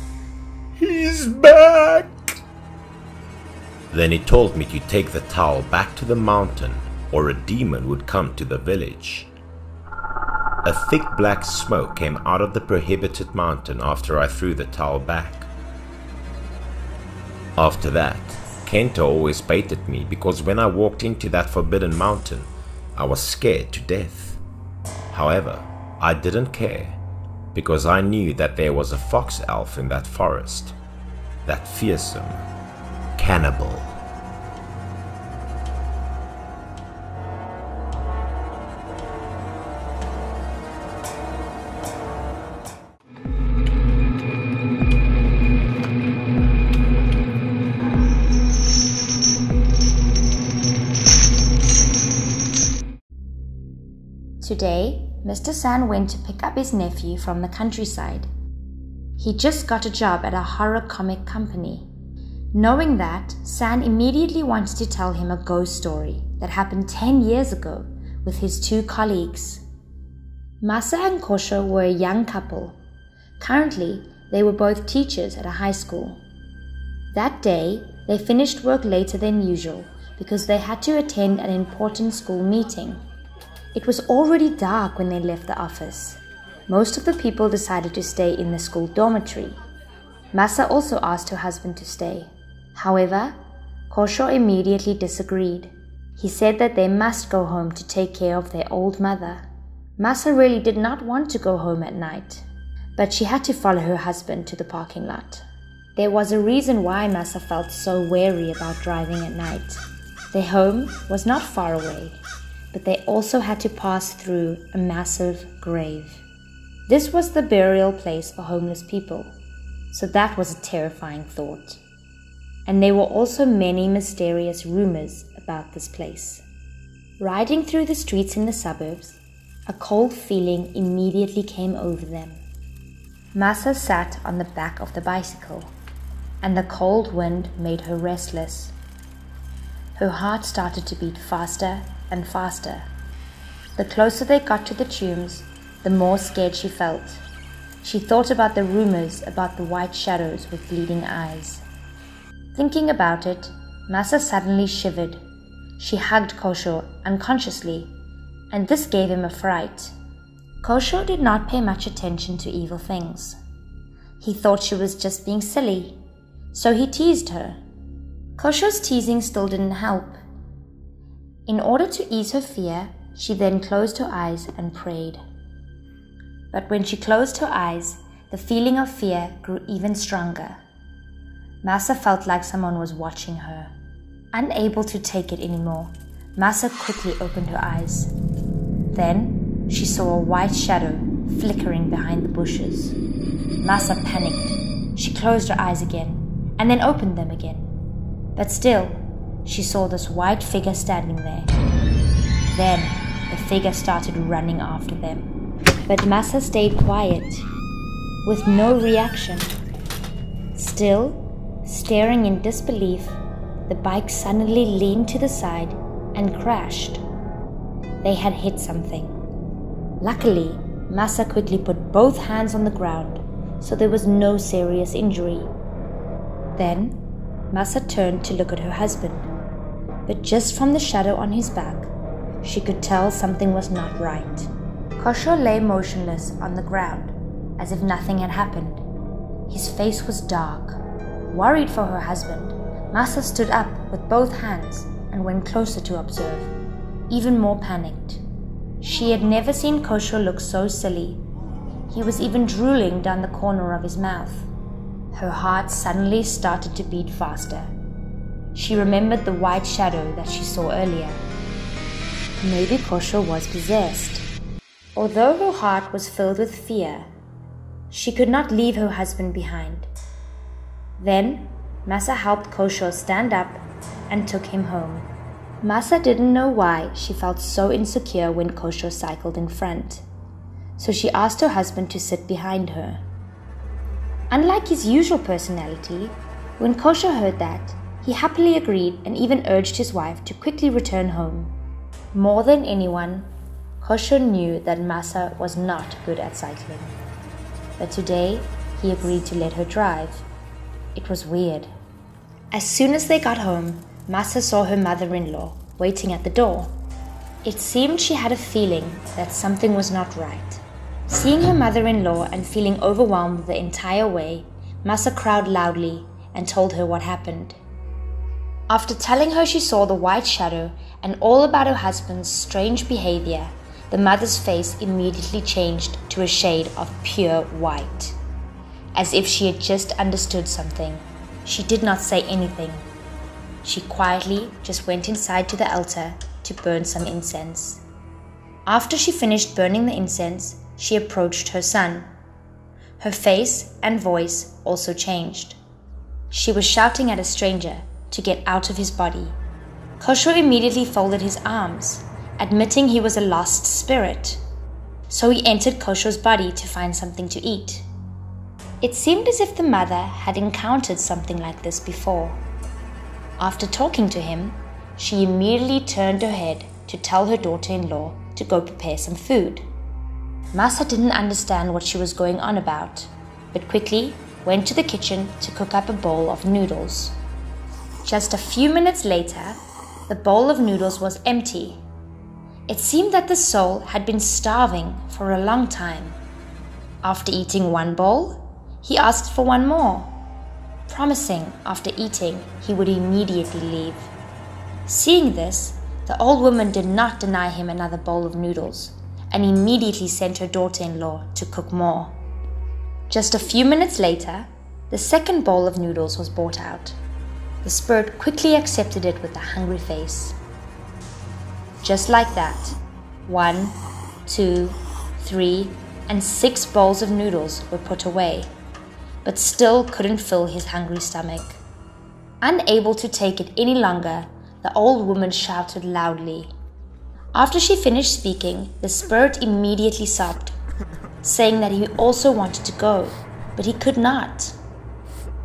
He's back! Then he told me to take the towel back to the mountain or a demon would come to the village. A thick black smoke came out of the prohibited mountain after I threw the towel back. After that, Kento always baited me because when I walked into that forbidden mountain, I was scared to death. However, I didn't care because I knew that there was a fox elf in that forest, that fearsome cannibal. Today, Mr. San went to pick up his nephew from the countryside. He just got a job at a horror comic company. Knowing that, San immediately wanted to tell him a ghost story that happened 10 years ago with his two colleagues. Masa and Kosho were a young couple. Currently, they were both teachers at a high school. That day, they finished work later than usual because they had to attend an important school meeting. It was already dark when they left the office. Most of the people decided to stay in the school dormitory. Masa also asked her husband to stay. However, Kosho immediately disagreed. He said that they must go home to take care of their old mother. Masa really did not want to go home at night, but she had to follow her husband to the parking lot. There was a reason why Masa felt so wary about driving at night. Their home was not far away, but they also had to pass through a massive grave. This was the burial place for homeless people, so that was a terrifying thought. And there were also many mysterious rumors about this place. Riding through the streets in the suburbs, a cold feeling immediately came over them. Masa sat on the back of the bicycle, and the cold wind made her restless. Her heart started to beat faster and faster. The closer they got to the tombs, the more scared she felt. She thought about the rumors about the white shadows with bleeding eyes. Thinking about it, Masa suddenly shivered. She hugged Kosho unconsciously and this gave him a fright. Kosho did not pay much attention to evil things. He thought she was just being silly, so he teased her. Kosho's teasing still didn't help. In order to ease her fear, she then closed her eyes and prayed. But when she closed her eyes, the feeling of fear grew even stronger. Masa felt like someone was watching her. Unable to take it anymore, Masa quickly opened her eyes. Then she saw a white shadow flickering behind the bushes. Masa panicked. She closed her eyes again and then opened them again. But still, she saw this white figure standing there. Then the figure started running after them. But Masa stayed quiet, with no reaction. Still, staring in disbelief, the bike suddenly leaned to the side and crashed. They had hit something. Luckily, Masa quickly put both hands on the ground, so there was no serious injury. Then, Masa turned to look at her husband, but just from the shadow on his back, she could tell something was not right. Kosho lay motionless on the ground, as if nothing had happened. His face was dark. Worried for her husband, Masa stood up with both hands and went closer to observe even more panicked. She had never seen Kosho look so silly. He was even drooling down the corner of his mouth. Her heart suddenly started to beat faster. She remembered the white shadow that she saw earlier. Maybe Kosho was possessed. Although her heart was filled with fear, she could not leave her husband behind. Then, Masa helped Kosho stand up and took him home. Masa didn't know why she felt so insecure when Kosho cycled in front, so she asked her husband to sit behind her. Unlike his usual personality, when Kosho heard that, he happily agreed and even urged his wife to quickly return home. More than anyone, Kosho knew that Masa was not good at cycling. But today, he agreed to let her drive. It was weird. As soon as they got home, Masa saw her mother in law waiting at the door. It seemed she had a feeling that something was not right. Seeing her mother in law and feeling overwhelmed the entire way, Masa cried loudly and told her what happened. After telling her she saw the white shadow and all about her husband's strange behavior, the mother's face immediately changed to a shade of pure white. As if she had just understood something, she did not say anything she quietly just went inside to the altar to burn some incense. After she finished burning the incense, she approached her son. Her face and voice also changed. She was shouting at a stranger to get out of his body. Kosho immediately folded his arms, admitting he was a lost spirit. So he entered Kosho's body to find something to eat. It seemed as if the mother had encountered something like this before. After talking to him, she immediately turned her head to tell her daughter in law to go prepare some food. Masa didn't understand what she was going on about, but quickly went to the kitchen to cook up a bowl of noodles. Just a few minutes later, the bowl of noodles was empty. It seemed that the soul had been starving for a long time. After eating one bowl, he asked for one more, promising after eating he would immediately leave. Seeing this, the old woman did not deny him another bowl of noodles and immediately sent her daughter in law to cook more. Just a few minutes later, the second bowl of noodles was brought out. The spirit quickly accepted it with a hungry face. Just like that, one, two, three, and six bowls of noodles were put away, but still couldn't fill his hungry stomach. Unable to take it any longer, the old woman shouted loudly. After she finished speaking, the spirit immediately sobbed, saying that he also wanted to go, but he could not.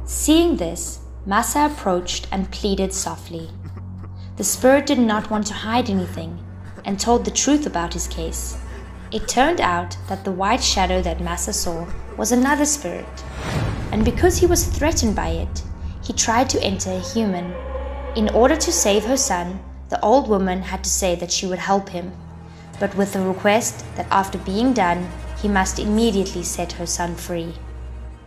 Seeing this, Masa approached and pleaded softly. The spirit did not want to hide anything and told the truth about his case. It turned out that the white shadow that Masa saw was another spirit, and because he was threatened by it, he tried to enter a human in order to save her son, the old woman had to say that she would help him, but with the request that after being done, he must immediately set her son free.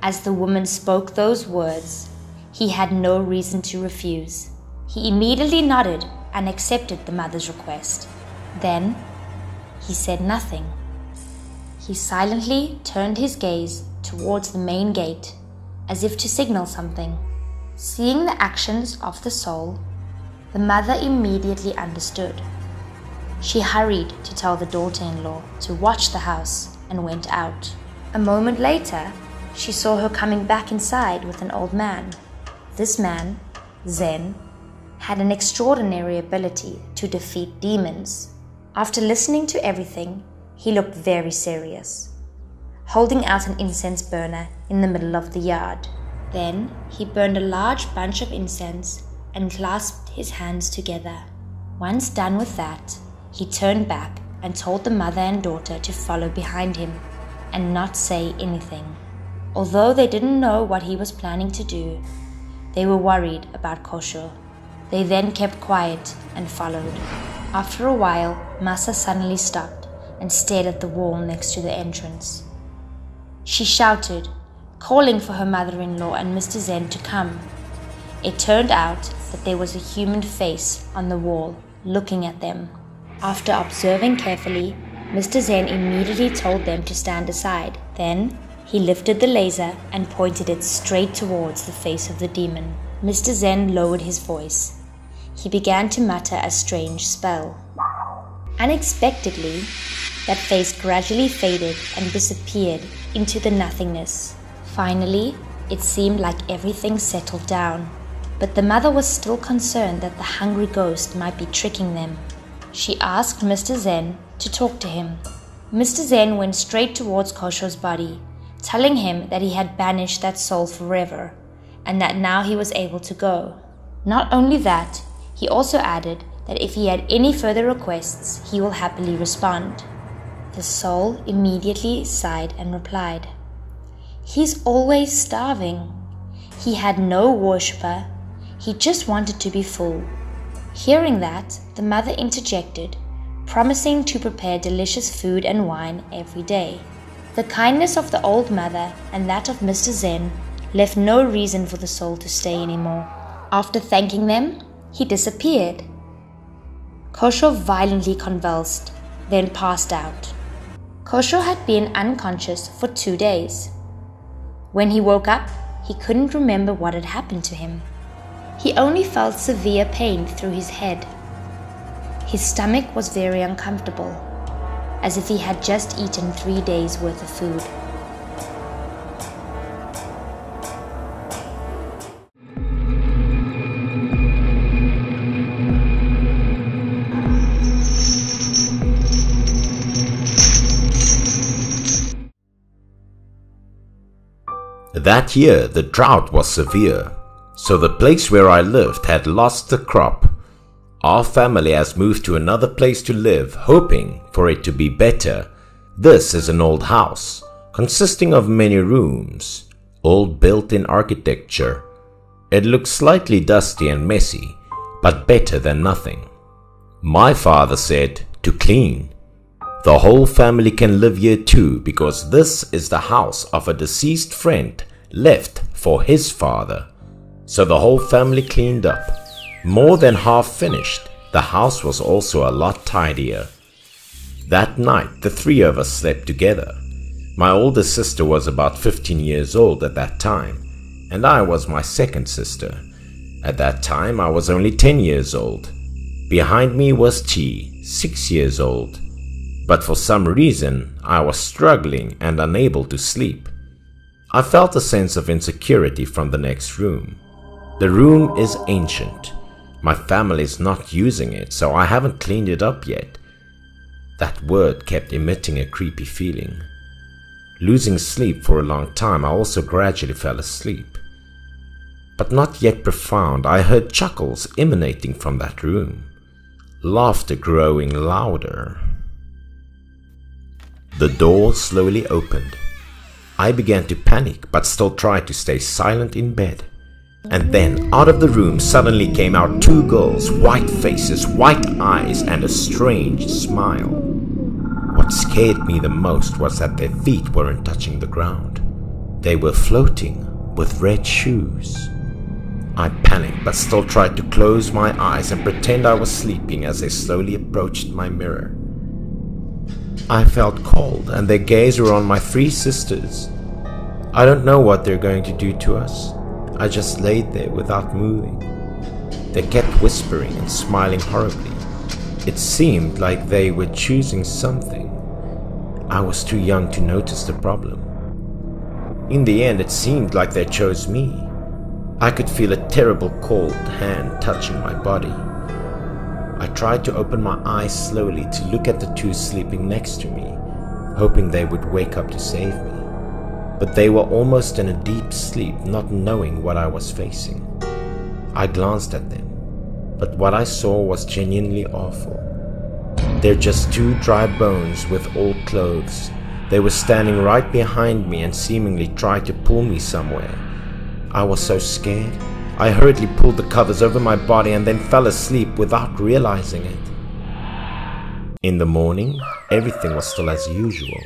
As the woman spoke those words, he had no reason to refuse. He immediately nodded and accepted the mother's request. Then, he said nothing. He silently turned his gaze towards the main gate, as if to signal something. Seeing the actions of the soul, the mother immediately understood. She hurried to tell the daughter in law to watch the house and went out. A moment later, she saw her coming back inside with an old man. This man, Zen, had an extraordinary ability to defeat demons. After listening to everything, he looked very serious, holding out an incense burner in the middle of the yard. Then he burned a large bunch of incense and clasped his hands together. Once done with that, he turned back and told the mother and daughter to follow behind him and not say anything. Although they didn't know what he was planning to do, they were worried about Kosho. They then kept quiet and followed. After a while, Masa suddenly stopped and stared at the wall next to the entrance. She shouted, calling for her mother in law and Mr. Zen to come. It turned out that there was a human face on the wall looking at them. After observing carefully, Mr. Zen immediately told them to stand aside. Then he lifted the laser and pointed it straight towards the face of the demon. Mr. Zen lowered his voice. He began to mutter a strange spell. Unexpectedly, that face gradually faded and disappeared into the nothingness. Finally, it seemed like everything settled down, but the mother was still concerned that the hungry ghost might be tricking them. She asked Mr. Zen to talk to him. Mr. Zen went straight towards Kosho's body, telling him that he had banished that soul forever, and that now he was able to go. Not only that, he also added that if he had any further requests, he will happily respond. The soul immediately sighed and replied, He's always starving. He had no worshipper. He just wanted to be full. Hearing that, the mother interjected, promising to prepare delicious food and wine every day. The kindness of the old mother and that of Mr. Zen left no reason for the soul to stay anymore. After thanking them, he disappeared. Kosho violently convulsed, then passed out. Kosho had been unconscious for two days. When he woke up, he couldn't remember what had happened to him. He only felt severe pain through his head. His stomach was very uncomfortable, as if he had just eaten three days' worth of food. That year the drought was severe, so the place where I lived had lost the crop. Our family has moved to another place to live, hoping for it to be better. This is an old house, consisting of many rooms, all built-in architecture. It looks slightly dusty and messy, but better than nothing. My father said to clean. The whole family can live here too because this is the house of a deceased friend left for his father. So the whole family cleaned up. More than half finished, the house was also a lot tidier. That night, the three of us slept together. My oldest sister was about 15 years old at that time, and I was my second sister. At that time, I was only 10 years old. Behind me was T, 6 years old. But for some reason, I was struggling and unable to sleep. I felt a sense of insecurity from the next room. The room is ancient. My family is not using it, so I haven't cleaned it up yet. That word kept emitting a creepy feeling. Losing sleep for a long time, I also gradually fell asleep. But not yet profound, I heard chuckles emanating from that room laughter growing louder. The door slowly opened. I began to panic but still tried to stay silent in bed. And then out of the room suddenly came out two girls, white faces, white eyes, and a strange smile. What scared me the most was that their feet weren't touching the ground. They were floating with red shoes. I panicked but still tried to close my eyes and pretend I was sleeping as they slowly approached my mirror. I felt cold and their gaze were on my three sisters. I don't know what they're going to do to us. I just laid there without moving. They kept whispering and smiling horribly. It seemed like they were choosing something. I was too young to notice the problem. In the end, it seemed like they chose me. I could feel a terrible cold hand touching my body. I tried to open my eyes slowly to look at the two sleeping next to me, hoping they would wake up to save me. But they were almost in a deep sleep, not knowing what I was facing. I glanced at them, but what I saw was genuinely awful. They're just two dry bones with old clothes. They were standing right behind me and seemingly tried to pull me somewhere. I was so scared. I hurriedly pulled the covers over my body and then fell asleep without realizing it. In the morning, everything was still as usual,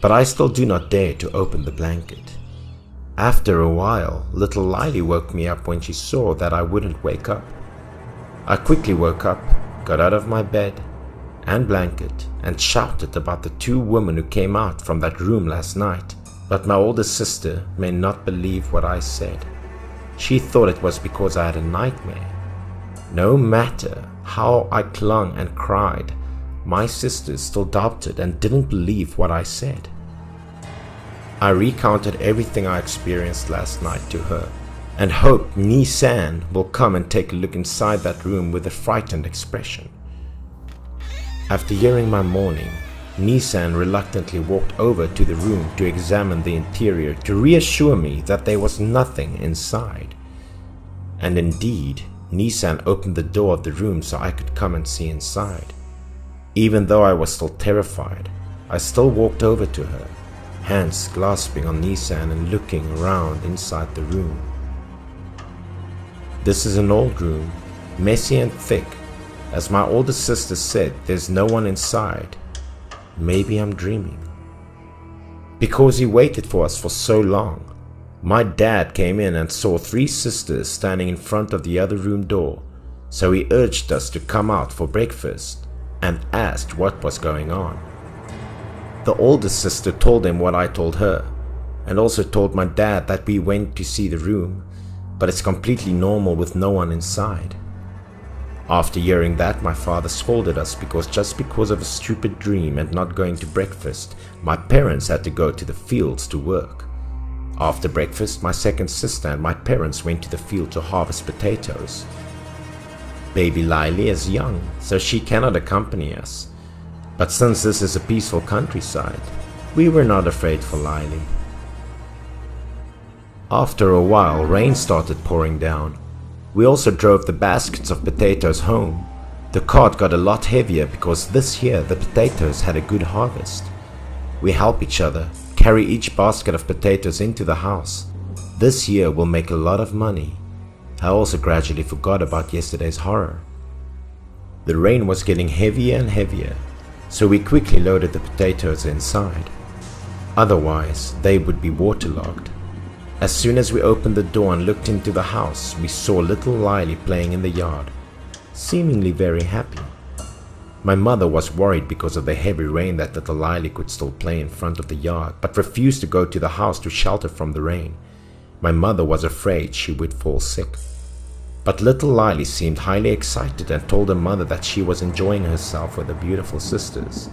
but I still do not dare to open the blanket. After a while, little Lily woke me up when she saw that I wouldn't wake up. I quickly woke up, got out of my bed and blanket, and shouted about the two women who came out from that room last night. But my older sister may not believe what I said. She thought it was because I had a nightmare. No matter how I clung and cried, my sisters still doubted and didn't believe what I said. I recounted everything I experienced last night to her and hoped Nisan will come and take a look inside that room with a frightened expression. After hearing my mourning, Nisan reluctantly walked over to the room to examine the interior to reassure me that there was nothing inside. And indeed, Nisan opened the door of the room so I could come and see inside. Even though I was still terrified, I still walked over to her, hands clasping on Nisan and looking around inside the room. This is an old room, messy and thick. As my older sister said, there's no one inside Maybe I'm dreaming. Because he waited for us for so long, my dad came in and saw three sisters standing in front of the other room door, so he urged us to come out for breakfast and asked what was going on. The oldest sister told him what I told her, and also told my dad that we went to see the room, but it's completely normal with no one inside. After hearing that, my father scolded us because just because of a stupid dream and not going to breakfast, my parents had to go to the fields to work. After breakfast, my second sister and my parents went to the field to harvest potatoes. Baby Lily is young, so she cannot accompany us. But since this is a peaceful countryside, we were not afraid for Lily. After a while, rain started pouring down. We also drove the baskets of potatoes home. The cart got a lot heavier because this year the potatoes had a good harvest. We help each other, carry each basket of potatoes into the house. This year we'll make a lot of money. I also gradually forgot about yesterday's horror. The rain was getting heavier and heavier, so we quickly loaded the potatoes inside. Otherwise, they would be waterlogged. As soon as we opened the door and looked into the house, we saw little Lily playing in the yard, seemingly very happy. My mother was worried because of the heavy rain that little Lily could still play in front of the yard, but refused to go to the house to shelter from the rain. My mother was afraid she would fall sick. But little Lily seemed highly excited and told her mother that she was enjoying herself with her beautiful sisters.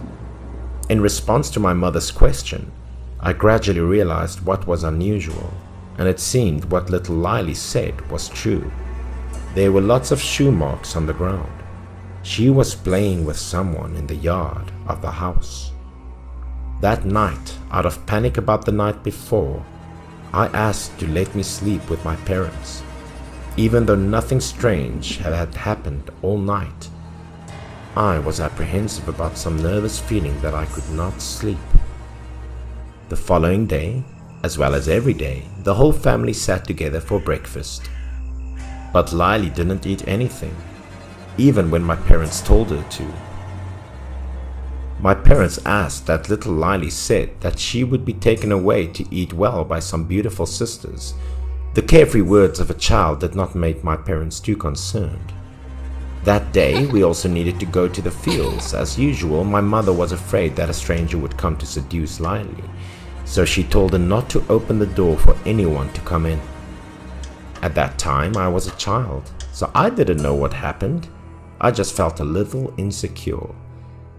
In response to my mother's question, I gradually realized what was unusual and it seemed what little Lily said was true. There were lots of shoe marks on the ground. She was playing with someone in the yard of the house. That night, out of panic about the night before, I asked to let me sleep with my parents, even though nothing strange had happened all night. I was apprehensive about some nervous feeling that I could not sleep. The following day, as well as every day, the whole family sat together for breakfast. But Lily didn't eat anything, even when my parents told her to. My parents asked that little Lily said that she would be taken away to eat well by some beautiful sisters. The carefree words of a child did not make my parents too concerned. That day, we also needed to go to the fields. As usual, my mother was afraid that a stranger would come to seduce Lily, so she told her not to open the door for anyone to come in. At that time, I was a child, so I didn't know what happened. I just felt a little insecure.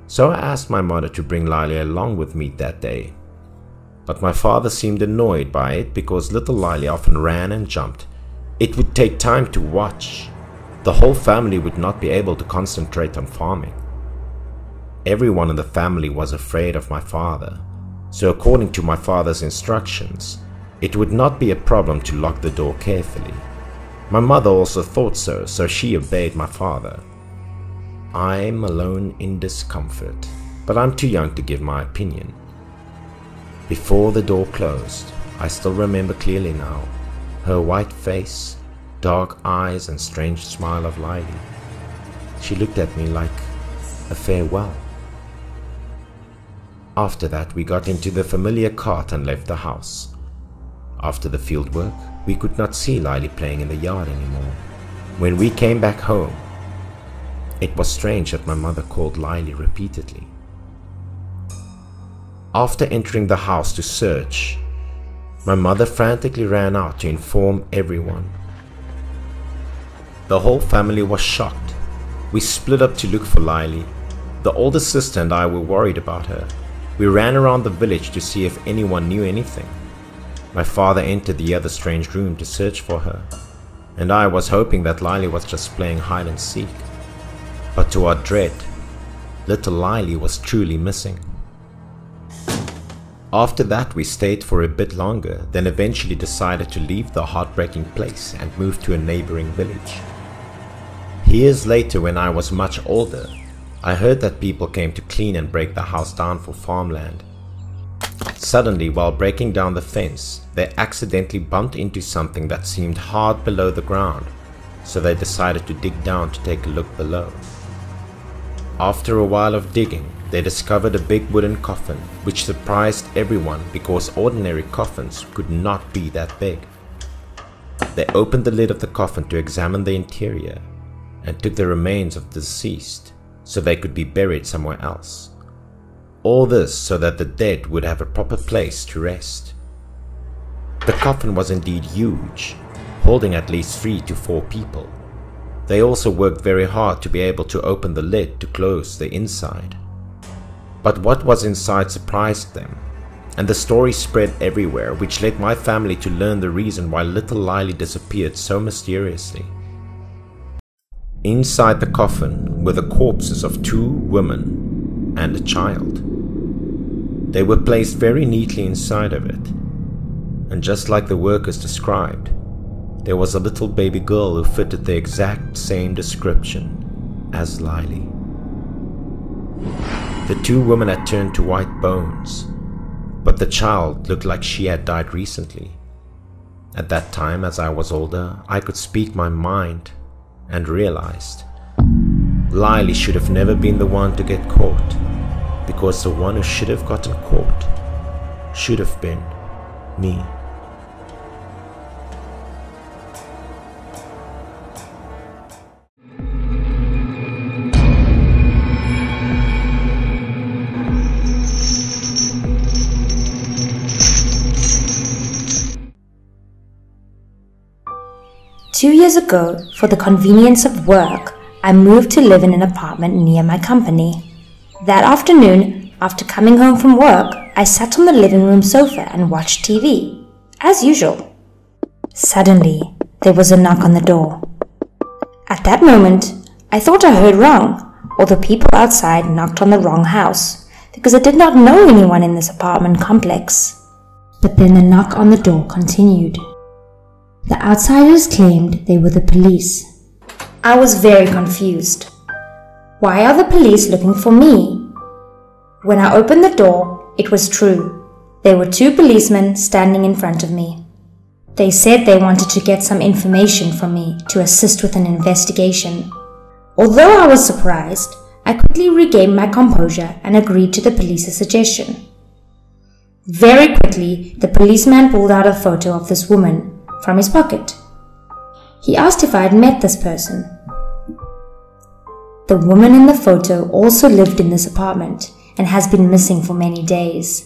So I asked my mother to bring Lily along with me that day. But my father seemed annoyed by it because little Lily often ran and jumped. It would take time to watch. The whole family would not be able to concentrate on farming. Everyone in the family was afraid of my father, so according to my father's instructions, it would not be a problem to lock the door carefully. My mother also thought so, so she obeyed my father. I'm alone in discomfort, but I'm too young to give my opinion. Before the door closed, I still remember clearly now, her white face, dark eyes and strange smile of Lily. She looked at me like a farewell. After that, we got into the familiar cart and left the house. After the field work, we could not see Lily playing in the yard anymore. When we came back home, it was strange that my mother called Lily repeatedly. After entering the house to search, my mother frantically ran out to inform everyone. The whole family was shocked. We split up to look for Lily. The older sister and I were worried about her. We ran around the village to see if anyone knew anything. My father entered the other strange room to search for her, and I was hoping that Lily was just playing hide and seek. But to our dread, little Lily was truly missing. After that we stayed for a bit longer, then eventually decided to leave the heartbreaking place and move to a neighboring village. Years later when I was much older, I heard that people came to clean and break the house down for farmland. Suddenly, while breaking down the fence, they accidentally bumped into something that seemed hard below the ground, so they decided to dig down to take a look below. After a while of digging, they discovered a big wooden coffin, which surprised everyone because ordinary coffins could not be that big. They opened the lid of the coffin to examine the interior and took the remains of the deceased so they could be buried somewhere else. All this so that the dead would have a proper place to rest. The coffin was indeed huge, holding at least three to four people. They also worked very hard to be able to open the lid to close the inside. But what was inside surprised them, and the story spread everywhere, which led my family to learn the reason why little Lily disappeared so mysteriously. Inside the coffin were the corpses of two women and a child. They were placed very neatly inside of it, and just like the workers described, there was a little baby girl who fitted the exact same description as Lily. The two women had turned to white bones, but the child looked like she had died recently. At that time, as I was older, I could speak my mind and realized Lily should have never been the one to get caught because the one who should have gotten caught should have been me. Two years ago, for the convenience of work, I moved to live in an apartment near my company. That afternoon, after coming home from work, I sat on the living room sofa and watched TV, as usual. Suddenly, there was a knock on the door. At that moment, I thought I heard wrong, or the people outside knocked on the wrong house, because I did not know anyone in this apartment complex. But then the knock on the door continued. The outsiders claimed they were the police. I was very confused. Why are the police looking for me? When I opened the door, it was true. There were two policemen standing in front of me. They said they wanted to get some information from me to assist with an investigation. Although I was surprised, I quickly regained my composure and agreed to the police's suggestion. Very quickly, the policeman pulled out a photo of this woman from his pocket. He asked if I had met this person. The woman in the photo also lived in this apartment and has been missing for many days.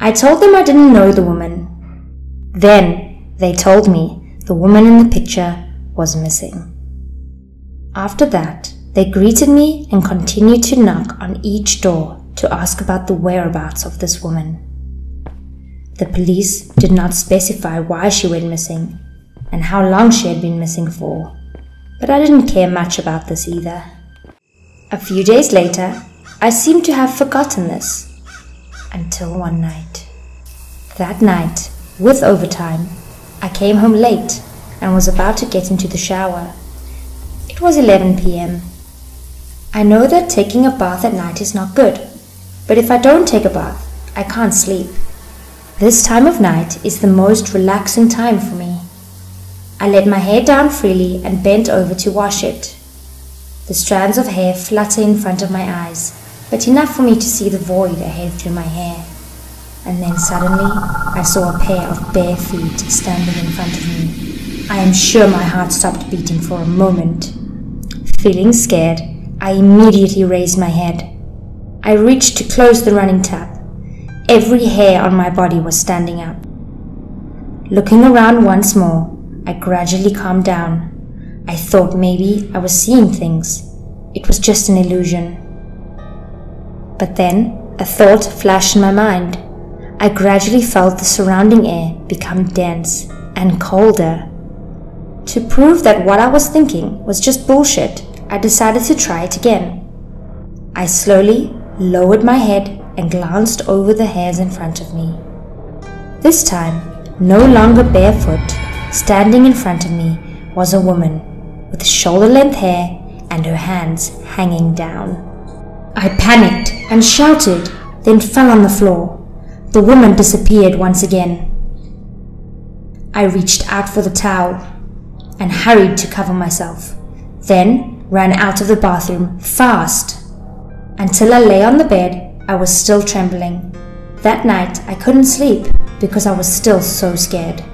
I told them I didn't know the woman. Then they told me the woman in the picture was missing. After that, they greeted me and continued to knock on each door to ask about the whereabouts of this woman. The police did not specify why she went missing and how long she had been missing for, but I didn't care much about this either. A few days later, I seemed to have forgotten this until one night. That night, with overtime, I came home late and was about to get into the shower. It was 11 pm. I know that taking a bath at night is not good, but if I don't take a bath, I can't sleep. This time of night is the most relaxing time for me. I let my hair down freely and bent over to wash it. The strands of hair flutter in front of my eyes, but enough for me to see the void ahead through my hair. And then suddenly I saw a pair of bare feet standing in front of me. I am sure my heart stopped beating for a moment. Feeling scared, I immediately raised my head. I reached to close the running tap Every hair on my body was standing up. Looking around once more, I gradually calmed down. I thought maybe I was seeing things. It was just an illusion. But then a thought flashed in my mind. I gradually felt the surrounding air become dense and colder. To prove that what I was thinking was just bullshit, I decided to try it again. I slowly lowered my head and glanced over the hairs in front of me. This time, no longer barefoot, standing in front of me was a woman with shoulder length hair and her hands hanging down. I panicked and shouted, then fell on the floor. The woman disappeared once again. I reached out for the towel and hurried to cover myself, then ran out of the bathroom fast until I lay on the bed I was still trembling. That night, I couldn't sleep because I was still so scared.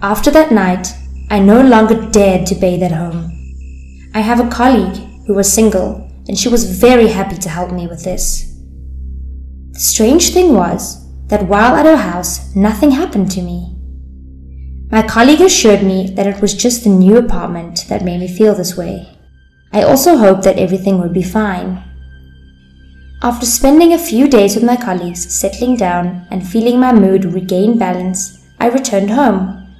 After that night, I no longer dared to bathe at home. I have a colleague who was single, and she was very happy to help me with this. The strange thing was that while at her house, nothing happened to me. My colleague assured me that it was just the new apartment that made me feel this way. I also hoped that everything would be fine. After spending a few days with my colleagues, settling down, and feeling my mood regain balance, I returned home.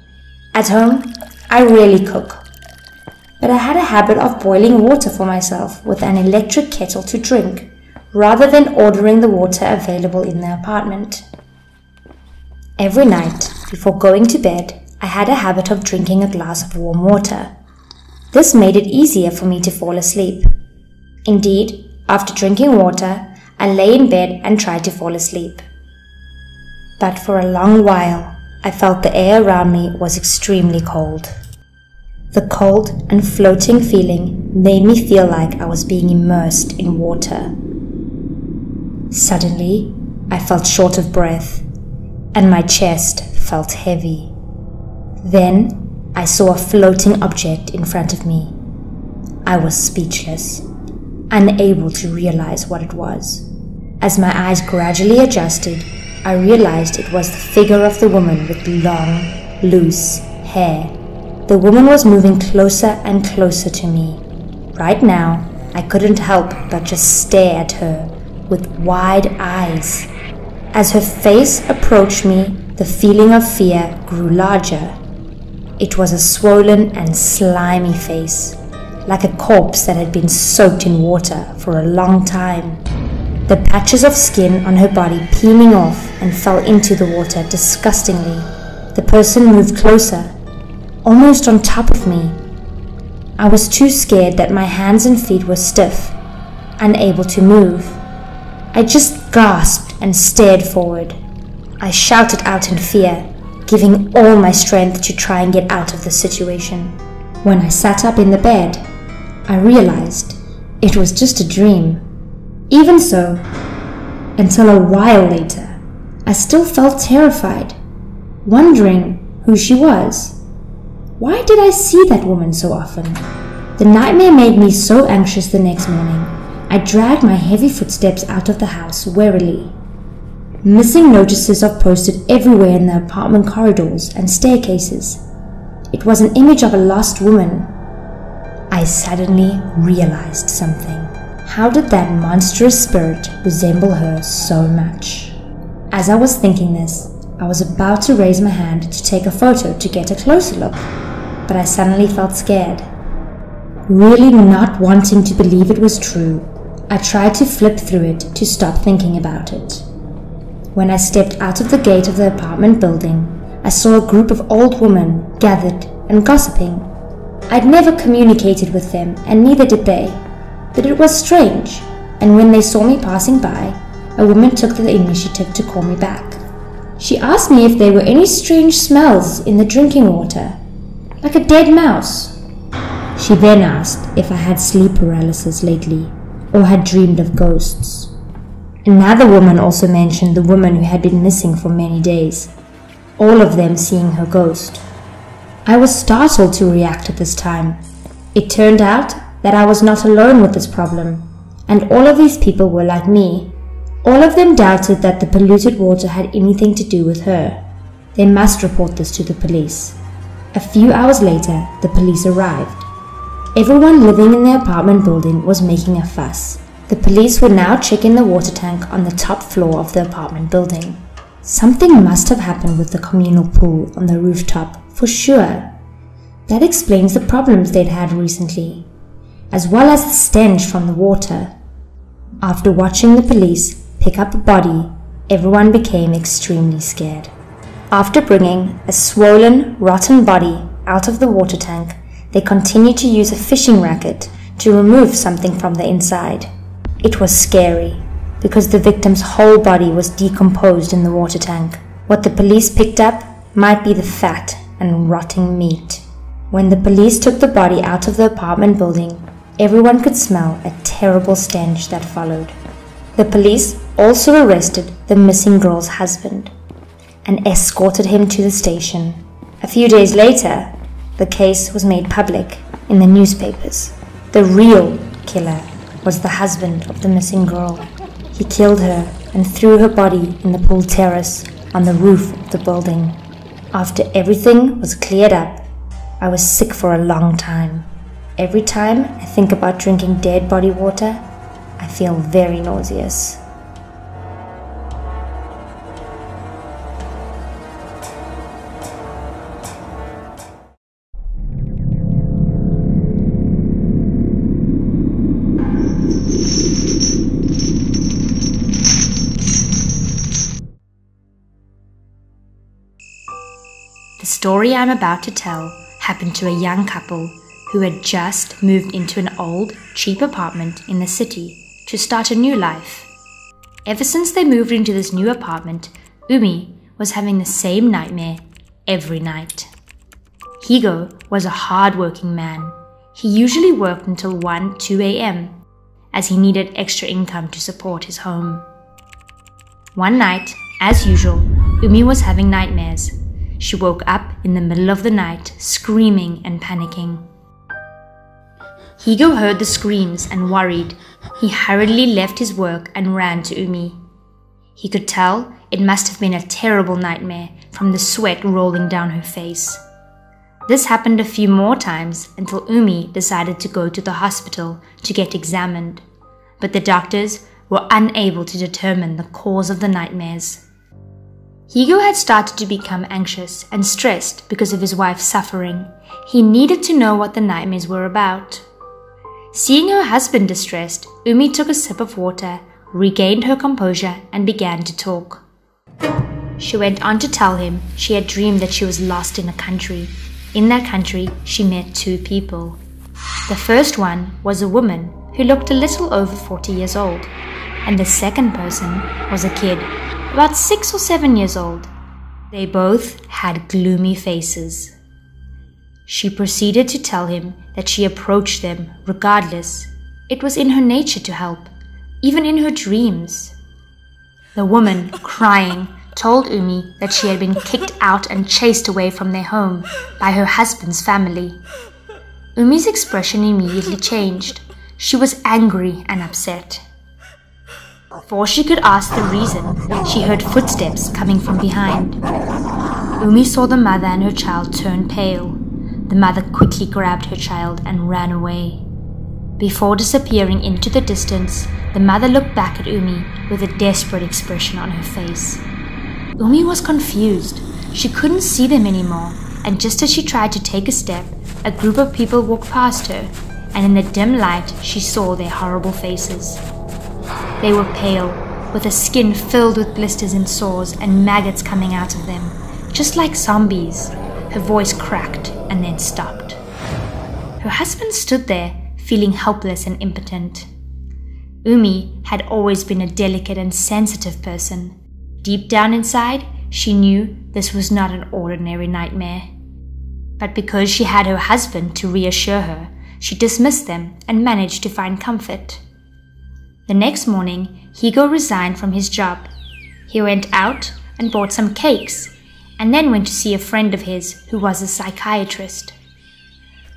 At home, I rarely cook, but I had a habit of boiling water for myself with an electric kettle to drink, rather than ordering the water available in the apartment. Every night, before going to bed, I had a habit of drinking a glass of warm water. This made it easier for me to fall asleep. Indeed, after drinking water, I lay in bed and tried to fall asleep. But for a long while, I felt the air around me was extremely cold. The cold and floating feeling made me feel like I was being immersed in water. Suddenly, I felt short of breath, and my chest felt heavy. Then I saw a floating object in front of me. I was speechless, unable to realize what it was. As my eyes gradually adjusted, I realized it was the figure of the woman with long, loose hair. The woman was moving closer and closer to me. Right now, I couldn't help but just stare at her with wide eyes. As her face approached me, the feeling of fear grew larger. It was a swollen and slimy face, like a corpse that had been soaked in water for a long time. The patches of skin on her body peeling off and fell into the water disgustingly. The person moved closer, almost on top of me. I was too scared that my hands and feet were stiff, unable to move. I just gasped and stared forward. I shouted out in fear giving all my strength to try and get out of the situation. When I sat up in the bed, I realized it was just a dream. Even so, until a while later, I still felt terrified, wondering who she was. Why did I see that woman so often? The nightmare made me so anxious the next morning. I dragged my heavy footsteps out of the house warily Missing notices are posted everywhere in the apartment corridors and staircases. It was an image of a lost woman. I suddenly realized something. How did that monstrous spirit resemble her so much? As I was thinking this, I was about to raise my hand to take a photo to get a closer look, but I suddenly felt scared. Really not wanting to believe it was true, I tried to flip through it to stop thinking about it. When I stepped out of the gate of the apartment building, I saw a group of old women gathered and gossiping. I'd never communicated with them, and neither did they. But it was strange, and when they saw me passing by, a woman took the initiative to call me back. She asked me if there were any strange smells in the drinking water, like a dead mouse. She then asked if I had sleep paralysis lately, or had dreamed of ghosts. Another woman also mentioned the woman who had been missing for many days, all of them seeing her ghost. I was startled to react at this time. It turned out that I was not alone with this problem, and all of these people were like me. All of them doubted that the polluted water had anything to do with her. They must report this to the police. A few hours later, the police arrived. Everyone living in the apartment building was making a fuss. The police were now checking the water tank on the top floor of the apartment building. Something must have happened with the communal pool on the rooftop, for sure. That explains the problems they'd had recently, as well as the stench from the water. After watching the police pick up a body, everyone became extremely scared. After bringing a swollen, rotten body out of the water tank, they continued to use a fishing racket to remove something from the inside. It was scary because the victim's whole body was decomposed in the water tank. What the police picked up might be the fat and rotting meat. When the police took the body out of the apartment building, everyone could smell a terrible stench that followed. The police also arrested the missing girl's husband and escorted him to the station. A few days later, the case was made public in the newspapers. The real killer was the husband of the missing girl. He killed her and threw her body in the pool terrace on the roof of the building. After everything was cleared up, I was sick for a long time. Every time I think about drinking dead body water, I feel very nauseous. The story I'm about to tell happened to a young couple who had just moved into an old, cheap apartment in the city to start a new life. Ever since they moved into this new apartment, Umi was having the same nightmare every night. Higo was a hard-working man. He usually worked until 1 2 a.m. as he needed extra income to support his home. One night, as usual, Umi was having nightmares. She woke up in the middle of the night, screaming and panicking. Higo heard the screams and worried. He hurriedly left his work and ran to Umi. He could tell it must have been a terrible nightmare from the sweat rolling down her face. This happened a few more times until Umi decided to go to the hospital to get examined, but the doctors were unable to determine the cause of the nightmares. Higo had started to become anxious and stressed because of his wife's suffering. He needed to know what the nightmares were about. Seeing her husband distressed, Umi took a sip of water, regained her composure, and began to talk. She went on to tell him she had dreamed that she was lost in a country. In that country, she met two people. The first one was a woman who looked a little over 40 years old and the second person was a kid, about six or seven years old. They both had gloomy faces. She proceeded to tell him that she approached them regardless. It was in her nature to help, even in her dreams. The woman, <laughs> crying, told Umi that she had been kicked out and chased away from their home by her husband's family. Umi's expression immediately changed. She was angry and upset. Before she could ask the reason, she heard footsteps coming from behind. Umi saw the mother and her child turn pale. The mother quickly grabbed her child and ran away. Before disappearing into the distance, the mother looked back at Umi with a desperate expression on her face. Umi was confused. She couldn't see them anymore, and just as she tried to take a step, a group of people walked past her, and in the dim light she saw their horrible faces. They were pale, with a skin filled with blisters and sores and maggots coming out of them, just like zombies. Her voice cracked and then stopped. Her husband stood there, feeling helpless and impotent. Umi had always been a delicate and sensitive person. Deep down inside, she knew this was not an ordinary nightmare. But because she had her husband to reassure her, she dismissed them and managed to find comfort. The next morning, Higo resigned from his job. He went out and bought some cakes, and then went to see a friend of his who was a psychiatrist.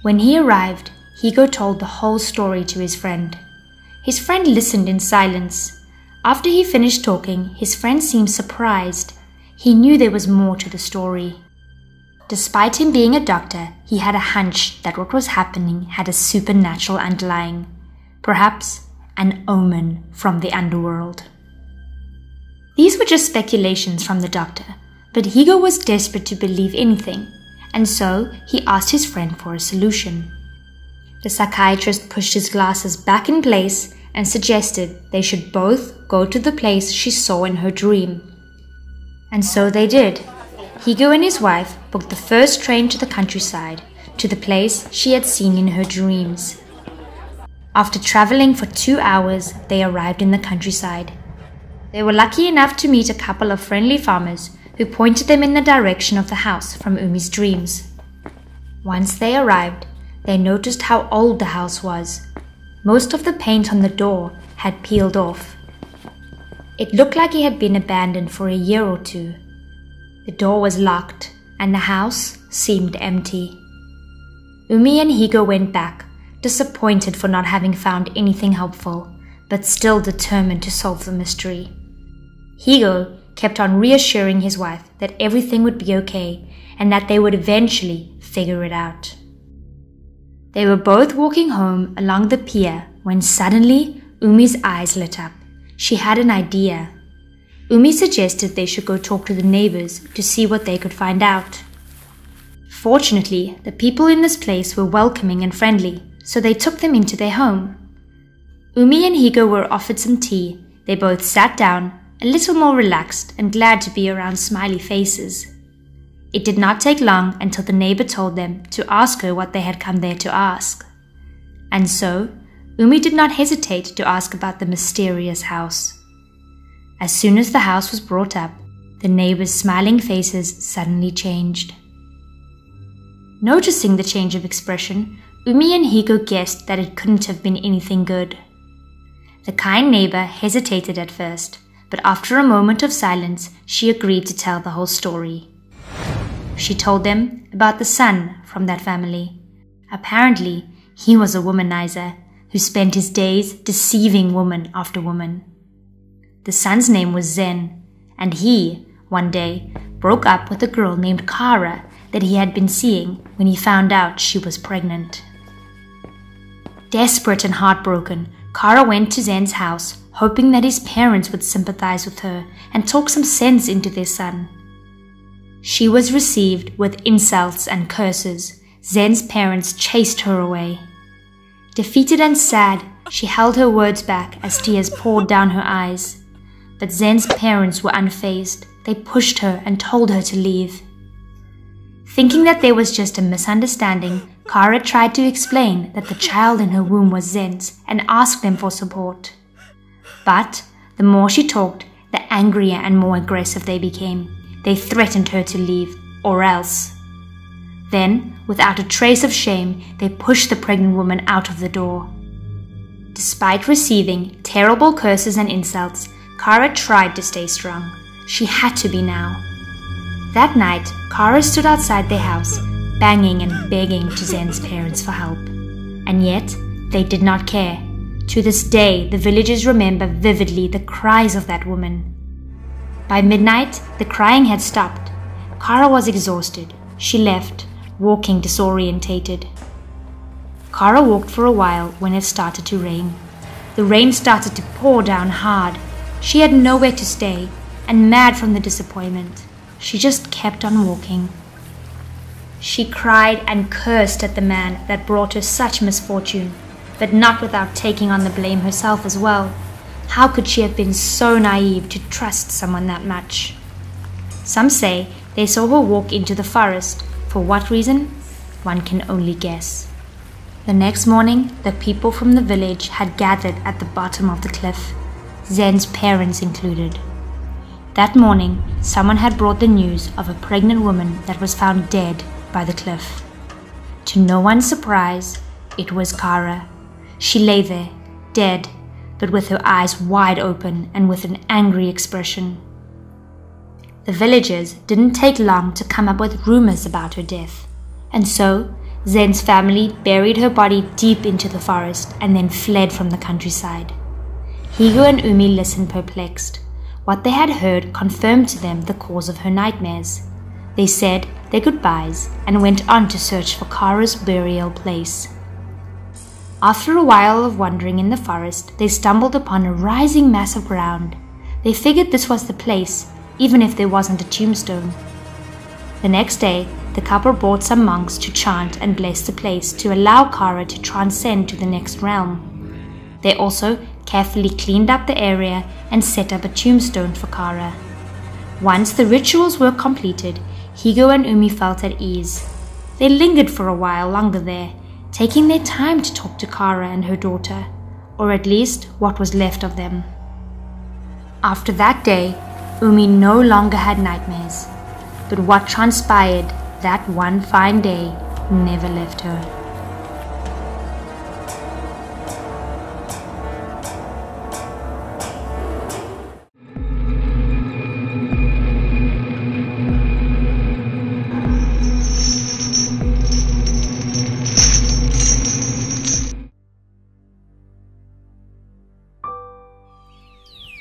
When he arrived, Higo told the whole story to his friend. His friend listened in silence. After he finished talking, his friend seemed surprised. He knew there was more to the story. Despite him being a doctor, he had a hunch that what was happening had a supernatural underlying. Perhaps an omen from the underworld. These were just speculations from the doctor, but Higo was desperate to believe anything, and so he asked his friend for a solution. The psychiatrist pushed his glasses back in place and suggested they should both go to the place she saw in her dream. And so they did. Higo and his wife booked the first train to the countryside, to the place she had seen in her dreams. After traveling for two hours, they arrived in the countryside. They were lucky enough to meet a couple of friendly farmers who pointed them in the direction of the house from Umi's dreams. Once they arrived, they noticed how old the house was. Most of the paint on the door had peeled off. It looked like it had been abandoned for a year or two. The door was locked, and the house seemed empty. Umi and Higo went back, disappointed for not having found anything helpful, but still determined to solve the mystery. Higo kept on reassuring his wife that everything would be okay and that they would eventually figure it out. They were both walking home along the pier when suddenly Umi's eyes lit up. She had an idea. Umi suggested they should go talk to the neighbors to see what they could find out. Fortunately, the people in this place were welcoming and friendly, so they took them into their home. Umi and Higo were offered some tea. They both sat down, a little more relaxed and glad to be around smiley faces. It did not take long until the neighbor told them to ask her what they had come there to ask. And so, Umi did not hesitate to ask about the mysterious house. As soon as the house was brought up, the neighbors' smiling faces suddenly changed. Noticing the change of expression, Umi and Higo guessed that it couldn't have been anything good. The kind neighbor hesitated at first, but after a moment of silence, she agreed to tell the whole story. She told them about the son from that family. Apparently, he was a womanizer who spent his days deceiving woman after woman. The son's name was Zen, and he, one day, broke up with a girl named Kara that he had been seeing when he found out she was pregnant. Desperate and heartbroken, Kara went to Zen's house, hoping that his parents would sympathize with her and talk some sense into their son. She was received with insults and curses. Zen's parents chased her away. Defeated and sad, she held her words back as tears poured down her eyes. But Zen's parents were unfazed. They pushed her and told her to leave. Thinking that there was just a misunderstanding, Kara tried to explain that the child in her womb was Zen's and asked them for support. But the more she talked, the angrier and more aggressive they became. They threatened her to leave, or else. Then, without a trace of shame, they pushed the pregnant woman out of the door. Despite receiving terrible curses and insults, Kara tried to stay strong. She had to be now. That night, Kara stood outside their house, banging and begging to Zen's parents for help. And yet, they did not care. To this day, the villagers remember vividly the cries of that woman. By midnight, the crying had stopped. Kara was exhausted. She left, walking disorientated. Kara walked for a while when it started to rain. The rain started to pour down hard. She had nowhere to stay, and mad from the disappointment, she just kept on walking. She cried and cursed at the man that brought her such misfortune, but not without taking on the blame herself as well. How could she have been so naive to trust someone that much? Some say they saw her walk into the forest. For what reason? One can only guess. The next morning, the people from the village had gathered at the bottom of the cliff, Zen's parents included. That morning, someone had brought the news of a pregnant woman that was found dead by the cliff. To no one's surprise, it was Kara. She lay there, dead, but with her eyes wide open and with an angry expression. The villagers didn't take long to come up with rumors about her death, and so Zen's family buried her body deep into the forest and then fled from the countryside. Higo and Umi listened perplexed. What they had heard confirmed to them the cause of her nightmares. They said their goodbyes and went on to search for Kara's burial place. After a while of wandering in the forest, they stumbled upon a rising mass of ground. They figured this was the place, even if there wasn't a tombstone. The next day, the couple brought some monks to chant and bless the place to allow Kara to transcend to the next realm. They also carefully cleaned up the area and set up a tombstone for Kara. Once the rituals were completed, Higo and Umi felt at ease. They lingered for a while longer there, taking their time to talk to Kara and her daughter, or at least what was left of them. After that day, Umi no longer had nightmares, but what transpired that one fine day never left her.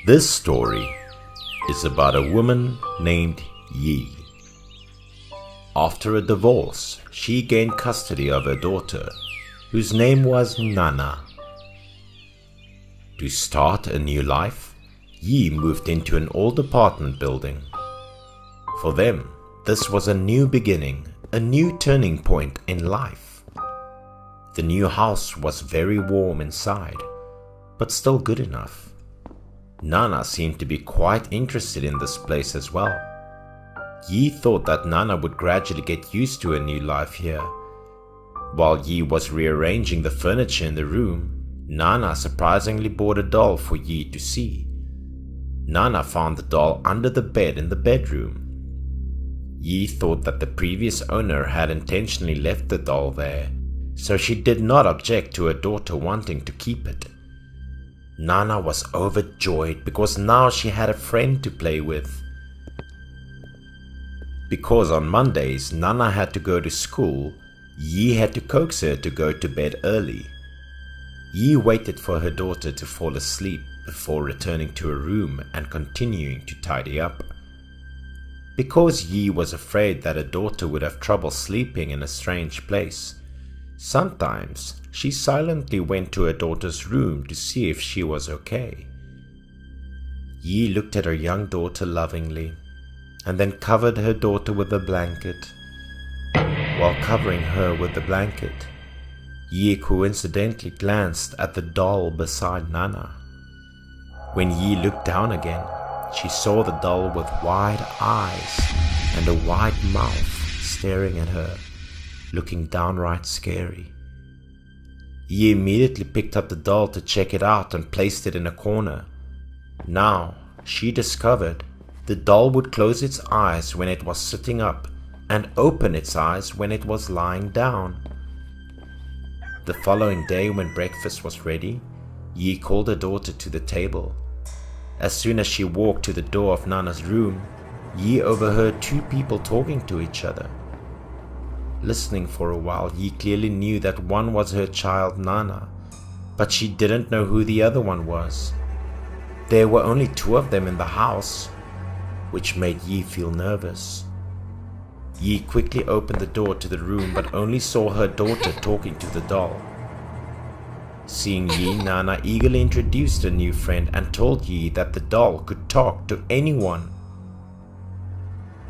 This story is about a woman named Yi. After a divorce, she gained custody of her daughter, whose name was Nana. To start a new life, Yi moved into an old apartment building. For them, this was a new beginning, a new turning point in life. The new house was very warm inside, but still good enough. Nana seemed to be quite interested in this place as well. Yi thought that Nana would gradually get used to her new life here. While Yi was rearranging the furniture in the room, Nana surprisingly bought a doll for Yi to see. Nana found the doll under the bed in the bedroom. Yi thought that the previous owner had intentionally left the doll there, so she did not object to her daughter wanting to keep it. Nana was overjoyed because now she had a friend to play with. Because on Mondays Nana had to go to school, Yi had to coax her to go to bed early. Yi waited for her daughter to fall asleep before returning to her room and continuing to tidy up. Because Yi was afraid that her daughter would have trouble sleeping in a strange place, sometimes she silently went to her daughter's room to see if she was okay. Yi looked at her young daughter lovingly and then covered her daughter with a blanket. While covering her with the blanket, Yi coincidentally glanced at the doll beside Nana. When Yi looked down again, she saw the doll with wide eyes and a wide mouth staring at her, looking downright scary. Yi immediately picked up the doll to check it out and placed it in a corner. Now, she discovered the doll would close its eyes when it was sitting up and open its eyes when it was lying down. The following day, when breakfast was ready, Yi called her daughter to the table. As soon as she walked to the door of Nana's room, Yi overheard two people talking to each other. Listening for a while, Yi clearly knew that one was her child Nana, but she didn't know who the other one was. There were only two of them in the house, which made Yi feel nervous. Yi quickly opened the door to the room but only saw her daughter talking to the doll. Seeing Yi, Nana eagerly introduced her new friend and told Yi that the doll could talk to anyone.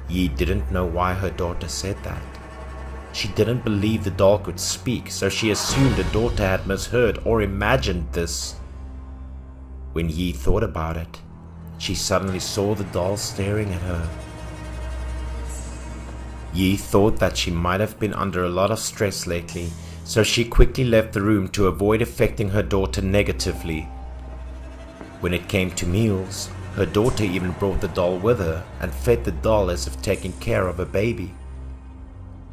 Yi didn't know why her daughter said that. She didn't believe the doll could speak, so she assumed her daughter had misheard or imagined this. When Yi thought about it, she suddenly saw the doll staring at her. Yi thought that she might have been under a lot of stress lately, so she quickly left the room to avoid affecting her daughter negatively. When it came to meals, her daughter even brought the doll with her and fed the doll as if taking care of a baby.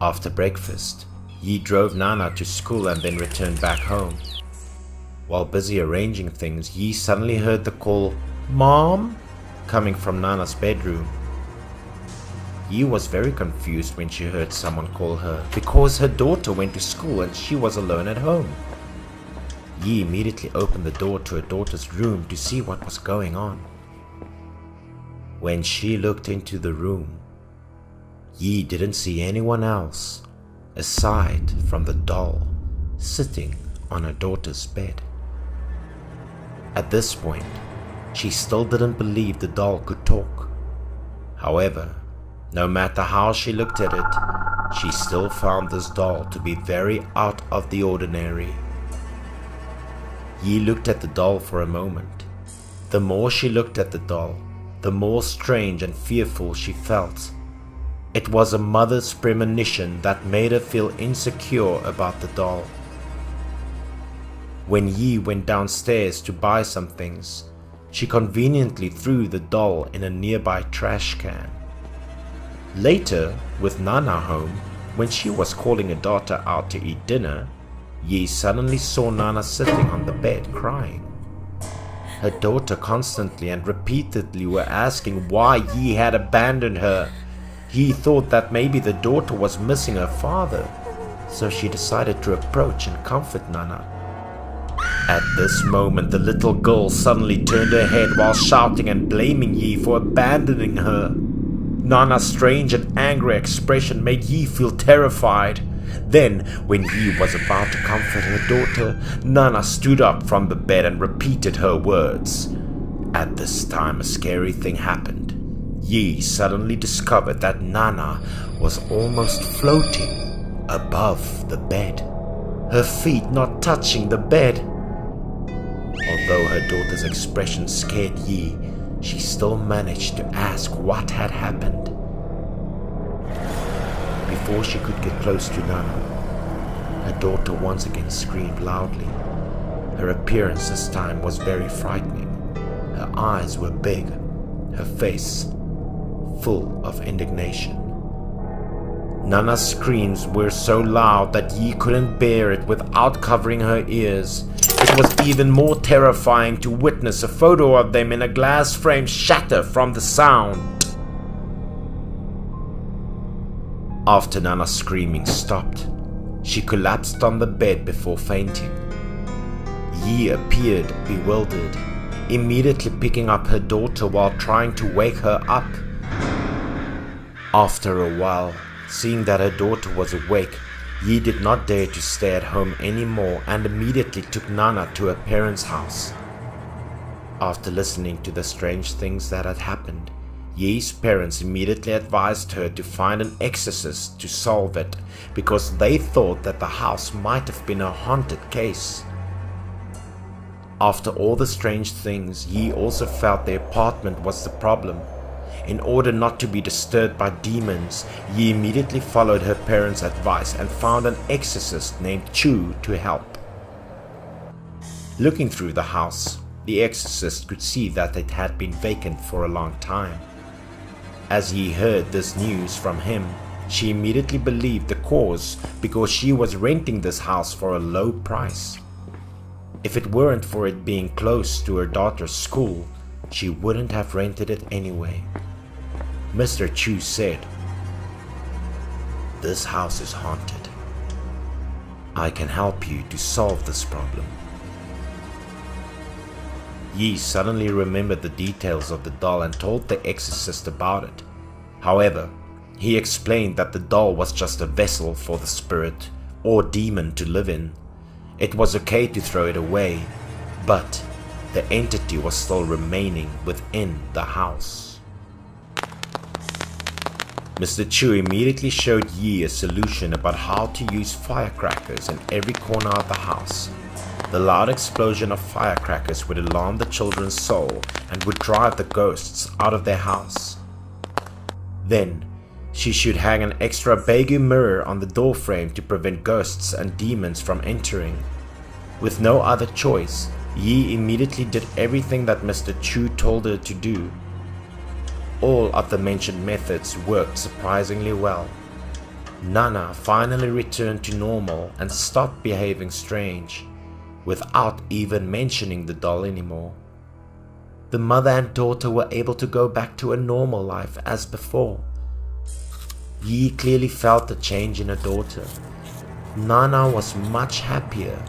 After breakfast, Yi drove Nana to school and then returned back home. While busy arranging things, Yi suddenly heard the call, Mom? coming from Nana's bedroom. Yi was very confused when she heard someone call her because her daughter went to school and she was alone at home. Yi immediately opened the door to her daughter's room to see what was going on. When she looked into the room, Yi didn't see anyone else aside from the doll sitting on her daughter's bed. At this point, she still didn't believe the doll could talk. However, no matter how she looked at it, she still found this doll to be very out of the ordinary. Yi looked at the doll for a moment. The more she looked at the doll, the more strange and fearful she felt. It was a mother's premonition that made her feel insecure about the doll. When Yi went downstairs to buy some things, she conveniently threw the doll in a nearby trash can. Later, with Nana home, when she was calling her daughter out to eat dinner, Yi suddenly saw Nana sitting on the bed crying. Her daughter constantly and repeatedly were asking why Yi had abandoned her he thought that maybe the daughter was missing her father, so she decided to approach and comfort Nana. At this moment, the little girl suddenly turned her head while shouting and blaming Yi for abandoning her. Nana's strange and angry expression made Yi feel terrified. Then, when Yi was about to comfort her daughter, Nana stood up from the bed and repeated her words. At this time, a scary thing happened. Yi suddenly discovered that Nana was almost floating above the bed, her feet not touching the bed. Although her daughter's expression scared Yi, she still managed to ask what had happened. before she could get close to Nana, her daughter once again screamed loudly. Her appearance this time was very frightening. Her eyes were big, her face full of indignation. Nana's screams were so loud that Yi couldn't bear it without covering her ears. It was even more terrifying to witness a photo of them in a glass frame shatter from the sound. After Nana's screaming stopped, she collapsed on the bed before fainting. Yi appeared bewildered, immediately picking up her daughter while trying to wake her up. After a while, seeing that her daughter was awake, Yi did not dare to stay at home anymore and immediately took Nana to her parents' house. After listening to the strange things that had happened, Yi's parents immediately advised her to find an exorcist to solve it because they thought that the house might have been a haunted case. After all the strange things, Yi also felt the apartment was the problem in order not to be disturbed by demons, Yi immediately followed her parents' advice and found an exorcist named Chu to help. Looking through the house, the exorcist could see that it had been vacant for a long time. As Yi heard this news from him, she immediately believed the cause because she was renting this house for a low price. If it weren't for it being close to her daughter's school, she wouldn't have rented it anyway. Mr. Chu said, This house is haunted. I can help you to solve this problem. Yi suddenly remembered the details of the doll and told the exorcist about it. However, he explained that the doll was just a vessel for the spirit or demon to live in. It was okay to throw it away, but the entity was still remaining within the house. Mr. Chu immediately showed Yi a solution about how to use firecrackers in every corner of the house. The loud explosion of firecrackers would alarm the children's soul and would drive the ghosts out of their house. Then, she should hang an extra Bagua mirror on the doorframe to prevent ghosts and demons from entering. With no other choice, Yi immediately did everything that Mr. Chu told her to do all of the mentioned methods worked surprisingly well. Nana finally returned to normal and stopped behaving strange, without even mentioning the doll anymore. The mother and daughter were able to go back to a normal life as before. Yi clearly felt the change in her daughter. Nana was much happier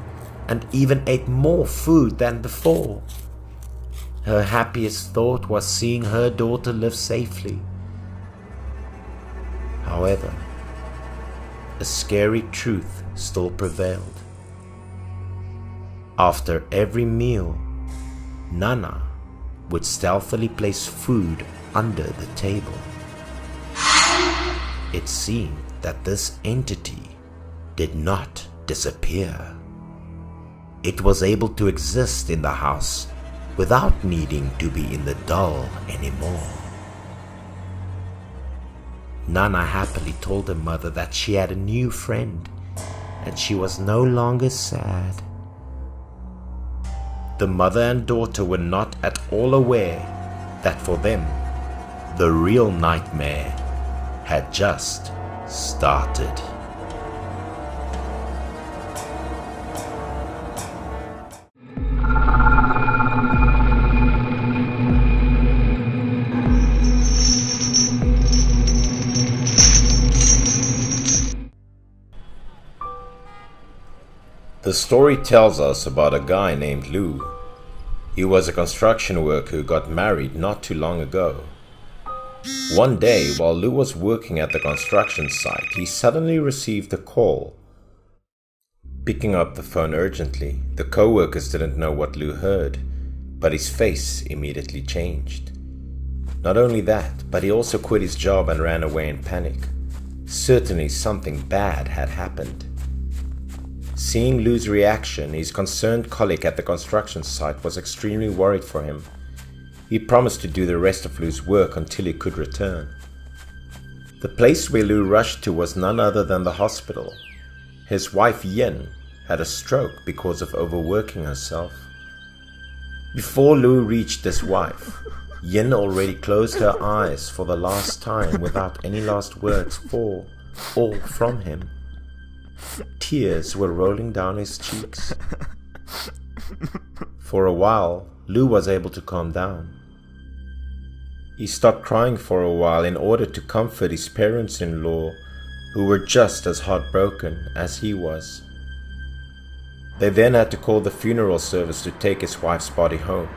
and even ate more food than before. Her happiest thought was seeing her daughter live safely. However, a scary truth still prevailed. After every meal, Nana would stealthily place food under the table. It seemed that this entity did not disappear. It was able to exist in the house without needing to be in the doll anymore. Nana happily told her mother that she had a new friend and she was no longer sad. The mother and daughter were not at all aware that for them, the real nightmare had just started. The story tells us about a guy named Lou. He was a construction worker who got married not too long ago. One day, while Lou was working at the construction site, he suddenly received a call. Picking up the phone urgently, the co-workers didn't know what Lou heard, but his face immediately changed. Not only that, but he also quit his job and ran away in panic. Certainly something bad had happened. Seeing Lou's reaction, his concerned colleague at the construction site was extremely worried for him. He promised to do the rest of Lou's work until he could return. The place where Lou rushed to was none other than the hospital. His wife Yin had a stroke because of overworking herself. Before Lou reached his wife, Yin already closed her eyes for the last time without any last words for or from him. Tears were rolling down his cheeks. For a while, Lou was able to calm down. He stopped crying for a while in order to comfort his parents in law, who were just as heartbroken as he was. They then had to call the funeral service to take his wife's body home.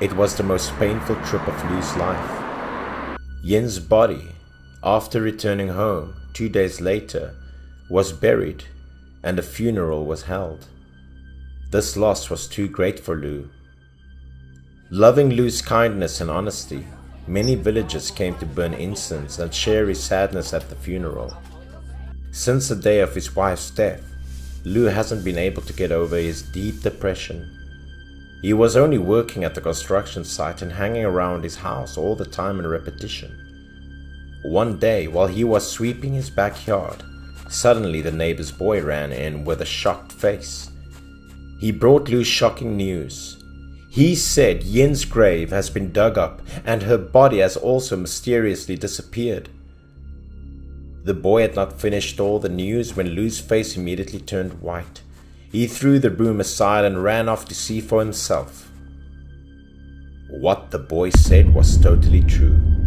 It was the most painful trip of Lou's life. Yin's body, after returning home two days later, was buried and a funeral was held. This loss was too great for Lou. Loving Lou's kindness and honesty, many villagers came to burn incense and share his sadness at the funeral. Since the day of his wife's death, Lou hasn't been able to get over his deep depression. He was only working at the construction site and hanging around his house all the time in repetition. One day, while he was sweeping his backyard, suddenly the neighbor's boy ran in with a shocked face. He brought Lou shocking news. He said Yin's grave has been dug up and her body has also mysteriously disappeared. The boy had not finished all the news when Lou's face immediately turned white. He threw the broom aside and ran off to see for himself. What the boy said was totally true.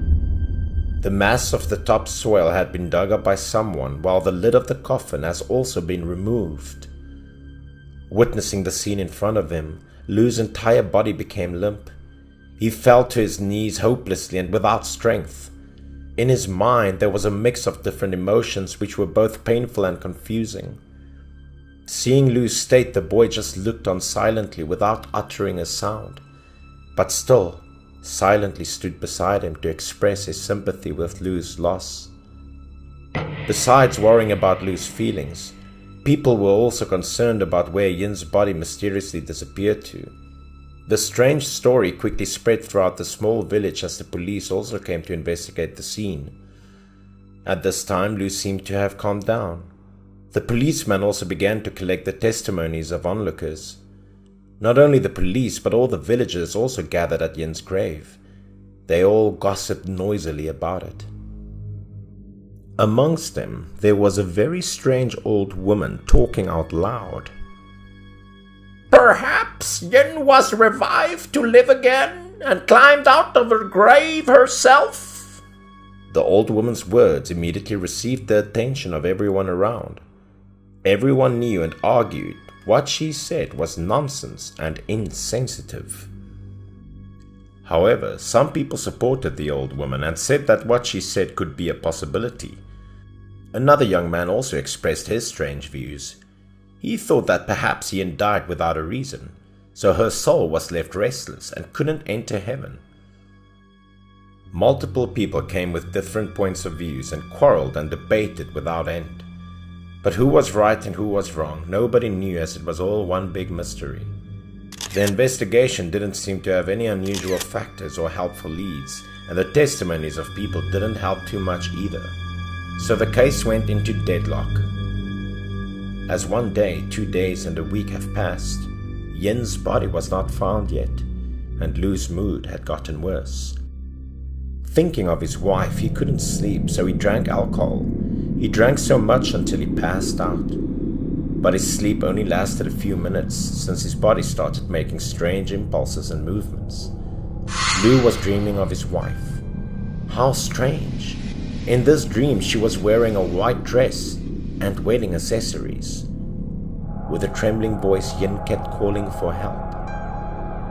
The mass of the topsoil had been dug up by someone, while the lid of the coffin has also been removed. Witnessing the scene in front of him, Lou's entire body became limp. He fell to his knees hopelessly and without strength. In his mind, there was a mix of different emotions which were both painful and confusing. Seeing Lou's state, the boy just looked on silently without uttering a sound, but still silently stood beside him to express his sympathy with Lou's loss. Besides worrying about Lou's feelings, People were also concerned about where Yin's body mysteriously disappeared to. The strange story quickly spread throughout the small village as the police also came to investigate the scene. At this time, Lou seemed to have calmed down. The policemen also began to collect the testimonies of onlookers. Not only the police, but all the villagers also gathered at Yin's grave. They all gossiped noisily about it. Amongst them, there was a very strange old woman talking out loud. Perhaps Yin was revived to live again and climbed out of her grave herself. The old woman's words immediately received the attention of everyone around. Everyone knew and argued what she said was nonsense and insensitive. However, some people supported the old woman and said that what she said could be a possibility. Another young man also expressed his strange views. He thought that perhaps he had died without a reason, so her soul was left restless and couldn't enter heaven. Multiple people came with different points of views and quarreled and debated without end. But who was right and who was wrong, nobody knew as it was all one big mystery. The investigation didn't seem to have any unusual factors or helpful leads, and the testimonies of people didn't help too much either. So the case went into deadlock. As one day, two days, and a week have passed, Yin's body was not found yet, and Lou's mood had gotten worse. Thinking of his wife, he couldn't sleep, so he drank alcohol. He drank so much until he passed out. But his sleep only lasted a few minutes, since his body started making strange impulses and movements. Lou was dreaming of his wife. How strange! In this dream, she was wearing a white dress and wedding accessories. With a trembling voice, Yin kept calling for help.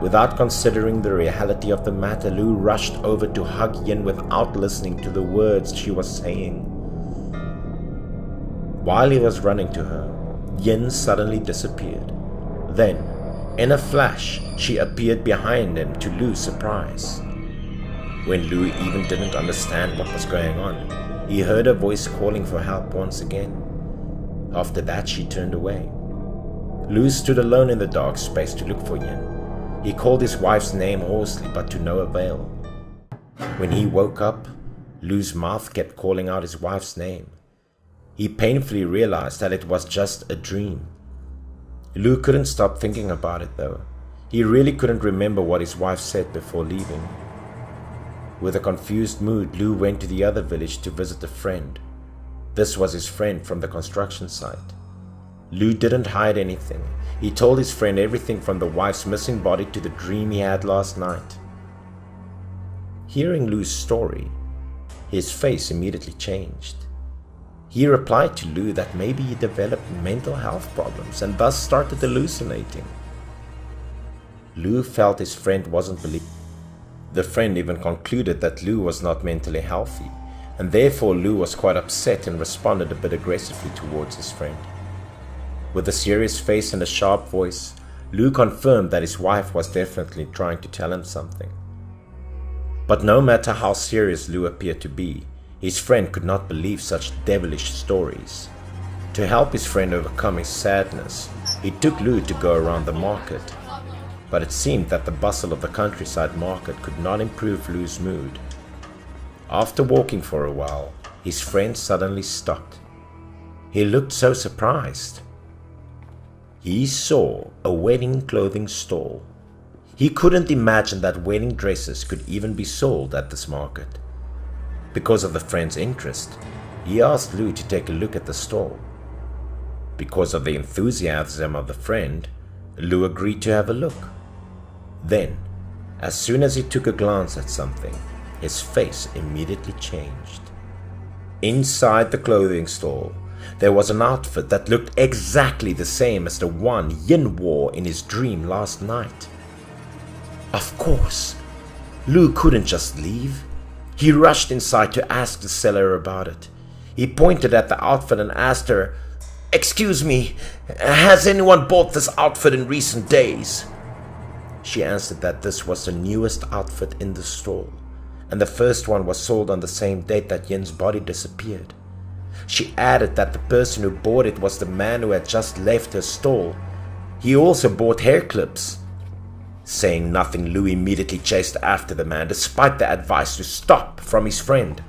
Without considering the reality of the matter, Lou rushed over to hug Yin without listening to the words she was saying. While he was running to her, Yin suddenly disappeared. Then, in a flash, she appeared behind him to Lou's surprise. When Louis even didn't understand what was going on, he heard a voice calling for help once again. After that, she turned away. Lou stood alone in the dark space to look for Yin. He called his wife's name hoarsely, but to no avail. When he woke up, Lou's mouth kept calling out his wife's name. He painfully realized that it was just a dream. Lou couldn't stop thinking about it though. He really couldn't remember what his wife said before leaving. With a confused mood, Lou went to the other village to visit a friend. This was his friend from the construction site. Lou didn't hide anything. He told his friend everything from the wife's missing body to the dream he had last night. Hearing Lou's story, his face immediately changed. He replied to Lou that maybe he developed mental health problems and thus started hallucinating. Lou felt his friend wasn't believing. The friend even concluded that Lou was not mentally healthy, and therefore Lou was quite upset and responded a bit aggressively towards his friend. With a serious face and a sharp voice, Lou confirmed that his wife was definitely trying to tell him something. But no matter how serious Lou appeared to be, his friend could not believe such devilish stories. To help his friend overcome his sadness, he took Lou to go around the market. But it seemed that the bustle of the countryside market could not improve Lou's mood. After walking for a while, his friend suddenly stopped. He looked so surprised. He saw a wedding clothing stall he couldn't imagine that wedding dresses could even be sold at this market. Because of the friend's interest, he asked Lou to take a look at the stall. Because of the enthusiasm of the friend, Lou agreed to have a look. Then, as soon as he took a glance at something, his face immediately changed. Inside the clothing stall, there was an outfit that looked exactly the same as the one Yin wore in his dream last night. Of course, Lou couldn't just leave. He rushed inside to ask the seller about it. He pointed at the outfit and asked her, Excuse me, has anyone bought this outfit in recent days? She answered that this was the newest outfit in the store, and the first one was sold on the same date that Yin's body disappeared. She added that the person who bought it was the man who had just left her stall. He also bought hair clips. Saying nothing, Lou immediately chased after the man despite the advice to stop from his friend.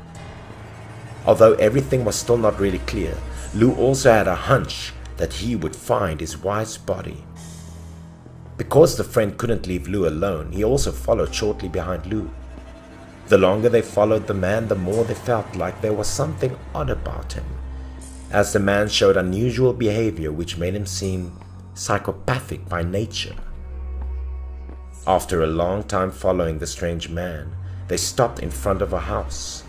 Although everything was still not really clear, Lou also had a hunch that he would find his wife's body. Because the friend couldn't leave Lou alone, he also followed shortly behind Lou. The longer they followed the man, the more they felt like there was something odd about him, as the man showed unusual behavior which made him seem psychopathic by nature. After a long time following the strange man, they stopped in front of a house.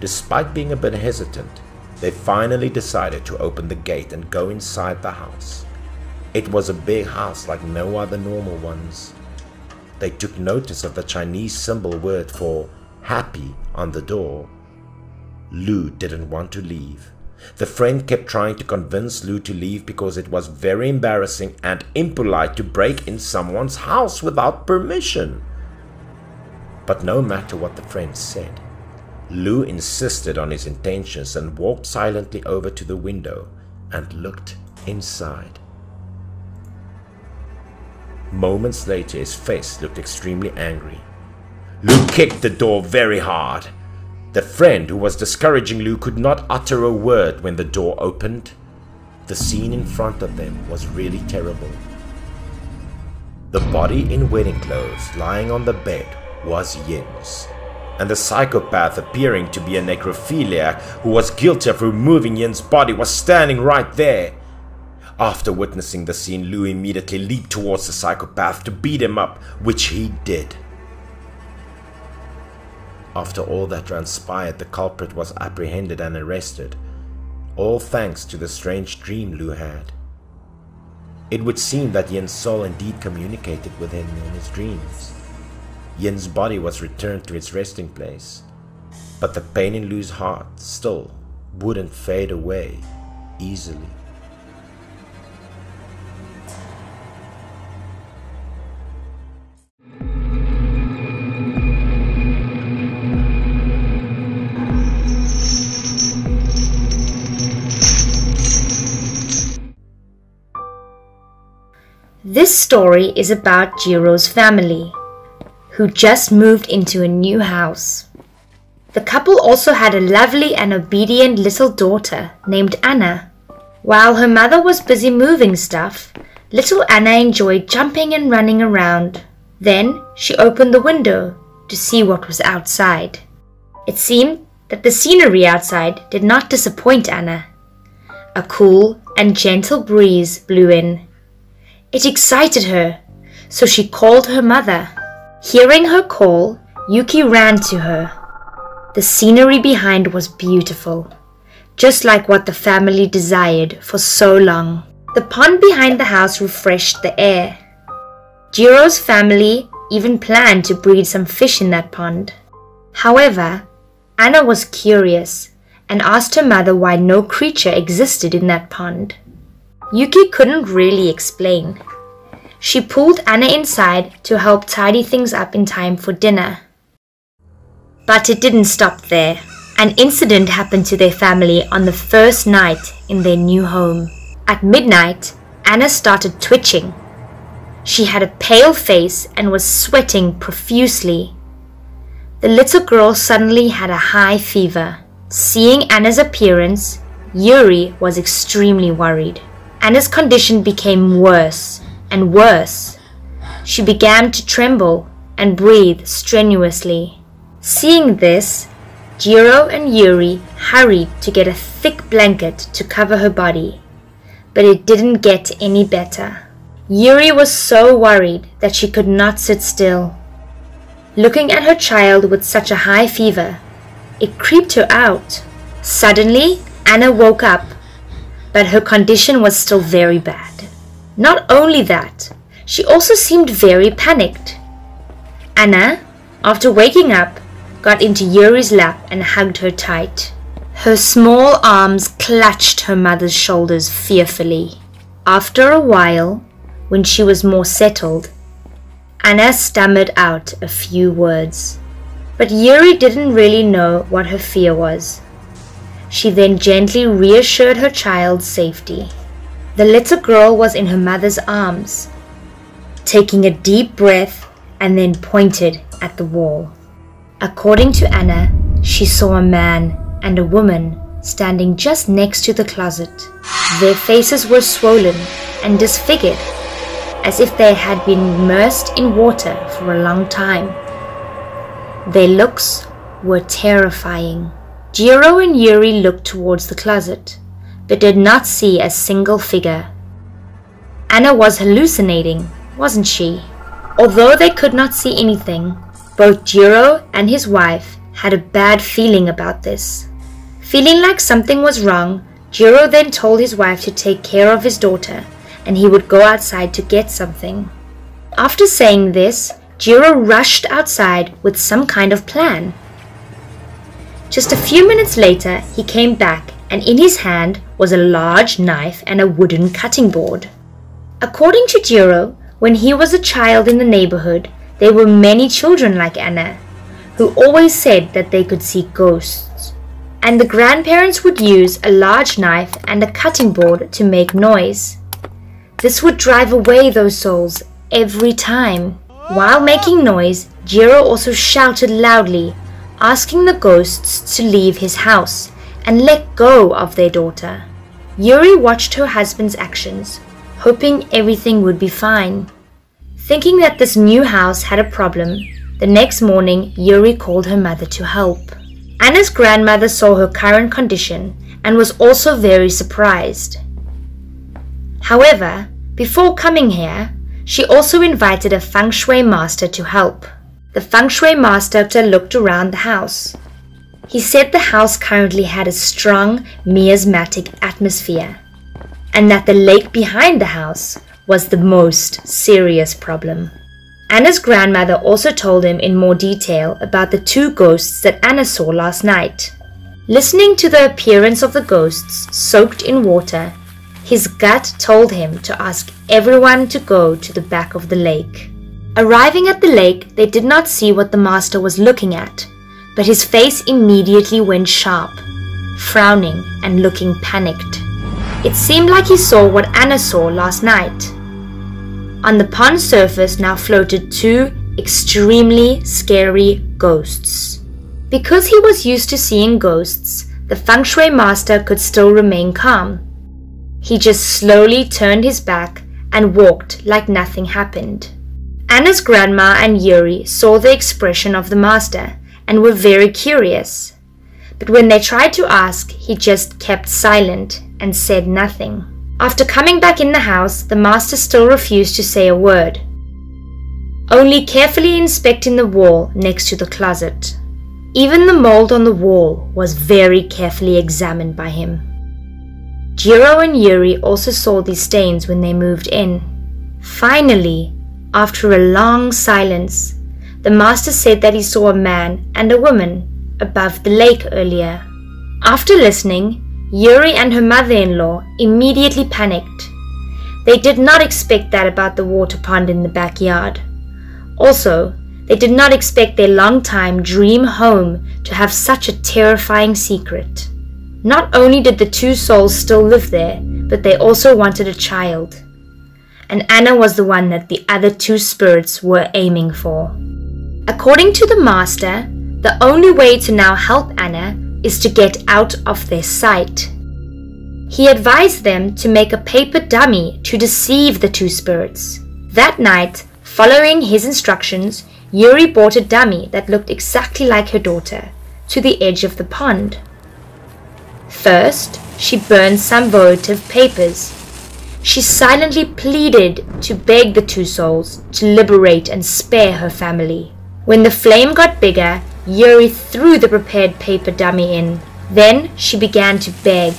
Despite being a bit hesitant, they finally decided to open the gate and go inside the house. It was a big house like no other normal ones. They took notice of the Chinese symbol word for happy on the door. Lou didn't want to leave. The friend kept trying to convince Lou to leave because it was very embarrassing and impolite to break in someone's house without permission. But no matter what the friend said, Lou insisted on his intentions and walked silently over to the window and looked inside. Moments later, his face looked extremely angry. Lou kicked the door very hard the friend who was discouraging Lou could not utter a word when the door opened. The scene in front of them was really terrible. The body in wedding clothes lying on the bed was Yin's, and the psychopath appearing to be a necrophiliac who was guilty of removing Yin's body was standing right there. After witnessing the scene, Lou immediately leaped towards the psychopath to beat him up, which he did. After all that transpired, the culprit was apprehended and arrested, all thanks to the strange dream Lou had. It would seem that Yin's soul indeed communicated with him in his dreams. Yin's body was returned to its resting place, but the pain in Lou's heart still wouldn't fade away easily. This story is about Jiro's family, who just moved into a new house. The couple also had a lovely and obedient little daughter named Anna. While her mother was busy moving stuff, little Anna enjoyed jumping and running around. Then she opened the window to see what was outside. It seemed that the scenery outside did not disappoint Anna. A cool and gentle breeze blew in. It excited her, so she called her mother. Hearing her call, Yuki ran to her. The scenery behind was beautiful, just like what the family desired for so long. The pond behind the house refreshed the air. Jiro's family even planned to breed some fish in that pond. However, Anna was curious and asked her mother why no creature existed in that pond. Yuki couldn't really explain. She pulled Anna inside to help tidy things up in time for dinner. But it didn't stop there. An incident happened to their family on the first night in their new home. At midnight, Anna started twitching. She had a pale face and was sweating profusely. The little girl suddenly had a high fever. Seeing Anna's appearance, Yuri was extremely worried. Anna's condition became worse and worse. She began to tremble and breathe strenuously. Seeing this, Jiro and Yuri hurried to get a thick blanket to cover her body, but it didn't get any better. Yuri was so worried that she could not sit still. Looking at her child with such a high fever, it creeped her out. Suddenly, Anna woke up, but her condition was still very bad. Not only that, she also seemed very panicked. Anna, after waking up, got into Yuri's lap and hugged her tight. Her small arms clutched her mother's shoulders fearfully. After a while, when she was more settled, Anna stammered out a few words. But Yuri didn't really know what her fear was. She then gently reassured her child's safety. The little girl was in her mother's arms, taking a deep breath and then pointed at the wall. According to Anna, she saw a man and a woman standing just next to the closet. Their faces were swollen and disfigured, as if they had been immersed in water for a long time. Their looks were terrifying. Jiro and Yuri looked towards the closet, but did not see a single figure. Anna was hallucinating, wasn't she? Although they could not see anything, both Jiro and his wife had a bad feeling about this. Feeling like something was wrong, Jiro then told his wife to take care of his daughter and he would go outside to get something. After saying this, Jiro rushed outside with some kind of plan. Just a few minutes later, he came back and in his hand was a large knife and a wooden cutting board. According to Jiro, when he was a child in the neighborhood, there were many children like Anna who always said that they could see ghosts. And the grandparents would use a large knife and a cutting board to make noise. This would drive away those souls every time. While making noise, Jiro also shouted loudly, asking the ghosts to leave his house and let go of their daughter. Yuri watched her husband's actions, hoping everything would be fine. Thinking that this new house had a problem, the next morning Yuri called her mother to help. Anna's grandmother saw her current condition and was also very surprised. However, before coming here, she also invited a feng shui master to help. The feng shui master looked around the house. He said the house currently had a strong miasmatic atmosphere and that the lake behind the house was the most serious problem. Anna's grandmother also told him in more detail about the two ghosts that Anna saw last night. Listening to the appearance of the ghosts soaked in water, his gut told him to ask everyone to go to the back of the lake. Arriving at the lake, they did not see what the master was looking at, but his face immediately went sharp, frowning and looking panicked. It seemed like he saw what Anna saw last night. On the pond surface now floated two extremely scary ghosts. Because he was used to seeing ghosts, the feng shui master could still remain calm. He just slowly turned his back and walked like nothing happened. Anna's grandma and Yuri saw the expression of the master and were very curious. But when they tried to ask, he just kept silent and said nothing. After coming back in the house, the master still refused to say a word, only carefully inspecting the wall next to the closet. Even the mold on the wall was very carefully examined by him. Jiro and Yuri also saw these stains when they moved in. Finally, after a long silence, the master said that he saw a man and a woman above the lake earlier. After listening, Yuri and her mother-in-law immediately panicked. They did not expect that about the water pond in the backyard. Also, they did not expect their long-time dream home to have such a terrifying secret. Not only did the two souls still live there, but they also wanted a child. And Anna was the one that the other two spirits were aiming for. According to the master, the only way to now help Anna is to get out of their sight. He advised them to make a paper dummy to deceive the two spirits. That night, following his instructions, Yuri brought a dummy that looked exactly like her daughter to the edge of the pond. First, she burned some votive papers. She silently pleaded to beg the two souls to liberate and spare her family. When the flame got bigger, Yuri threw the prepared paper dummy in. Then she began to beg,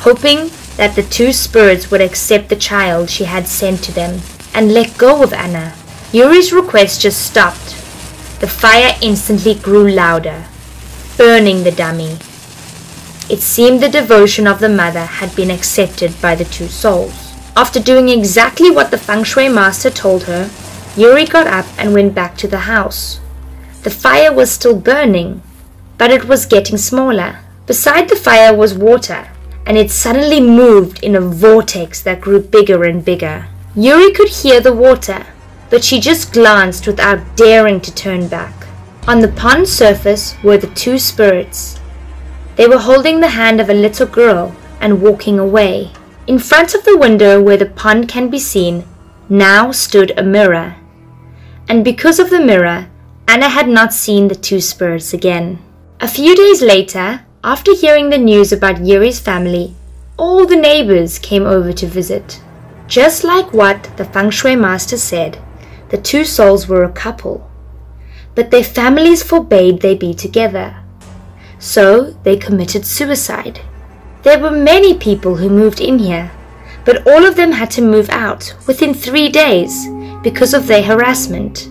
hoping that the two spirits would accept the child she had sent to them and let go of Anna. Yuri's request just stopped. The fire instantly grew louder, burning the dummy. It seemed the devotion of the mother had been accepted by the two souls. After doing exactly what the feng shui master told her, Yuri got up and went back to the house. The fire was still burning, but it was getting smaller. Beside the fire was water, and it suddenly moved in a vortex that grew bigger and bigger. Yuri could hear the water, but she just glanced without daring to turn back. On the pond surface were the two spirits. They were holding the hand of a little girl and walking away. In front of the window where the pond can be seen, now stood a mirror. And because of the mirror, Anna had not seen the two spirits again. A few days later, after hearing the news about Yuri's family, all the neighbors came over to visit. Just like what the feng shui master said, the two souls were a couple, but their families forbade they be together. So they committed suicide. There were many people who moved in here, but all of them had to move out within three days because of their harassment.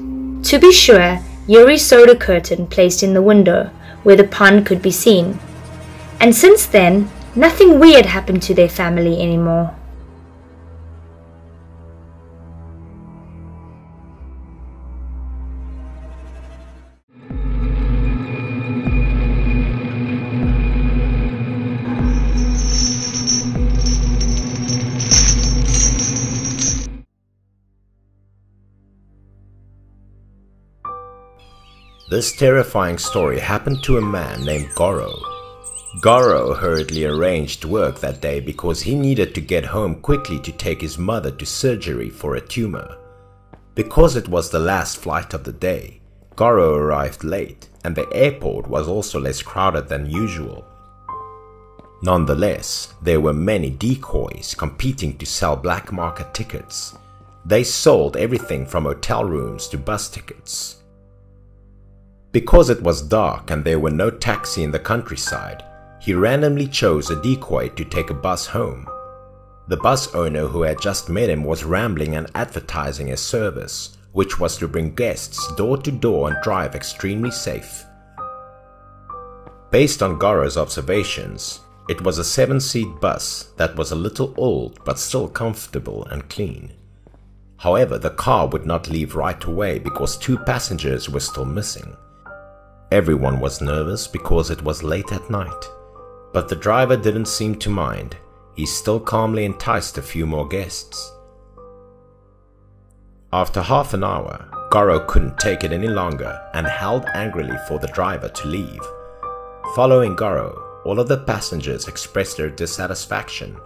To be sure, Yuri sewed a curtain placed in the window where the pond could be seen. And since then, nothing weird happened to their family anymore. This terrifying story happened to a man named Goro. Goro hurriedly arranged work that day because he needed to get home quickly to take his mother to surgery for a tumor. Because it was the last flight of the day, Goro arrived late and the airport was also less crowded than usual. Nonetheless, there were many decoys competing to sell black market tickets. They sold everything from hotel rooms to bus tickets. Because it was dark and there were no taxi in the countryside, he randomly chose a decoy to take a bus home. The bus owner who had just met him was rambling and advertising his service, which was to bring guests door to door and drive extremely safe. Based on Goro's observations, it was a seven-seat bus that was a little old but still comfortable and clean. However, the car would not leave right away because two passengers were still missing. Everyone was nervous because it was late at night, but the driver didn't seem to mind. He still calmly enticed a few more guests. After half an hour, Goro couldn't take it any longer and howled angrily for the driver to leave. Following Goro, all of the passengers expressed their dissatisfaction.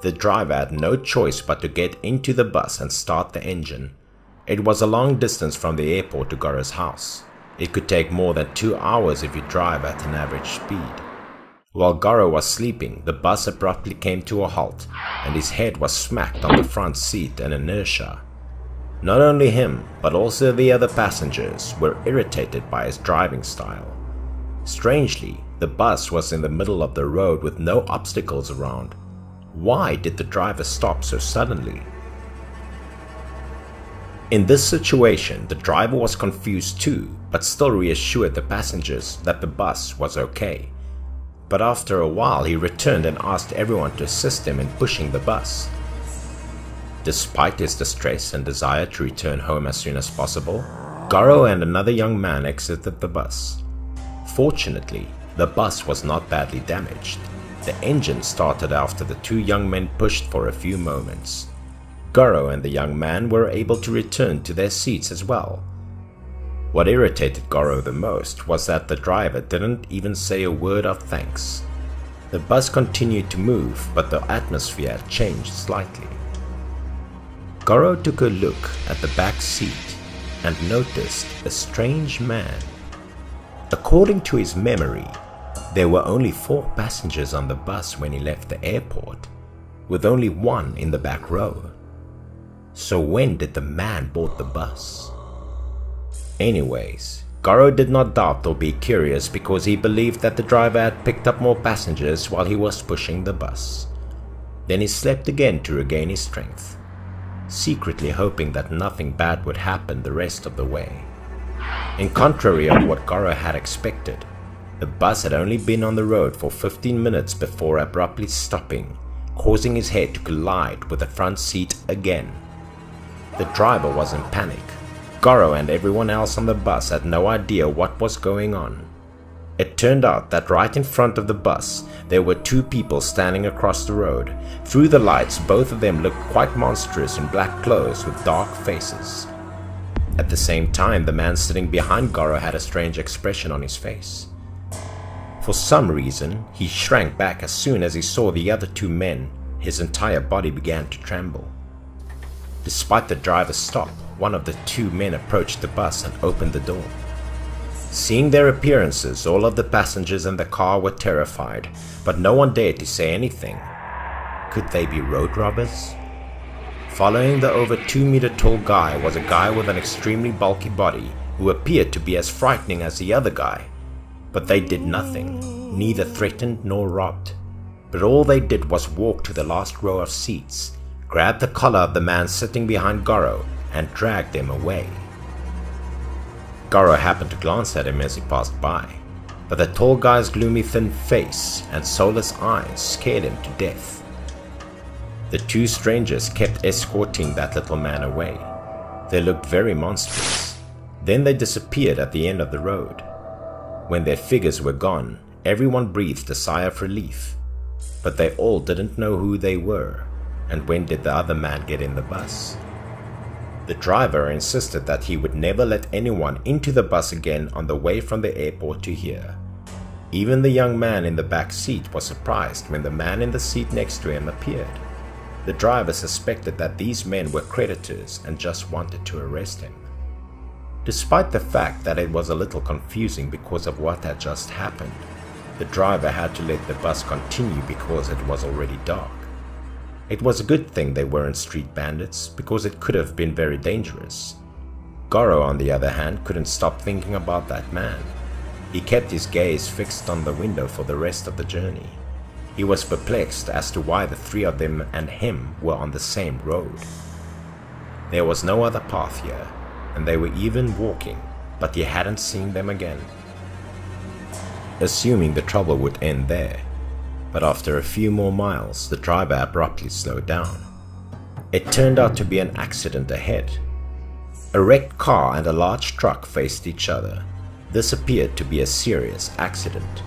The driver had no choice but to get into the bus and start the engine. It was a long distance from the airport to Goro's house. It could take more than two hours if you drive at an average speed. While Goro was sleeping, the bus abruptly came to a halt, and his head was smacked on the front seat and inertia. Not only him, but also the other passengers were irritated by his driving style. Strangely, the bus was in the middle of the road with no obstacles around. Why did the driver stop so suddenly? In this situation, the driver was confused too, but still reassured the passengers that the bus was okay. But after a while, he returned and asked everyone to assist him in pushing the bus. Despite his distress and desire to return home as soon as possible, Goro and another young man exited the bus. Fortunately, the bus was not badly damaged. The engine started after the two young men pushed for a few moments. Goro and the young man were able to return to their seats as well. What irritated Goro the most was that the driver didn't even say a word of thanks. The bus continued to move, but the atmosphere changed slightly. Goro took a look at the back seat and noticed a strange man. According to his memory, there were only four passengers on the bus when he left the airport, with only one in the back row. So when did the man board the bus? Anyways, Goro did not doubt or be curious because he believed that the driver had picked up more passengers while he was pushing the bus. Then he slept again to regain his strength secretly hoping that nothing bad would happen the rest of the way. In contrary of what Goro had expected, the bus had only been on the road for 15 minutes before abruptly stopping, causing his head to collide with the front seat again. The driver was in panic. Goro and everyone else on the bus had no idea what was going on. It turned out that right in front of the bus, there were two people standing across the road. Through the lights, both of them looked quite monstrous in black clothes with dark faces. At the same time, the man sitting behind Goro had a strange expression on his face. For some reason, he shrank back as soon as he saw the other two men. His entire body began to tremble. Despite the driver's stop, one of the two men approached the bus and opened the door. Seeing their appearances, all of the passengers in the car were terrified, but no one dared to say anything. Could they be road robbers? Following the over 2 meter tall guy was a guy with an extremely bulky body who appeared to be as frightening as the other guy. But they did nothing, neither threatened nor robbed. But all they did was walk to the last row of seats, grab the collar of the man sitting behind Goro, and dragged him away. Goro happened to glance at him as he passed by, but the tall guy's gloomy thin face and soulless eyes scared him to death. The two strangers kept escorting that little man away. They looked very monstrous. Then they disappeared at the end of the road. When their figures were gone, everyone breathed a sigh of relief. But they all didn't know who they were, and when did the other man get in the bus? The driver insisted that he would never let anyone into the bus again on the way from the airport to here. Even the young man in the back seat was surprised when the man in the seat next to him appeared. The driver suspected that these men were creditors and just wanted to arrest him. Despite the fact that it was a little confusing because of what had just happened, the driver had to let the bus continue because it was already dark. It was a good thing they weren't street bandits, because it could have been very dangerous. Goro, on the other hand, couldn't stop thinking about that man. He kept his gaze fixed on the window for the rest of the journey. He was perplexed as to why the three of them and him were on the same road. There was no other path here, and they were even walking, but he hadn't seen them again. Assuming the trouble would end there, but after a few more miles, the driver abruptly slowed down. It turned out to be an accident ahead. A wrecked car and a large truck faced each other. This appeared to be a serious accident.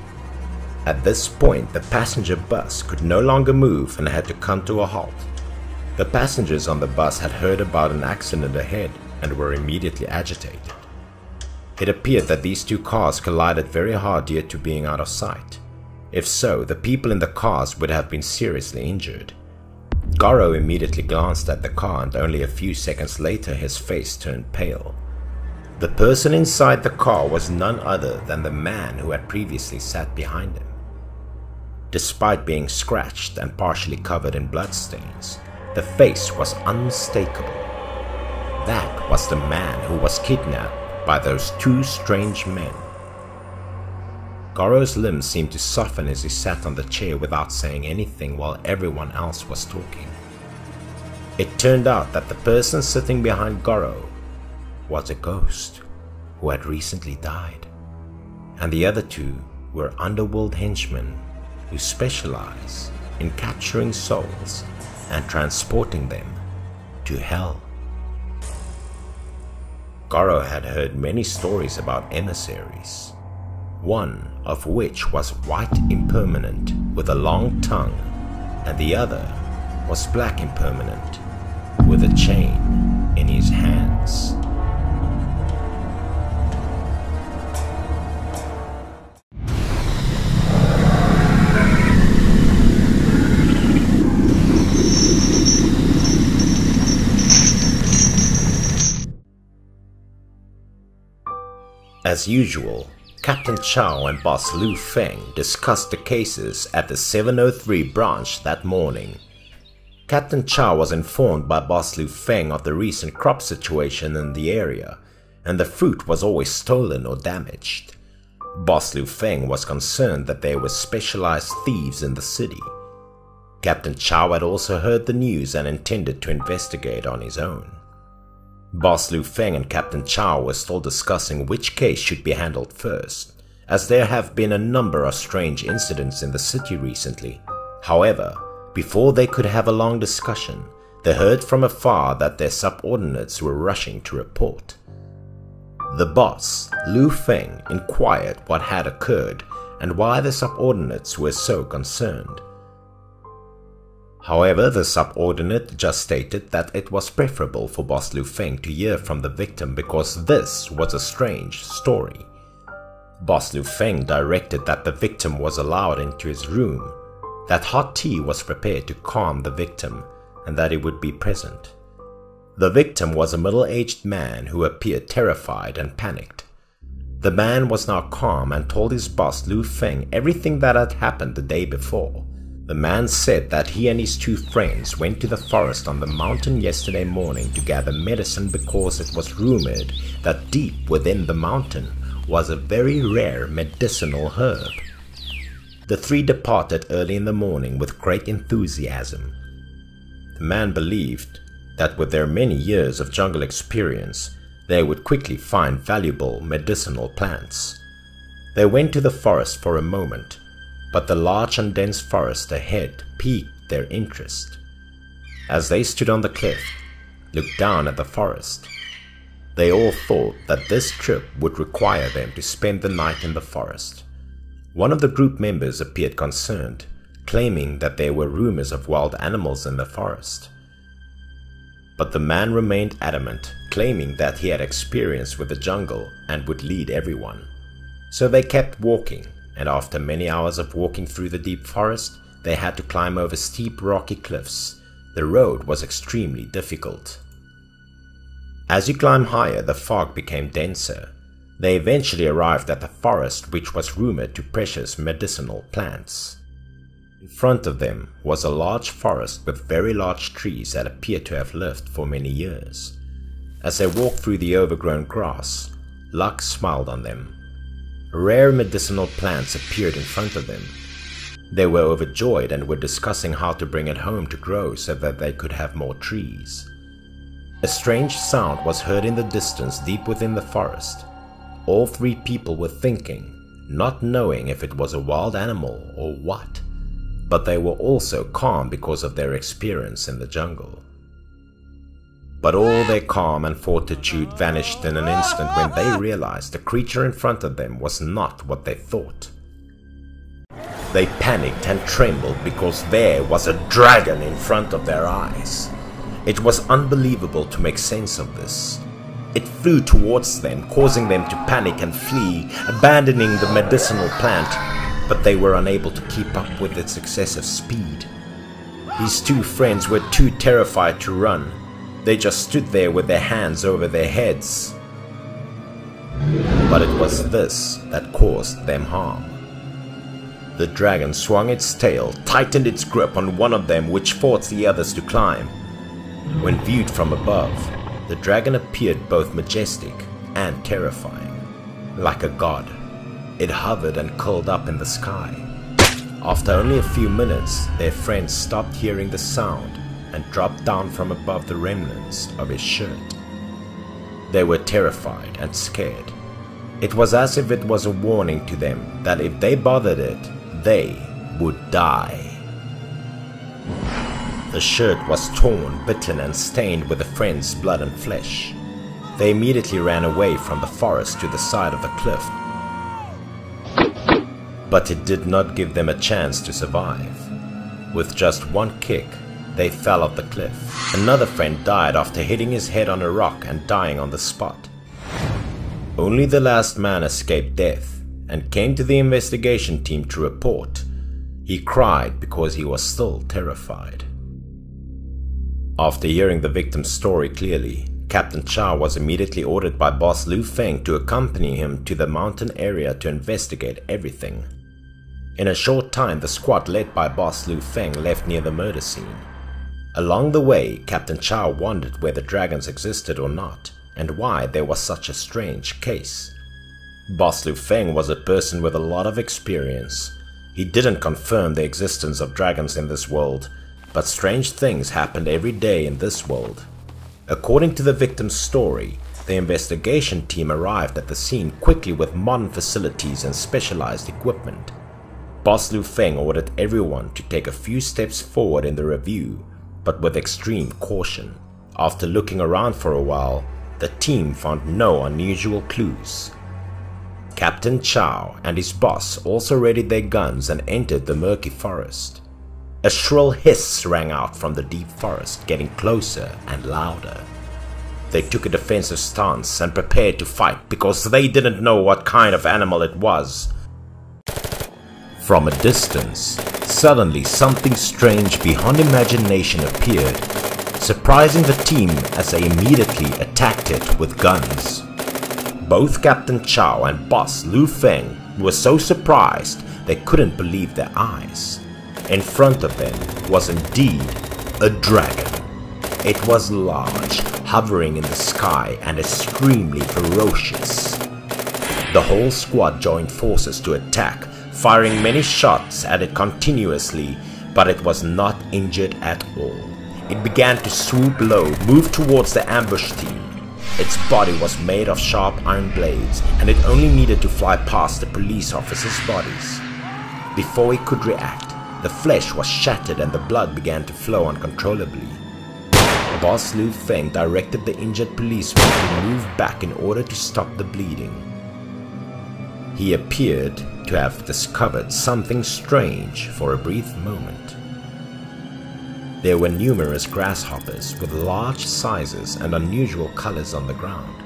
At this point, the passenger bus could no longer move and had to come to a halt. The passengers on the bus had heard about an accident ahead and were immediately agitated. It appeared that these two cars collided very hard due to being out of sight. If so, the people in the cars would have been seriously injured. Goro immediately glanced at the car and only a few seconds later his face turned pale. The person inside the car was none other than the man who had previously sat behind him. Despite being scratched and partially covered in bloodstains, the face was unmistakable. That was the man who was kidnapped by those two strange men. Goro's limbs seemed to soften as he sat on the chair without saying anything while everyone else was talking. It turned out that the person sitting behind Goro was a ghost who had recently died, and the other two were underworld henchmen who specialize in capturing souls and transporting them to hell. Goro had heard many stories about emissaries, one of which was white impermanent with a long tongue, and the other was black impermanent with a chain in his hands. As usual, Captain Chow and Boss Lu Feng discussed the cases at the 703 branch that morning. Captain Chow was informed by Boss Lu Feng of the recent crop situation in the area, and the fruit was always stolen or damaged. Boss Lu Feng was concerned that there were specialized thieves in the city. Captain Chow had also heard the news and intended to investigate on his own. Boss Lu Feng and Captain Chow were still discussing which case should be handled first, as there have been a number of strange incidents in the city recently. However, before they could have a long discussion, they heard from afar that their subordinates were rushing to report. The boss, Lu Feng, inquired what had occurred and why the subordinates were so concerned. However, the subordinate just stated that it was preferable for Boss Lu Feng to hear from the victim because this was a strange story. Boss Lu Feng directed that the victim was allowed into his room, that hot tea was prepared to calm the victim, and that he would be present. The victim was a middle-aged man who appeared terrified and panicked. The man was now calm and told his boss Lu Feng everything that had happened the day before. The man said that he and his two friends went to the forest on the mountain yesterday morning to gather medicine because it was rumored that deep within the mountain was a very rare medicinal herb. The three departed early in the morning with great enthusiasm. The man believed that with their many years of jungle experience, they would quickly find valuable medicinal plants. They went to the forest for a moment but the large and dense forest ahead piqued their interest. As they stood on the cliff, looked down at the forest, they all thought that this trip would require them to spend the night in the forest. One of the group members appeared concerned, claiming that there were rumors of wild animals in the forest. But the man remained adamant, claiming that he had experience with the jungle and would lead everyone. So they kept walking, and after many hours of walking through the deep forest, they had to climb over steep rocky cliffs. The road was extremely difficult. As you climb higher, the fog became denser. They eventually arrived at the forest which was rumored to precious medicinal plants. In front of them was a large forest with very large trees that appeared to have lived for many years. As they walked through the overgrown grass, luck smiled on them rare medicinal plants appeared in front of them. They were overjoyed and were discussing how to bring it home to grow so that they could have more trees. A strange sound was heard in the distance deep within the forest. All three people were thinking, not knowing if it was a wild animal or what, but they were also calm because of their experience in the jungle. But all their calm and fortitude vanished in an instant when they realized the creature in front of them was not what they thought. They panicked and trembled because there was a dragon in front of their eyes. It was unbelievable to make sense of this. It flew towards them, causing them to panic and flee, abandoning the medicinal plant, but they were unable to keep up with its excessive speed. His two friends were too terrified to run. They just stood there with their hands over their heads. But it was this that caused them harm. The dragon swung its tail, tightened its grip on one of them, which forced the others to climb. When viewed from above, the dragon appeared both majestic and terrifying, like a god. It hovered and curled up in the sky. After only a few minutes, their friends stopped hearing the sound and dropped down from above the remnants of his shirt. They were terrified and scared. It was as if it was a warning to them that if they bothered it, they would die. The shirt was torn, bitten, and stained with the friend's blood and flesh. They immediately ran away from the forest to the side of the cliff. But it did not give them a chance to survive. With just one kick, they fell off the cliff. Another friend died after hitting his head on a rock and dying on the spot. Only the last man escaped death and came to the investigation team to report. He cried because he was still terrified. After hearing the victim's story clearly, Captain Chow was immediately ordered by boss Lu Feng to accompany him to the mountain area to investigate everything. In a short time, the squad led by boss Lu Feng left near the murder scene. Along the way, Captain Chow wondered whether dragons existed or not, and why there was such a strange case. Boss Lu Feng was a person with a lot of experience. He didn't confirm the existence of dragons in this world, but strange things happened every day in this world. According to the victim's story, the investigation team arrived at the scene quickly with modern facilities and specialized equipment. Boss Lu Feng ordered everyone to take a few steps forward in the review, but with extreme caution. After looking around for a while, the team found no unusual clues. Captain Chow and his boss also readied their guns and entered the murky forest. A shrill hiss rang out from the deep forest, getting closer and louder. They took a defensive stance and prepared to fight because they didn't know what kind of animal it was. From a distance, suddenly something strange beyond imagination appeared, surprising the team as they immediately attacked it with guns. Both Captain Chow and Boss Lu Feng were so surprised they couldn't believe their eyes. In front of them was indeed a dragon. It was large, hovering in the sky and extremely ferocious. The whole squad joined forces to attack, firing many shots at it continuously, but it was not injured at all. It began to swoop low, move towards the ambush team. Its body was made of sharp iron blades, and it only needed to fly past the police officers' bodies. Before it could react, the flesh was shattered and the blood began to flow uncontrollably. Boss Lu Feng directed the injured policeman to move back in order to stop the bleeding. He appeared to have discovered something strange for a brief moment. There were numerous grasshoppers with large sizes and unusual colors on the ground.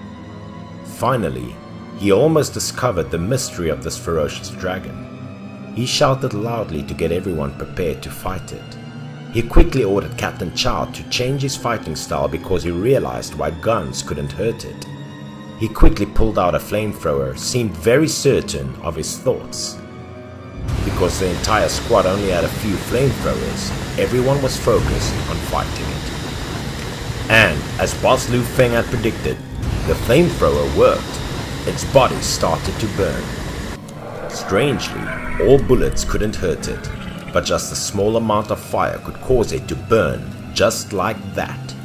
Finally, he almost discovered the mystery of this ferocious dragon. He shouted loudly to get everyone prepared to fight it. He quickly ordered Captain Chow to change his fighting style because he realized why guns couldn't hurt it. He quickly pulled out a flamethrower, seemed very certain of his thoughts. Because the entire squad only had a few flamethrowers, everyone was focused on fighting it. And, as Boss Lu Feng had predicted, the flamethrower worked. Its body started to burn. Strangely, all bullets couldn't hurt it, but just a small amount of fire could cause it to burn just like that.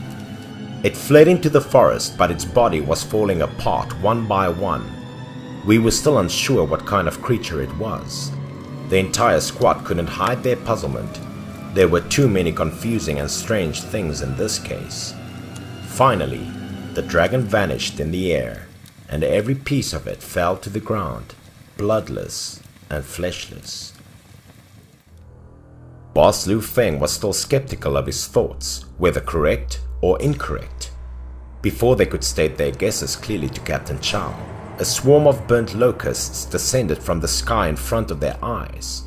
It fled into the forest, but its body was falling apart one by one. We were still unsure what kind of creature it was. The entire squad couldn't hide their puzzlement. There were too many confusing and strange things in this case. Finally, the dragon vanished in the air, and every piece of it fell to the ground, bloodless and fleshless. Boss Lu Feng was still skeptical of his thoughts, whether correct or incorrect. Before they could state their guesses clearly to Captain Chow, a swarm of burnt locusts descended from the sky in front of their eyes.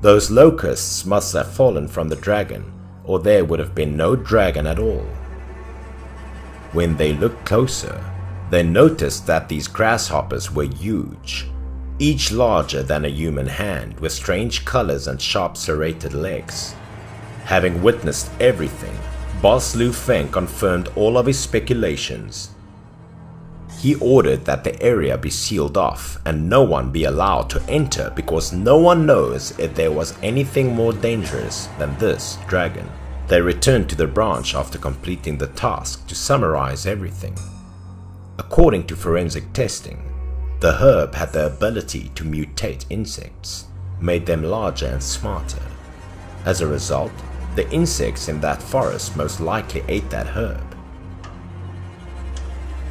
Those locusts must have fallen from the dragon, or there would have been no dragon at all. When they looked closer, they noticed that these grasshoppers were huge, each larger than a human hand with strange colors and sharp serrated legs. Having witnessed everything, Boss Lu Feng confirmed all of his speculations. He ordered that the area be sealed off and no one be allowed to enter because no one knows if there was anything more dangerous than this dragon. They returned to the branch after completing the task to summarize everything. According to forensic testing, the herb had the ability to mutate insects, made them larger and smarter. As a result, the insects in that forest most likely ate that herb.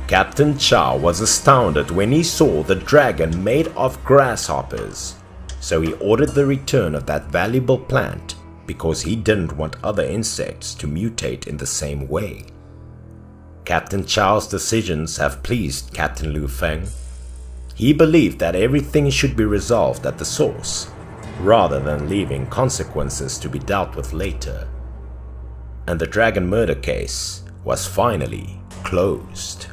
Captain Chow was astounded when he saw the dragon made of grasshoppers, so he ordered the return of that valuable plant because he didn't want other insects to mutate in the same way. Captain Chow's decisions have pleased Captain Lu Feng. He believed that everything should be resolved at the source, rather than leaving consequences to be dealt with later. And the dragon murder case was finally closed.